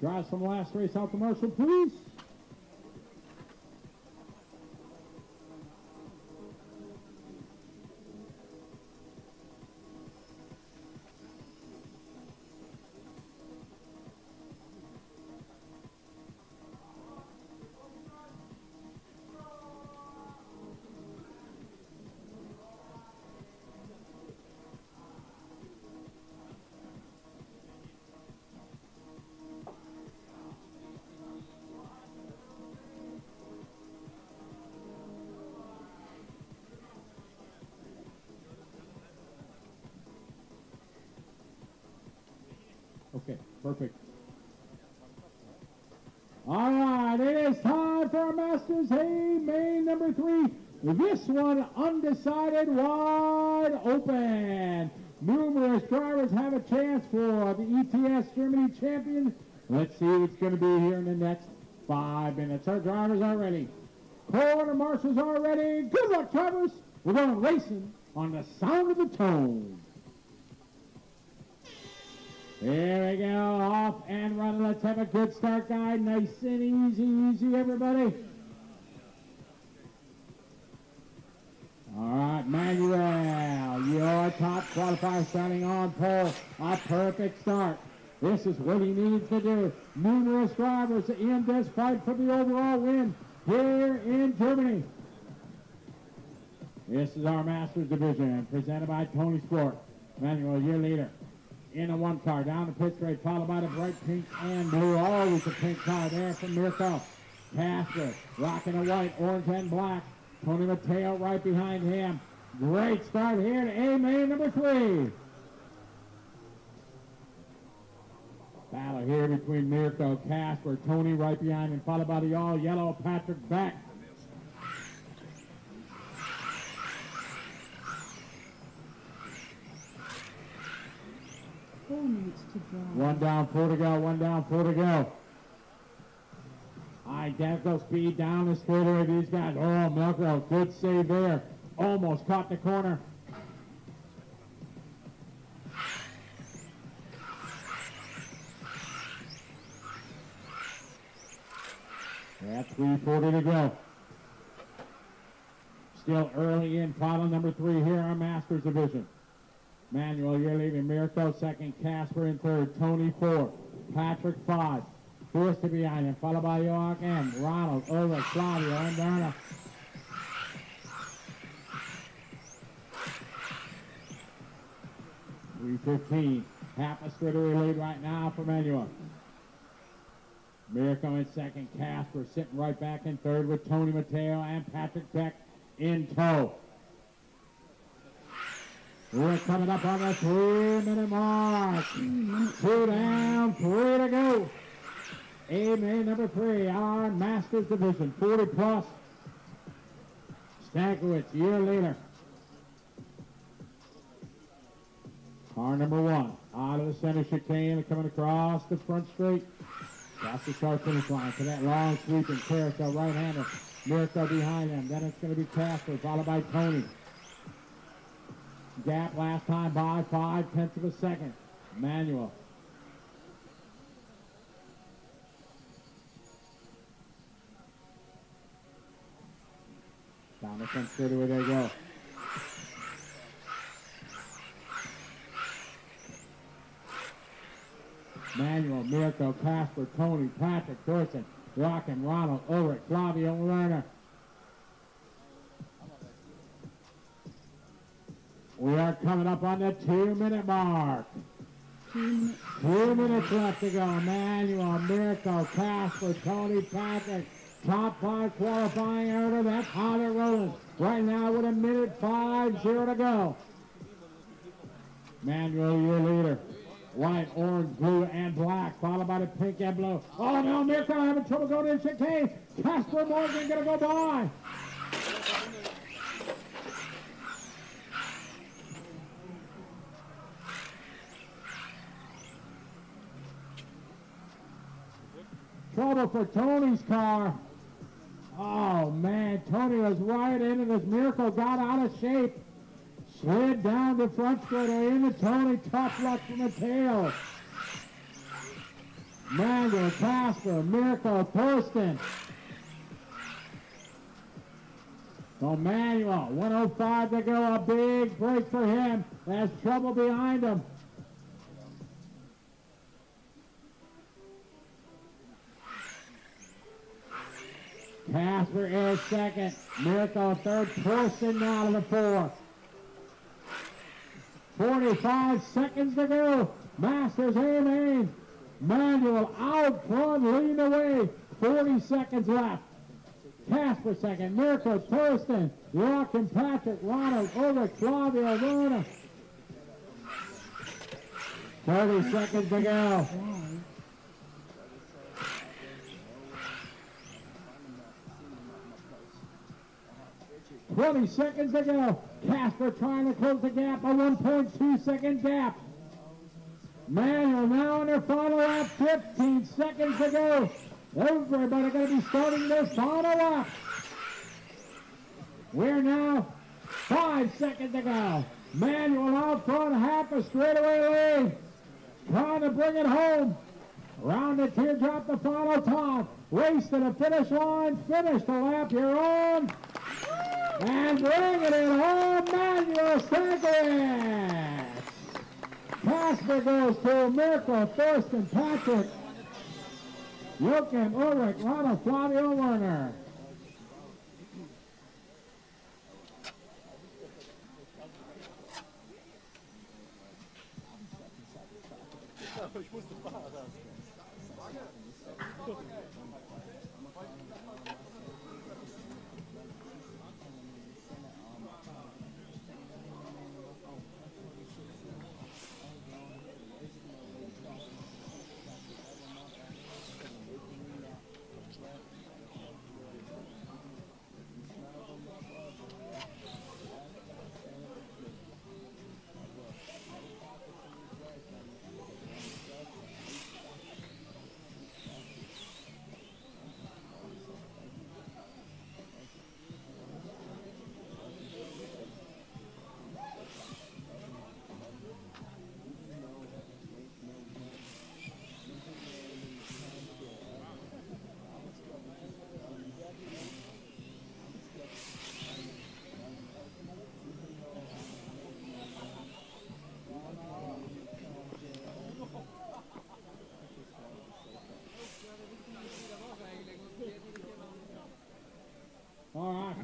Drive some last race out the marshal, please. This one undecided, wide open. Numerous drivers have a chance for the ETS Germany champion. Let's see what's going to be here in the next five minutes. Our drivers are ready. Corner marshals are ready. Good luck, drivers. We're going racing on the sound of the tone. Here we go, off and running. Let's have a good start, guy. Nice and easy, easy, everybody. All right, Manuel, your top qualifier starting on pole. A perfect start. This is what he needs to do. Numerous drivers in this fight for the overall win here in Germany. This is our Masters Division, presented by Tony Sport. Manuel, your leader. In a one car, down the pit straight, followed by the bright pink and blue. Always a pink car there from Mirko. Casper, rocking a white, orange, and black. Tony Mateo right behind him. Great start here to A main number three. Battle here between Mirko, Casper, Tony right behind him, followed by the all yellow Patrick Beck. Four minutes to. One down, four to go, one down, four to go. Identical speed down the straightaway. These guys, oh, Mirko, good save there. Almost caught the corner. That's 340 to go. Still early in final number three here on Masters Division. Manuel, you're leaving. Mirko second, Casper in third, Tony four, Patrick five, Forced to behind him, followed by Joachim, Ronald, Ulrich, Flavio, and Werner. Three fifteen. Half a straightaway lead right now for Manuel. Mirko in second, Casper sitting right back in third with Tony Mateo and Patrick Beck in tow. We're coming up on the three-minute mark. Two down, three to go. A main number three, our Masters Division, 40 plus. Stankiewicz, year leader. Car number one, out of the center chicane, coming across the front straight. That's the start finish line for that long sweeping carousel right-hander. Mirko behind him. Then it's going to be Casper, followed by Tony. Gap last time by five tenths of a second. Manuel. Down the front straightaway they go. Manuel, Mirko, Casper, Tony, Patrick, Thorsten, Rockin, Ronald, Ulrich, Flavio, Werner. We are coming up on the two-minute mark. Two minutes left to go. Manuel, Mirko, Casper, Tony, Patrick. Top five qualifying order. That's how they're rolling. Right now with a minute five zero to go. Manuel, your leader. White, orange, blue, and black, followed by the pink and blue. Oh no, Mirko having trouble going in chicane. Casper Morgan gonna go by. Trouble for Tony's car. Oh man, Tony was right into this miracle, got out of shape. Slid down the front straight into Tony, tough luck from the tail. Mango, Casper, Mirko, Thorsten. So Manuel, 105 to go, a big break for him. There's trouble behind him. Casper is second. Mirko third. Thorsten now to the fourth. 45 seconds to go. Masters aiming. Manuel out front, leading away. 40 seconds left. Casper second. Mirko, Thorsten, Joachim Patrick, Ronald, over Flavio, Werner. 30 seconds to go. 20 seconds to go. Casper trying to close the gap, a 1.2 second gap. Manuel now in their final lap, 15 seconds to go. Everybody going to be starting their final lap. We're now five seconds to go. Manuel out front, half a straightaway lead. Trying to bring it home. Around the teardrop, the final time. Race to the finish line. Finish the lap you're on. And bring it home, Manuel Staggerich. Casper goes to Mirko, Thorsten, Patrick, Joachim, Ulrich, Ronald, Flavio Werner.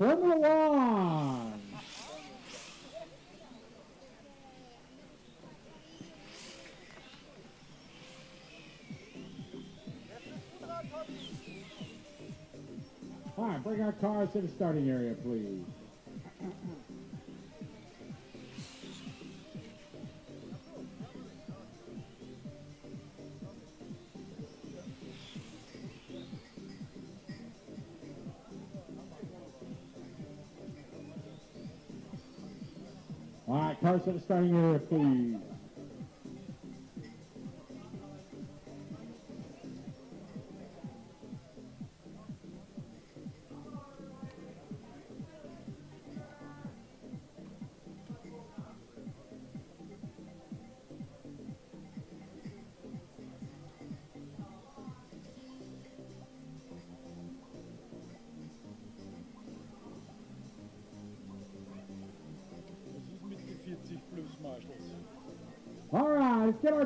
Formula One. All right, bring our cars to the starting area, please. The starting area, please.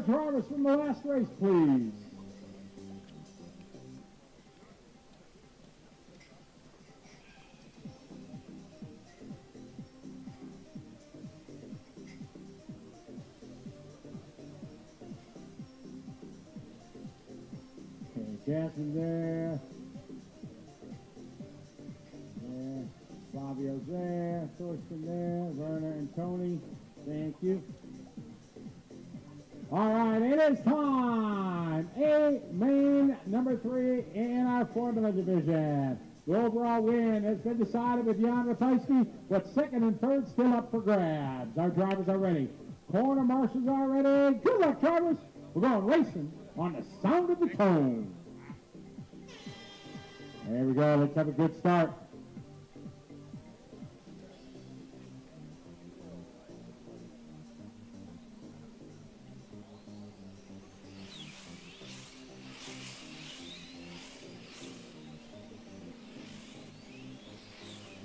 Drivers from the last race, please. Jasmine there. There. Flavio's there. Thorsten there. Formula division. Uh, the overall win has been decided with Jan Ratajski, but second and third still up for grabs. Our drivers are ready. Corner marshals are ready. Good luck, drivers. We're going racing on the sound of the tone. There we go. Let's have a good start.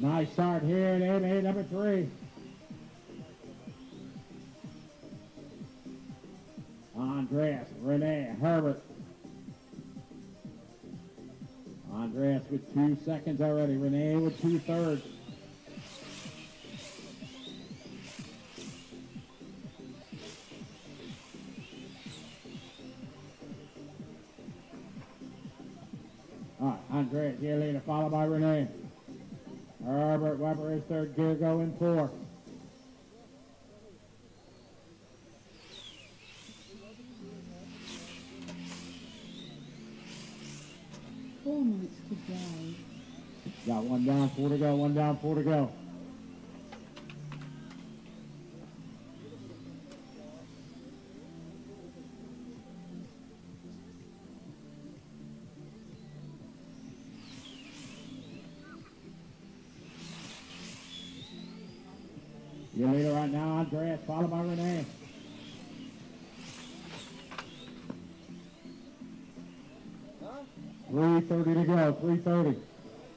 Nice start here at A main number three. Andreas, Renee, Herbert. Andreas with two seconds already. Renee with two thirds. All right, Andreas here leader, followed by Renee. Herbert Weber is third gear going four. Four minutes to drive. Got one down, four to go, one down, four to go. Right now, Andreas, followed by Renee. Three thirty to go. Three thirty.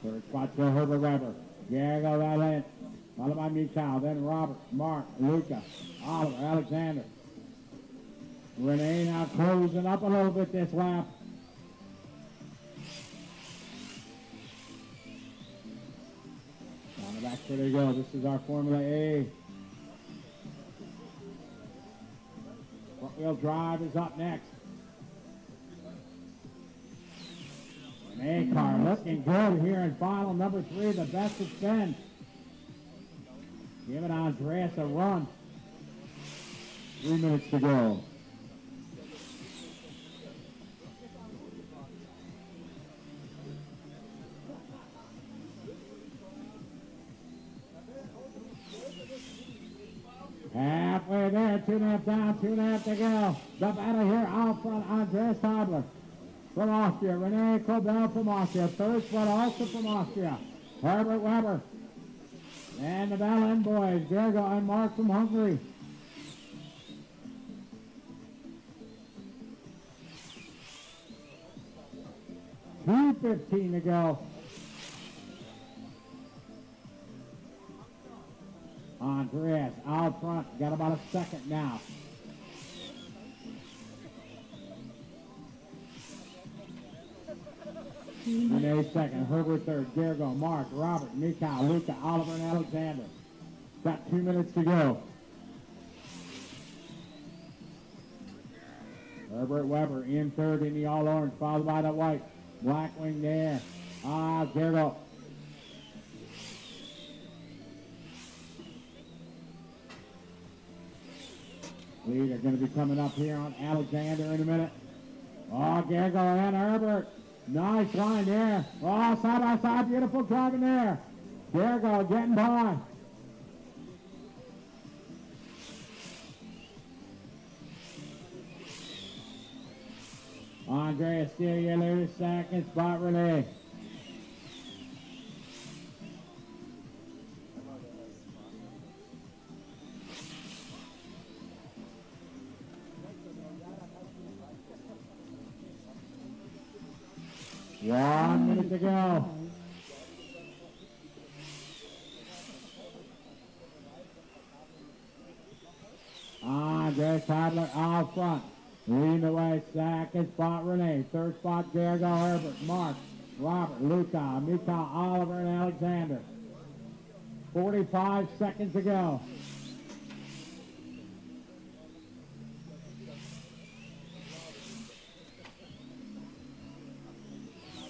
Third spot to Herbert Weber. Diego Valent. Followed by Mikhail. Then Robert, Mark, Luca, Oliver, Alexander. Renee now closing up a little bit this lap. On the back, there they go. This is our Formula A. wheel drive is up next. Car looking good here in final number three, the best it's been. Giving Andreas a run. Three minutes to go. Halfway there, two and a half down, two and a half to go. Up out of here, out front, Andreas Tobler from Austria. Renee Kobel from Austria. Third spot also from Austria. Herbert Weber. And the Berlin boys, Gergo and Mark from Hungary. Two fifteen to go. Andreas out front, got about a second now. Renee second, Herbert third, Gergo, Mark, Robert, Mikhail, Luca, Oliver, and Alexander. Got two minutes to go. Herbert Weber in third in the all orange, followed by the white. Blackwing there. Ah, Gergo. Lead are going to be coming up here on Alexander in a minute. Oh, Gergo and Herbert. Nice line there. Oh, side by side, beautiful driving there. Gergo getting by. Andreas still yellow second spot relay. One minute to go. Andre Tobler out front. Leading the way, second spot Renee. Third spot Gergo Herbert, Mark, Robert, Luca, Mika, Oliver, and Alexander. 45 seconds to go.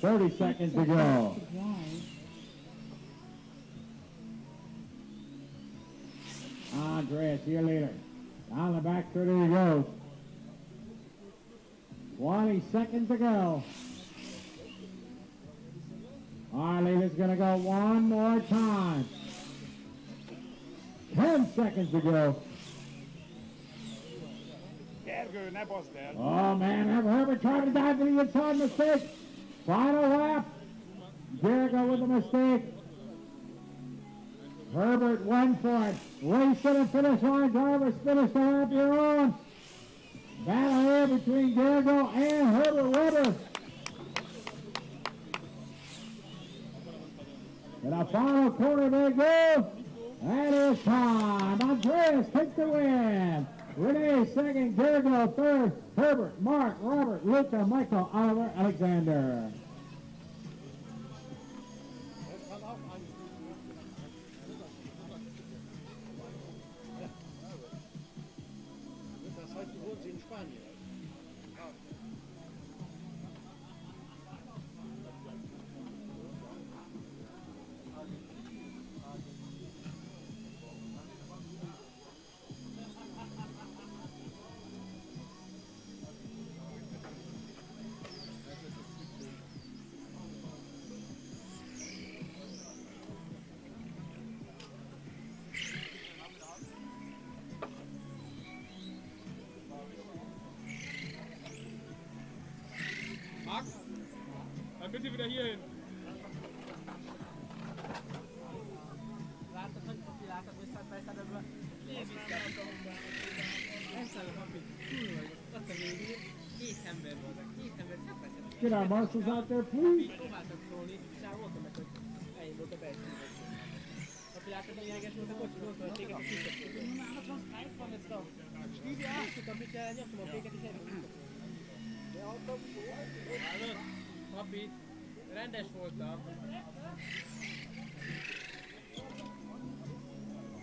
Thirty seconds to go. Andreas, your leader. Down the back, 30 he goes. 20 seconds to go. Our leader's going to go one more time. 10 seconds to go. Gergo, ne was der? Oh, man, have Herbert trying to dive to the inside mistake. Final lap. Gergo with a mistake. Herbert went for it. Race to the finish line. Drivers finish the lap your own. Battle here between Gergo and Herbert Weber. In the final corner they go. That is time. Andreas takes the win. Renee second, Gergo third, Herbert, Mark, Robert, Luca, Michael, Oliver, Alexander. Nyomtam a féket, és elindult. Hallod? Papi.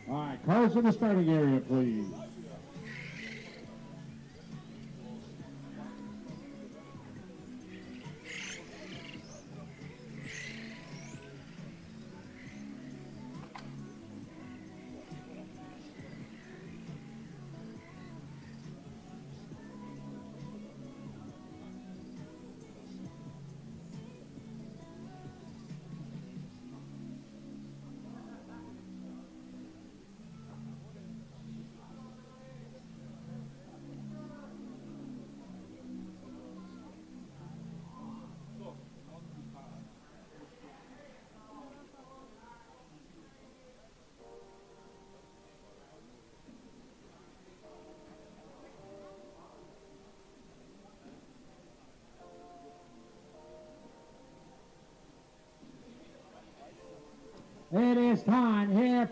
All right, cars in the starting area, please.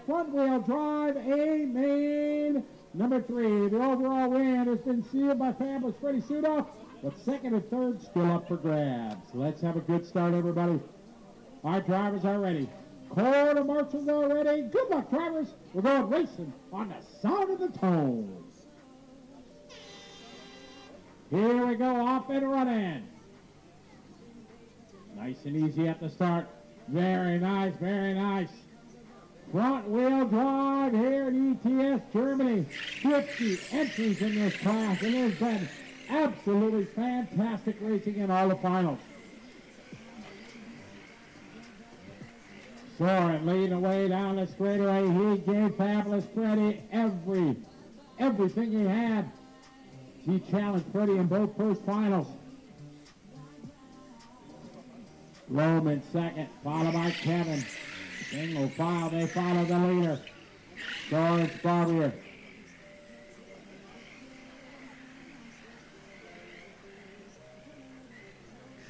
Time front wheel drive, A main number three. The overall win has been sealed by fabulous Freddie Sudoff, but second and third still up for grabs. Let's have a good start, everybody. Our drivers are ready. Quarter marshals are ready. Good luck, drivers. We're going racing on the sound of the tones. Here we go, off and running. Nice and easy at the start. Very nice, very nice. Front wheel drive here in ETS Germany. 50 entries in this class, and there's been absolutely fantastic racing in all the finals. Soren leading away down the straightaway. Eh? He gave Fabulous Freddie every, everything he had. He challenged Freddie in both first finals. Roman second, followed by Kevin. Single file, they follow the leader. George Barbier.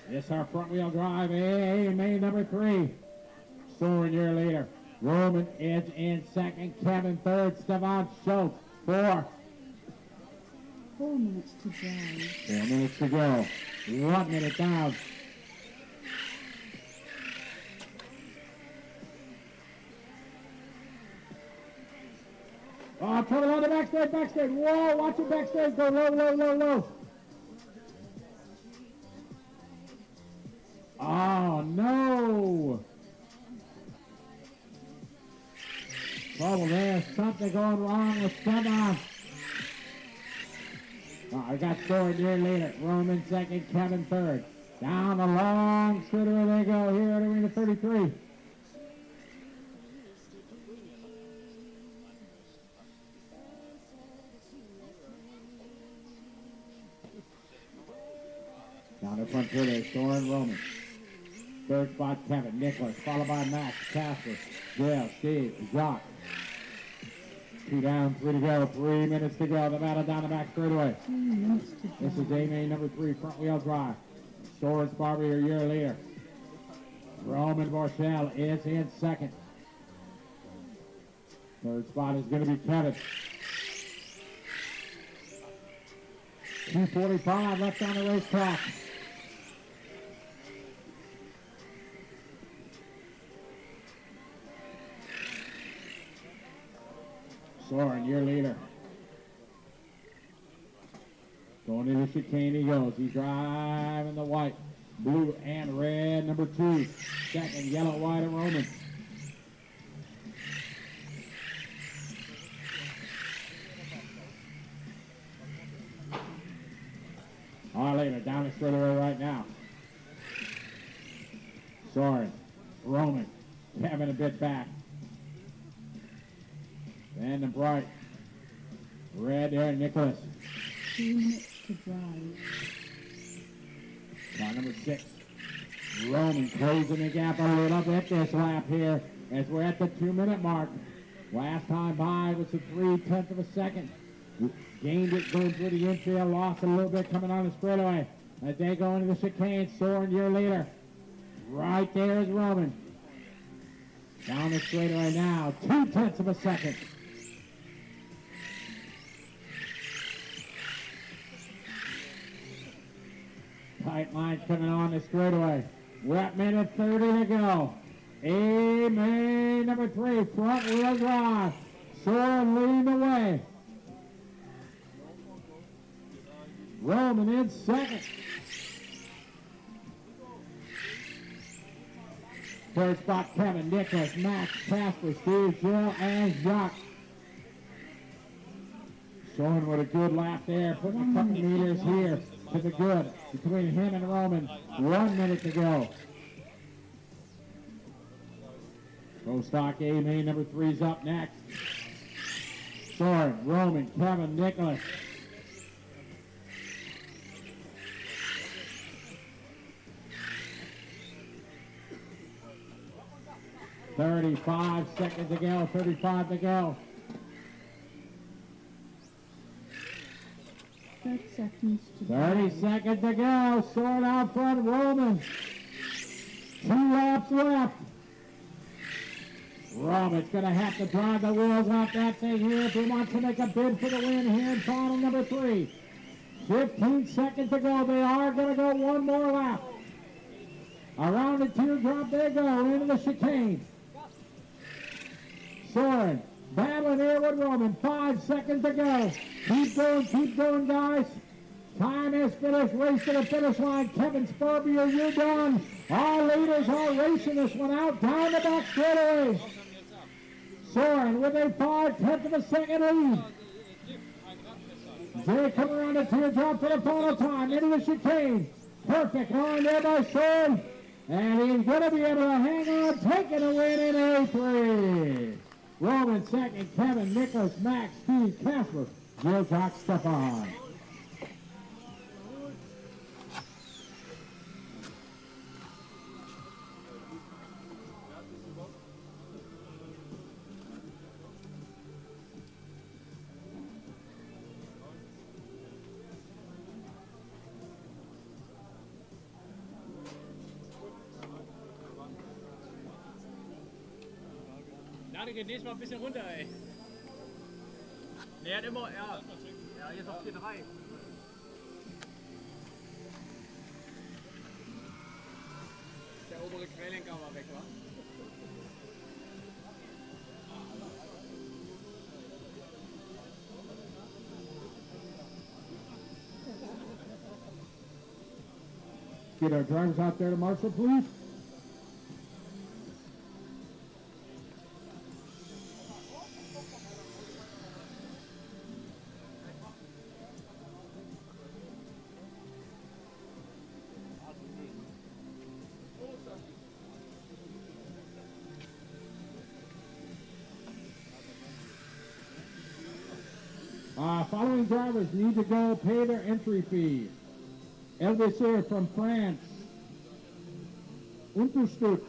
This our front wheel drive, A main number three. Soren, your leader. Roman is in second, Kevin third, Stefan Schultz four. Four minutes to go. Four minutes to go. One minute down. Uh, oh, trouble on the backstage, backstage. Whoa, watch it backstage. Go low, low, low, low. Oh, no. Trouble there. Something going wrong with Stefan. Oh, I got scored near later. Roman second, Kevin third. Down the long straightaway they go here at Arena 33. Down the front here, there's Soren Roman. Third spot, Kevin Nicholas, followed by Max, Casper, Gail, Steve, Jacques. Two down, three to go, three minutes to go. The battle down the back straightaway. This is drive. A main number three, front wheel drive. Soren Barbier, your leader. Roman Borchell is in second. Third spot is going to be Kevin. 245 left on the racetrack. Soren, your leader. Going into chicane he goes. He's driving the white, blue, and red. Number two. Second, yellow, white, and Roman. All later, down the straightaway right now. Soren, Roman, Kevin a bit back. Van den Bright. Red there, Nicholas. Two minutes to drive. Car number six. Roman closing the gap a little bit this lap here as we're at the two minute mark. Last time by was a three-tenth of a second. Gained it going through the infield, lost a little bit coming on the straightaway. As they go into the chicane, Soren your leader. Right there is Roman. Down the straightaway now, two-tenths of a second. Tight lines coming on the straightaway. We're minute 30 to go. A main. Number three, front wheel drive. Soren leading the way. Roman in second. Third spot, Kevin Nicholas, Max Casper, Steve Jill, and Jacques. Soren what a good lap there, putting a couple meters here to the good between him and Roman. One minute to go. Pro stock A main number three's up next. Soren, Roman, Kevin, Nicholas. Thirty-five seconds to go, thirty-five to go. 30 seconds to 30 seconds to go. Sword out front, Roman. Two laps left. Roman's going to have to drive the wheels off that thing here if he wants to make a bid for the win here in final number three. 15 seconds to go. They are going to go one more lap. Around the teardrop they go into the chicane. Soren battling here with Roman. Five seconds to go. Keep going, keep going, guys. Time is finished. Race to the finish line. Kevin Sparbier, you're done. Our leaders are racing this one out down the back straightaway. Soren with a five-tenth of a second lead. They come around the teardrop for the final time into the chicane. Perfect on there by Soren. And he's going to be able to hang on, taking a win in A3. Roman second, Kevin, Nicholas, Max, Steve, Casper, Jill, Jock, Stefan. Geht nächstes Mal ein bisschen runter, ey. Er hat immer, ja. Ja, jetzt auf 4-3. Der obere Querlenker war weg, wa? Get our drivers out there to marshal, please. Drivers need to go pay their entry fee. Here from France. Unterstütz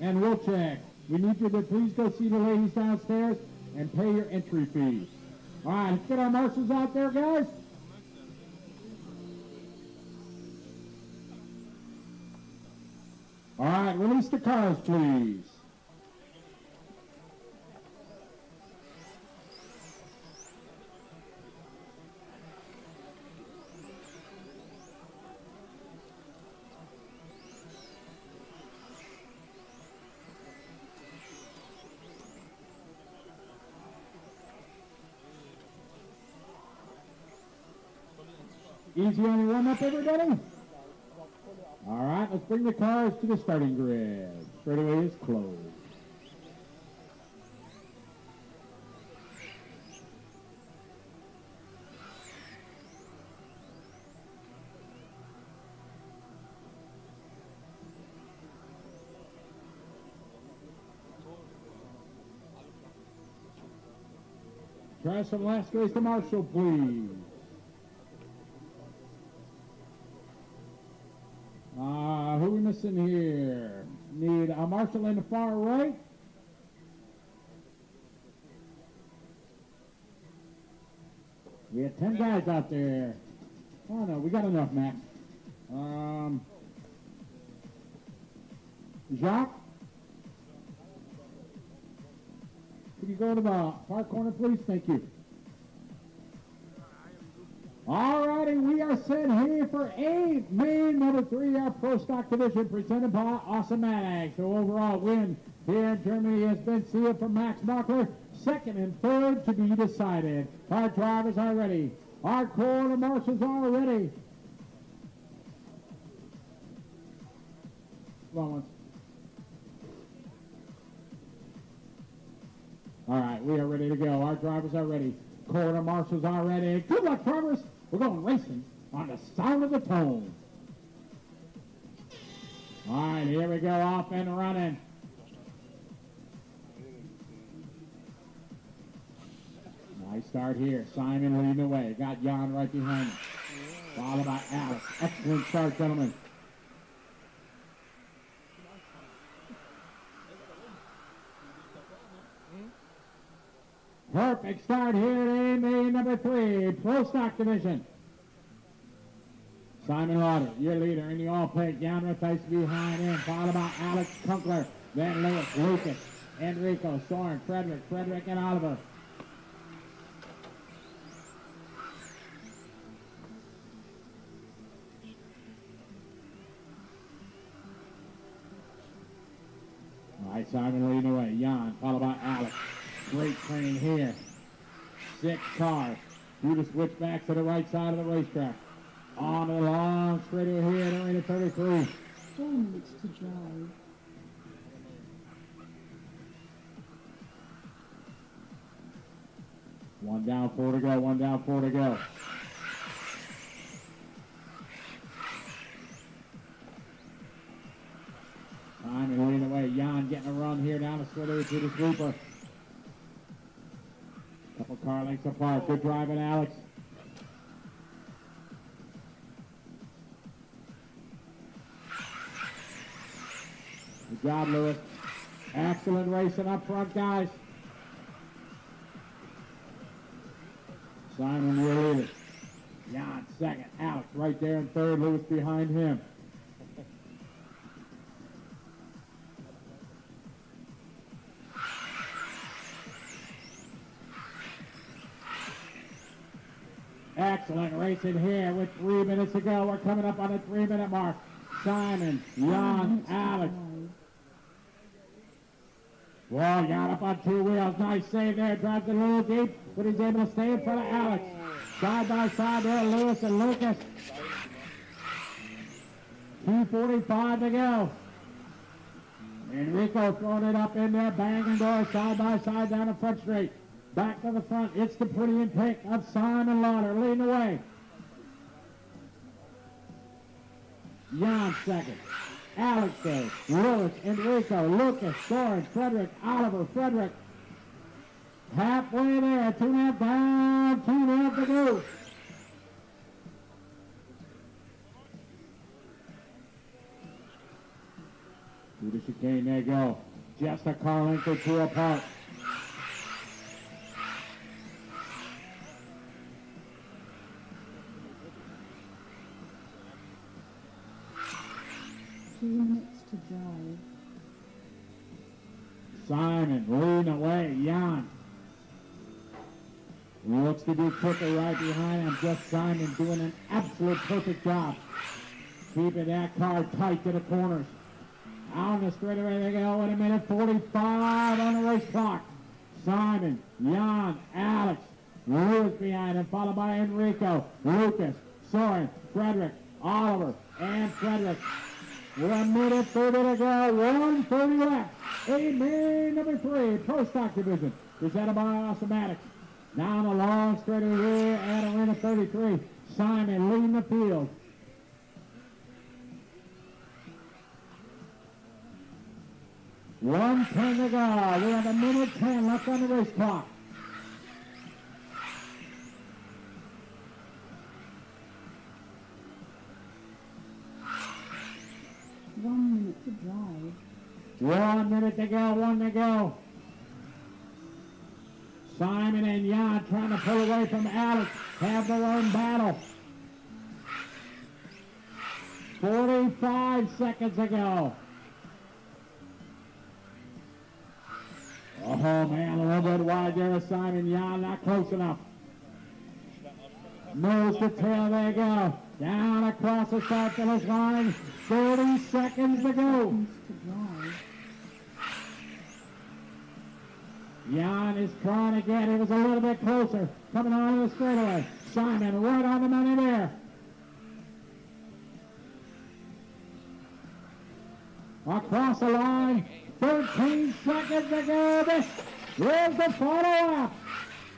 and Wilczek. We need you to please go see the ladies downstairs and pay your entry fees. All right, let's get our marshals out there, guys. All right, release the cars, please. Easy on the warm up, everybody. All right, let's bring the cars to the starting grid. Straightaway is closed. Try some last race to marshal, please. Here. Need a marshal in the far right. We had 10 guys out there. Oh, no, we got enough, Max. Um, Jacques? Could you go to the far corner, please? Thank you. All righty, we are set here for A main number three, our Pro Stock Division, presented by Awesomatix. So overall win here in Germany has been sealed for Max Mockler. Second and third to be decided. Our drivers are ready. Our corner marshals are ready. Ones. All right, we are ready to go. Our drivers are ready. Quarter marshals are ready. Good luck, drivers. We're going racing on the sound of the tone. All right, here we go, off and running. Nice start here. Simon leading the way. Got Jan right behind him. Followed by Alex. Excellent start, gentlemen. Perfect start here in the number three, Pro Stock Division. Simon Lauder, your leader in the all pink. Jan Matthijs behind him, followed by Alex Kunkler, then Lewis, Lucas, Enrico, Soren, Frederick, Frederick, and Oliver. All right, Simon leading the way. Jan, followed by Alex. Great train here. Six cars. to switch back to the right side of the racetrack. On the long straightaway here at Arena 33. Four minutes to drive. One down, four to go. One down, four to go. Simon leading the way. Jan getting a run here down the straightaway to the sweeper. Couple car lengths apart. Good driving, Alex. Good job, Lewis. Excellent racing up front, guys. Simon will lead it. Jan second. Alex right there in third. Lewis behind him. Excellent racing here with three minutes to go. We're coming up on the three minute mark. Simon, Jan, Alex. Well, got up on two wheels. Nice save there. Drives it a little deep, but he's able to stay in front of Alex. Side by side there, Lewis and Lucas. 2.45 to go. Enrico throwing it up in there, banging doors side by side down the front straight. Back to the front, it's the pretty and pick of Simon Lauder leading the way. Jan second. Alex third. Lewis, Enrico, Lucas, Soren, Frederick, Oliver, Frederick. Halfway there, two and a half down, two and a half to go. Through the chicane, they go. Just a car length or two apart. Minutes to drive. Simon leading away. Jan. Looks to be quicker right behind him. Just Simon doing an absolute perfect job. Keeping that car tight to the corners. On the straightaway they go in a minute 45 on the race clock. Simon, Jan, Alex, Lewis behind him, followed by Enrico, Lucas, Soren, Frederick, Oliver, and Frederick. One minute, 30 to go, 130 left. A main number three, Pro Stock Division, presented by Awesomatix. Down the long straightaway here at Arena 33. Simon leading the field. One ten to go. We have a minute ten left on the race clock. One minute to drive. One minute to go, one to go. Simon and Jan trying to pull away from Alex. have their own battle. 45 seconds ago. Oh man, a little bit wide there, Simon Jan, not close enough. Nose to tail, they go. Down across the start finish line. 30 seconds to go. Jan is trying get, it was a little bit closer. Coming on the straightaway. Simon right on the money there. Across the line. 13 seconds to go. This is the lap.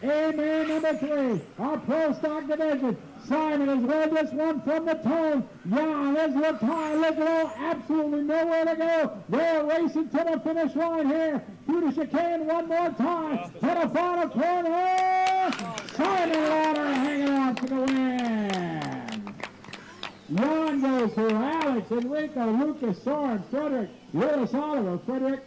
A main number three, our pro stock division. Simon has led this one from the tone. Jan is tie. Ligero absolutely nowhere to go. They're racing to the finish line here. The chicane one more time. To the final corner. Simon Lauder hanging on to the win. Jan goes to Alex, Enrico, Lucas, Soren, Frederick, Lewis Oliver. Frederick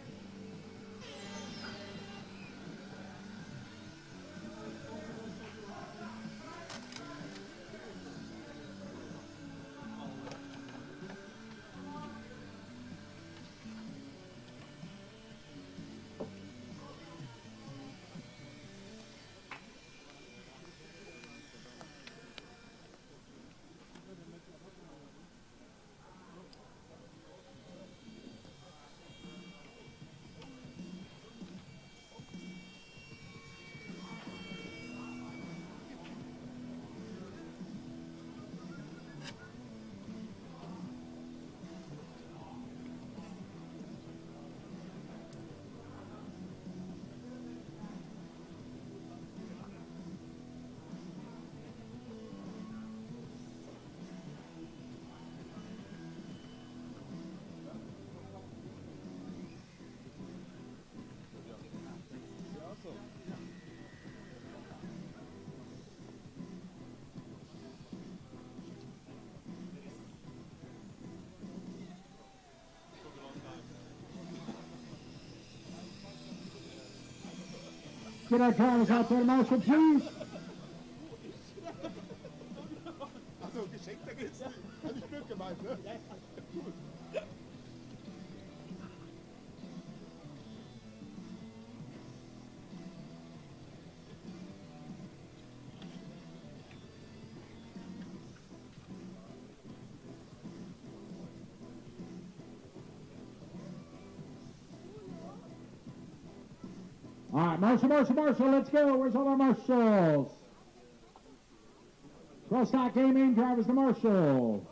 Get our drivers out there, marshal, please. Also, geschenkt, da geht's nicht. Hat nicht blöd gemeint, ne? All right, marshal, marshal, marshal, let's go. Where's all our marshals? Cross stock gaming drivers to marshal.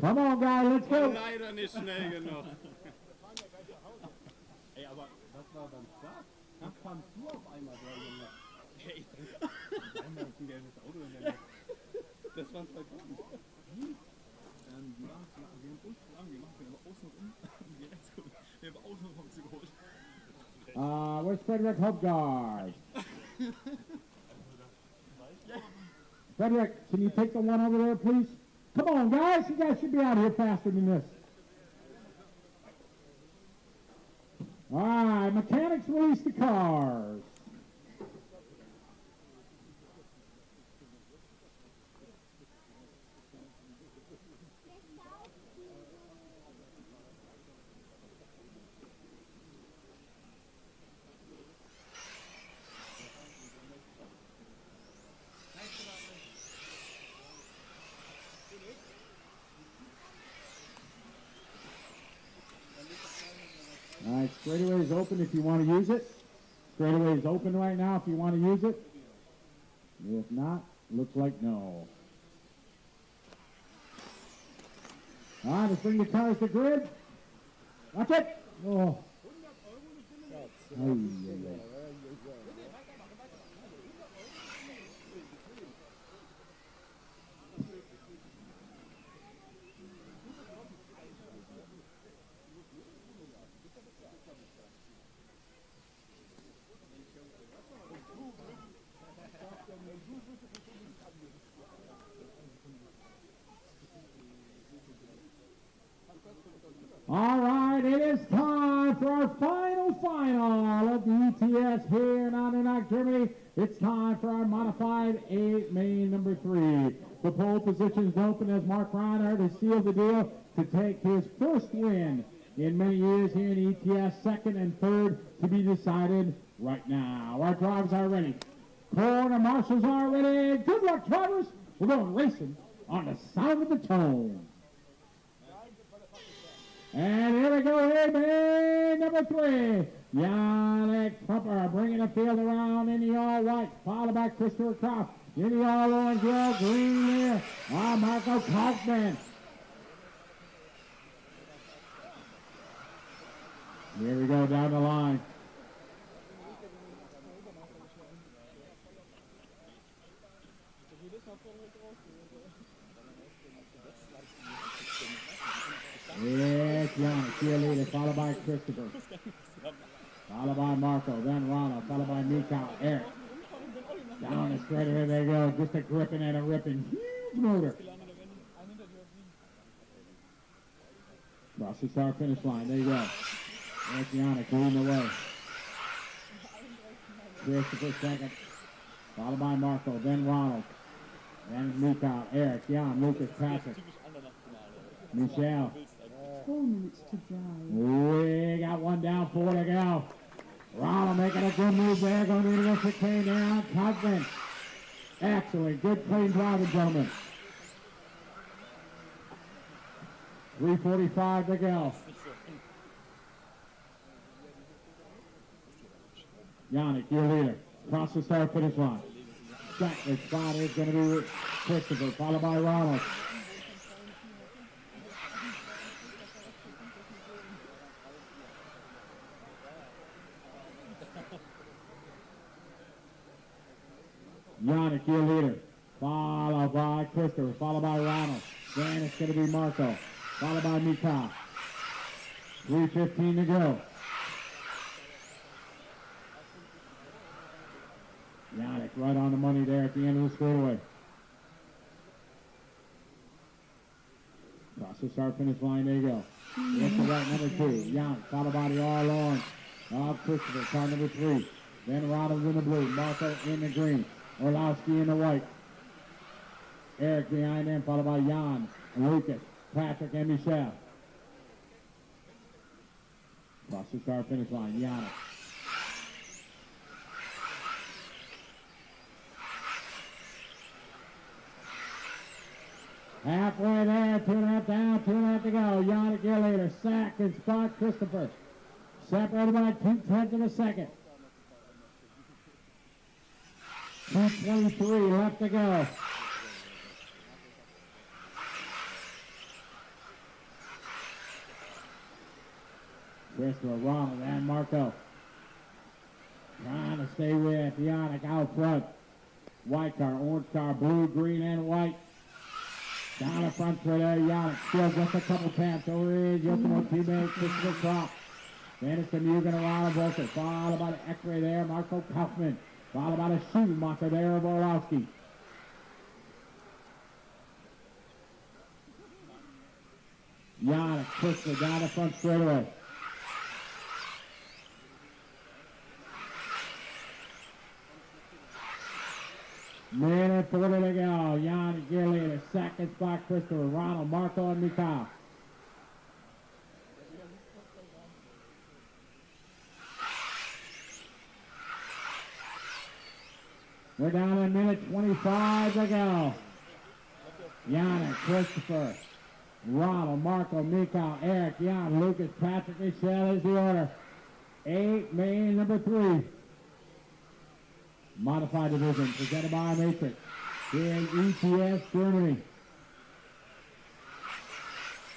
Come on, guys, let's go. Leider nicht schnell genug. Ey, aber das war dann stark. Da kamst du auf einmal, der Junge. Hey. Einmal ein gelbes Auto in der Das waren zwei Gruppen. Uh, where's Frederick Hubgard? Frederick, can you take the one over there, please? Come on, guys. You guys should be out here faster than this. All right, mechanics release the cars. All right, straightaway is open if you want to use it. Straightaway is open right now if you want to use it. If not, looks like no. All right, let's bring the cars to grid. Watch it. Oh. Ay, ay. All right, it is time for our final final of the ETS here in Andernach, Germany. It's time for our modified A main number three. The pole position is open as Mark Reinhardt has sealed the deal to take his first win in many years here in ETS, second and third to be decided right now. Our drivers are ready. Corner marshals are ready. Good luck, We're going racing on the sound of the tone. And here we go, man, number three. Yannick Trumper bringing the field around in the all white, followed by Christopher Croft in the all orange, well, green there. Ah, Marco Kaufman. Here we go down the line. Yes, Yannick, cheerleader, followed by Christopher. Followed by Marco, then Ronald, followed by Mikau, Eric. Down the straight, here they go. Just a gripping and a ripping. Huge motor. Cross the start finish line. There you go. There's Yannick leading the way. Christopher second. Followed by Marco, then Ronald. Then Mikau, Eric, Jan, Lucas, Patrick. Michelle. Four minutes to drive. We got one down, four to go. Ronald making a good move there, going to the chicane there on Kaufman. Excellent, good clean driving, gentlemen. 3.45 to go. Yannick, your leader. Cross the start finish line. Second spot is going to be Christopher, followed by Ronald. Yannick, your leader. Followed by Christopher, followed by Ronald. Then it's going to be Marco, followed by Mika. 3.15 to go. Yannick right on the money there at the end of the straightaway. Cross the start finish line, there you go. That's the right number two. Yannick, followed by the all orange Christopher, car number three. Then Ronald in the blue, Marco in the green. Orlowski in the white. Eric behind him, followed by Jan, Lucas, Patrick, and Michelle. Cross the start finish line, Yana. Halfway there, two and a half down, two and a half to go. Yannick Gillater, second spot, Christopher. Separated by two tenths of a second. 223 left to go. Christopher, Ronald, and Marco. Trying to stay with Yannick out front. White car, orange car, blue, green, and white. Down the front for there, Yannick. Still just a couple taps over his ultimate teammate, Christopher Croft. Then it's the Mugen around Volker, followed by the X-ray there, Marco Kaufman. Followed by the Schumacher there of Orlowski. Yannick quickly down the front straightaway. Minute 40 to go. Yannick Gilly in the second spot. Christopher Ronald, Marco, and Mikhail. We're down to minute 25 to go. Yannick, Christopher, Ronald, Marco, Mikhail, Eric, Jan, Lucas, Patrick, Michelle is the order. Eight, main number three. Modified division presented by Matrix here in ETS, Germany.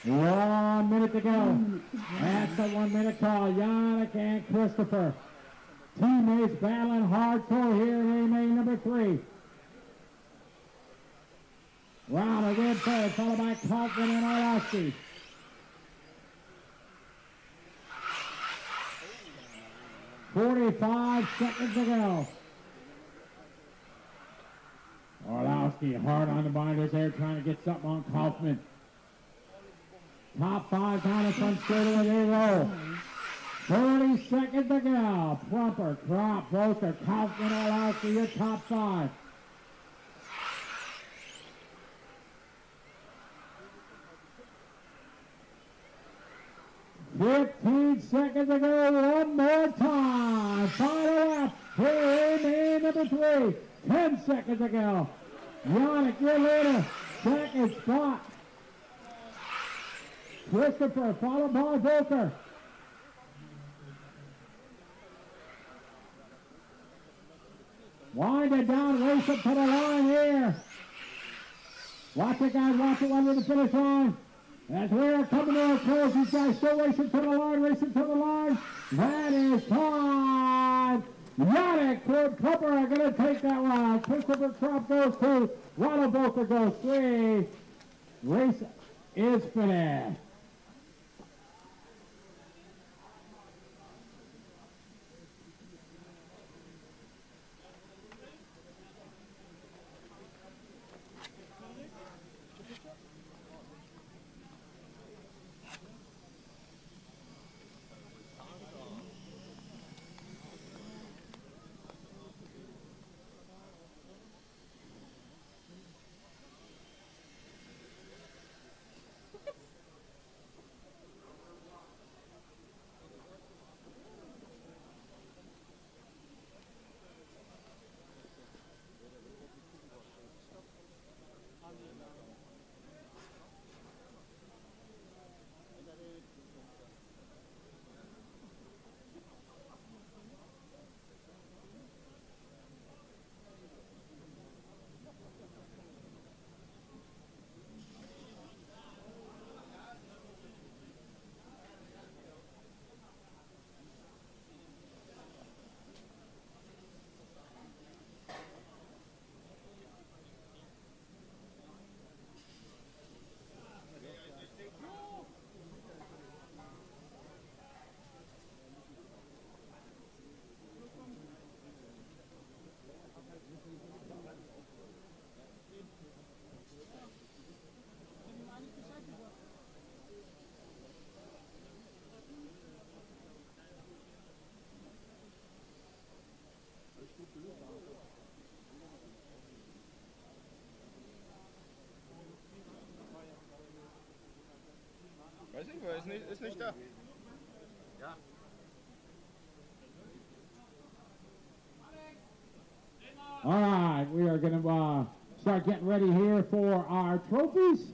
One minute to go. That's the one minute call. Yannick and Christopher. Teammates battling hardcore here in main number three. Round again third, followed by Kaufman and Orlowski. Forty-five seconds to go. Orlowski hard on the binders there, trying to get something on Kaufman. Top five down the front straight away, they roll. 30 seconds to go. Plumper, Crop, Volker, Kaufman all out for your top five. Fifteen seconds to go. One more time. Final lap. Here number three. Ten seconds to go. Yannick, you're leader. Second spot. Christopher, followed by Volker. Wind it down, race it to the line here. Watch it, guys, watch it under the finish line. As we're coming to a close, these guys still racing to the line, racing to the line. That is time. Yannick Cooper are going to take that one. Christopher Crump goes two. Ronald Volker goes three. Race is finished. Going to uh, start getting ready here for our trophies.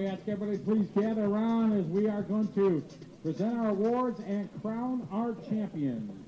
We ask everybody please gather around as we are going to present our awards and crown our champions.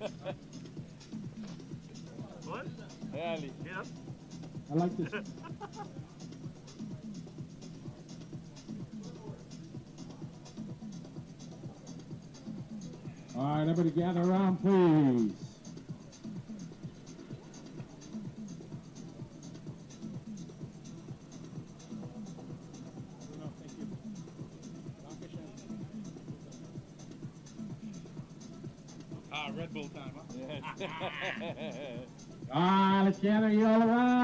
Yes. Und? Herrlich. Ja? I like this. All right, everybody gather around, please. Ah, Bull time, huh? Let's gather you all around.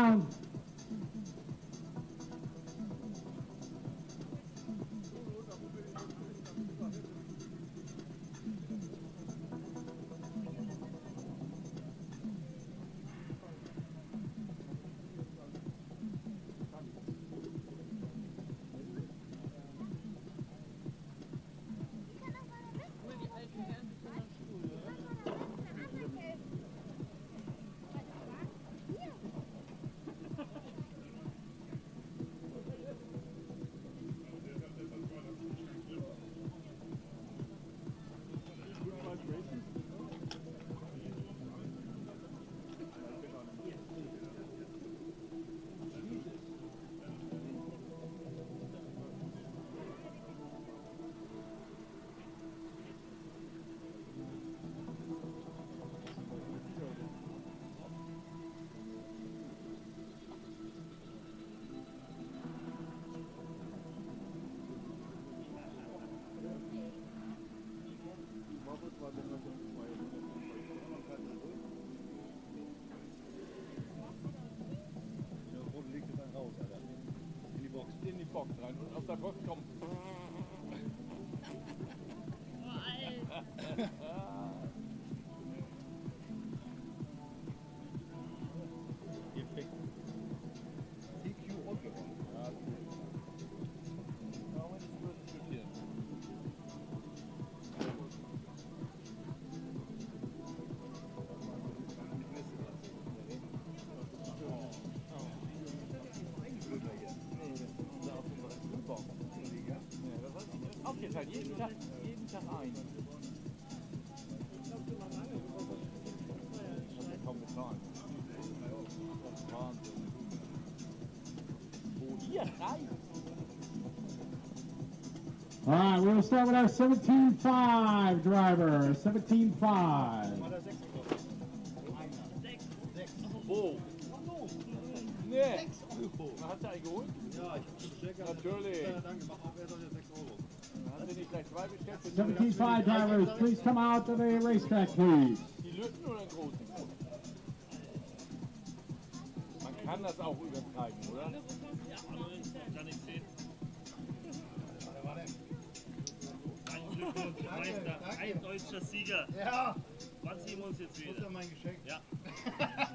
Box. Rein und der Box All right, we'll start with our 17.5 driver. 17.5. drivers, please come out to the racetrack, please. Die Lütten oder den großen? Man kann das auch übertreiben, oder? Kann ich sehen. Ein Glückwunsch, Meister. Ein deutscher Sieger. Ja. Was sehen wir uns jetzt Das ist wieder? ja mein Geschenk. Ja.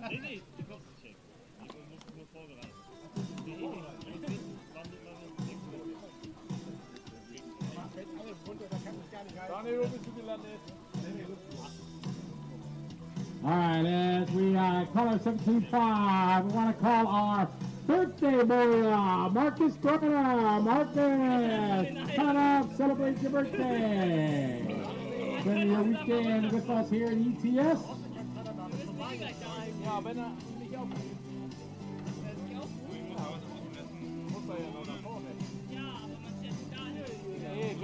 nee, nee, du kommst nicht checken. Ich muss nur vorbereiten. Nee, nee, nee. Daniel, bist du gelandet? All right, as we uh, call our 17.5, we want to call our birthday boy, uh, Marcus Governor. Marcus, come up, celebrate your birthday. Spend your weekend with us here at ETS.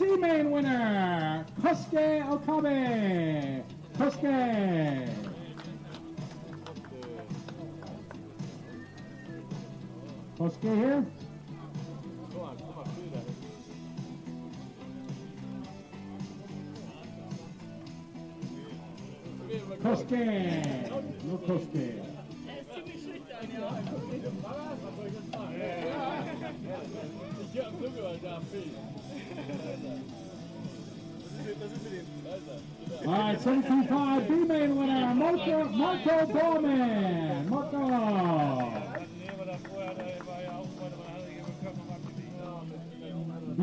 Main winner, Kosuke Okabe. Kosuke. Kosuke here. Kosuke. No Kosuke. All right, 17-5, B main winner, Marco, Marco Bowman. Marco. B.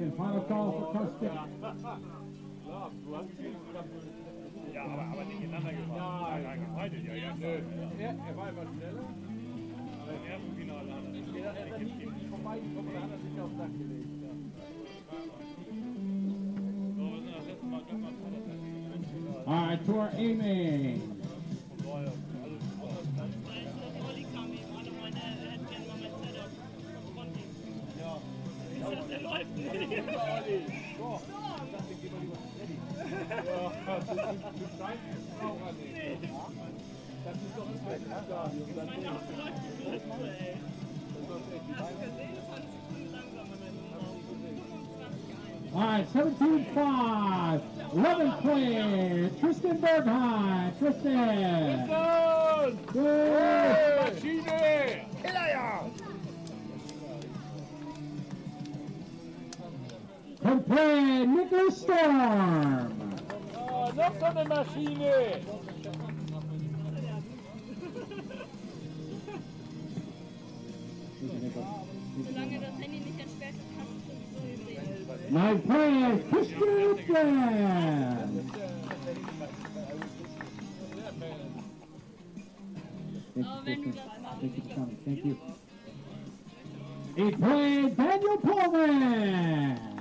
And final call for Kosuke. Ja, aber, aber nicht ineinander gefahren. Nein, gefeitet ja. ja. Er, er war einfach schneller. Aber im ersten Finale hat er Er, er ist nicht vorbeigekommen, da hat er sich aufs Dach gelegt. Mal lieber zu Freddy. Ja, das ist ein an den. Das ist doch ein. All right, 17-5. 11th place, Tristan Bergheim. Tristan. Good. Maschine! Killerjagd! Complete Nicholas Storm. Uh, oh, noch so eine Maschine! Solange das Handy nicht Ninth place, Christian du das machst, Thank you for coming. Thank you. Eighth place, Daniel Pullman.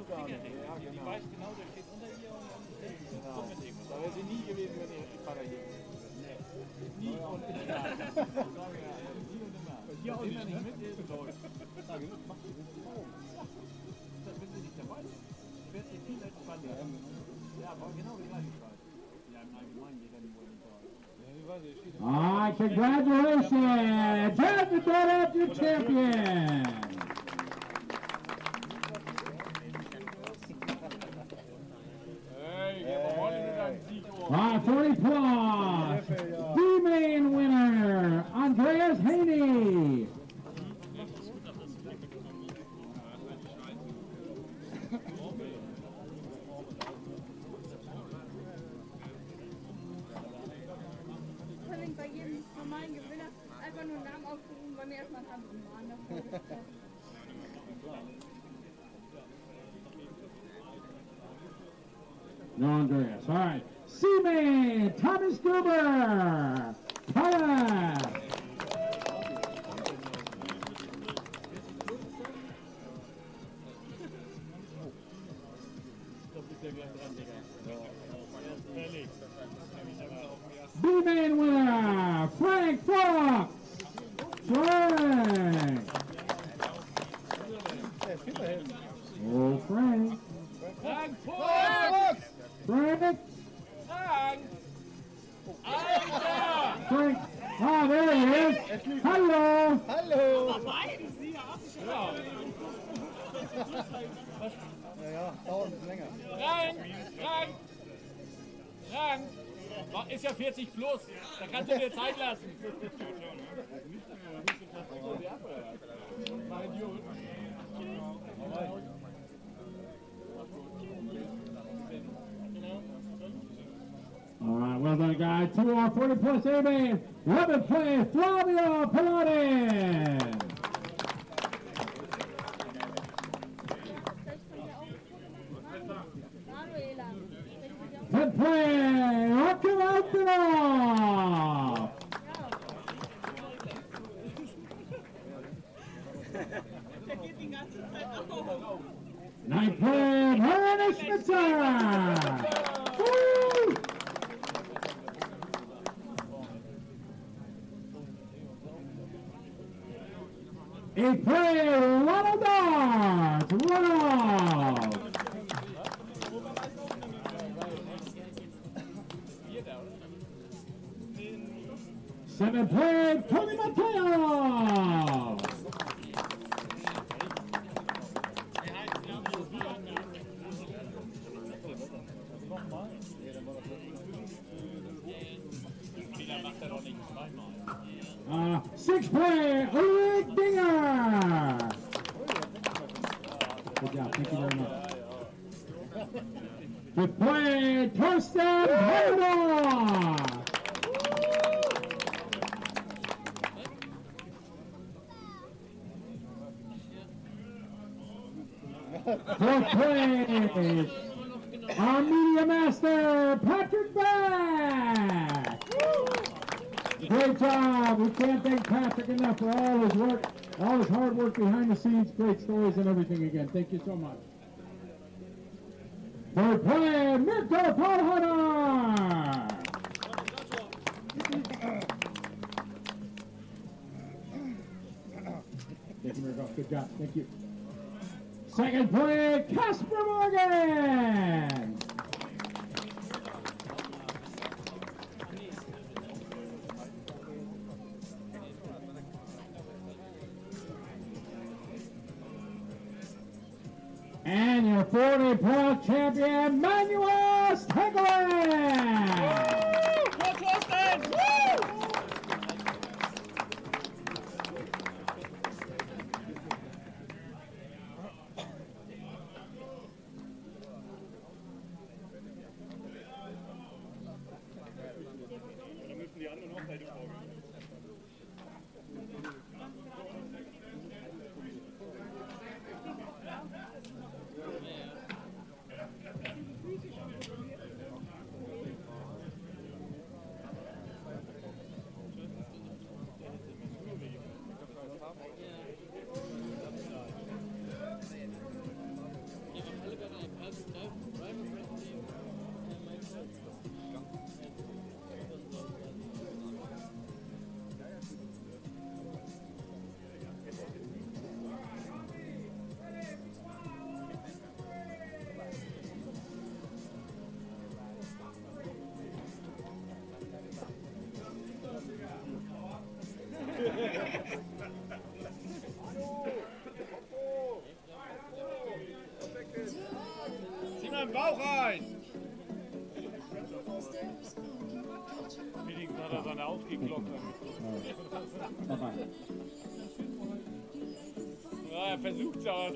Nicht, All right, congratulations! Jonathan Dodd, your champion! Hey, geh mal heute mit deinem Sieg um. Ah, 40 plus! D-Main winner, Andreas Haney! Vor bei jedem normalen Gewinner einfach nur einen Namen aufgerufen, weil mir erstmal ein anderer Mann No, Andreas. All right. C-Main, Thomas Gruber! Power! Das ist ja gleich dran, Digga. Fällig. B-Main winner, Frank Fox! Frank! Oh, Frank. Frank! Frank! Frank! Alter! Ah, there he is! Hello! Hallo! Ja. Ja, ja, dauert ein bisschen länger. Frank! Frank! Frank! Ist ja 40 plus, da kannst du dir Zeit lassen. Mein Idiot. Well done, guys. Two or 40 plus A-Main. 11 play, Flavio Pilates. Fifth play, Zeit auf. Ninth play, Marina Schmitzer. Play, Ronald Dart. Ronald. Seventh play, Tony Mateo. Uh, sixth play, Ulrich Dinger. Good job, thank you very much. Fifth play, Torsten Heider. Fourth place, our media master, Patrick Back. Great job. We can't thank Patrick enough for all his work, all his hard work behind the scenes, great stories and everything again. Thank you so much. Third play, Mirko Paulhunter. Thank you, Mirko. Good job. Thank you. Second play, Casper Morgan. And your 40 plus champion, Manuel Stegeler.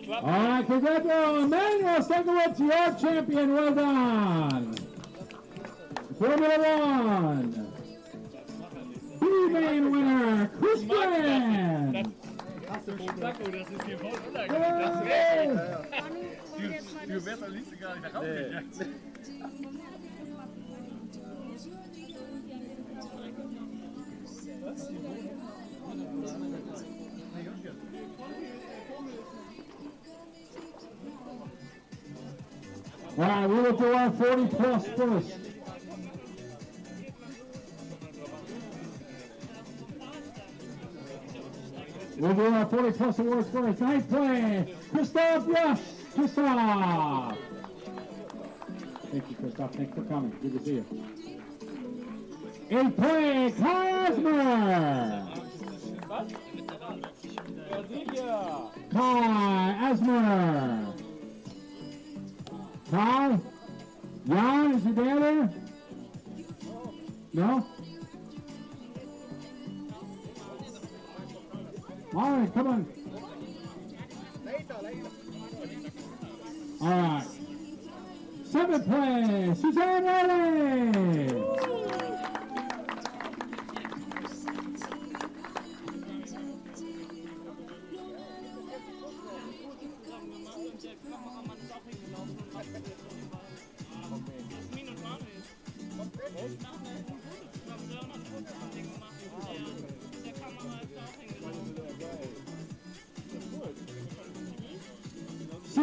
All right, congratulations, Manuel Stankiewicz, your champion. Well done. Formula One. B-Main winner, Chris Grant. Hast du Sacko, das ist hier voll Hey! Du, du wärst am liebsten gar nicht mehr rausgegangen. All right, we will do our 40 plus first. We'll do our 40 plus awards first. Ninth play, Christoph Yes. Christoph. Thank you, Christoph. Thanks for coming. Good to see you. Eighth place, Kai Asmer. Ja, sicher. Kai? Jan, is your dad there? No? All right, come on. All right. Seventh place, Suzanne Riley.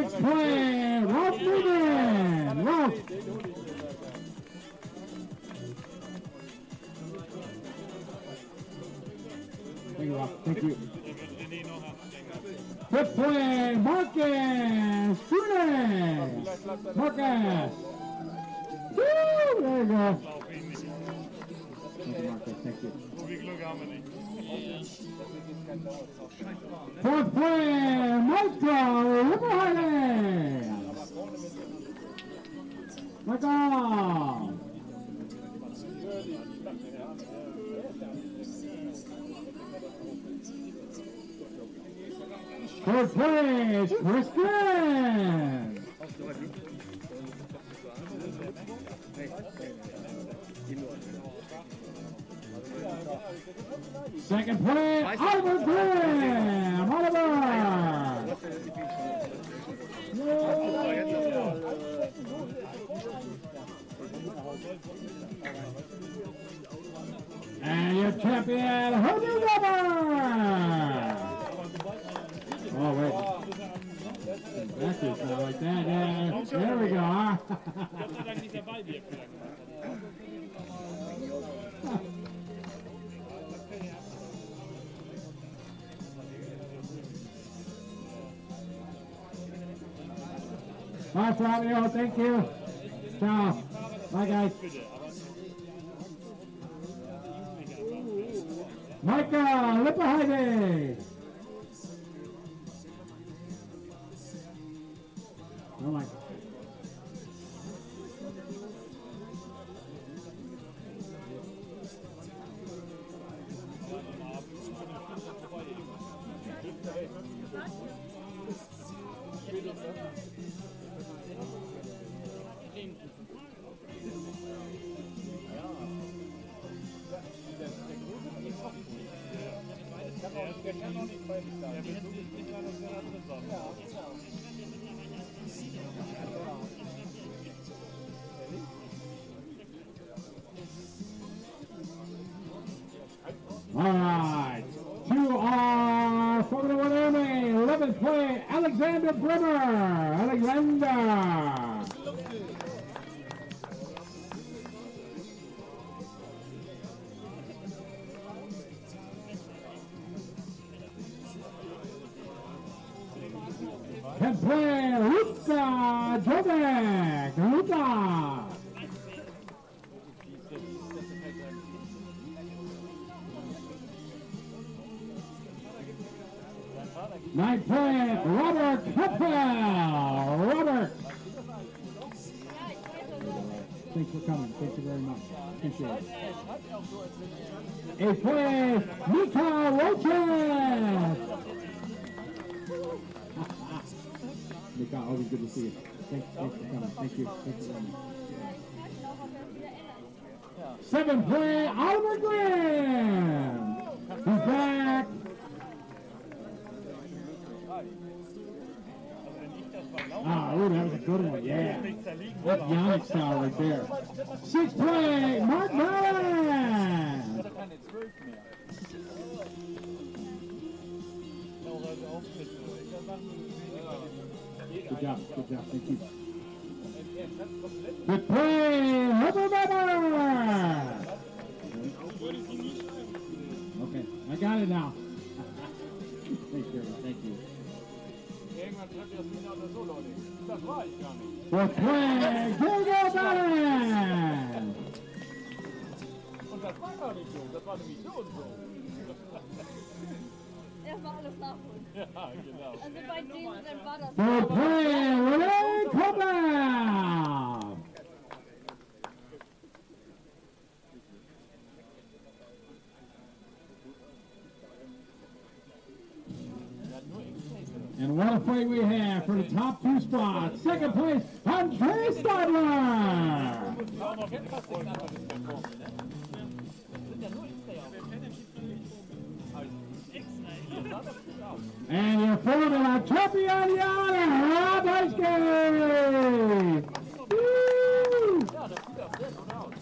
Sixth place, Ralph Newman. Thank you, Ralph. Thank you. Fifth place, Marcus Tunes. Marcus. Woo, there you go. Thank you, Marcus. Thank you. Fourth player, Michael. Third place. Second place, Oliver Graham. Oliver. And your champion, Herbie Weber. Oh, wait. That is not like that. Yeah, there we go. Bye, Flavio. Thank you. Ciao. Bye, guys. Micah Lipperheide. Oh, my. Der All right. To our Formula One Army, 11th play, Alexander Brimmer. Alexander. Luka Jovek. Luka. Ninth play, Robert Keppel. Robert. Thanks for coming. Thank you very much. Appreciate it. A play, Mika Rocha. Mika, always good to see you. Thanks, thanks for coming. Thank you. Thank you very much. Seven play, Oliver Graham. He's back. Ah, oh, that was a good one. Yeah. That's Yannick style right there. Six play, Mark Allen. Keine 12 mehr. Good job. Good job. Thank you. Good play, Weber. Okay, I got it now. Thank you. Thank you. Good play, Gilgo Allen. Und das war gar nicht so. Das war nämlich so und so. Erstmal alles nachholen. Ja, genau. Also bei denen war das. Good play, And what a fight we have for the top two spots. Second place, Andre Stadler. And your Formula champion, Jana Ratajski. Woo! Ja, das sieht auch sehr gut aus.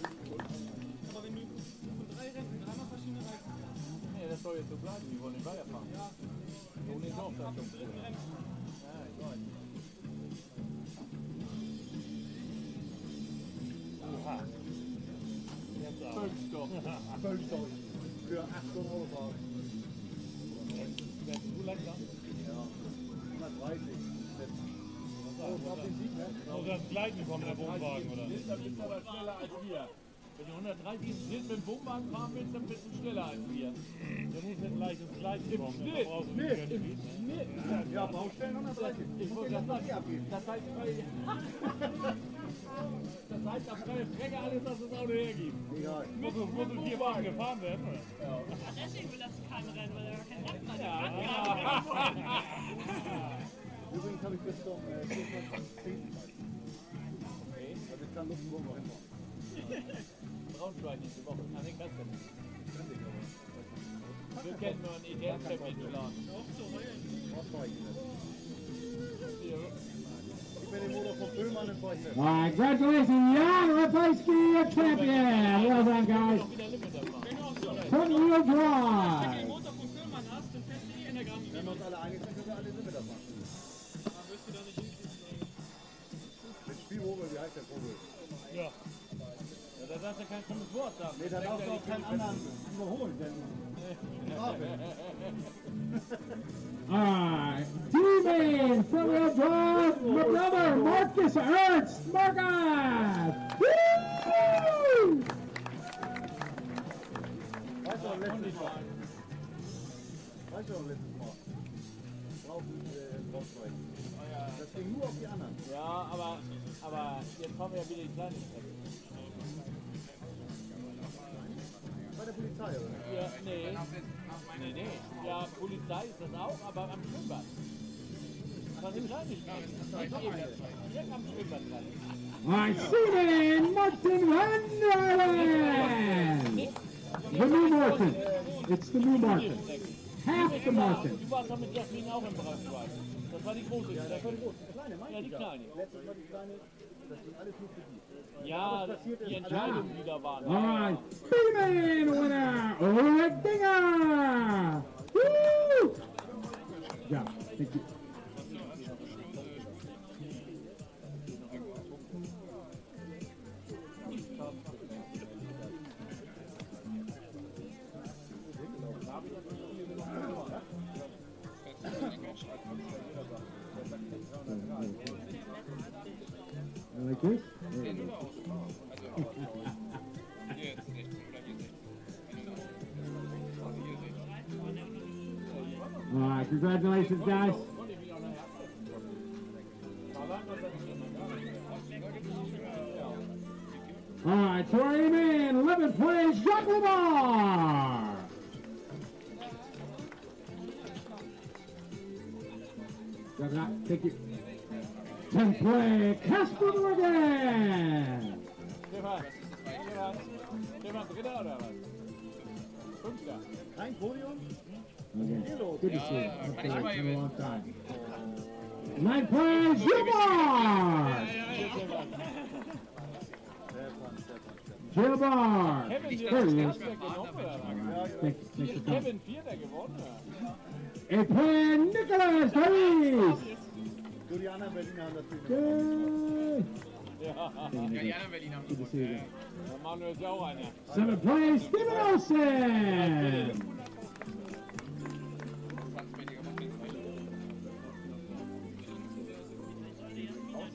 Aber so bleiben. Die wollen den weiterfahren. Ja. Ohne den auch das schon. Ja, ich weiß. Oha. Jetzt aber. Völkstoff. Völkstoff. Für 800 Euro. Wärst du langsam? Ja. 130. Muss das Gleiten kommen, der Wohnwagen, oder? Dann bist du aber schneller als wir. Wenn du 130 Schnitt mit dem Wohnwagen fahren willst, dann bist du schneller als wir. Der muss nicht leicht ins Gleiten Im kommen. da Schnitt. brauchst du Schnitt. nicht Im viel. Schnitt. Ja, Baustellen 130. Ich wollte das sagen. Das heißt, weil, das heißt, auf keine Strecke alles, was das Auto hergibt. Egal. Muss es, muss es vier Wochen gefahren werden, oder? Deswegen will das kein Rennen, weil er kein Rennen hat. Ja. Übrigens habe ich bis zum äh, 24.10. Okay. Also ich kann Luxemburg noch hinfahren. Braunschweig nächste Woche. Ah, nee, kannst du nicht. Wir kennen nur einen ETL-Champion zu laden. Ich bin Uh, congratulations, Jan Rapalski, champion! Well done, guys. Von Real Drive. Ja. ja, da darf ja kein dummes Wort. Nee, da darfst du auch keinen anderen überholen, denn. Strafe. All right, D-Main, front wheel drive, my brother, Marcus Ernst, Marcus. Woo! Weißt du noch letztes Mal? Weißt du noch letztes Mal? Draußen äh, Braunschweig. Das ging nur auf die anderen. Ja, aber, aber jetzt fahren wir ja wieder die kleine Bei der Polizei, oder? Ja, nee. Nee, nee. Ja, Polizei ist das auch, aber am Schwimmbad. Das war eine kleine Strecke. Direkt am Schwimmbad dran. Steven Martin Vanderland. The new Martin. It's the new Martin. Half the Martin. Du warst doch mit Jasmin auch im Braunschweig. Das war die große Ja, das war die Strecke. große. Die kleine, meine Ja, die kleine. Letztes Mal die kleine, das ging alles nur für die. Ja, Was passiert die ist, Entscheidungen, die da waren. All right, Speedman winner, Ulrich Dinger. Woo! Yeah, thank you. You like this? Congratulations, guys. All right, to our A-Main, 11 plays, Jacques Lamar. Jacques, Lamar, thank you. 10 play, Casper Morgan. Stefan, Stefan, Stefan, Dritter oder was? Fünfter. Kein Podium? Good to see you. ich right, a long time. Gilbar. Gilbar. Kevin, der There he is. Erste gewonnen. All right, thanks, thanks for coming. Kevin Vierter gewonnen. A play, Nicholas Hayes. So, Berliner haben natürlich Good. Ja. Ja, die anderen Berliner haben Good to see you again. Der Manuel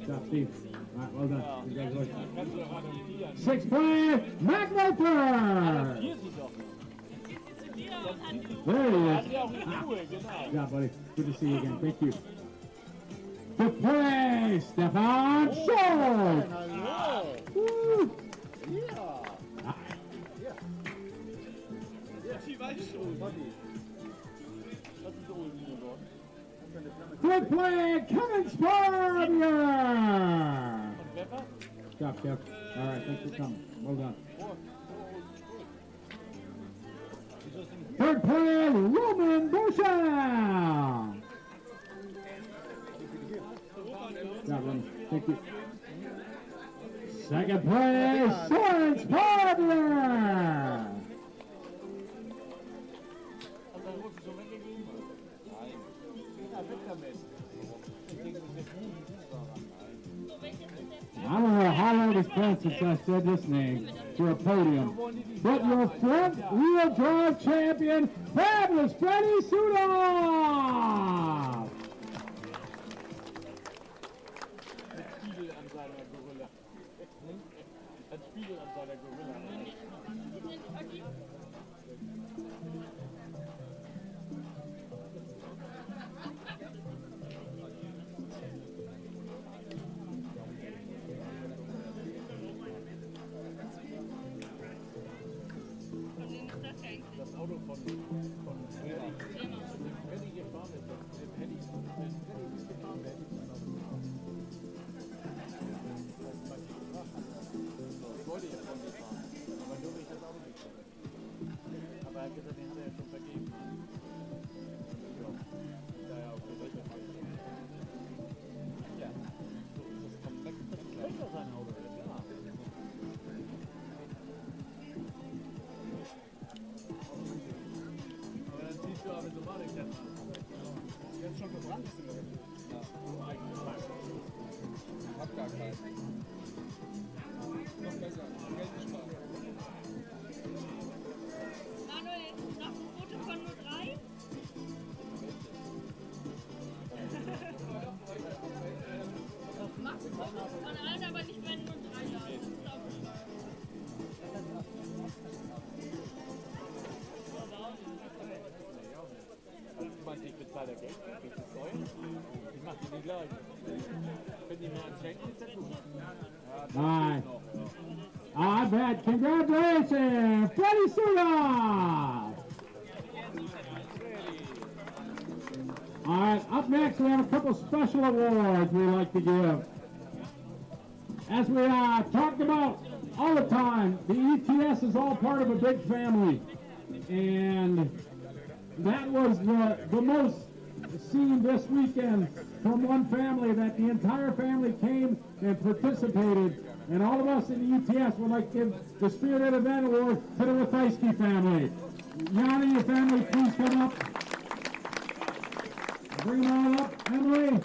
Job, Steve. All right, well done. Congratulations. Kannst du doch analysieren. Six play, Mac Roper. Hier sie doch. There he is. ja auch in Ruhe, genau. Good job, buddy. Good to see you again. Thank you. Good play, Stefan Schultz. Hallo! Woo. Ja! Die weiß schon. Sparvier. Und Wepper? Good job, Kev. All right, thanks for coming. Well done. Third play, Roman Bouchard. Thank you. Second play, Soren Sparvier. I don't know how long it's been since I said this name to a podium. But your front wheel drive champion, fabulous Freddie Sudoff! Congratulations, Freddie Sudoff! All right, up next we have a couple special awards we like to give. As we uh, talked about all the time, the ETS is all part of a big family. And that was the, the most seen this weekend from one family that the entire family came and participated. And all of us in the ETS would like to give the Spirited Event Award to the Withiski family. Yanni, your family, please come up. Bring them all up. Emily.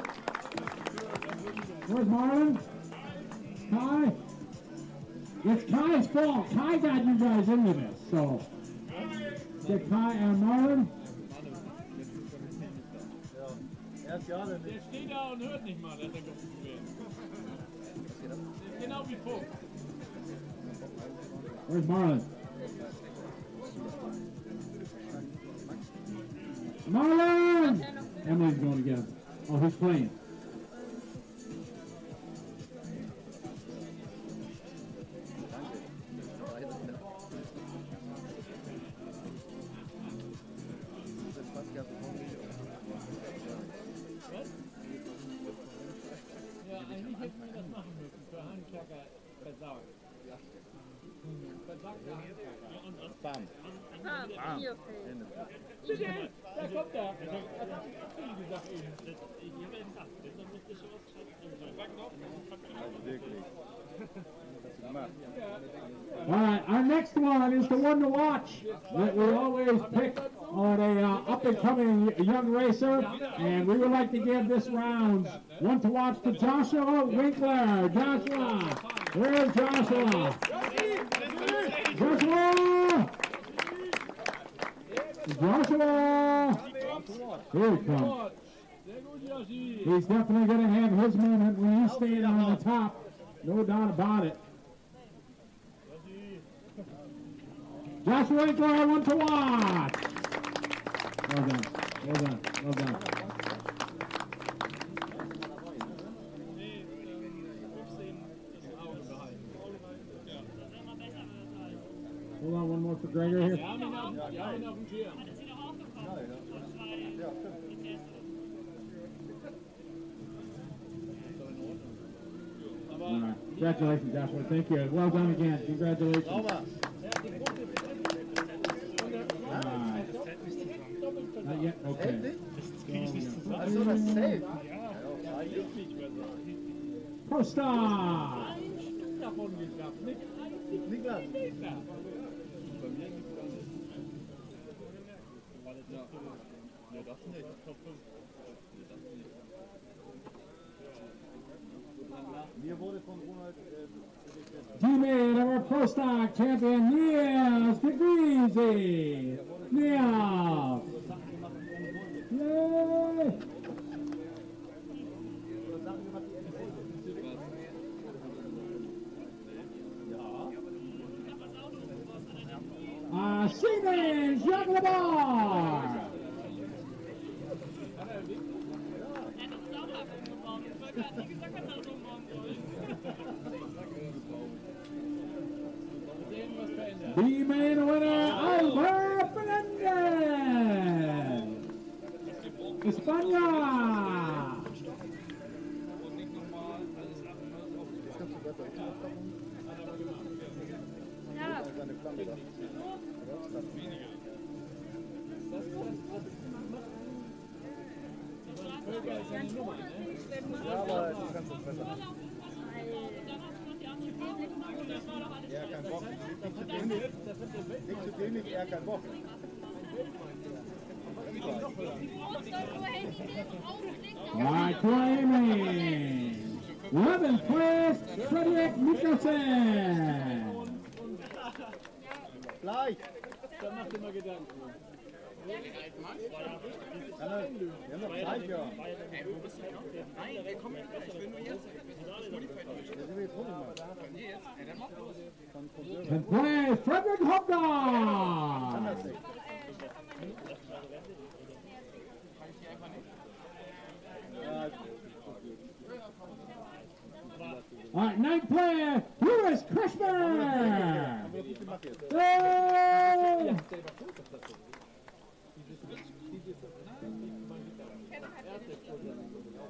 Where's Marlon? Kai? It's Kai's fault. Kai got you guys into this, so. Get Kai and Marlon. Erst ja, dann Der steht da und hört nicht mal, dass gerufen Where's Marlon? Marlon! Emily's going again. Oh, who's playing? Bam. Hier fällt. Bitte, da kommt er. Also, wie gesagt, eben. Also wirklich. Was hast du? All right, our next one is the one to watch that we always pick on a uh, up-and-coming young racer, and we would like to give this round one to watch to Joshua Winkler. Joshua, where's Joshua? Joshua! Joshua! Here he comes. He's definitely going to have his moment when he's standing on the top. No doubt about it. Joshua Winkler, one to watch. Well done. Well done. Well done. Hold on one more for Gregor here. Wir haben ihn auf, wir haben ihn auf dem Schirm. Ja, stimmt. All right. Congratulations, Joshua. Thank you. Well done again. Congratulations. Sauber. All right. Not yet? Okay. Also das Zelt. Costa! Davon geklappt. Nicht ein Niklas. Meter. Ja, das nicht. Mir wurde von Ronald äh, Teammate of our Pro Stock champion, Niels DeGreasy. Niels! Yay! Uh, Siemens! The main winner, Alvaro Fernandez! España! Ja, aber du kannst es besser. Ja, kein Bock. Nicht zu dämlich. Nicht zu dämlich, eher kein Bock. Claiming 11th place, Frederick Mikkelsen. Gleich. Da macht immer Gedanken. Ja, wir haben noch Zeit, ja. Nein, wir kommen gleich. Ich will nur jetzt. Da sind wir jetzt rumgemacht. Nee, jetzt. Dann mach los. Von von Sören. 10th place, Frederick Hopdog. Anders nicht. Ja, All right, ninth player, Lewis Krishner. haben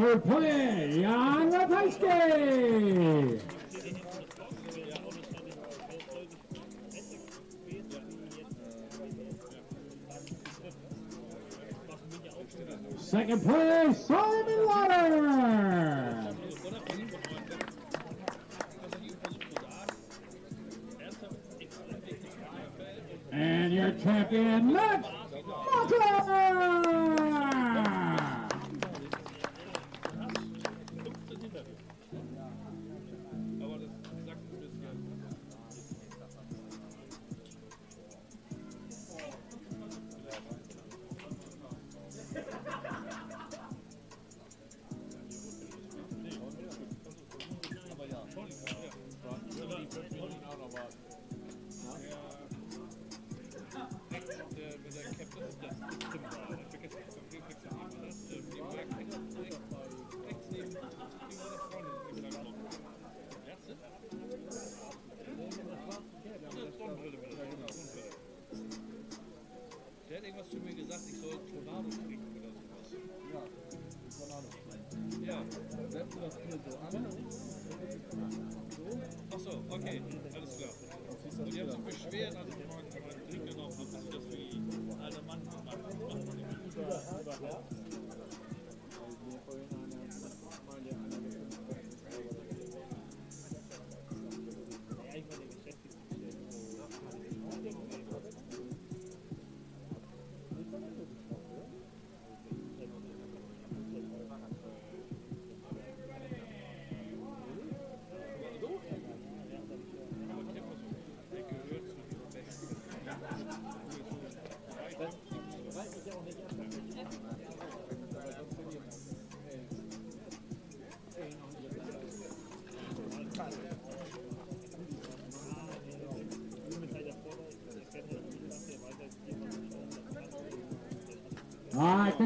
for play, Jan Second player, Simon Water. And your champion, Matt Buckler.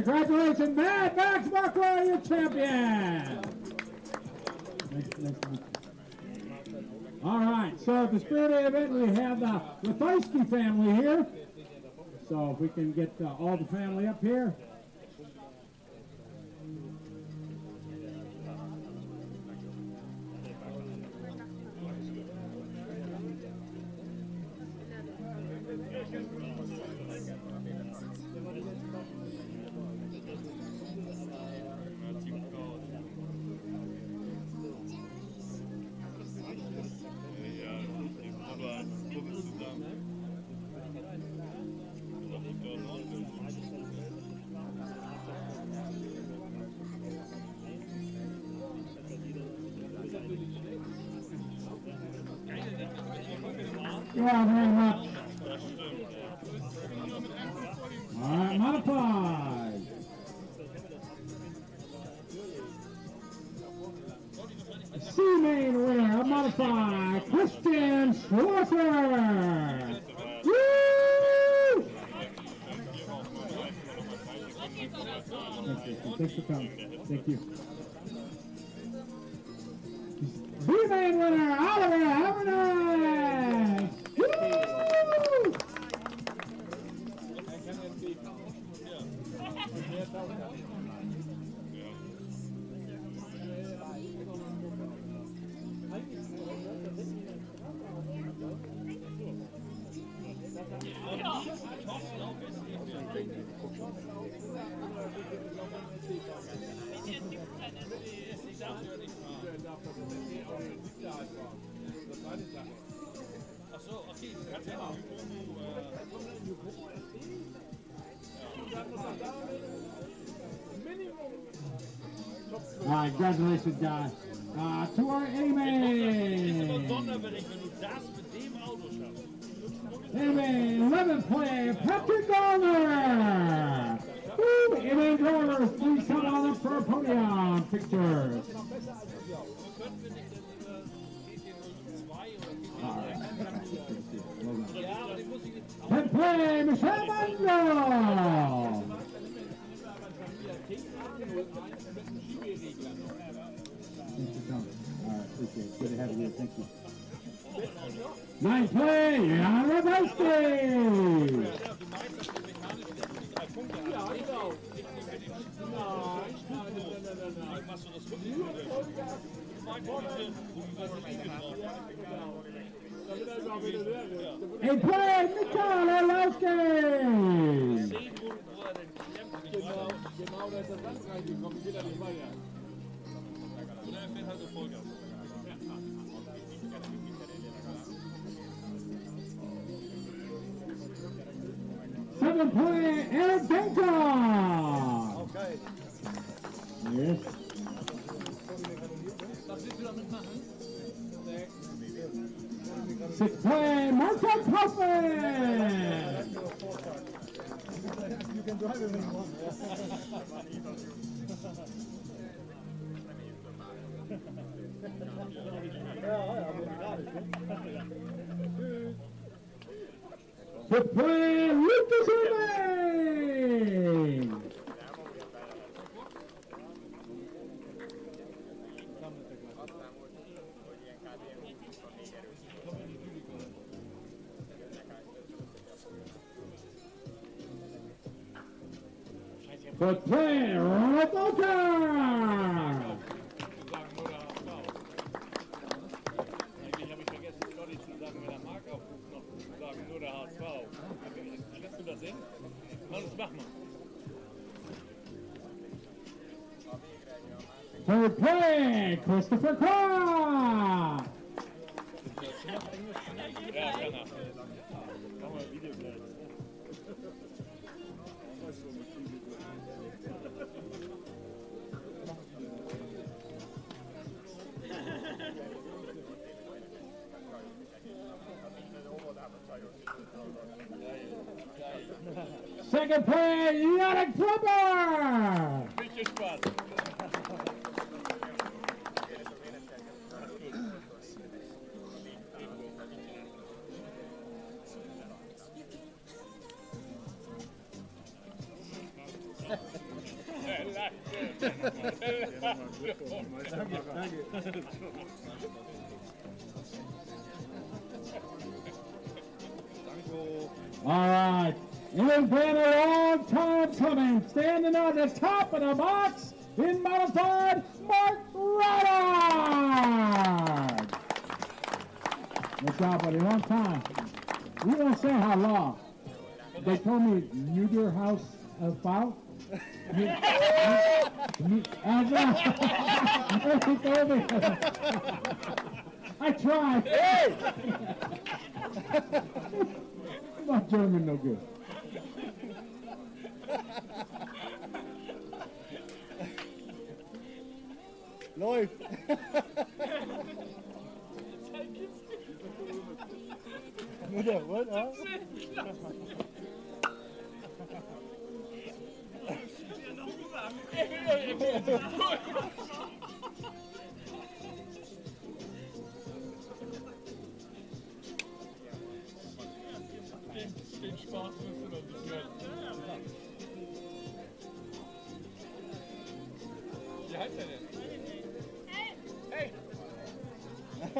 Congratulations, Matt Max Buckler, your champion. All right, so at the spirit event, we have the Rathosky family here. So if we can get uh, all the family up here. 1000 Jahr uh, Tour A-Main. A-Main, 11th play, Patrick Garner. Woo, Amen Garner, please come on up for a podium picture. And play Michelle Mandel. Appreciate it. Good to have you here. Thank you. Nine play, Jan Radomski. Ja, genau. Nein, nein, nein, nein, nein, nein. Machst du das wirklich? Mein Gott, wo wir das nicht getraut Damit überhaupt wieder leer ist. Hey, play, Mikhail Orlowski. Genau, genau, da ist das Land reingekommen, wieder nicht weiter. Oder er fährt halt so Vollgas. Seven point Eric Denker. Okay. Yes. Six point Martin Kaufman. You can drive it when you Point Lucas Irving. Six point Ronald Walker. Eigentlich habe ich vergessen, Scotty zu sagen, wenn er mag, aufruft noch zu sagen, nur der HSV. Lässt du das hin? Komm, das mach mal. Third play, Christopher Kraft. Second play, Yannick. All right. It's been a long time coming. Standing on the top of the box in modified, Mark Rodard. Good job, buddy. Long time. We won't say how long. They told me you your house. You- you- you- a- they. I tried. My German no good. Läuft. Mutter, what? Huh? Den Spaß müssen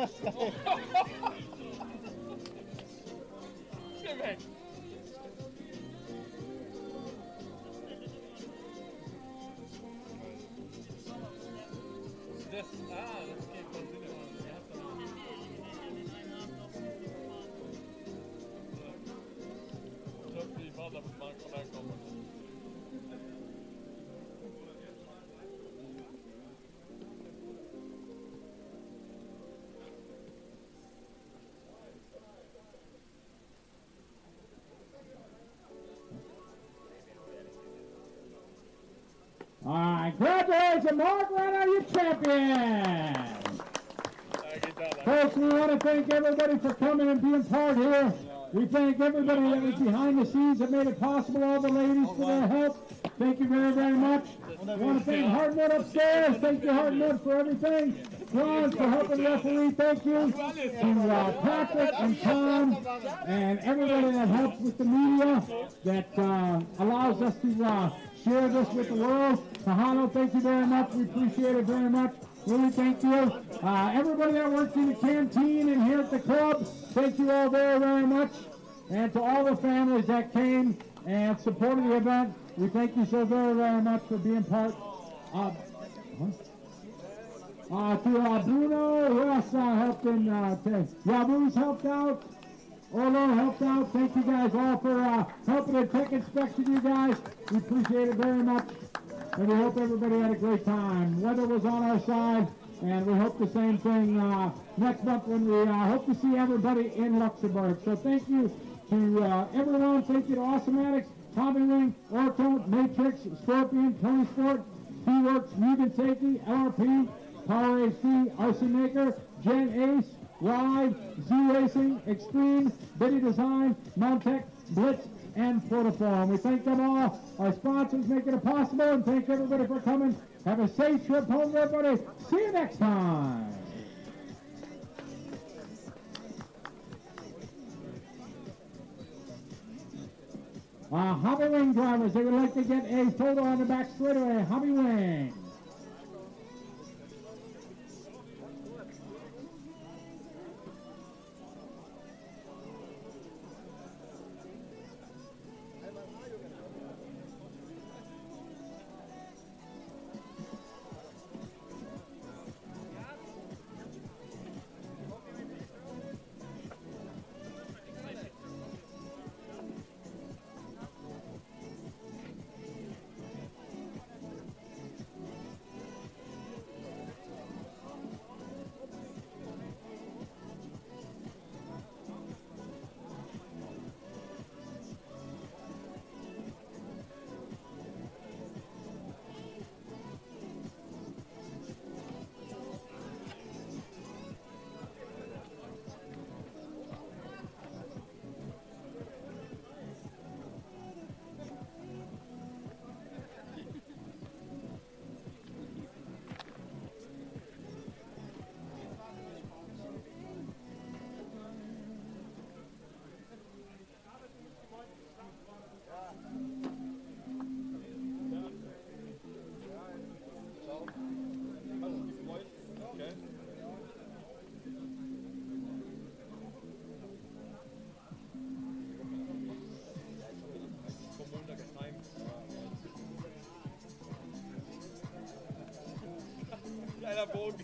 ますかね congratulations, Mark Renner, you champion. Folks, we want to thank everybody for coming and being part here. We thank everybody that was behind the scenes that made it possible, all the ladies for their help. Thank you very, very much. We want to thank Hardwood upstairs. Thank you, Hardwood, for everything. Ron, for helping referee. Thank you. To uh, Patrick and Tom and everybody that helps with the media that uh, allows us to uh, share this with the world. Kahano, thank you very much. We appreciate it very much. Really, thank you. Uh, everybody that works in the canteen and here at the club, thank you all very, very much. And to all the families that came and supported the event, we thank you so very, very much for being part of. Huh? Uh, to uh, Bruno, who else uh, helped in uh, Bruno's helped out. Olo helped out. Thank you guys all for uh, helping taking specs with you guys. We appreciate it very much. And we hope everybody had a great time. Weather was on our side, and we hope the same thing uh, next month when we uh, hope to see everybody in Luxembourg. So thank you to uh, everyone. Thank you to Awesomatix. Tommy Wing, Orto, Matrix, Scorpion, Tony Sport, P-Works, Mugen Seiki, LRP, Power HD, RC Maker, Gen Ace, Ride, Z Racing, Extreme, Biddy Design, Montec, Blitz, and Protoform. We thank them all, our sponsors making it possible, and thank everybody for coming. Have a safe trip home, everybody. See you next time. Uh, Hobbywing drivers, they would like to get a photo on the back straightaway. Hobbywing. Bogen.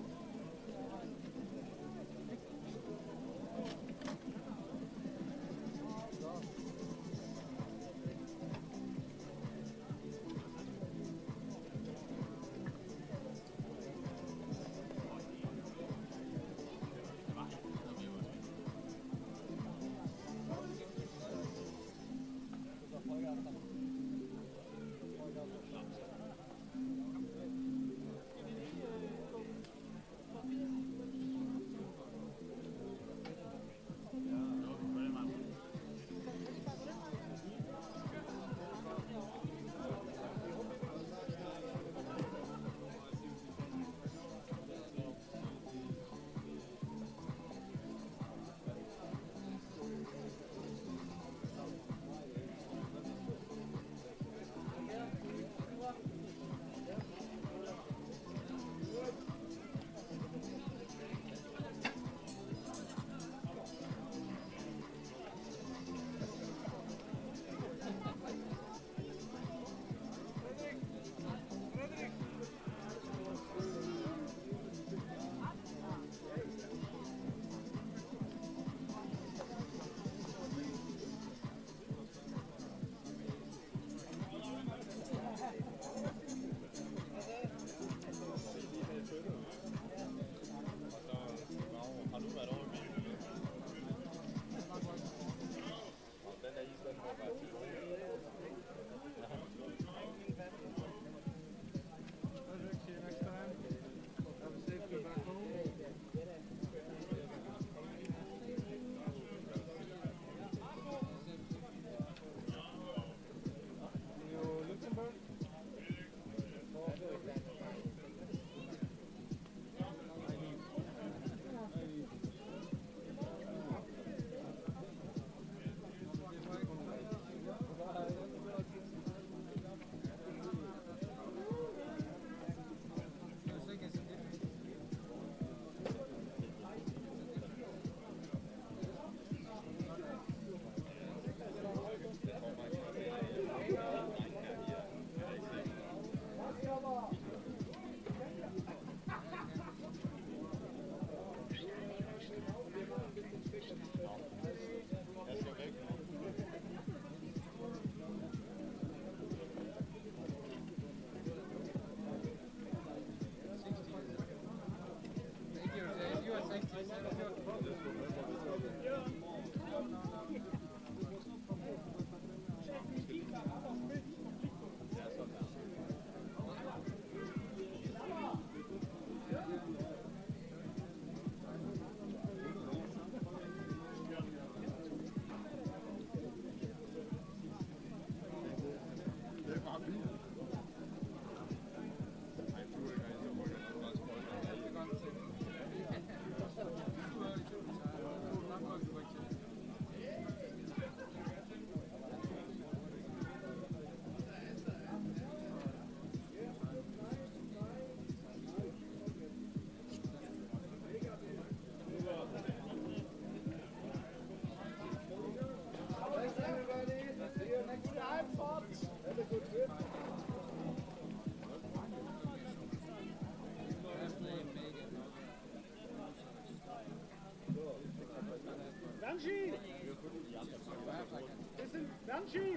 Anschi!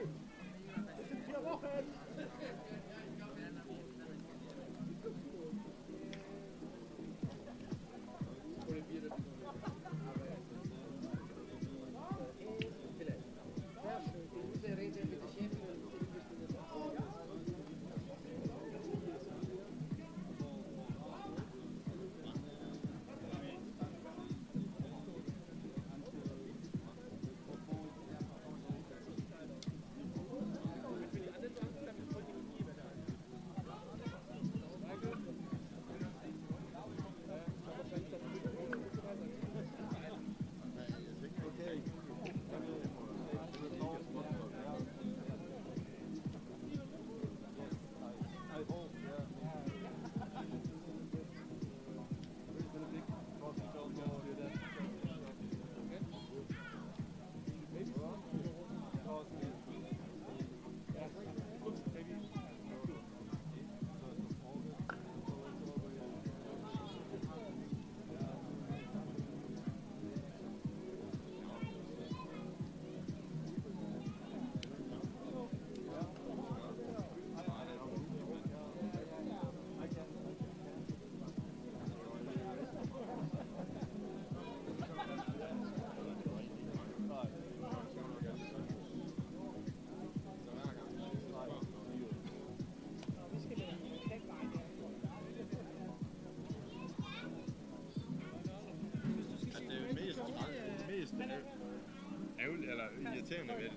Det er